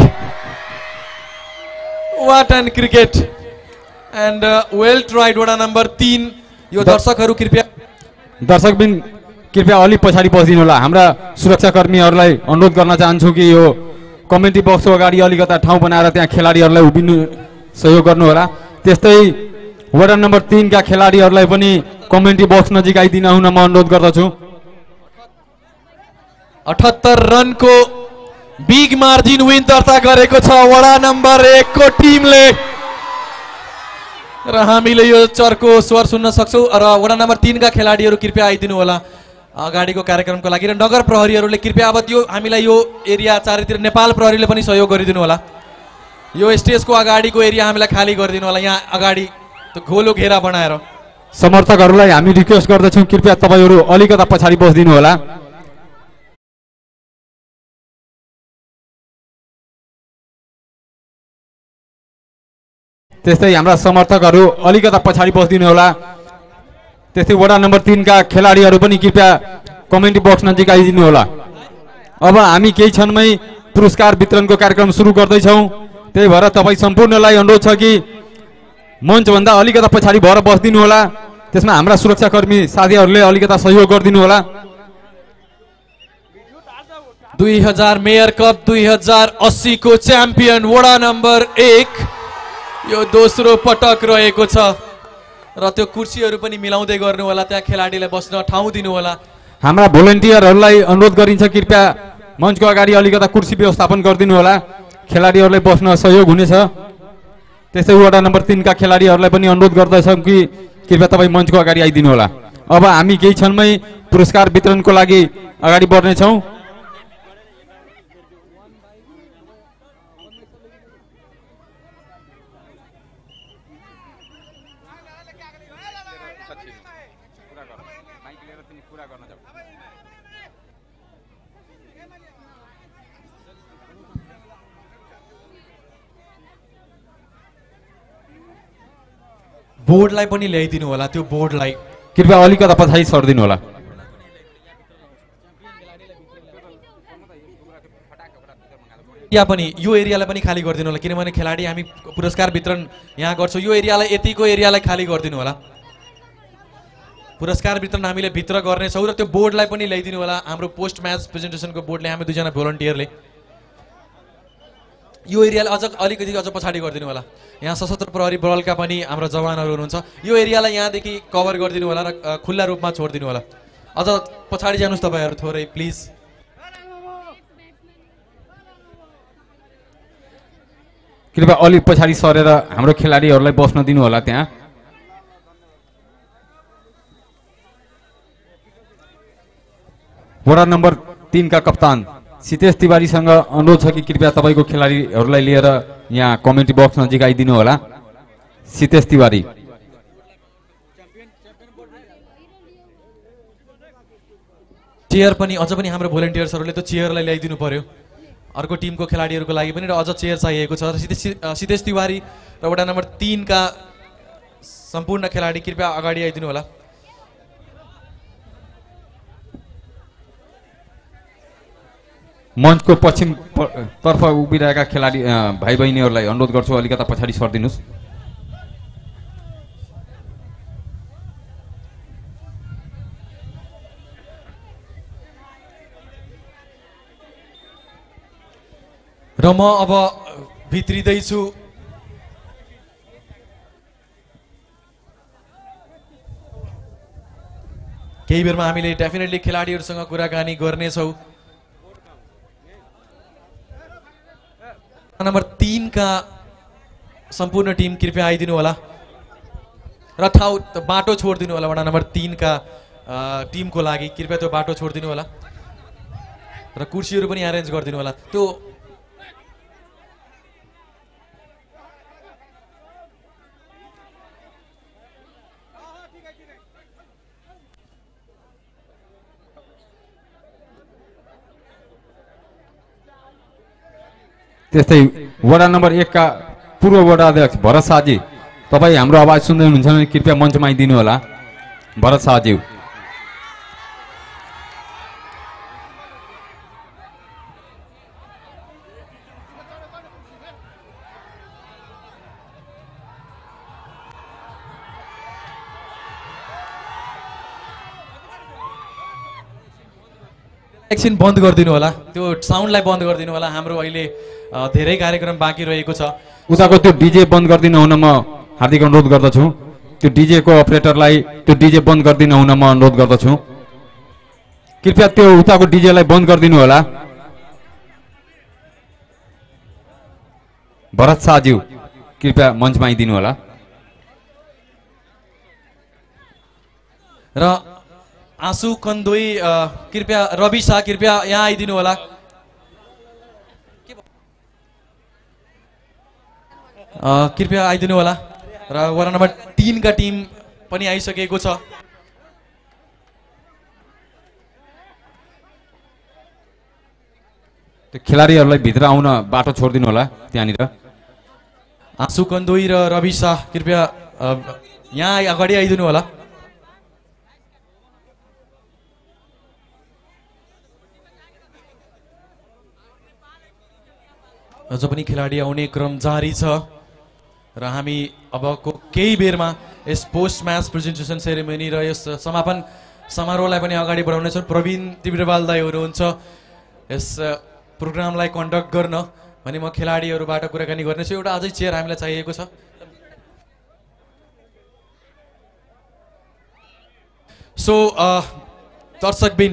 What and cricket and well tried वडा नम्बर तिन। यो दर्शकहरू कृपया दर्शकबिन कृपया अलिक पछाडि बसिदिनु होला हाम्रा सुरक्षाकर्मीहरूलाई अनुरोध गर्न चाहन्छु कि यो कमेन्ट्री बक्सको अगाडि अलिकता ठाउँ बनाएर त्यहाँ खेलाडीहरूलाई उभिनु सहयोग गर्नुहोला। त्यस्तै वडा नम्बर तिनका खेलाडीहरूलाई पनि कमेन्ट्री बक्स नजिक आइदिन हुन म अनुरोध गर्दछु। अठहत्तर रनको बिग मार्जिन विन दर्ता गरेको छ वडा नम्बर एकको टिमले। र हामीले यो चर्को स्वर सुन्न सक्छौँ र वडा नम्बर तिनका खेलाडीहरू कृपया आइदिनु होला। अगाडिको कार्यक्रमको लागि र नगर प्रहरीहरूले कृपया अब त्यो हामीलाई यो एरिया चारैतिर नेपाल प्रहरीले पनि सहयोग गरिदिनु होला। यो स्टेजको अगाडिको एरिया हामीलाई खाली गरिदिनु होला। यहाँ अगाडि त्यो गोलो घेरा बनाएर। समर्थकहरूलाई हामी रिक्वेस्ट गर्दछौँ। कृपया तपाईँहरू अलिकता पछाडि बसिदिनु होला। त्यस्तै हाम्रा समर्थकहरू अलिकता पछाडि बसिदिनु होला। त्यस्तै वडा नम्बर तिनका खेलाडीहरू पनि कृपया कमेन्ट्री बक्स नजिक आइदिनु होला। अब हामी केही क्षणमै पुरस्कार वितरणको कार्यक्रम सुरु गर्दैछौँ। त्यही भएर तपाईँ सम्पूर्णलाई अनुरोध छ कि मञ्चभन्दा अलिकता पछाडि भएर बसिदिनु होला। त्यसमा हाम्रा सुरक्षाकर्मी साथीहरूले अलिकता सहयोग गरिदिनु होला। दुई हजार मेयर कप दुई हजार अस्सीको च्याम्पियन वडा नम्बर एक। यो दोस्रो पटक रहेको छ। र त्यो कुर्सीहरू पनि मिलाउँदै गर्नु होला त्यहाँ खेलाडीलाई बस्न ठाउँ दिनु होला हाम्रा भोलिन्टियरहरूलाई अनुरोध गरिन्छ कृपया मञ्चको अगाडि अलिकता कुर्सी व्यवस्थापन गरिदिनु होला खेलाडीहरूलाई बस्न सहयोग हुनेछ। त्यस्तै वडा नम्बर तिनका खेलाडीहरूलाई पनि अनुरोध गर्दछौँ कि कृपया तपाईँ मञ्चको अगाडि आइदिनु होला अब हामी केही क्षणमै पुरस्कार वितरणको लागि अगाडि बढ्नेछौँ। बोर्डलाई पनि ल्याइदिनु होला त्यो बोर्डलाई। कृपया अलिकता पछाडि सरिदिनु होला। या पनि यो एरियालाई पनि खाली गरिदिनु होला किनभने खेलाडी हामी पुरस्कार वितरण यहाँ गर्छौँ। यो एरियालाई यतिको एरियालाई खाली गरिदिनु होला। पुरस्कार वितरण हामीले भित्र गर्नेछौँ र त्यो बोर्डलाई पनि ल्याइदिनु होला। हाम्रो पोस्ट म्याच प्रेजेन्टेसनको बोर्डले हामी दुईजना भोलन्टियरले। यो एरियालाई अझ अलिकति अझ पछाडि गरिदिनु होला। यहाँ सशस्त्र प्रहरी बलका पनि हाम्रो जवानहरू हुनुहुन्छ। यो एरियालाई यहाँदेखि कभर गरिदिनु होला र खुल्ला रूपमा छोडिदिनु होला। अझ पछाडि जानुहोस् तपाईँहरू थोरै प्लिज कृपया अलिक पछाडि सरेर हाम्रो खेलाडीहरूलाई बस्न दिनु होला त्यहाँ। वडा नम्बर तिनका कप्तान। सितेश तिवारीसँग अनुरोध छ कि कृपया तपाईँको खेलाडीहरूलाई लिएर यहाँ कमेन्ट्री बक्स नजिक आइदिनु होला। सितेश तिवारी। चेयर पनि अझ पनि हाम्रो भोलिन्टियर्सहरूले त्यो चेयरलाई ल्याइदिनु पर्यो। अर्को टिमको खेलाडीहरूको लागि पनि र अझ चेयर चाहिएको छ। अ, सिधेश तिवारी र वडा नम्बर तिनका सम्पूर्ण खेलाडी कृपया अगाडि आइदिनु होला। मञ्चको पश्चिम तर्फ उभिरहेका खेलाडी भाइ बहिनीहरूलाई अनुरोध गर्छु अलिकता पछाडि सरिदिनुहोस्। र म अब भित्रिँदैछु। केही बेरमा हामीले डेफिनेटली खेलाडीहरूसँग कुराकानी गर्नेछौँ। नम्बर तिनका सम्पूर्ण टिम कृपया आइदिनु होला र ठाउँ बाटो छोडिदिनु होला वडा नम्बर तिनका टिमको लागि कृपया त्यो बाटो छोडिदिनु होला र कुर्सीहरू पनि एरेन्ज गरिदिनु होला त्यो त्यस्तै वडा नम्बर एकका पूर्व वडा अध्यक्ष भरत शाहजी। तपाईँ हाम्रो आवाज सुन्दै हुनुहुन्छ भने कृपया मञ्चमा आइदिनु होला। भरत शाहज्यू। एकछिन बन्द गरिदिनु होला। त्यो साउन्डलाई बन्द गरिदिनु होला। हाम्रो अहिले धेरै कार्यक्रम बाँकी रहेको छ। उताको त्यो डिजे बन्द गरिदिनु हुन म हार्दिक अनुरोध गर्दछु। त्यो डिजेको अपरेटरलाई त्यो डिजे बन्द गरिदिनु हुन म अनुरोध गर्दछु। कृपया त्यो उताको डिजेलाई बन्द गरिदिनु होला। भरत शाहज्यू कृपया मञ्चमा आइदिनु होला। र आँसु कन्दोई कृपया रवि शाह कृपया यहाँ आइदिनु होला। कृपया आइदिनु होला। र वडा नम्बर तिनका टिम पनि आइसकेको छ। त्यो खेलाडीहरूलाई भित्र आउन बाटो छोडिदिनु होला त्यहाँनिर। आँसु कन्दोई र रवि शाह कृपया यहाँ अगाडि आइदिनु होला। अझ पनि खेलाडी आउने क्रम जारी छ। र हामी अबको केही बेरमा यस पोस्ट म्याच प्रेजेन्टेसन सेरेमनी र यस समापन समारोहलाई पनि अगाडि बढाउनेछौँ प्रवीण तिब्रेवाल दाई हुनुहुन्छ। यस प्रोग्रामलाई कन्डक्ट गर्न भने म खेलाडीहरूबाट कुराकानी गर्नेछु। एउटा अझै चेयर हामीलाई चाहिएको छ। सो दर्शकबिन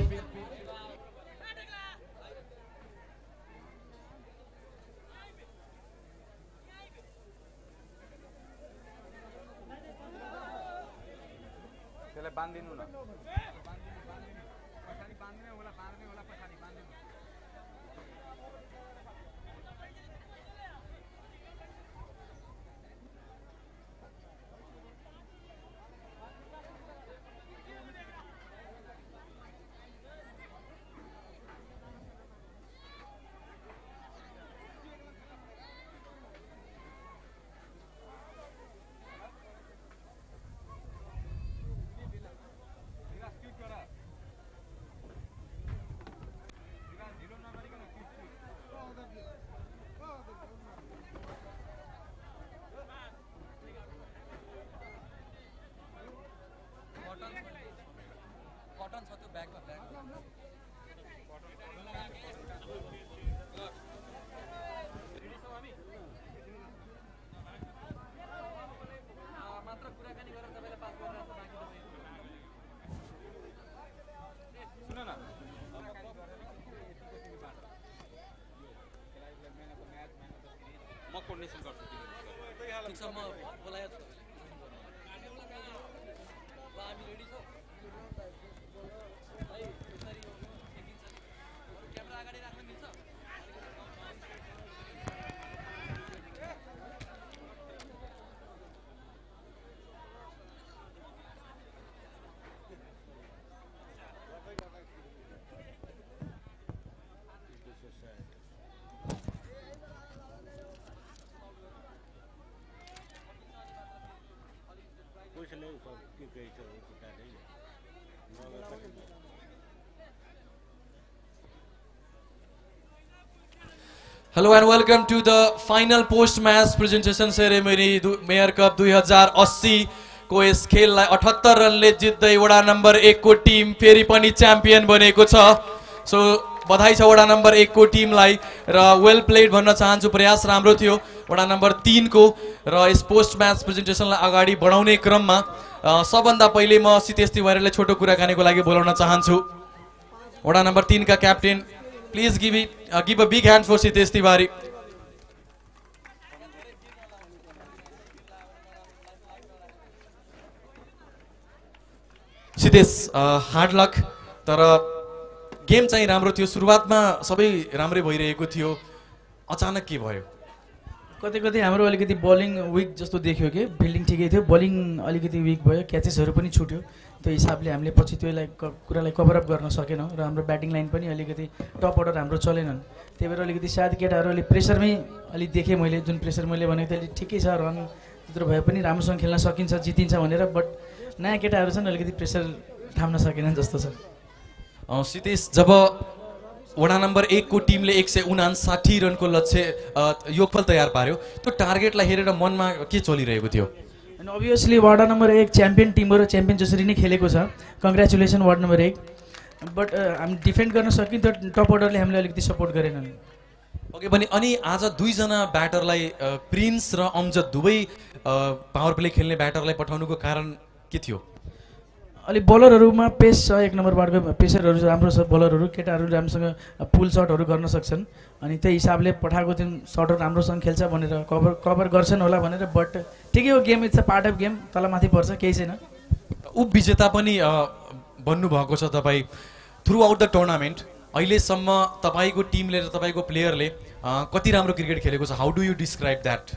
Hello and welcome to the final post-match presentation ceremony दु- मेयर कप दुई हजार अस्सीको यस खेललाई अठहत्तर रनले जित्दै वडा नम्बर एकको टिम फेरि पनि च्याम्पियन बनेको छ। सो बधाई छ वडा नम्बर एकको टिमलाई र वेल प्लेड भन्न चाहन्छु प्रयास राम्रो थियो वडा नम्बर तिनको र यस पोस्ट म्याच प्रेजेन्टेसनलाई अगाडि बढाउने क्रममा। सबभन्दा पहिले म सितेश तिवारीलाई छोटो कुराकानीको लागि बोलाउन चाहन्छु। वडा नम्बर तिनका captain please give it give a big hand for Sitesh Tiwari Siddhesh hard luck तर गेम चाहिँ राम्रो थियो. सुरुवातमा सबै राम्रै भइरहेको थियो. अचानक के भयो? कतै कतै हाम्रो अलिकति बलिङ विक जस्तो देखियो कि? फिल्डिङ ठिकै थियो. बलिङ अलिकति विक भयो. क्याचेसहरू पनि छुट्यो. त्यो हिसाबले हामीले पछि त्योलाई क- कुरालाई कभरअप गर्न सकेनौँ र हाम्रो ब्याटिङ लाइन पनि अलिकति टप अर्डर हाम्रो चलेनन्। त्यही भएर अलिकति सायद केटाहरू अलिक प्रेसरमै अलिक देखेँ मैले जुन प्रेसर मैले भनेको थिएँ अलिक ठिकै छ रन त्यत्रो भए पनि राम्रोसँग खेल्न सकिन्छ जितिन्छ भनेर बट नयाँ केटाहरू छन् अलिकति प्रेसर थाम्न सकेनन् जस्तो छ। सितेश जब वडा नम्बर एकको टिमले एक सय उनासाठी रनको लक्ष्य योगफल तयार पार्यो त्यो टार्गेटलाई हेरेर मनमा के चलिरहेको थियो? अनि अभियसली वार्ड नम्बर एक च्याम्पियन टिम हो र च्याम्पियन जसरी नै खेलेको छ कङ्ग्रेचुलेसन वार्ड नम्बर एक बट हामी डिफेन्ड गर्न सकिन्थ्यो टप अर्डरले हामीले अलिकति सपोर्ट गरेनन् ओके भने अनि आज दुईजना ब्याटरलाई प्रिन्स र अमजद दुवै पावर प्ले खेल्ने ब्याटरलाई पठाउनुको कारण के थियो? अलिक बलरहरूमा पेस छ एक नम्बर वार्डको पेसरहरू राम्रो छ बलरहरू केटाहरू राम्रोसँग पुल सटहरू गर्न सक्छन्। अनि त्यही हिसाबले पठाएको थियौँ। सटहरू राम्रोसँग खेल्छ भनेर कभर कभर गर्छन् होला भनेर बट ठिकै हो game it's a part of game तलमाथि पर्छ केही छैन। उप विजेता पनि भन्नुभएको छ तपाईँ थ्रु आउट द टुर्नामेन्ट अहिलेसम्म तपाईँको टिमले र तपाईँको प्लेयरले कति राम्रो क्रिकेट खेलेको छ? How do you describe that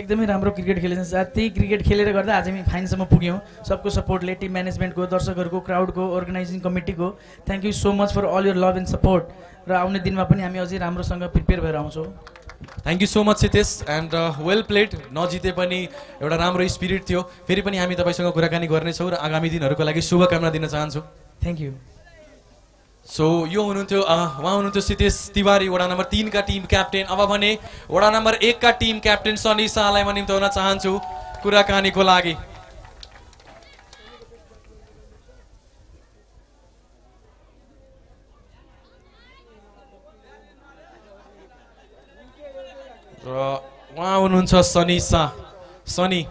एकदमै राम्रो क्रिकेट खेलेछ सायद त्यही क्रिकेट खेलेर गर्दा आज हामी फाइनसम्म पुग्यौँ। सबको सपोर्टले टिम म्यानेजमेन्टको दर्शकहरूको क्राउडको organising कमिटीको thank you so much for all your love and support र आउने दिनमा पनि हामी अझै राम्रोसँग प्रिपेयर भएर आउँछौँ। Thank you so much Sitesh and well played नजिते पनि एउटा राम्रो स्पिरिट थियो। फेरि पनि हामी तपाईँसँग कुराकानी गर्नेछौँ र आगामी दिनहरूको लागि शुभकामना दिन चाहन्छु। थ्याङ्क यू सो यो हुनुहुन्थ्यो अ, उहाँ हुनुहुन्थ्यो सितेश तिवारी वडा नम्बर तिनका टिम क्याप्टेन। अब भने वडा नम्बर एकका टिम क्याप्टेन सनी शाहलाई म निम्ताउन चाहन्छु कुराकानीको लागि। र उहाँ हुनुहुन्छ सनी शाह सनी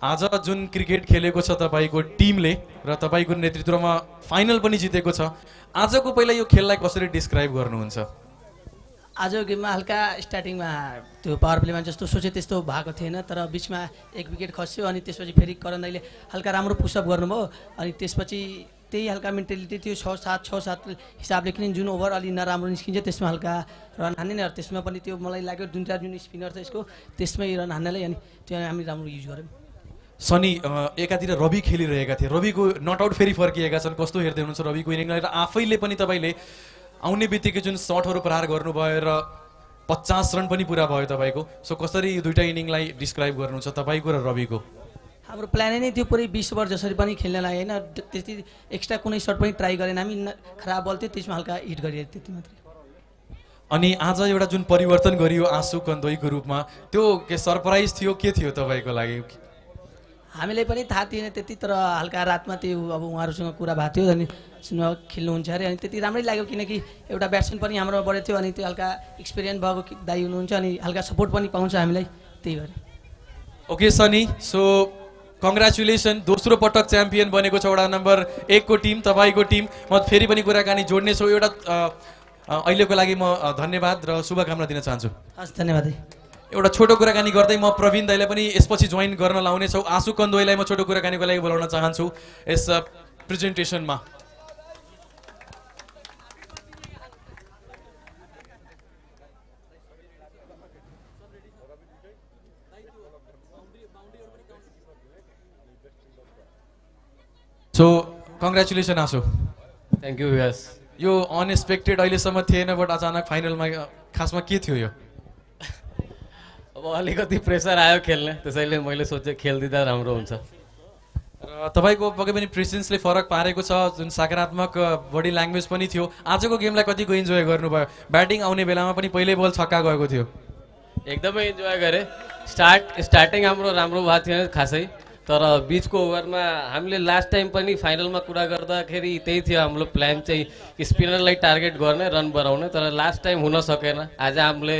आज जुन क्रिकेट खेलेको छ तपाईँको टिमले र तपाईँको नेतृत्वमा फाइनल पनि जितेको छ आजको पहिला यो खेललाई कसरी डिस्क्राइब गर्नुहुन्छ? आजको गेममा हल्का स्टार्टिङमा त्यो पावर प्लेमा जस्तो सोचे त्यस्तो भएको थिएन तर बिचमा एक विकेट खस्यो अनि त्यसपछि फेरि करण दाइले हल्का राम्रो पुसअप गर्नुभयो अनि त्यसपछि त्यही हल्का मेन्टालिटी थियो छ सात छ सात हिसाबले किन जुन ओभर अलि नराम्रो निस्किन्छ त्यसमा हल्का रन हान्ने नै त्यसमा पनि त्यो मलाई लाग्यो जुन चार जुन स्पिनर छ यसको त्यसमै रन हान्नलाई अनि त्यो हामी राम्रो युज गऱ्यौँ सनी एकातिर रवि खेलिरहेका थिए। रविको नट आउट फेरि फर्किएका छन्। कस्तो हेर्दै हुनुहुन्छ रविको इनिङ र आफैले पनि तपाईँले आउने बित्तिकै जुन सटहरू प्रहार गर्नुभयो र पचास रन पनि पुरा भयो तपाईँको। सो कसरी यो दुइटा इनिङलाई डिस्क्राइब गर्नुहुन्छ तपाईँको र रविको? हाम्रो प्लानै नै थियो पुरै बिस ओभर जसरी पनि खेल्नलाई होइन त्यति एक्स्ट्रा कुनै सर्ट पनि ट्राई गरेन। हामी खराब बल थियो त्यसमा हल्का हिट गरियो त्यति मात्रै। अनि आज एउटा जुन परिवर्तन गरियो आँसु कन्दोईको रूपमा त्यो के सरप्राइज थियो के थियो तपाईँको लागि? हामीलाई पनि थाहा थिएन त्यति तर हल्का रातमा त्यो अब उहाँहरूसँग कुरा भएको थियो अनि सुन्न खेल्नुहुन्छ अरे अनि त्यति राम्रै लाग्यो किनकि एउटा ब्याट्सम्यान पनि हाम्रो बढेको थियो अनि त्यो हल्का एक्सपिरियन्स भएको दाइ हुनुहुन्छ अनि हल्का सपोर्ट पनि पाउँछ हामीलाई त्यही भएर। ओके सनी सो कङ्ग्रेचुलेसन दोस्रो पटक च्याम्पियन बनेको छ वडा नम्बर एकको टिम तपाईँको टिम म फेरि पनि कुराकानी जोड्नेछु एउटा अहिलेको लागि म धन्यवाद र शुभकामना दिन चाहन्छु। हस् धन्यवाद। एउटा छोटो कुराकानी गर्दै म प्रवीण दाईलाई पनि यसपछि जोइन गर्न लाउनेछौ आशु कन्दोईलाई म छोटो कुराकानीको लागि बोलाउन चाहन्छु। यस प्रेजेन्टेसनमा so congratulation Ashu thank you यस यो अनएक्सपेक्टेड अहिलेसम्म थिएन बट अचानक फाइनलमा खासमा के थियो यो? अब अलिकति प्रेसर आयो खेल्ने त्यसैले मैले सोचेँ खेलिदिँदा राम्रो हुन्छ। र तपाईँको पक्कै पनि प्रेसेन्सले फरक पारेको छ जुन सकारात्मक बडी ल्याङ्ग्वेज पनि थियो। आजको गेमलाई कतिको इन्जोय गर्नुभयो? ब्याटिङ आउने बेलामा पनि पहिल्यै बल छक्का गएको थियो। एकदमै इन्जोय गरेँ। स्टार्ट स्टार्टिङ हाम्रो राम्रो भएको थिएन खासै। तर बिचको ओभरमा हामीले लास्ट टाइम पनि फाइनलमा कुरा गर्दाखेरि त्यही थियो हाम्रो प्लान चाहिँ स्पिनरलाई टार्गेट गर्ने रन बनाउने तर लास्ट टाइम हुन सकेन। आज हामीले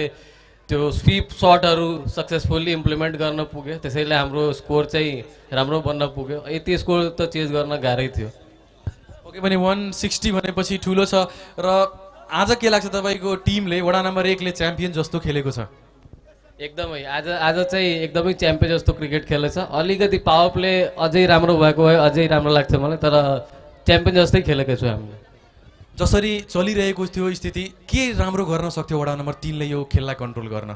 त्यो स्विप सटहरू सक्सेसफुल्ली इम्प्लिमेन्ट गर्न पुग्यो। त्यसैले हाम्रो स्कोर चाहिँ राम्रो बन्न पुग्यो। यति स्कोर त चेन्ज गर्न गाह्रै थियो। ओके भने वान सिक्सटी भनेपछि ठुलो छ। र आज के लाग्छ तपाईँको टिमले वडा नम्बर एकले च्याम्पियन जस्तो खेलेको छ? एकदमै। आज आज चाहिँ एकदमै च्याम्पियन जस्तो क्रिकेट खेलेछ अलिकति पावर प्ले अझै राम्रो भएको भए अझै राम्रो लाग्छ मलाई तर च्याम्पियन जस्तै खेलेको छु हामीले। जसरी चलिरहेको थियो स्थिति के राम्रो गर्न सक्थ्यो वडा नम्बर तिनले यो खेललाई कन्ट्रोल गर्न?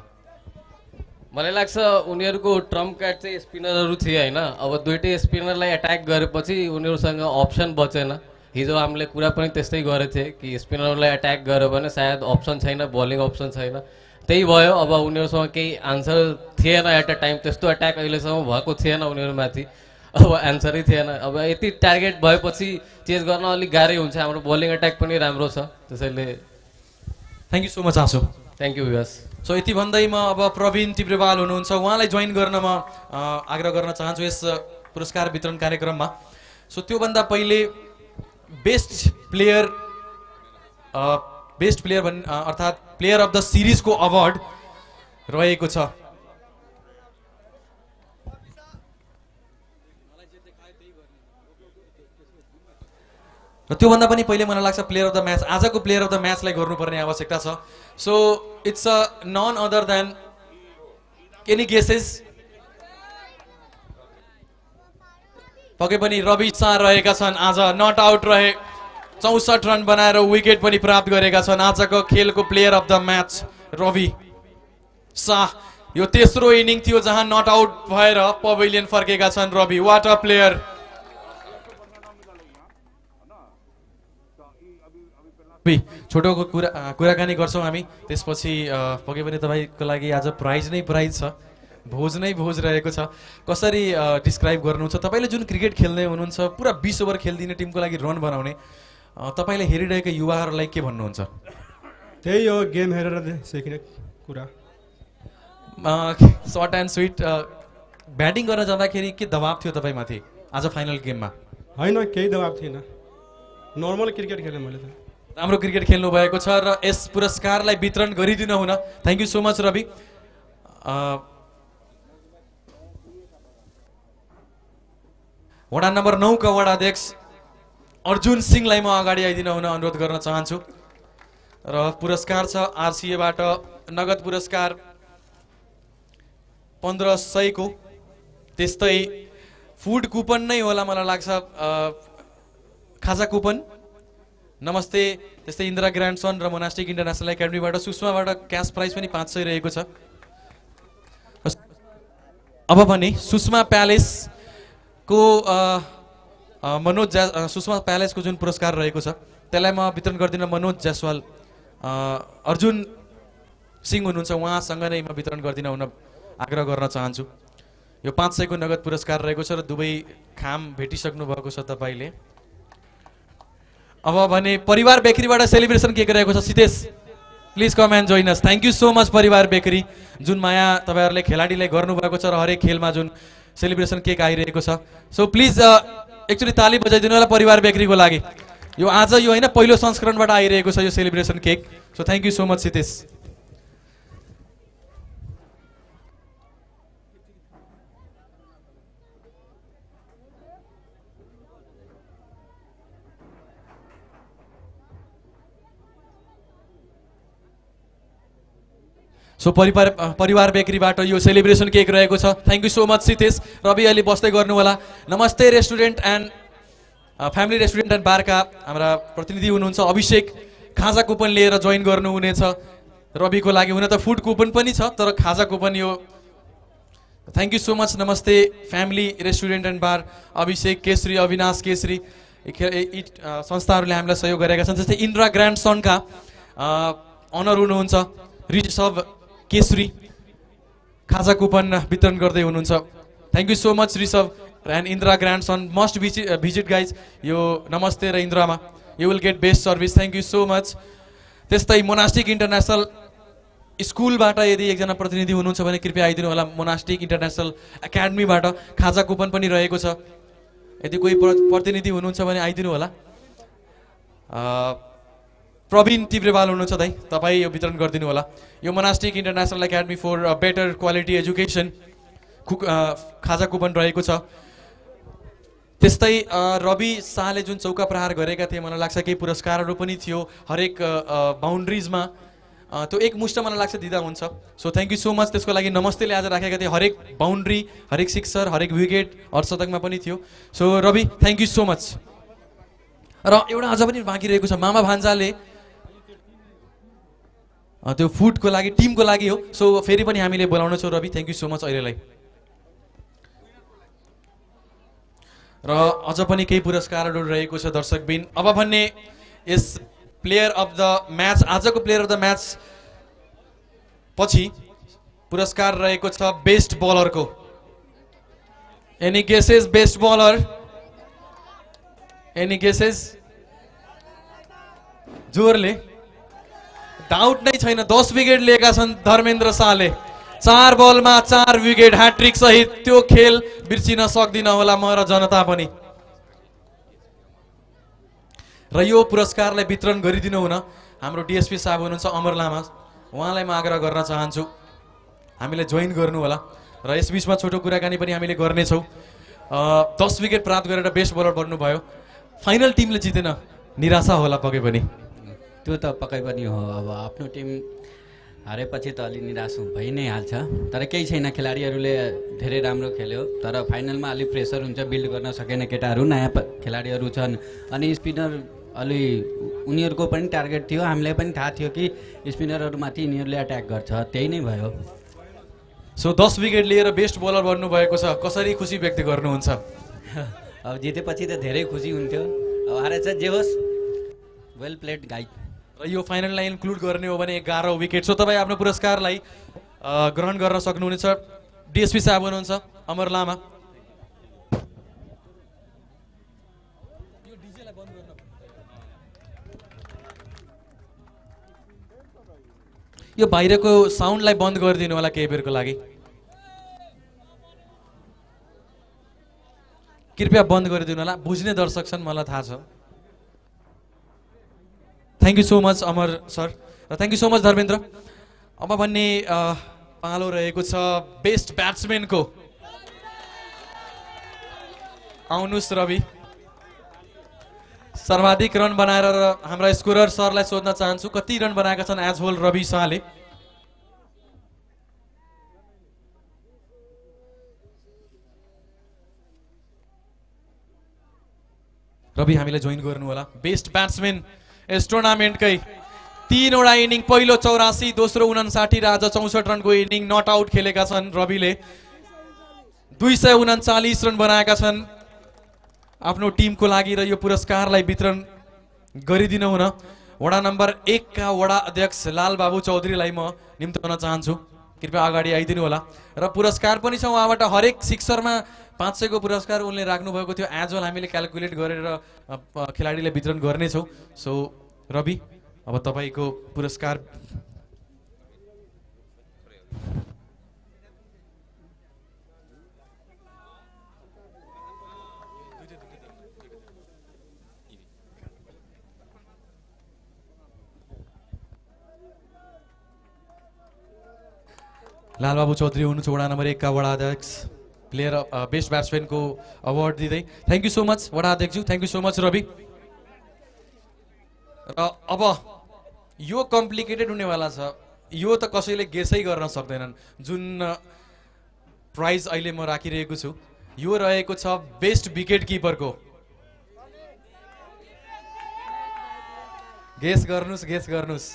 मलाई लाग्छ उनीहरूको ट्रम्प कार्ड चाहिँ स्पिनरहरू थिए होइन। अब दुइटै स्पिनरलाई एट्याक गरेपछि उनीहरूसँग अप्सन बचेन। हिजो हामीले कुरा पनि त्यस्तै गरेको थिएँ कि स्पिनरलाई एट्याक गऱ्यो भने सायद अप्सन छैन बलिङ अप्सन छैन। त्यही भयो अब उनीहरूसँग केही आन्सर थिएन एट अ टाइम त्यस्तो एट्याक अहिलेसम्म भएको थिएन उनीहरूमाथि। अब एन्सरै थिएन। अब यति टार्गेट भएपछि चेज गर्न अलिक गाह्रै हुन्छ हाम्रो बलिङ एट्याक पनि राम्रो छ त्यसैले thank you so much Asu thank you Vivas so यति भन्दै म अब प्रवीण तिब्रेवाल हुनुहुन्छ। उहाँलाई जोइन गर्न म आग्रह गर्न चाहन्छु यस पुरस्कार वितरण कार्यक्रममा। सो त्योभन्दा पहिले बेस्ट प्लेयर बेस्ट प्लेयर भन् अर्थात् प्लेयर अफ द सिरिजको अवार्ड रहेको छ। र त्योभन्दा पनि पहिले मलाई लाग्छ प्लेयर अफ द म्याच आजको प्लेयर अफ द म्याचलाई गर्नुपर्ने आवश्यकता छ। So it's a none other than any guesses पक्कै पनि रवि शाह रहेका छन् आज नट आउट रहे। चौसठ रन बनाएर विकेट पनि प्राप्त गरेका छन्। आजको खेलको player of the match Ravi Shah. यो तेस्रो इनिङ थियो जहाँ नट आउट भएर पवेलियन फर्केका छन् Ravi. What a player be, छोटोको कुरा कुराकानी गर्छौँ हामी। त्यसपछि अ, पक्कै पनि तपाईँको लागि आज प्राइज नै प्राइज छ। भोज नै भोज रहेको छ। कसरी डिस्क्राइब गर्नुहुन्छ? तपाईँले जुन क्रिकेट खेल्ने हुनुहुन्छ पुरा बिस ओभर खेलिदिने टिमको लागि रन बनाउने। तपाईँले हेरिरहेका युवाहरूलाई के भन्नुहुन्छ? त्यही हो गेम हेरेर सिक्ने कुरा। सर्ट एन्ड स्विट ब्याटिङ गर्न जाँदाखेरि के दबाब थियो तपाईँमाथि आज फाइनल गेममा होइन केही दबाब थिएन। नर्मल क्रिकेट खेलेँ मैले त। राम्रो क्रिकेट खेल्नु भएको छ र यस पुरस्कारलाई वितरण गरिदिनु हुन। Thank you so much Ravi वडा नम्बर नौका वडा अध्यक्ष अर्जुन सिंहलाई म अगाडि आइदिन हुन अनुरोध गर्न चाहन्छु। र पुरस्कार छ आरसिएबाट नगद पुरस्कार पन्ध्र सयको। त्यस्तै फुड कुपन नै होला मलाई लाग्छ खाजा कुपन। नमस्ते त्यस्तै इन्दिरा ग्रान्ड सन र मोनास्टिक इन्टरनेसनल एकाडेमीबाट सुषमाबाट क्यास प्राइज पनि पाँच सय रहेको छ। अब भने सुषमा प्यालेसको मनोज जा अ, सुषमा प्यालेसको जुन पुरस्कार रहेको छ त्यसलाई म वितरण गर्दिनँ मनोज जायसवाल अर्जुन सिंह हुनुहुन्छ उहाँसँग नै म वितरण गर्दिनँ हुन आग्रह गर्न चाहन्छु। यो पाँच सयको नगद पुरस्कार रहेको छ र दुवै खाम भेटिसक्नु भएको छ तपाईँले। अब भने परिवार बेकरीबाट सेलिब्रेसन के रहेको छ Sitesh please come and join us thank you so much Pariwar bakery. जुन माया तपाईँहरूले खेलाडीलाई गर्नुभएको छ र हरेक खेलमा जुन सेलिब्रेसन केक आइरहेको छ। सो प्लिज एक्चुली ताली बजाइदिनु होला परिवार बेकरीको लागि। यो आज यो होइन पहिलो संस्करणबाट आइरहेको छ यो celebration cake so thank you so much Sitesh so Pariwar Pariwar बेकरीबाट यो सेलिब्रेसन केक रहेको छ। Thank you so much Sitesh Ravi अलि बस्दै गर्नु होला Namaste restaurant and family restaurant and बारका हाम्रा प्रतिनिधि हुनुहुन्छ अभिषेक। खाजा कुपन लिएर जोइन गर्नुहुनेछ। रविको लागि हुन त फुड कुपन पनि छ तर खाजा कुपन यो। Thank you so much Namaste family restaurant and bar. Abhishek Kesari Avinash Kesari. यी संस्थाहरूले हामीलाई सहयोग गरेका छन्। जस्तै इन्दिरा ग्रान्ड सनका अनर हुनुहुन्छ। रिसभ केसरी खाजा कुपन वितरण गर्दै हुनुहुन्छ। Thank you so much Rishabh and Indira grand sun must visit visit guys यो नमस्ते र इन्दिरामा you will get best service thank you so much त्यस्तै मोनास्टिक इन्टरनेसनल स्कुलबाट यदि एकजना प्रतिनिधि हुनुहुन्छ भने कृपया आइदिनु होला मोनास्टिक इन्टरनेसनल एकाडेमीबाट खाजा कुपन पनि रहेको छ यदि कोही प्र- प्रतिनिधि हुनुहुन्छ भने आइदिनु होला प्रवीण तिब्रेवाल हुनुहुन्छ दाइ तपाईँ यो वितरण गरिदिनु होला। यो monastic international academy for better quality education uh, खाजा कुपन रहेको छ। त्यस्तै अ, रवि शाहले जुन चौका प्रहार गरेका थिए मलाई लाग्छ केही पुरस्कारहरू पनि थियो हरेक बााउन्ड्रिजमा अ, त्यो एक मुष्ट मलाई लाग्छ दिँदा हुन्छ। So thank you so much त्यसको लागि नमस्तेले आज राखेका थिए हरेक बााउन्ड्री हरेक सिक्सर हरेक विकेट अर्धशतकमा पनि थियो। So Ravi thank you so much र एउटा अझ पनि बाँकी रहेको छ मामा भान्जाले त्यो फुडको लागि टिमको लागि हो। सो फेरि पनि हामीले बोलाउनेछौँ Ravi. Thank you so much अहिलेलाई। र अझ पनि केही पुरस्कारहरू रहेको छ दर्शकबिन। अब भन्ने यस प्लेयर अफ द म्याच आजको प्लेयर अफ द म्याच पछि पुरस्कार रहेको छ best बलरको any guesses best bowler any guesses जोरले। Doubt नै छैन। दस विकेट लिएका छन् धर्मेन्द्र शाहले। चार बलमा चार विकेट ह्याट्रिक सहित त्यो खेल बिर्सिन सक्दिन होला म र जनता पनि। र यो पुरस्कारलाई वितरण गरिदिनु हुन हाम्रो डिएसपी साहब हुनुहुन्छ अमर लामा। उहाँलाई म आग्रह गर्न चाहन्छु। हामीलाई जोइन गर्नु होला। र यस बिचमा छोटो कुराकानी पनि हामीले गर्नेछौँ। दस विकेट प्राप्त गरेर बेस्ट बलर बन्नुभयो। फाइनल टिमले जितेन। निराशा होला पके पनि। त्यो त पक्कै पनि हो। अब आफ्नो टिम हारेपछि त अलि निराश भइ नै हाल्छ। तर केही छैन खेलाडीहरूले धेरै राम्रो खेल्यो। तर फाइनलमा अलिक प्रेसर हुन्छ बिल्ड गर्न सकेन केटाहरू नयाँ खेलाडीहरू छन्। अनि स्पिनर अलि उनीहरूको पनि टार्गेट थियो। हामीलाई पनि थाहा थियो कि स्पिनरहरूमाथि यिनीहरूले एट्याक गर्छ। त्यही नै भयो। सो दस विकेट लिएर बेस्ट बलर बन्नुभएको छ। कसरी खुसी व्यक्त गर्नुहुन्छ? अब जितेपछि त धेरै खुसी हुन्थ्यो। अब हारेछ जे होस्। वेल प्लेड गाइड र यो फाइनललाई इन्क्लुड गर्ने हो भने एघार विकेट सो तपाईँ आफ्नो पुरस्कारलाई ग्रहण गर्न सक्नुहुनेछ। डिएसपी साहब हुनुहुन्छ अमर लामा। यो बाहिरको साउन्डलाई बन्द गरिदिनु होला केही बेरको लागि। कृपया बन्द गरिदिनु होला। बुझ्ने दर्शक छन् मलाई थाहा छ। Thank you so much Amar sir र thank you so much Dharmendra अब भन्ने पालो रहेको छ बेस्ट ब्याट्सम्यानको आउनुहोस् रवि सर्वाधिक रन बनाएर र हाम्रा स्कोरर सरलाई सोध्न चाहन्छु कति रन बनाएका छन् एज होल रवि शाहले रवि हामीलाई जोइन गर्नु होला बेस्ट ब्याट्सम्यान यस टुर्नामेन्टकै तिनवटा इनिङ पहिलो चौरासी दोस्रो उनासाठी र आज चौसठ रनको इनिङ नट आउट खेलेका छन् रविले। दुई सय उनाचालिस रन बनाएका छन्। आफ्नो टिमको लागि र यो पुरस्कारलाई वितरण गरिदिनु हुन। वडा नम्बर एकका वडा अध्यक्ष लाल बाबु चौधरीलाई म निम्ताउन चाहन्छु। कृपया अगाडि आइदिनु होला र पुरस्कार पनि छ उहाँबाट हरेक सिक्सरमा पाँच सयको पुरस्कार उनले राख्नुभएको थियो। एज वेल हामीले क्यालकुलेट गरेर खेलाडीलाई वितरण गर्नेछौँ। सो रवि अब तपाईँको पुरस्कार। लालबाबु चौधरी हुनुहुन्छ वडा नम्बर एकका वडा अध्यक्ष। प्लेयर बेस्ट ब्याट्सम्यानको अवार्ड दिँदै। थ्याङ्क यू सो मच वडा अध्यक्षज्यू। Thank you so much Ravi. र अब यो कम्प्लिकेटेड हुनेवाला छ। यो त कसैले गेसै गर्न सक्दैनन्। जुन प्राइज अहिले म राखिरहेको छु यो रहेको छ बेस्ट विकेट किपरको गेस गर्नुहोस् गेस गर्नुहोस्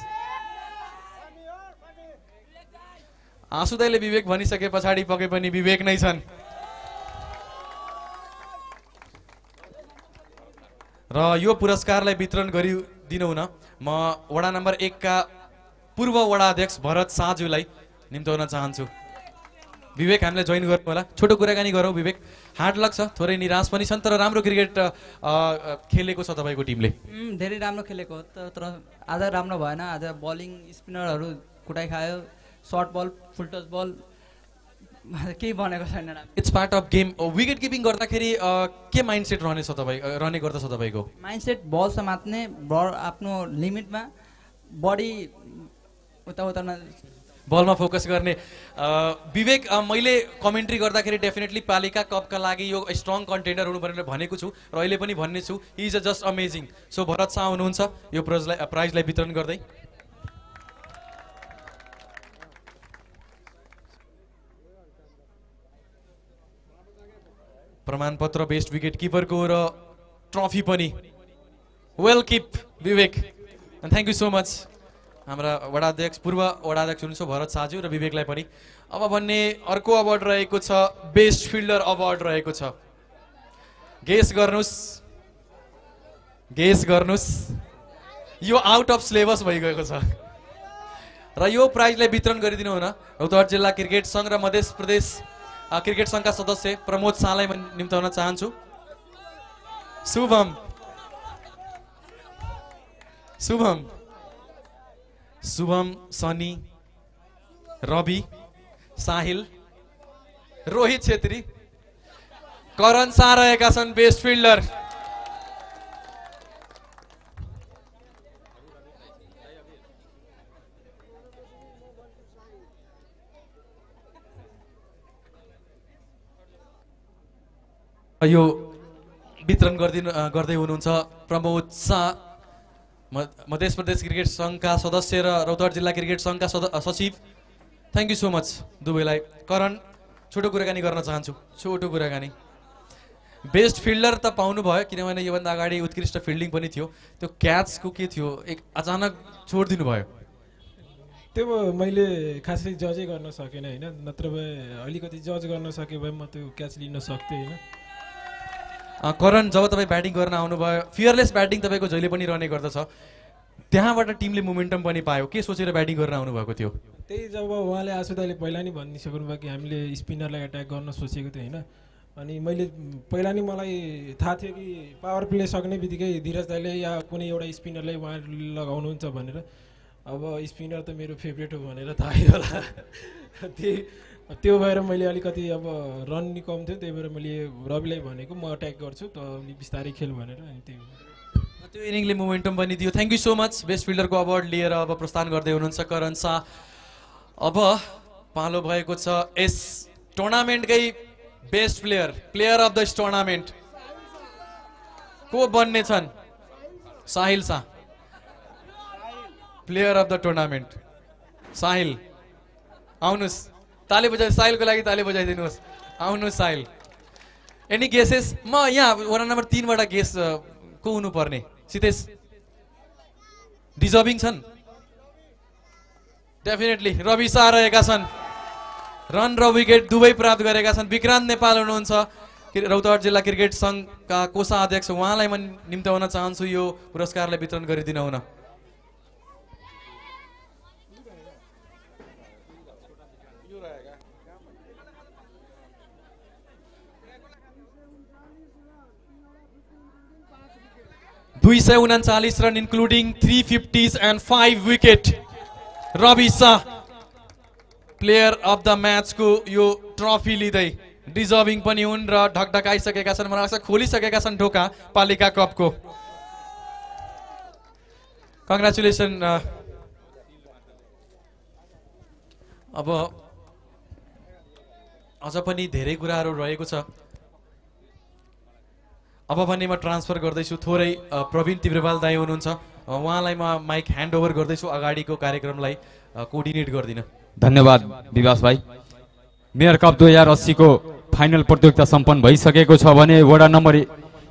आँसुदाईले विवेक भनिसके पछाडि पके पनि विवेक नै छन्। र यो पुरस्कारलाई वितरण गरिदिनु हुन म वडा नम्बर एकका पूर्व वडा अध्यक्ष भरत शाहज्यूलाई निम्ताउन चाहन्छु। विवेक हामीलाई जोइन गर्नु होला। छोटो कुराकानी गरौँ विवेक। हार्ड लक छ थोरै निराश पनि छन् तर राम्रो क्रिकेट खेलेको छ तपाईँको टिमले। धेरै राम्रो खेलेको हो। तर आज राम्रो भएन। आज बलिङ स्पिनरहरू कुटाइ खायो सर्ट बल फुल टच बल केही बनेको छैन it's part of game wicket keeping गर्दाखेरि अ, के माइन्ड सेट रहनेछ तपाईँ अ, रहने गर्दछ तपाईँको? माइन्डसेट बल समात्ने बल आफ्नो लिमिटमा बडी उताउतामा बलमा फोकस गर्ने। अ, विवेक मैले कमेन्ट्री गर्दाखेरि डेफिनेटली पालिका कपका लागि यो स्ट्रङ कन्टेन्डर हुनु भनेर भनेको छु र अहिले पनि भन्ने छु। He is a just amazing so Bharat Shah हुनुहुन्छ यो प्राइजलाई प्राइजलाई वितरण गर्दै। प्रमाणपत्र बेस्ट विकेट किपरको र ट्रफी पनि। Well keep Vivek. Thank you so much हाम्रा वडाध्यक्ष पूर्व वडाध्यक्ष हुनुहुन्छ भरत साजु र विवेकलाई पनि। अब भन्ने अर्को अवार्ड रहेको छ बेस्ट फिल्डर अवार्ड रहेको छ। गेस गर्नुहोस्। गेस गर्नुहोस्। यो आउट अफ सिलेबस भइगएको छ। र यो प्राइजलाई वितरण गरिदिनु हुन रौतहट जिल्ला क्रिकेट सङ्घ र मध्य प्रदेश क्रिकेट सङ्घका सदस्य प्रमोद शाहलाई म निम्ताउन चाहन्छु। शुभम। शुभम। शुभम सनी रवि साहिल रोहित छेत्री करण शाह रहेका छन् बेस्ट फिल्डर यो वितरण गरिदिनु गर्दै हुनुहुन्छ प्रमोद शाह मध्य प्रदेश क्रिकेट सङ्घका सदस्य र रौतहट जिल्ला क्रिकेट सङ्घका सद सचिव। थ्याङ्क यू सो मच दुवैलाई करण छोटो कुराकानी गर्न चाहन्छु। छोटो कुराकानी। बेस्ट फिल्डर त पाउनु भयो किनभने योभन्दा अगाडि उत्कृष्ट फिल्डिङ पनि थियो। त्यो क्याचको के थियो एक अचानक छोडिदिनु भयो त्यो मैले खासै जजै गर्न सकेन होइन? नत्र भए अलिकति जज गर्न सके भए म त्यो क्याच लिन सक्थेँ होइन? करण जब तपाईँ ब्याटिङ गर्न आउनुभयो फियरलेस ब्याटिङ तपाईँको जहिले पनि रहने गर्दछ त्यहाँबाट टिमले मोमेन्टम पनि पायो। के सोचेर ब्याटिङ गर्न आउनुभएको थियो? त्यही जब उहाँले आसु दाइले पहिला नै भनिसक्नु भयो कि हामीले स्पिनरलाई एट्याक गर्न सोचेको थियो होइन? अनि मैले पहिला नै मलाई थाहा थियो कि पावर प्ले सक्ने बित्तिकै धीरज दाइले या कुनै एउटा स्पिनरलाई उहाँले लगाउनुहुन्छ भनेर। अब स्पिनर त मेरो फेभरेट हो भनेर थाहै होला। त्यही त्यो भएर मैले अलिकति अब रन नि कम थियो त्यही भएर मैले रविलाई भनेको म अट्याक गर्छु त अलिक बिस्तारै खेल भनेर अनि त्यही। त्यो इनिङले मोमेन्टम पनि दियो thank you so much best फिल्डरको award लिएर अब प्रस्थान गर्दै हुनुहुन्छ करण शाह। अब पालो भएको छ यस टुर्नामेन्टकै best player player of the tournament को बन्ने छन्? Sahil Shah. Player of the tournament Sahil आउनुहोस्। ताली बजाइ साहिलको लागि ताली बजाइदिनुहोस्। आउनुहोस् साहिल। एनी गेसेस म यहाँ वडा नम्बर तिनबाट गेस को हुनुपर्ने सितेश डिजर्भिङ छन्? डेफिनेटली रवि शाह रहेका छन्। रन र विकेट दुवै प्राप्त गरेका छन्। विक्रान्त नेपाल हुनुहुन्छ। रौतहट जिल्ला क्रिकेट सङ्घका कोषाध्यक्ष उहाँलाई म निम्ताउन चाहन्छु यो पुरस्कारलाई वितरण गरिदिन हुन। दुई सय उनाचालिस run including three fifties and five wicket Ravi Shah player of the म्याचको यो ट्रफी लिँदै डिजर्भिङ पनि हुन् र ढकढकाइसकेका छन्। मलाई लाग्छ खोलिसकेका छन् ढोका पालिका कपको। कङ्ग्रेचुलेसन अब अझ पनि धेरै कुराहरू रहेको छ। अब भने म ट्रान्सफर गर्दैछु। थोरै प्रवीण तिब्रेवाल दाई हुनुहुन्छ। उहाँलाई म माइक ह्यान्ड ओभर गर्दैछु। अगाडिको कार्यक्रमलाई अ, कोअर्डिनेट गरिदिन। धन्यवाद विवास भाइ। मेयर कप दुई हजार अस्सीको फाइनल प्रतियोगिता सम्पन्न भइसकेको छ भने वडा नम्बर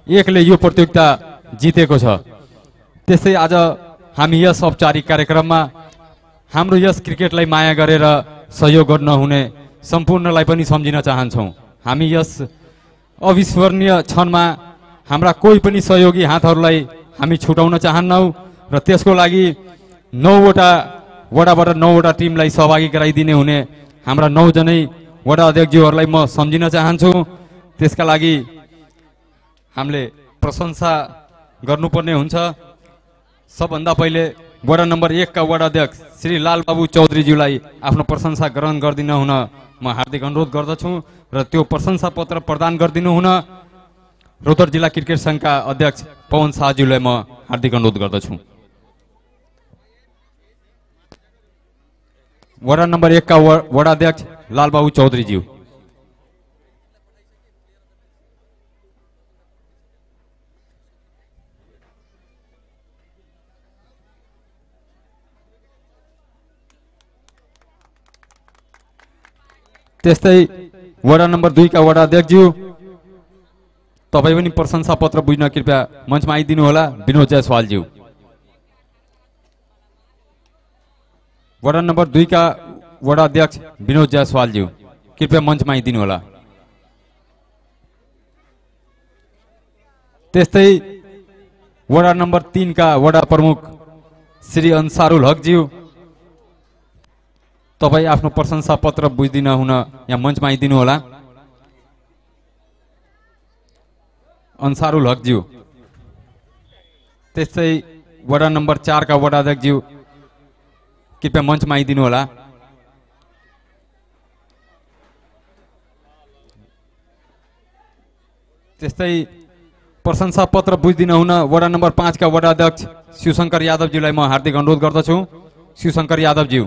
एकले यो प्रतियोगिता जितेको छ। त्यस्तै आज हामी यस औपचारिक कार्यक्रममा हाम्रो यस क्रिकेटलाई माया गरेर सहयोग गर्न हुने सम्पूर्णलाई पनि सम्झिन चाहन्छौँ। हामी यस अविस्मरणीय क्षणमा हाम्रा कोही पनि सहयोगी हातहरूलाई हामी छुटाउन चाहन्नौँ र त्यसको लागि नौवटा वडाबाट नौवटा टिमलाई सहभागी गराइदिने हुने हाम्रा नौजनै वडा अध्यक्षज्यूहरूलाई म सम्झिन चाहन्छु। त्यसका लागि हामीले प्रशंसा गर्नुपर्ने हुन्छ। सबभन्दा पहिले वडा नम्बर एकका वडा अध्यक्ष श्री लालबाबु चौधरीज्यूलाई आफ्नो प्रशंसा ग्रहण गरिदिन हुन म हार्दिक अनुरोध गर्दछु र त्यो प्रशंसा पत्र प्रदान गरिदिनु हुन रौतहट जिल्ला क्रिकेट सङ्घका अध्यक्ष पवन शाहज्यूलाई म हार्दिक अनुरोध गर्दछु। वडा नम्बर एकका व- वडा अध्यक्ष लालबाबु चौधरीज्यू। त्यस्तै वडा नम्बर दुईका वडा अध्यक्षज्यू तपाईँ पनि प्रशंसा पत्र बुझ्न कृपया मञ्चमा आइदिनु होला विनोद जायसवालज्यू। वडा नम्बर दुईका वडा अध्यक्ष विनोद जायसवालज्यू कृपया मञ्चमा आइदिनु होला त्यस्तै वडा नम्बर तिनका वडा प्रमुख श्री अन्सारुल हकज्यू तपाईँ आफ्नो प्रशंसा पत्र बुझिदिन हुन यहाँ मञ्चमा आइदिनु होला अन्सारुल हकज्यू त्यस्तै वडा नम्बर चारका वडा अध्यक्षज्यू कृपया मञ्चमा आइदिनु होला। त्यस्तै प्रशंसा पत्र बुझिदिन हुन वडा नम्बर पाँचका वडा अध्यक्ष शिवशङ्कर यादवज्यूलाई म हार्दिक अनुरोध गर्दछु। शिवशङ्कर यादवज्यू।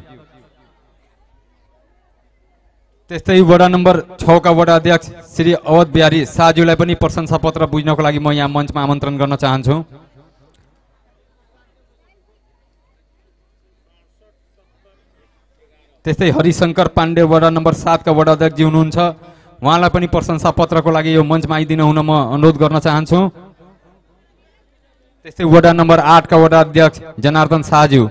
त्यस्तै वडा नम्बर छका वडा अध्यक्ष श्री अवध बिहारी शाहज्यूलाई पनि प्रशंसा पत्र बुझ्नको लागि म यहाँ मञ्चमा आमन्त्रण गर्न चाहन्छु। त्यस्तै हरिशङ्कर पाण्डे वडा नम्बर सातका वडा अध्यक्षजी हुनुहुन्छ। उहाँलाई पनि प्रशंसा पत्रको लागि यो मञ्चमा आइदिन हुन म अनुरोध गर्न चाहन्छु। त्यस्तै वडा नम्बर आठका वडा अध्यक्ष जनार्दन शाहज्यू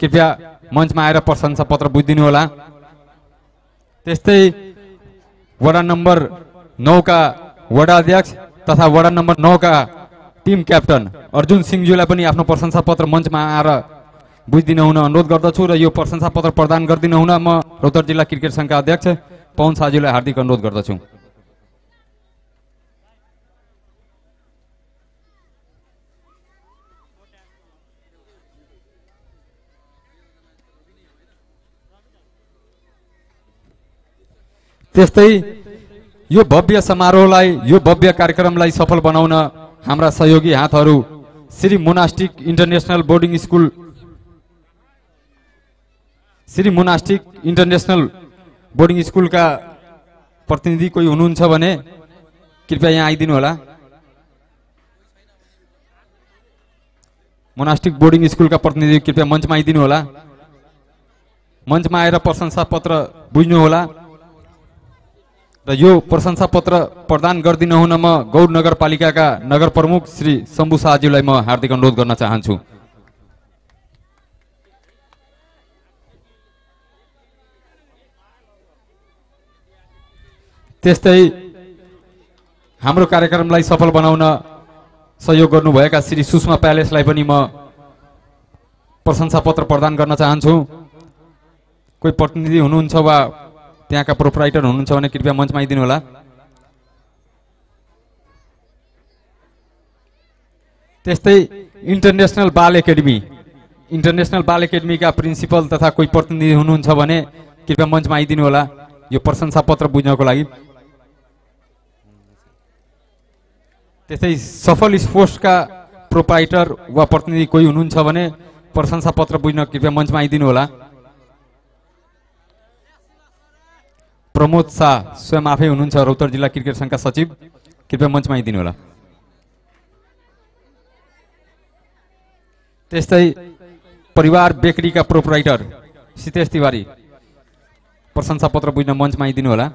कृपया मञ्चमा आएर प्रशंसा पत्र बुझिदिनु होला त्यस्तै वडा नम्बर नौका वडा अध्यक्ष तथा वडा नम्बर नौका टिम क्याप्टन अर्जुन सिंहज्यूलाई पनि आफ्नो प्रशंसा पत्र मञ्चमा आएर बुझिदिन हुन अनुरोध गर्दछु र यो प्रशंसा पत्र प्रदान गरिदिन हुन म रौतहट जिल्ला क्रिकेट सङ्घका अध्यक्ष पवन शाहज्यूलाई हार्दिक अनुरोध गर्दछु। त्यस्तै यो भव्य समारोहलाई यो भव्य कार्यक्रमलाई सफल बनाउन हाम्रा सहयोगी हातहरू Shri monastic international boarding school Shri monastic international boarding स्कुलका प्रतिनिधि कोही हुनुहुन्छ भने कृपया यहाँ आइदिनु होला। मोनास्टिक बोर्डिङ स्कुलका प्रतिनिधि कृपया मञ्चमा आइदिनु होला। मञ्चमा आएर प्रशंसा पत्र बुझ्नु होला। र यो प्रशंसा पत्र प्रदान गरिदिन हुन म गौर नगरपालिकाका नगर प्रमुख श्री शम्भु शाहज्यूलाई म हार्दिक अनुरोध गर्न चाहन्छु। त्यस्तै हाम्रो कार्यक्रमलाई सफल बनाउन सहयोग गर्नुभएका श्री सुषमा प्यालेसलाई पनि म प्रशंसा पत्र प्रदान गर्न चाहन्छु। कोही प्रतिनिधि हुनुहुन्छ वा त्यहाँका प्रोपराइटर हुनुहुन्छ भने कृपया मञ्चमा आइदिनु होला त्यस्तै इन्टरनेसनल बाल एकाडेमी। इन्टरनेसनल बाल एकाडेमीका प्रिन्सिपल तथा कोही प्रतिनिधि हुनुहुन्छ भने कृपया मञ्चमा आइदिनु होला यो प्रशंसा पत्र बुझ्नको लागि। त्यस्तै सफल स्पोर्ट्सका प्रोपाइटर वा प्रतिनिधि कोही हुनुहुन्छ भने प्रशंसा पत्र बुझ्न कृपया मञ्चमा आइदिनु होला प्रमोद शाह स्वयं आफै हुनुहुन्छ रौतहट जिल्ला क्रिकेट सङ्घका सचिव। कृपया मञ्चमा आइदिनु होला त्यस्तै परिवार बेकरीका प्रोपराइटर सितेश तिवारी। प्रशंसा पत्र बुझ्न मञ्चमा आइदिनु होला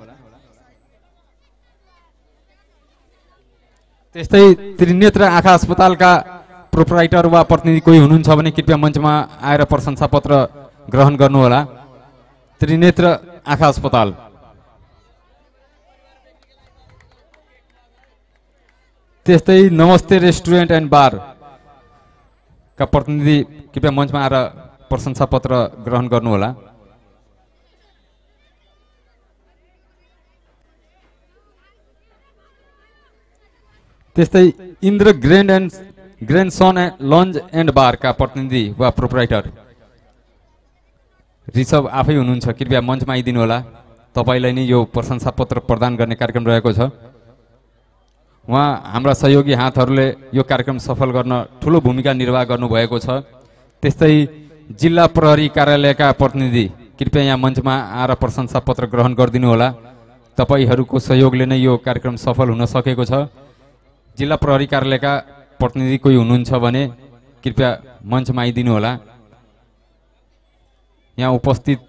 त्यस्तै त्रिनेत्र आँखा अस्पतालका प्रोपराइटर वा प्रतिनिधि कोही हुनुहुन्छ भने कृपया मञ्चमा आएर प्रशंसा पत्र ग्रहण गर्नुहोला। त्रिनेत्र आँखा अस्पताल। त्यस्तै नमस्ते रेस्टुरेन्ट एन्ड बार। का प्रतिनिधि कृपया मञ्चमा आएर प्रशंसा पत्र ग्रहण गर्नुहोला। त्यस्तै Indra grand and grand son and lounge and बारका प्रतिनिधि वा प्रोपराइटर। ऋषभ आफै हुनुहुन्छ कृपया मञ्चमा आइदिनु होला तपाईँलाई नै यो प्रशंसा पत्र प्रदान गर्ने कार्यक्रम रहेको छ। उहाँ हाम्रा सहयोगी हातहरूले यो कार्यक्रम सफल गर्न ठुलो भूमिका निर्वाह गर्नुभएको छ। त्यस्तै जिल्ला प्रहरी कार्यालयका प्रतिनिधि कृपया यहाँ मञ्चमा आएर प्रशंसा पत्र ग्रहण गरिदिनु होला। तपाईँहरूको सहयोगले नै यो कार्यक्रम सफल हुन सकेको छ। जिल्ला प्रहरी कार्यालयका प्रतिनिधि कोही हुनुहुन्छ भने कृपया मञ्चमा आइदिनु होला। यहाँ उपस्थित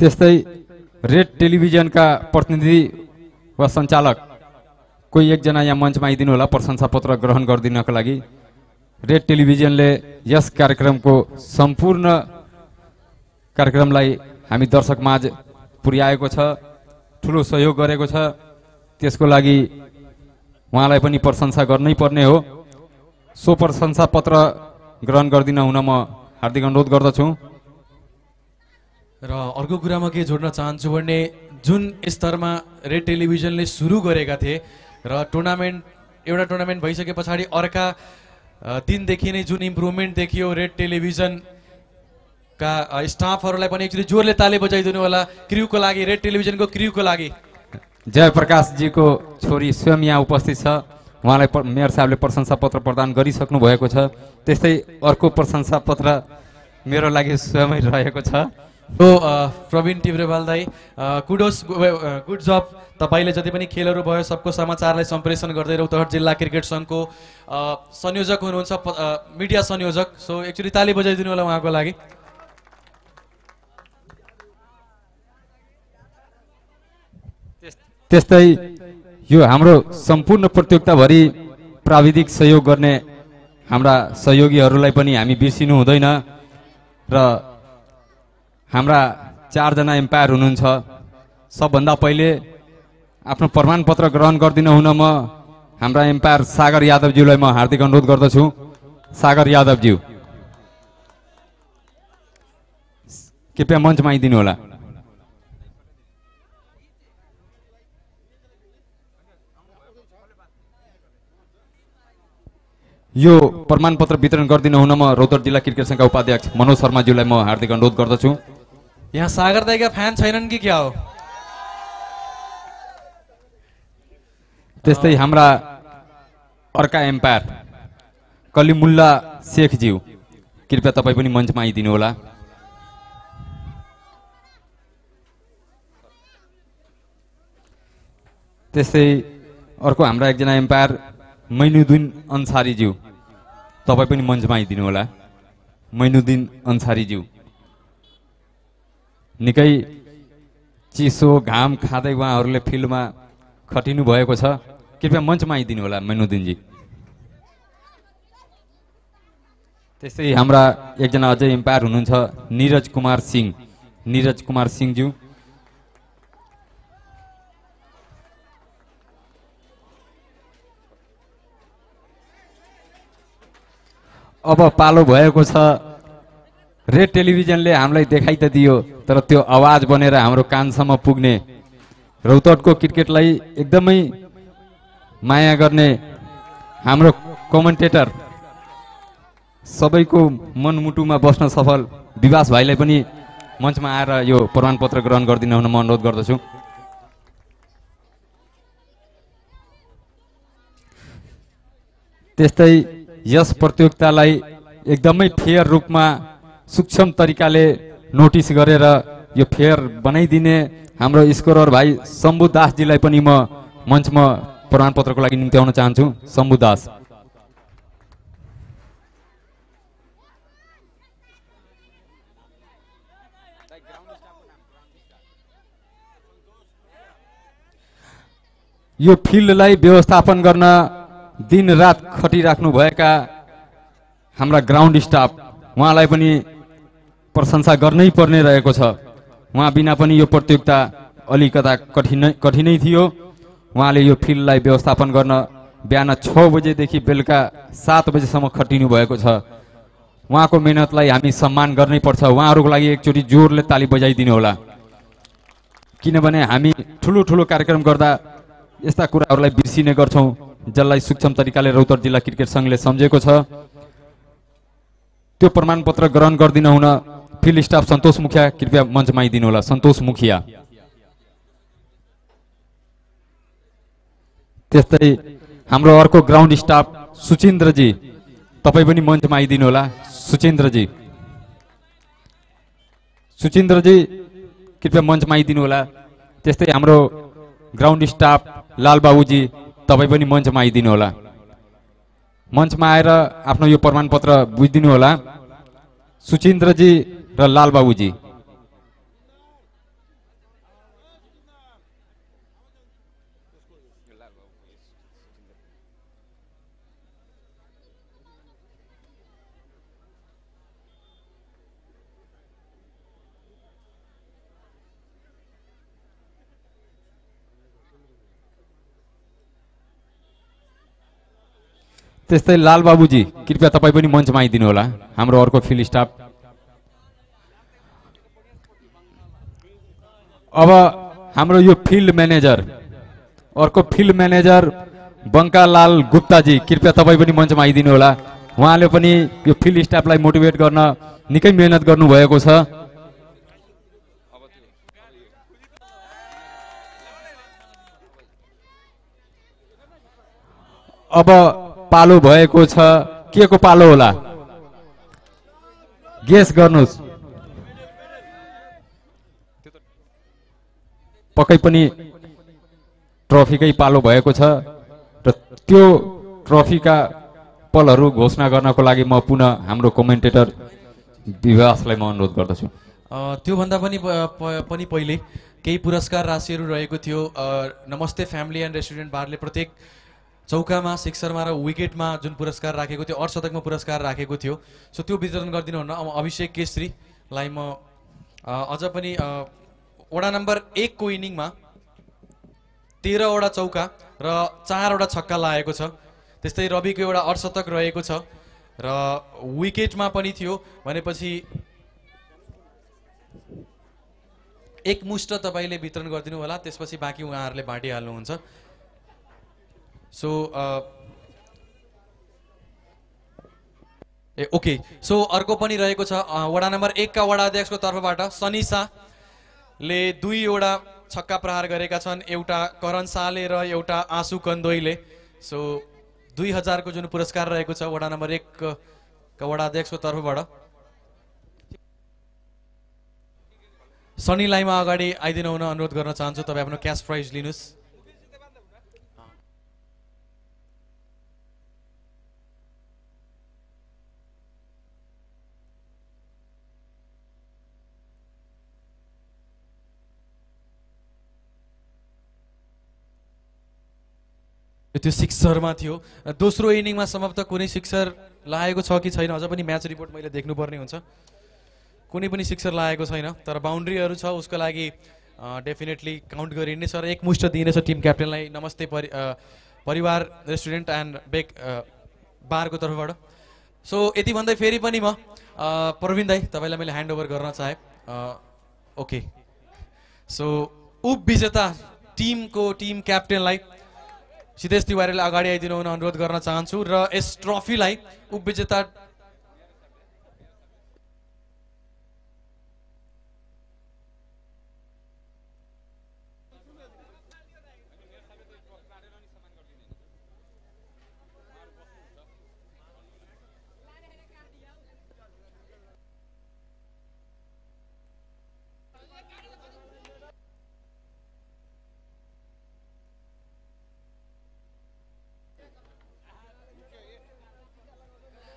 त्यस्तै रेड टेलिभिजनका प्रतिनिधि वा सञ्चालक कोही एकजना यहाँ मञ्चमा आइदिनु होला प्रशंसा पत्र ग्रहण गरिदिनको लागि। रेड टेलिभिजनले यस कार्यक्रमको सम्पूर्ण कार्यक्रमलाई हामी दर्शकमाझ पुर्याएको छ ठुलो सहयोग गरेको छ। त्यसको लागि उहाँलाई पनि प्रशंसा गर्नै पर्ने हो। सो प्रशंसा पत्र ग्रहण गरिदिन हुन म हार्दिक अनुरोध गर्दछु। र अर्को कुरामा के जोड्न चाहन्छु भने जुन स्तरमा रेड टेलिभिजनले सुरु गरेका थिए र टुर्नामेन्ट एउटा टुर्नामेन्ट भइसके पछाडि अर्का दिनदेखि नै जुन इम्प्रुभमेन्ट देखियो रेड टेलिभिजनका स्टाफहरूलाई पनि एकचोटि जोरले ताली बजाइदिनु होला क्रिउको लागि रेड टेलिभिजनको क्रिउको लागि। जयप्रकाशजीको छोरी स्वयं यहाँ उपस्थित छ। उहाँलाई मेयर साहबले प्रशंसा पत्र प्रदान गरिसक्नु भएको छ। त्यस्तै अर्को प्रशंसा पत्र मेरो लागि स्वयमै रहेको छ। हो प्रवीण टिब्रेवाल दाई कुडोस गुड जब तपाईँले जति पनि खेलहरू भयो सबको समाचारलाई सम्प्रेषण गर्दै रौतहट जिल्ला क्रिकेट सङ्घको संयोजक हुनुहुन्छ मिडिया संयोजक सो एकचोटि ताली बजाइदिनु होला उहाँको लागि त्यस्तै यो हाम्रो सम्पूर्ण प्रतियोगिताभरि प्राविधिक सहयोग गर्ने हाम्रा सहयोगीहरूलाई पनि हामी बिर्सिनु हुँदैन र हाम्रा चारजना एम्पायर हुनुहुन्छ। सबभन्दा पहिले आफ्नो प्रमाणपत्र ग्रहण गरिदिन हुन म हाम्रा एम्पायर सागर यादवज्यूलाई म हार्दिक अनुरोध गर्दछु। सागर यादवज्यू। कृपया मञ्चमा आइदिनु होला। यो प्रमाणपत्र वितरण गरिदिनु हुन म रौतहट जिल्ला क्रिकेट सङ्घका उपाध्यक्ष मनोज शर्माज्यूलाई म हार्दिक अनुरोध गर्दछु। यहाँ सागर दाईका फ्यान छैनन् कि क्या हो? त्यस्तै हाम्रा अर्का एम्पायर कलिमुल्ला शेखज्यू। कृपया तपाईँ पनि मञ्चमा आइदिनु होला। त्यस्तै अर्को हाम्रा एकजना एम्पायर मैनुद्दिन अन्सारीज्यू। तपाईँ पनि मञ्चमा आइदिनु होला। मैनुद्दिन अन्सारीज्यू। निकै चिसो घाम खाँदै उहाँहरूले फिल्डमा खटिनु भएको छ। कृपया मञ्चमा आइदिनु होला मैनुद्दिनजी त्यस्तै हाम्रा एकजना अझै एम्पायर हुनुहुन्छ निरज कुमार सिंह। निरज कुमार सिंहज्यू। अब पालो भएको छ। रेड टेलिभिजनले हामीलाई देखाइ त दियो तर त्यो आवाज बनेर हाम्रो कानसम्म पुग्ने। रौतहटको क्रिकेटलाई एकदमै माया गर्ने हाम्रो कमेन्टेटर सबैको मनमुटुमा बस्न सफल विवास भाइलाई पनि मञ्चमा आएर यो प्रमाणपत्र ग्रहण गरिदिन हुन म अनुरोध गर्दछु। त्यस्तै यस प्रतियोगितालाई एकदमै फेयर रूपमा सूक्ष्म तरिकाले नोटिस गरेर यो फेयर बनाइदिने हाम्रो स्कोरर भाइ शम्भु दासजीलाई पनि म मञ्चमा प्रमाणपत्रको लागि निम्ति आउन चाहन्छु। शम्भु दास। यो फिल्डलाई व्यवस्थापन गर्न दिन रात खटिराख्नुभएका हाम्रा ग्राउन्ड स्टाफ उहाँलाई पनि प्रशंसा गर्नै पर्ने रहेको छ। उहाँ बिना पनि यो प्रतियोगिता अलिकता कठिनै कठिनै थियो। उहाँले यो फिल्डलाई व्यवस्थापन गर्न बिहान छ बजेदेखि बेलुका सात बजेसम्म खटिनु भएको छ। उहाँको मेहनतलाई हामी सम्मान गर्नै पर्छ। उहाँहरूको लागि एकचोटि जोरले ताली बजाइदिनु होला। किनभने हामी ठुलो ठुलो कार्यक्रम गर्दा यस्ता कुराहरूलाई बिर्सिने गर्छौँ जसलाई सूक्ष्म तरिकाले रौतहट जिल्ला क्रिकेट सङ्घले सम्झेको छ। त्यो प्रमाणपत्र ग्रहण गरिदिन हुन फिल्ड स्टाफ सन्तोष मुखिया कृपया मञ्चमा आइदिनु होला। सन्तोष मुखिया। त्यस्तै हाम्रो अर्को ग्राउन्ड स्टाफ सुचिन्द्रजी तपाईँ पनि मञ्चमा आइदिनु होला। सुचिन्द्रजी। सुचिन्द्रजी कृपया मञ्चमा आइदिनु होला। त्यस्तै हाम्रो ग्राउन्ड स्टाफ लालबाबुजी तपाईँ पनि मञ्चमा आइदिनु होला। मञ्चमा आएर आफ्नो यो प्रमाणपत्र बुझिदिनु होला। सुचिन्द्रजी र लालबाबुजी। त्यस्तै लाल बाबुजी कृपया तपाईँ पनि मञ्चमा आइदिनु होला। हाम्रो अर्को फिल्ड स्टाफ अब हाम्रो यो फिल्ड म्यानेजर अर्को फिल्ड म्यानेजर बङ्कालाल गुप्ताजी कृपया तपाईँ पनि मञ्चमा आइदिनु होला। उहाँले पनि यो फिल्ड स्टाफलाई मोटिभेट गर्न निकै मिहिनेत गर्नुभएको छ। अब पालो भएको छ। के को पालो होला? गेस गर्नुहोस्। पक्कै पनि ट्रफीकै पालो भएको छ र त्यो ट्रफीका पलहरू घोषणा गर्नको लागि म पुनः हाम्रो कमेन्टेटर विभासलाई म अनुरोध गर्दछु। त्योभन्दा पनि पनि पहिले केही पुरस्कार राशिहरू रहेको थियो। नमस्ते फ्यामिली एन्ड रेस्टुरेन्ट बारले प्रत्येक चौकामा सिक्सरमा र विकेटमा जुन पुरस्कार राखेको थियो अर्धशतकमा पुरस्कार राखेको थियो। सो त्यो वितरण गरिदिनु हुन अब अभिषेक केसरीलाई म अझ पनि वडा नम्बर एकको इनिङमा तेह्रवटा चौका र चारवटा छक्का लागेको छ। त्यस्तै रविको एउटा अर्धशतक रहेको छ र विकेटमा पनि थियो। भनेपछि एक मुष्ट तपाईँले वितरण गरिदिनु होला। त्यसपछि बाँकी उहाँहरूले बाँडिहाल्नुहुन्छ सो ए ओके सो अर्को पनि रहेको छ वडा नम्बर एकका वडा अध्यक्षको तर्फबाट सनी शाहले दुईवटा छक्का प्रहार गरेका छन् एउटा करण शाहले र एउटा आँसु कन्दोईले। सो दुई हजारको जुन पुरस्कार रहेको छ वडा नम्बर एक का वडा अध्यक्षको तर्फबाट। सनी लाइमा अगाडि आइदिनु हुन अनुरोध गर्न चाहन्छु तपाईँ आफ्नो क्यास प्राइज लिनुहोस्। त्यो सिक्सरमा थियो। दोस्रो इनिङमा समाप्त कुनै सिक्सर लागेको छ कि छैन? अझ पनि म्याच रिपोर्ट मैले देख्नुपर्ने हुन्छ। कुनै पनि सिक्सर लागेको छैन तर बााउन्ड्रीहरू छ उसको लागि डेफिनेटली काउन्ट गरिनेछ र एक मुष्ट दिइनेछ टिम क्याप्टेनलाई नमस्ते परि परिवार रेस्टुरेन्ट एन्ड बेक बारको तर्फबाट। सो यति भन्दै फेरि पनि म प्रवीण दाई तपाईँलाई मैले ह्यान्ड ओभर गर्न चाहेँ। ओके सो उप विजेता टिमको टिम क्याप्टेनलाई सिद्धेश तिवारीलाई अगाडि आइदिनु हुन अनुरोध गर्न चाहन्छु र यस ट्रफीलाई उपविजेता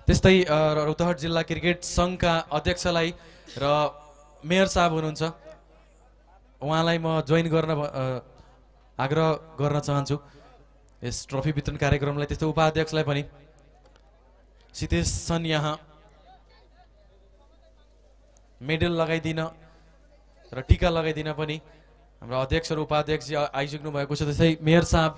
त्यस्तै रौतहट जिल्ला क्रिकेट सङ्घका अध्यक्षलाई र मेयर साहब हुनुहुन्छ। उहाँलाई म जोइन गर्न आग्रह गर्न चाहन्छु। यस ट्रफी वितरण कार्यक्रमलाई त्यस्तै उपाध्यक्षलाई पनि। सितेश छन् यहाँ मेडल लगाइदिन र टिका लगाइदिन पनि। हाम्रो अध्यक्ष र उपाध्यक्ष आइसक्नु भएको छ। त्यस्तै मेयर साहब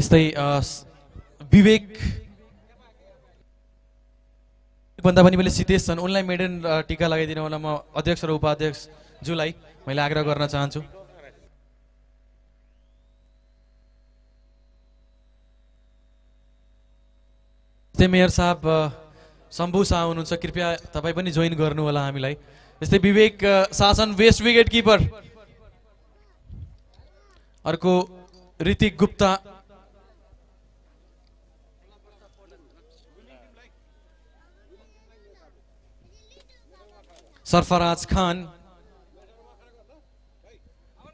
त्यस्तै विवेक भन्दा पनि मैले सितेश छन्। उनलाई मेडन टिका लगाइदिनु होला। म अध्यक्ष र उपाध्यक्ष जुलाई। मैले आग्रह गर्न चाहन्छु। त्यस्तै मेयर साहब शम्भु शाह हुनुहुन्छ। कृपया तपाईँ पनि जोइन गर्नु होला हामीलाई। त्यस्तै विवेक शासन वेस्ट विकेट किपर। अर्को ऋतिक गुप्ता सरफराज खान।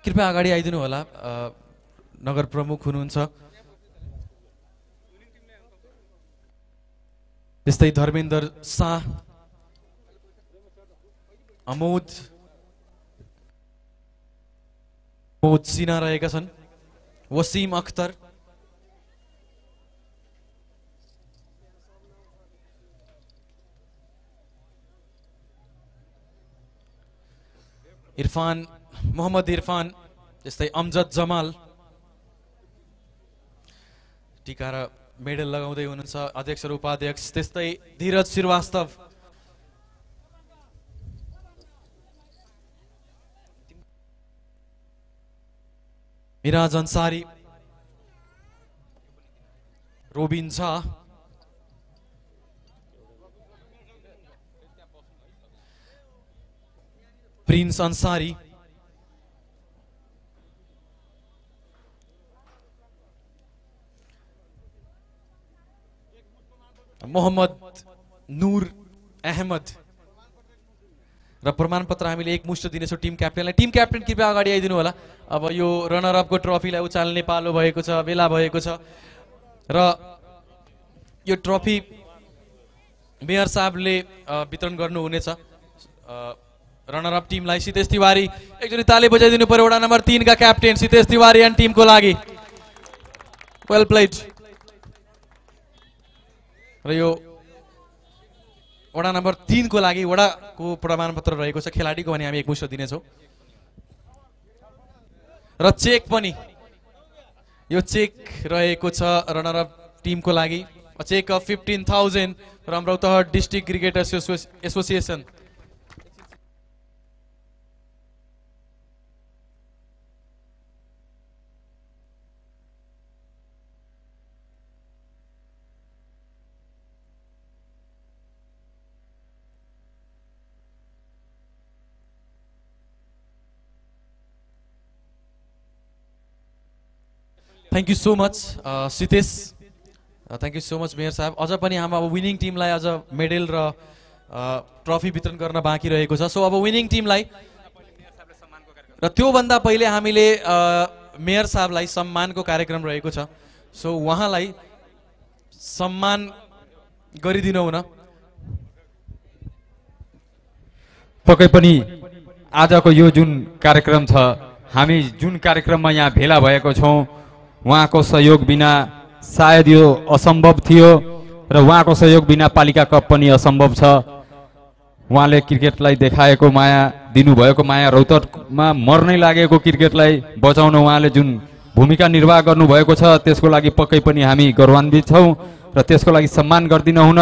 कृपया अगाडि आइदिनु होला। नगर प्रमुख हुनुहुन्छ। त्यस्तै धर्मेन्द्र शाह अमोद अमोद सिन्हा रहेका छन्। वसिम अख्तर इरफान मोहम्मद इरफान त्यस्तै अमजद जमाल। टिका र मेडल लगाउँदै हुनुहुन्छ अध्यक्ष र उपाध्यक्ष त्यस्तै धीरज श्रीवास्तव। मिराज अन्सारी। रोबिन झा प्रिन्स अन्सारी मोहम्मद नूर अहमद र प्रमाणपत्र हामीले एक मुष्ट दिनेछौँ टिम क्याप्टेनलाई। टिम क्याप्टेन कृपया अगाडि आइदिनु होला। अब यो रनर अपको ट्रफीलाई उचाल्ने पालो भएको छ बेला भएको छ। र यो ट्रफी मेयर साहबले वितरण गर्नुहुनेछ। रनर अप टिमलाई सितेश तिवारी एकचोटि ताली बजाइदिनु पर्यो। वडा नम्बर तिनका क्याप्टेन सितेश तिवारी एन्ड टिमको लागि। वेल प्लेड र यो वडा नम्बर तिनको लागि वडाको प्रमाणपत्र रहेको छ। खेलाडीको भने हामी एकमुष्ट दिनेछौँ। र चेक पनि यो चेक रहेको छ रनर अप टिमको लागि cheque of fifteen thousand Rautahat district cricket association thank you so much Sitesh thank you so much mayor साहब अझ पनि हाम्रो अब विनिङ टिमलाई अझ मेडल र ट्रफी वितरण गर्न बाँकी रहेको छ। सो अब विनिङ टिमलाई र त्योभन्दा पहिले हामीले मेयर साहबलाई सम्मानको कार्यक्रम रहेको छ। सो उहाँलाई सम्मान गरिदिनु न पक्कै पनि आजको यो जुन कार्यक्रम छ हामी जुन कार्यक्रममा यहाँ भेला भएको छौँ उहाँको सहयोग बिना सायद यो असम्भव थियो र उहाँको सहयोग बिना पालिका कप पनि असम्भव छ। उहाँले क्रिकेटलाई देखाएको माया दिनुभएको माया रौतटमा मर्नै लागेको क्रिकेटलाई बचाउन उहाँले जुन भूमिका निर्वाह गर्नुभएको छ त्यसको लागि पक्कै पनि हामी गौरवान्वित छौँ र त्यसको लागि सम्मान गरिदिन हुन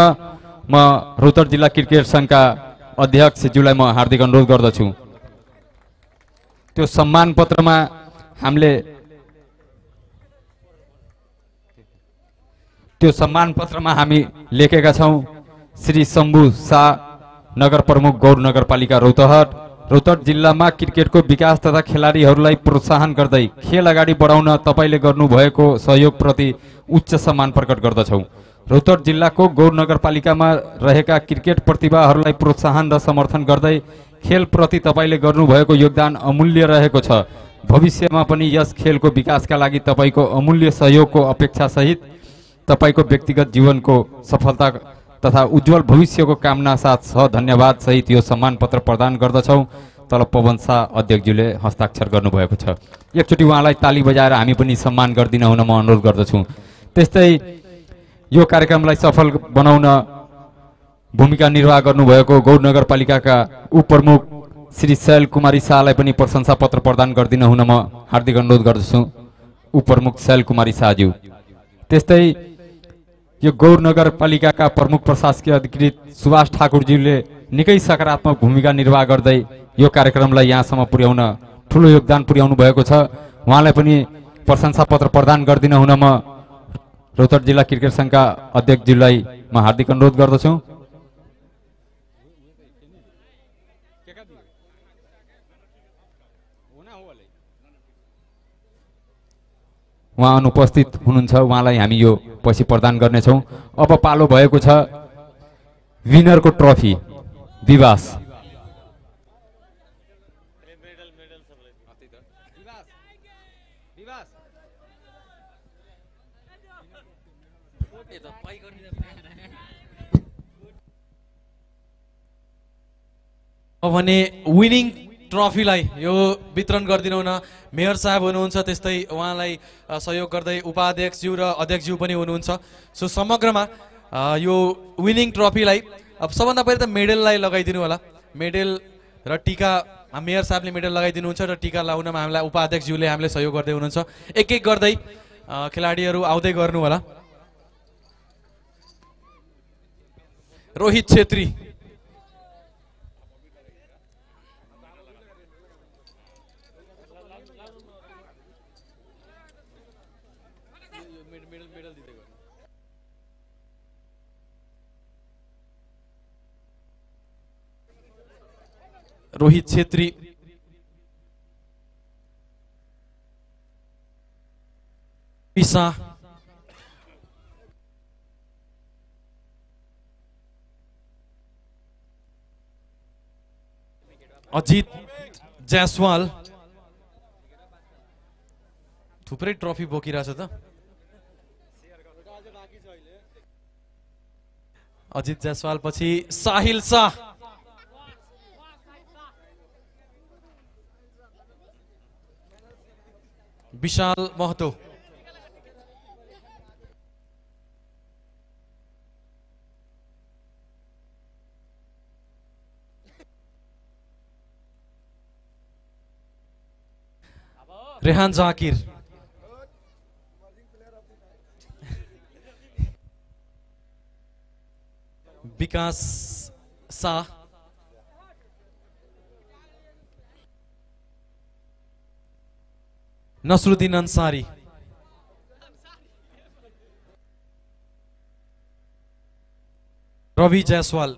म रौतट जिल्ला क्रिकेट सङ्घका अध्यक्षज्यूलाई म हार्दिक अनुरोध गर्दछु। त्यो सम्मान पत्रमा हामीले त्यो सम्मान पत्रमा हामी लेखेका छौँ श्री शम्भु शाह नगर प्रमुख गौर नगरपालिका रौतहट। रौतहट जिल्लामा क्रिकेटको विकास तथा खेलाडीहरूलाई प्रोत्साहन गर्दै खेल अगाडि बढाउन तपाईँले गर्नुभएको सहयोगप्रति उच्च सम्मान प्रकट गर्दछौँ। रौतहट जिल्लाको गौर नगरपालिकामा रहेका क्रिकेट प्रतिभाहरूलाई प्रोत्साहन र समर्थन गर्दै खेलप्रति तपाईँले गर्नुभएको योगदान अमूल्य रहेको छ। भविष्यमा पनि यस खेलको विकासका लागि तपाईँको अमूल्य सहयोगको अपेक्षासहित तपाईँको व्यक्तिगत जीवनको सफलता तथा उज्जवल भविष्यको कामना साथ छ। धन्यवाद सहित यो सम्मान पत्र प्रदान गर्दछौँ। तल पवन शाह अध्यक्षज्यूले हस्ताक्षर गर्नुभएको छ। एकचोटि उहाँलाई ताली बजाएर हामी पनि सम्मान गरिदिन हुन म अनुरोध गर्दछु। त्यस्तै यो कार्यक्रमलाई सफल बनाउन भूमिका निर्वाह गर्नुभएको गौर नगरपालिकाका उपप्रमुख श्री शैल कुमारी शाहलाई पनि प्रशंसा पत्र प्रदान गरिदिन हुन म हार्दिक अनुरोध गर्दछु। उपप्रमुख शैल कुमारी शाहज्यू। त्यस्तै यो गौर नगरपालिकाका प्रमुख प्रशासकीय अधिकृत सुभाष ठाकुरज्यूले निकै सकारात्मक भूमिका निर्वाह गर्दै यो कार्यक्रमलाई यहाँसम्म पुर्याउन ठुलो योगदान पुर्याउनु भएको छ। उहाँलाई पनि प्रशंसा पत्र प्रदान गरिदिन हुन म रौतहट जिल्ला क्रिकेट सङ्घका अध्यक्षज्यूलाई म हार्दिक अनुरोध गर्दछु। उहाँ अनुपस्थित हुनुहुन्छ। उहाँलाई हामी यो पछि प्रदान गर्नेछौँ। अब पालो भएको छ विनरको ट्रफी विवास। भने विनिङ ट्रफीलाई यो वितरण गरिदिनु न मेयर साहब हुनुहुन्छ त्यस्तै उहाँलाई सहयोग गर्दै उपाध्यक्षज्यू र अध्यक्षज्यू पनि हुनुहुन्छ। सो समग्रमा यो विनिङ ट्रफीलाई अब सबभन्दा पहिले त मेडललाई लगाइदिनु होला। मेडल र टिका मेयर साहबले मेडल लगाइदिनुहुन्छ र टिका लाउनमा हामीलाई उपाध्यक्षज्यूले हामीलाई सहयोग गर्दै हुनुहुन्छ। एक एक गर्दै खेलाडीहरू आउँदै गर्नु होला। रोहित छेत्री। रोहित छेत्री। ईसा अजित जायसवाल। थुप्रै ट्रफी बोकिरहेछ त। अजित जायसवाल पछि साहिल शाह। विशाल महतो। रेहान जाकिर। विकास शाह। नसरुद्दिन अंसारी रवि जायसवाल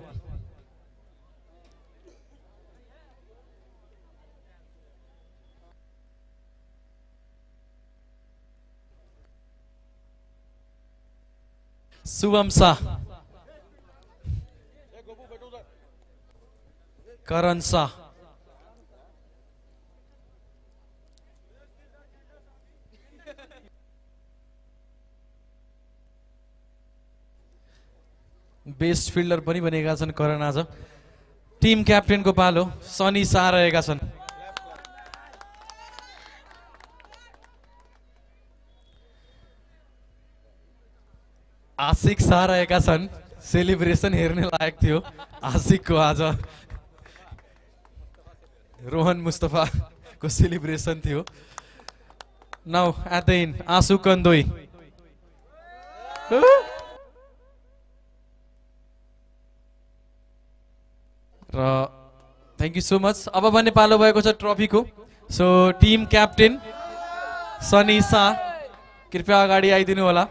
शुभम शाह करण शाह बेस्ट फिल्डर पनि बनेका छन् करण आज। टिम क्याप्टेनको पालो सनी शाह रहेका छन्। आशिक शाह रहेका छन्। सेलिब्रेसन हेर्ने लायक थियो आशिकको आज। रोहन मुस्तफाको सेलिब्रेसन थियो। Now at the in Aasu Kandoi. र थ्याङ्क यू सो मच अब भने पालो भएको छ ट्रफीको। So team captain Sunny Shah कृपया अगाडि आइदिनु होला।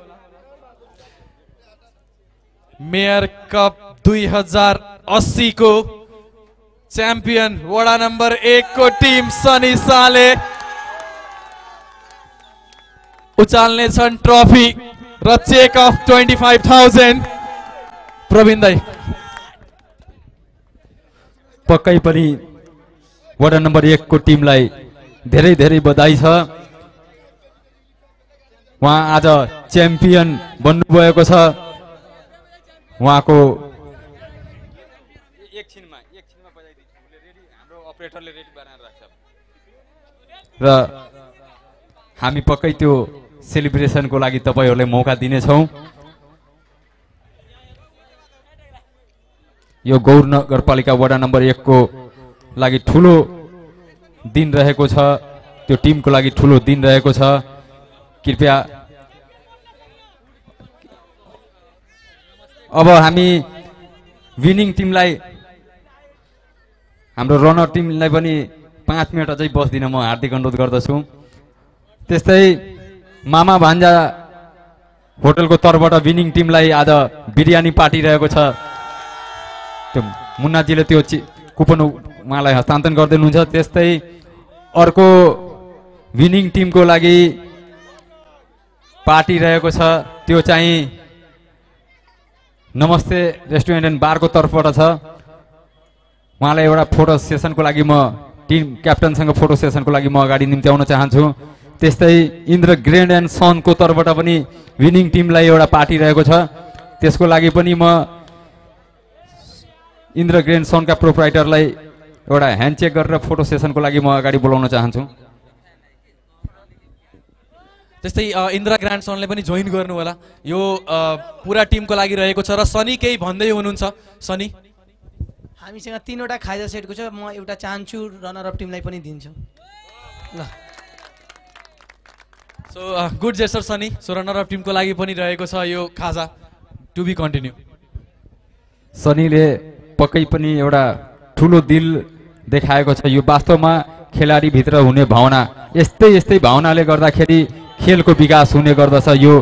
मेयर कप दुई हजार अस्सीको च्याम्पियन वडा नम्बर एकको टिम सनी शाहले उचाल्ने छन् ट्रफी र cheque of twenty five thousand पक्कै पनि वडा नम्बर एकको टिमलाई धेरै धेरै बधाई छ। उहाँ आज च्याम्पियन बन्नुभएको छ। उहाँको र हामी पक्कै त्यो सेलिब्रेसनको लागि तपाईँहरूलाई मौका दिनेछौँ। यो गौर नगरपालिका वडा नम्बर एकको लागि ठुलो दिन रहेको छ। त्यो टिमको लागि ठुलो दिन रहेको छ। कृपया अब हामी विनिङ टिमलाई हाम्रो रनर टिमलाई पनि पाँच मिनट अझै बस्दिन म हार्दिक अनुरोध गर्दछु। त्यस्तै मामा भान्जा होटलको तर्फबाट विनिङ टिमलाई आज बिरयानी पार्टी रहेको छ। त्यो मुन्नाजीले त्यो चि कुपन उहाँलाई हस्तान्तरण गरिदिनुहुन्छ। त्यस्तै अर्को विनिङ टिमको लागि पार्टी रहेको छ। त्यो चाहिँ नमस्ते रेस्टुरेन्ट एन्ड बारको तर्फबाट छ। उहाँलाई एउटा फोटो सेसनको लागि म टिम क्याप्टनसँग फोटो सेसनको लागि म अगाडि निम्ति आउन चाहन्छु। त्यस्तै इन्द्र ग्रेन्ड एन्ड सनको तर्फबाट पनि विनिङ टिमलाई एउटा पार्टी रहेको छ। त्यसको लागि पनि म इन्द्र ग्रेन्ड सनका प्रोप्राइटरलाई एउटा ह्यान्ड चेक गरेर फोटो सेसनको लागि म अगाडि बोलाउन चाहन्छु। त्यस्तै इन्द्रा ग्रान्ड सनले पनि जोइन गर्नु होला यो पुरा टिमको लागि रहेको छ र सनी केही भन्दै हुनुहुन्छ। सनी हामीसँग तिनवटा खाजा सेटको छ। म एउटा चाहन्छु रनर अफ टिमलाई पनि दिन्छु। ल। So good gesture Sunny so runner up टिमको लागि पनि रहेको छ यो खाजा। टु बी कन्टिन्यू सनीले पक्कै पनि एउटा ठुलो दिल देखाएको छ। यो वास्तवमा खेलाडीभित्र हुने भावना। यस्तै यस्तै भावनाले गर्दाखेरि खेलको विकास हुने गर्दछ। यो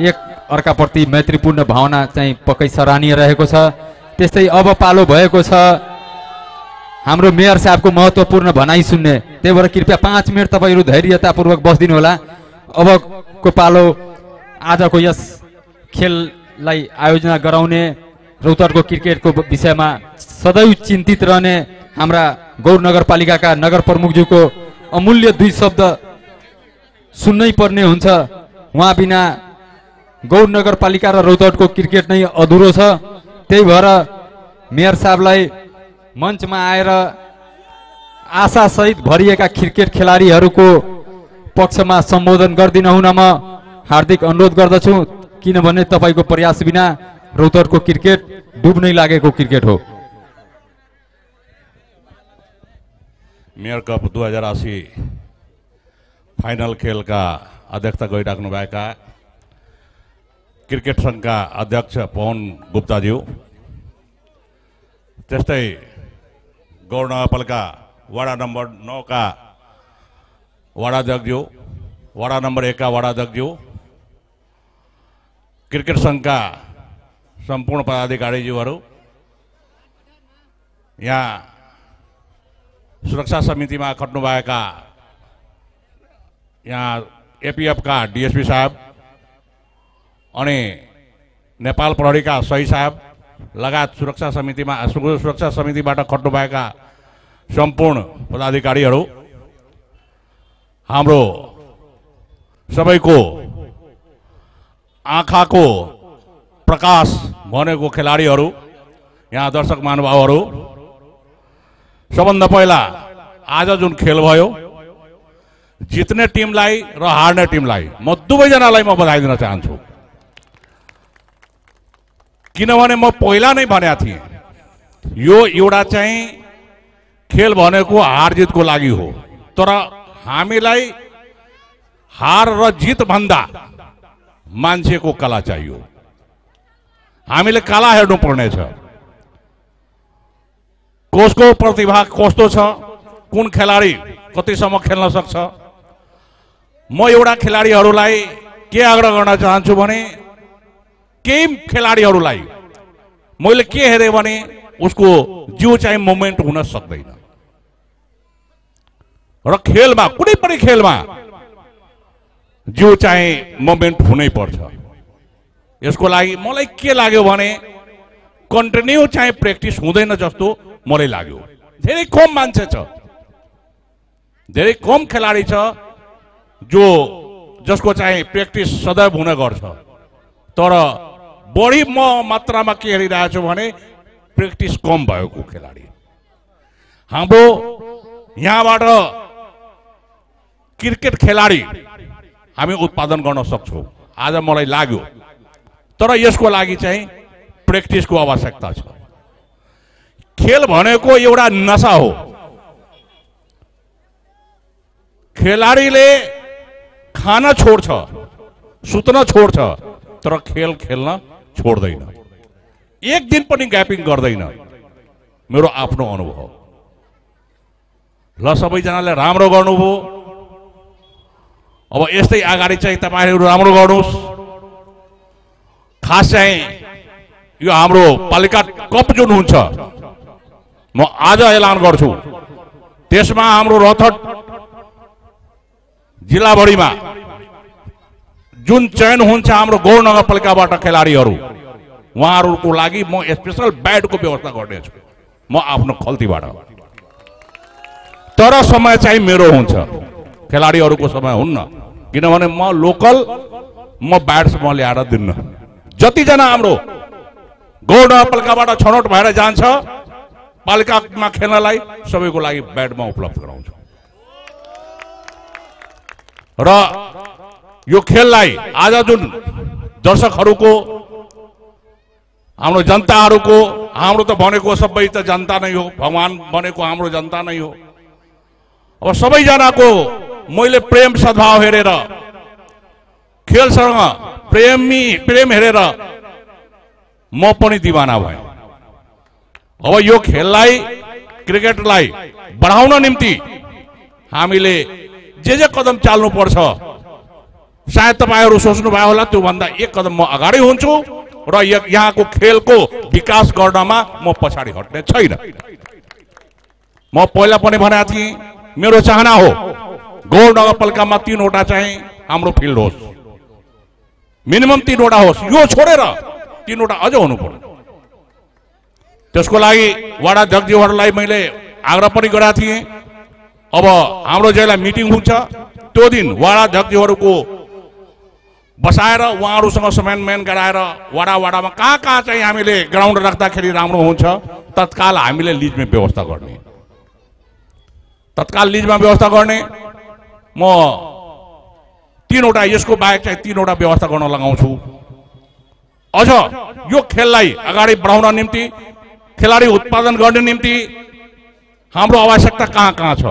एक अर्काप्रति मैत्रीपूर्ण भावना चाहिँ पक्कै सराहनीय रहेको छ। त्यस्तै अब पालो भएको छ। हाम्रो मेयर साहबको महत्त्वपूर्ण भनाइ सुन्ने। त्यही भएर कृपया पाँच मिनट तपाईँहरू धैर्यतापूर्वक बसिदिनु होला। अबको पालो आजको यस खेललाई आयोजना गराउने रौतहटको क्रिकेटको विषयमा सदैव चिन्तित रहने हाम्रा गौर नगरपालिकाका नगर प्रमुखज्यूको अमूल्य दुई शब्द सुन्नै पर्ने हुन्छ। उहाँ बिना गौर नगरपालिका र रौतहटको क्रिकेट नै अधुरो छ। त्यही भएर मेयर साहबलाई मञ्चमा आएर आशासहित भरिएका क्रिकेट खेलाडीहरूको पक्षमा सम्बोधन गरिदिन हुन म हार्दिक अनुरोध गर्दछु। किनभने तपाईँको प्रयास बिना रौतहटको क्रिकेट डुब्नै लागेको क्रिकेट हो। मेयर कप दुई हज़ार असी फाइनल खेलका अध्यक्षता गरिराख्नुभएका क्रिकेट सङ्घका अध्यक्ष पवन गुप्ताज्यू, त्यस्तै गौर नगरपालिका वडा नम्बर नौका वडाध्यक्षज्यू वडा नंबर नम्बर एकका वडाध्यक्षज्यू क्रिकेट सङ्घका सम्पूर्ण पदाधिकारीज्यूहरू यहाँ सुरक्षा समितिमा खट्नुभएका यहाँ एपिएफका डिएसपी साहब अनि नेपाल प्रहरीका सही साहब लगायत सुरक्षा समितिमा सुरक्षा समितिबाट खट्नुभएका सम्पूर्ण पदाधिकारीहरू हाम्रो सबैको आँखाको प्रकाश भनेको खेलाडीहरू यहाँ दर्शक महानुभावहरू सबभन्दा पहिला आज जुन खेल भयो जित्ने टिमलाई र हार्ने टिमलाई म दुवैजनालाई म बधाई दिन चाहन्छु। किनभने म पहिला नै भनेको थिएँ यो एउटा चाहिँ खेल भनेको हार जितको लागि हो। तर हामीलाई हार र जित भन्दा मान्छेको कला चाहियो। हामीले कला हेर्नु पर्नेछ कसको प्रतिभा कस्तो छ? कुन खेलाडी कतिसम्म खेल्न सक्छ? म एउटा खेलाडीहरूलाई के आग्रह गर्न चाहन्छु भने केही खेलाडीहरूलाई मैले के हेरेँ भने उसको जिउ चाहिँ मुभमेन्ट हुन सक्दैन। र खेलमा कुनै पनि खेलमा जिउ चाहिँ मुभमेन्ट हुनै पर्छ। यसको लागि मलाई के लाग्यो भने कन्टिन्यू चाहिँ प्र्याक्टिस हुँदैन जस्तो मलाई लाग्यो। धेरै कम मान्छे छ। धेरै कम खेलाडी छ जो जसको चाहिँ प्र्याक्टिस सदैव हुने गर्छ। तर बढी म मात्रामा के हेरिरहेको छु भने प्र्याक्टिस कम भएको खेलाडी। हाम्रो यहाँबाट क्रिकेट खेलाडी हामी उत्पादन गर्न सक्छौँ। आज मलाई लाग्यो तर यसको लागि चाहिँ प्र्याक्टिसको आवश्यकता छ। खेल भनेको एउटा नसा हो। खेलाडीले खान छोड्छ सुत्न छोड्छ तर खेल खेल्न छोड्दैन। एक दिन पनि ग्यापिङ गर्दैन। मेरो आफ्नो अनुभव। ल सबैजनाले राम्रो गर्नुभयो। अब यस्तै अगाडि चाहिँ तपाईँहरू राम्रो गर्नुहोस्। खास चाहिँ यो हाम्रो पालिका कप जुन हुन्छ म आज एलान गर्छु। त्यसमा हाम्रो रथट जिल्लाभरिमा जुन चयन हुन्छ हाम्रो गौर नगरपालिकाबाट खेलाडीहरू उहाँहरूको लागि म स्पेसल ब्याटको व्यवस्था गर्नेछु म आफ्नो खल्तीबाट। तर समय चाहिँ मेरो हुन्छ खेलाडीहरूको समय हुन्न किनभने म लोकल म ब्याट्स म ल्याएर दिन्न। जतिजना हाम्रो गौर नगरपालिकाबाट छनौट भएर जान्छ पालिकामा खेल्नलाई सबैको लागि ब्याटमा उपलब्ध गराउँछु। र यो खेललाई आज जुन दर्शकहरूको हाम्रो जनताहरूको हाम्रो त भनेको सबै त जनता नै हो भगवान् भनेको हाम्रो जनता नै हो। अब सबैजनाको मैले प्रेम सद्भाव हेरेर खेलसँग प्रेमी प्रेम हेरेर म पनि दिवाना भएँ। अब यो खेललाई क्रिकेटलाई बढाउन निम्ति हामीले जे जे कदम चाल्नुपर्छ सायद तपाईँहरू सोच्नुभयो होला त्योभन्दा एक कदम म अगाडि हुन्छु र यहाँको खेलको विकास गर्नमा म पछाडि हट्ने छैन। म पहिला पनि भनेको थिएँ मेरो चाहना हो गौर नगरपालिकामा तिनवटा चाहिँ हाम्रो फिल्ड होस्। मिनिमम तिनवटा होस् यो छोडेर तिनवटा अझ हुनु पर्यो त्यसको लागि वडा अध्यक्षज्यूहरूलाई मैले आग्रह पनि गरेका थिएँ। अब हाम्रो जहिले मिटिङ हुन्छ त्यो दिन वडा अध्यक्षज्यूहरूको बसाएर उहाँहरूसँग समन्वयन गराएर वडा वडामा कहाँ कहाँ चाहिँ हामीले ग्राउन्ड राख्दाखेरि राम्रो हुन्छ तत्काल हामीले लिजमा व्यवस्था गर्ने। तत्काल लिजमा व्यवस्था गर्ने। म तिनवटा यसको बाहेक चाहिँ तिनवटा व्यवस्था गर्न लगाउँछु। अझ यो खेललाई अगाडि बढाउन निम्ति खेलाडी उत्पादन गर्ने निम्ति हाम्रो आवश्यकता कहाँ कहाँ छ?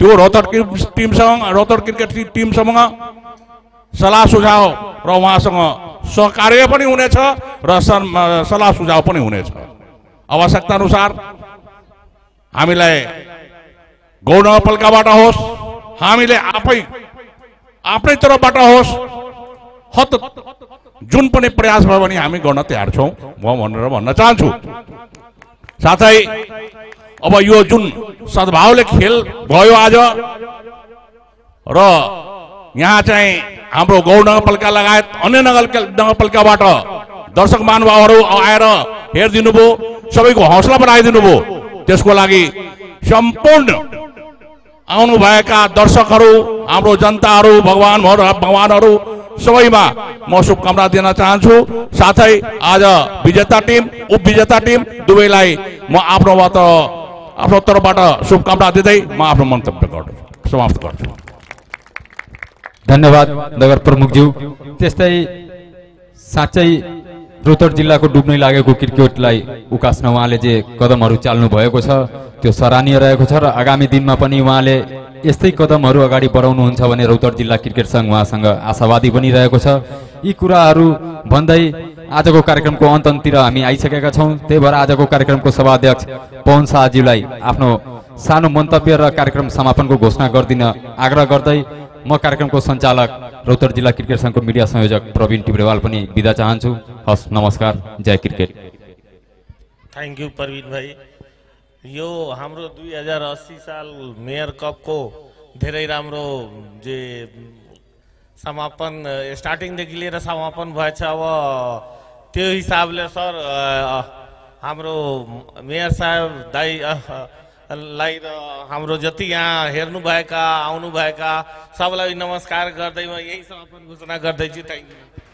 त्यो रोहतक टिम- टिमसँग रोहतक क्रिकेट टिमसँग सल्लाह सुझाव र उहाँसँग सहकार्य पनि हुनेछ र सल्लाह सुझाव पनि हुनेछ। आवश्यकता अनुसार हामीलाई गौर नगरपालिकाबाट होस्। हामीले आफै आफ्नै तर्फबाट होस्। हत जुन पनि प्रयास भयो भने हामी गर्न तयार छौँ। म भनेर भन्न चाहन्छु। साथै अब यो जुन सद्भावले खेल भयो आज र यहाँ चाहिँ हाम्रो गौर नगरपालिका लगायत अन्य नगर नगरपालिकाबाट दर्शक महानुभावहरू आएर हेरिदिनु भयो। सबैको हौसला बढाइदिनु भयो। त्यसको लागि सम्पूर्ण आउनुभएका दर्शकहरू हाम्रो जनताहरू भगवान् भगवान्हरू सबैमा म शुभकामना दिन चाहन्छु। साथै आज विजेता टिम उपविजेता टिम दुवैलाई म आफ्नोबाट आफ्नो तर्फबाट शुभकामना दिँदै म आफ्नो मन्तव्य गर्छु समाप्त गर्छु। धन्यवाद नगर प्रमुखज्यू त्यस्तै साँच्चै रोहतक जिल्लाको डुब्नै लागेको क्रिकेटलाई उकास्न उहाँले जे कदमहरू चाल्नु भएको छ त्यो सराहनीय रहेको छ र आगामी दिनमा पनि उहाँले यस्तै कदमहरू अगाडि बढाउनुहुन्छ भने रौतहट जिल्ला क्रिकेट सङ्घ उहाँसँग आशावादी पनि रहेको छ। यी कुराहरू भन्दै आजको कार्यक्रमको अन्ततिर हामी आइसकेका छौँ। त्यही भएर आजको कार्यक्रमको सभाध्यक्ष पवन शाहज्यूलाई आफ्नो सानो मन्तव्य र कार्यक्रम समापनको घोषणा गरिदिन आग्रह गर्दै म कार्यक्रमको सञ्चालक रौतहट जिल्ला क्रिकेट सङ्घको मिडिया संयोजक प्रवीण टिब्रेवाल पनि बिदा चाहन्छु। हस् नमस्कार जय क्रिकेट। थ्याङ्क यू प्रवीण भाइ। यो हाम्रो दुई हजार अस्सी साल मेयर कपको धेरै राम्रो जे समापन स्टार्टिङदेखि लिएर समापन भएछ अब त्यो हिसाबले सर हाम्रो मेयर साहब दाई लाई र हाम्रो जति यहाँ हेर्नुभएका आउनुभएका सबलाई नमस्कार गर्दै म यही समापन घोषणा गर्दैछु। Thank you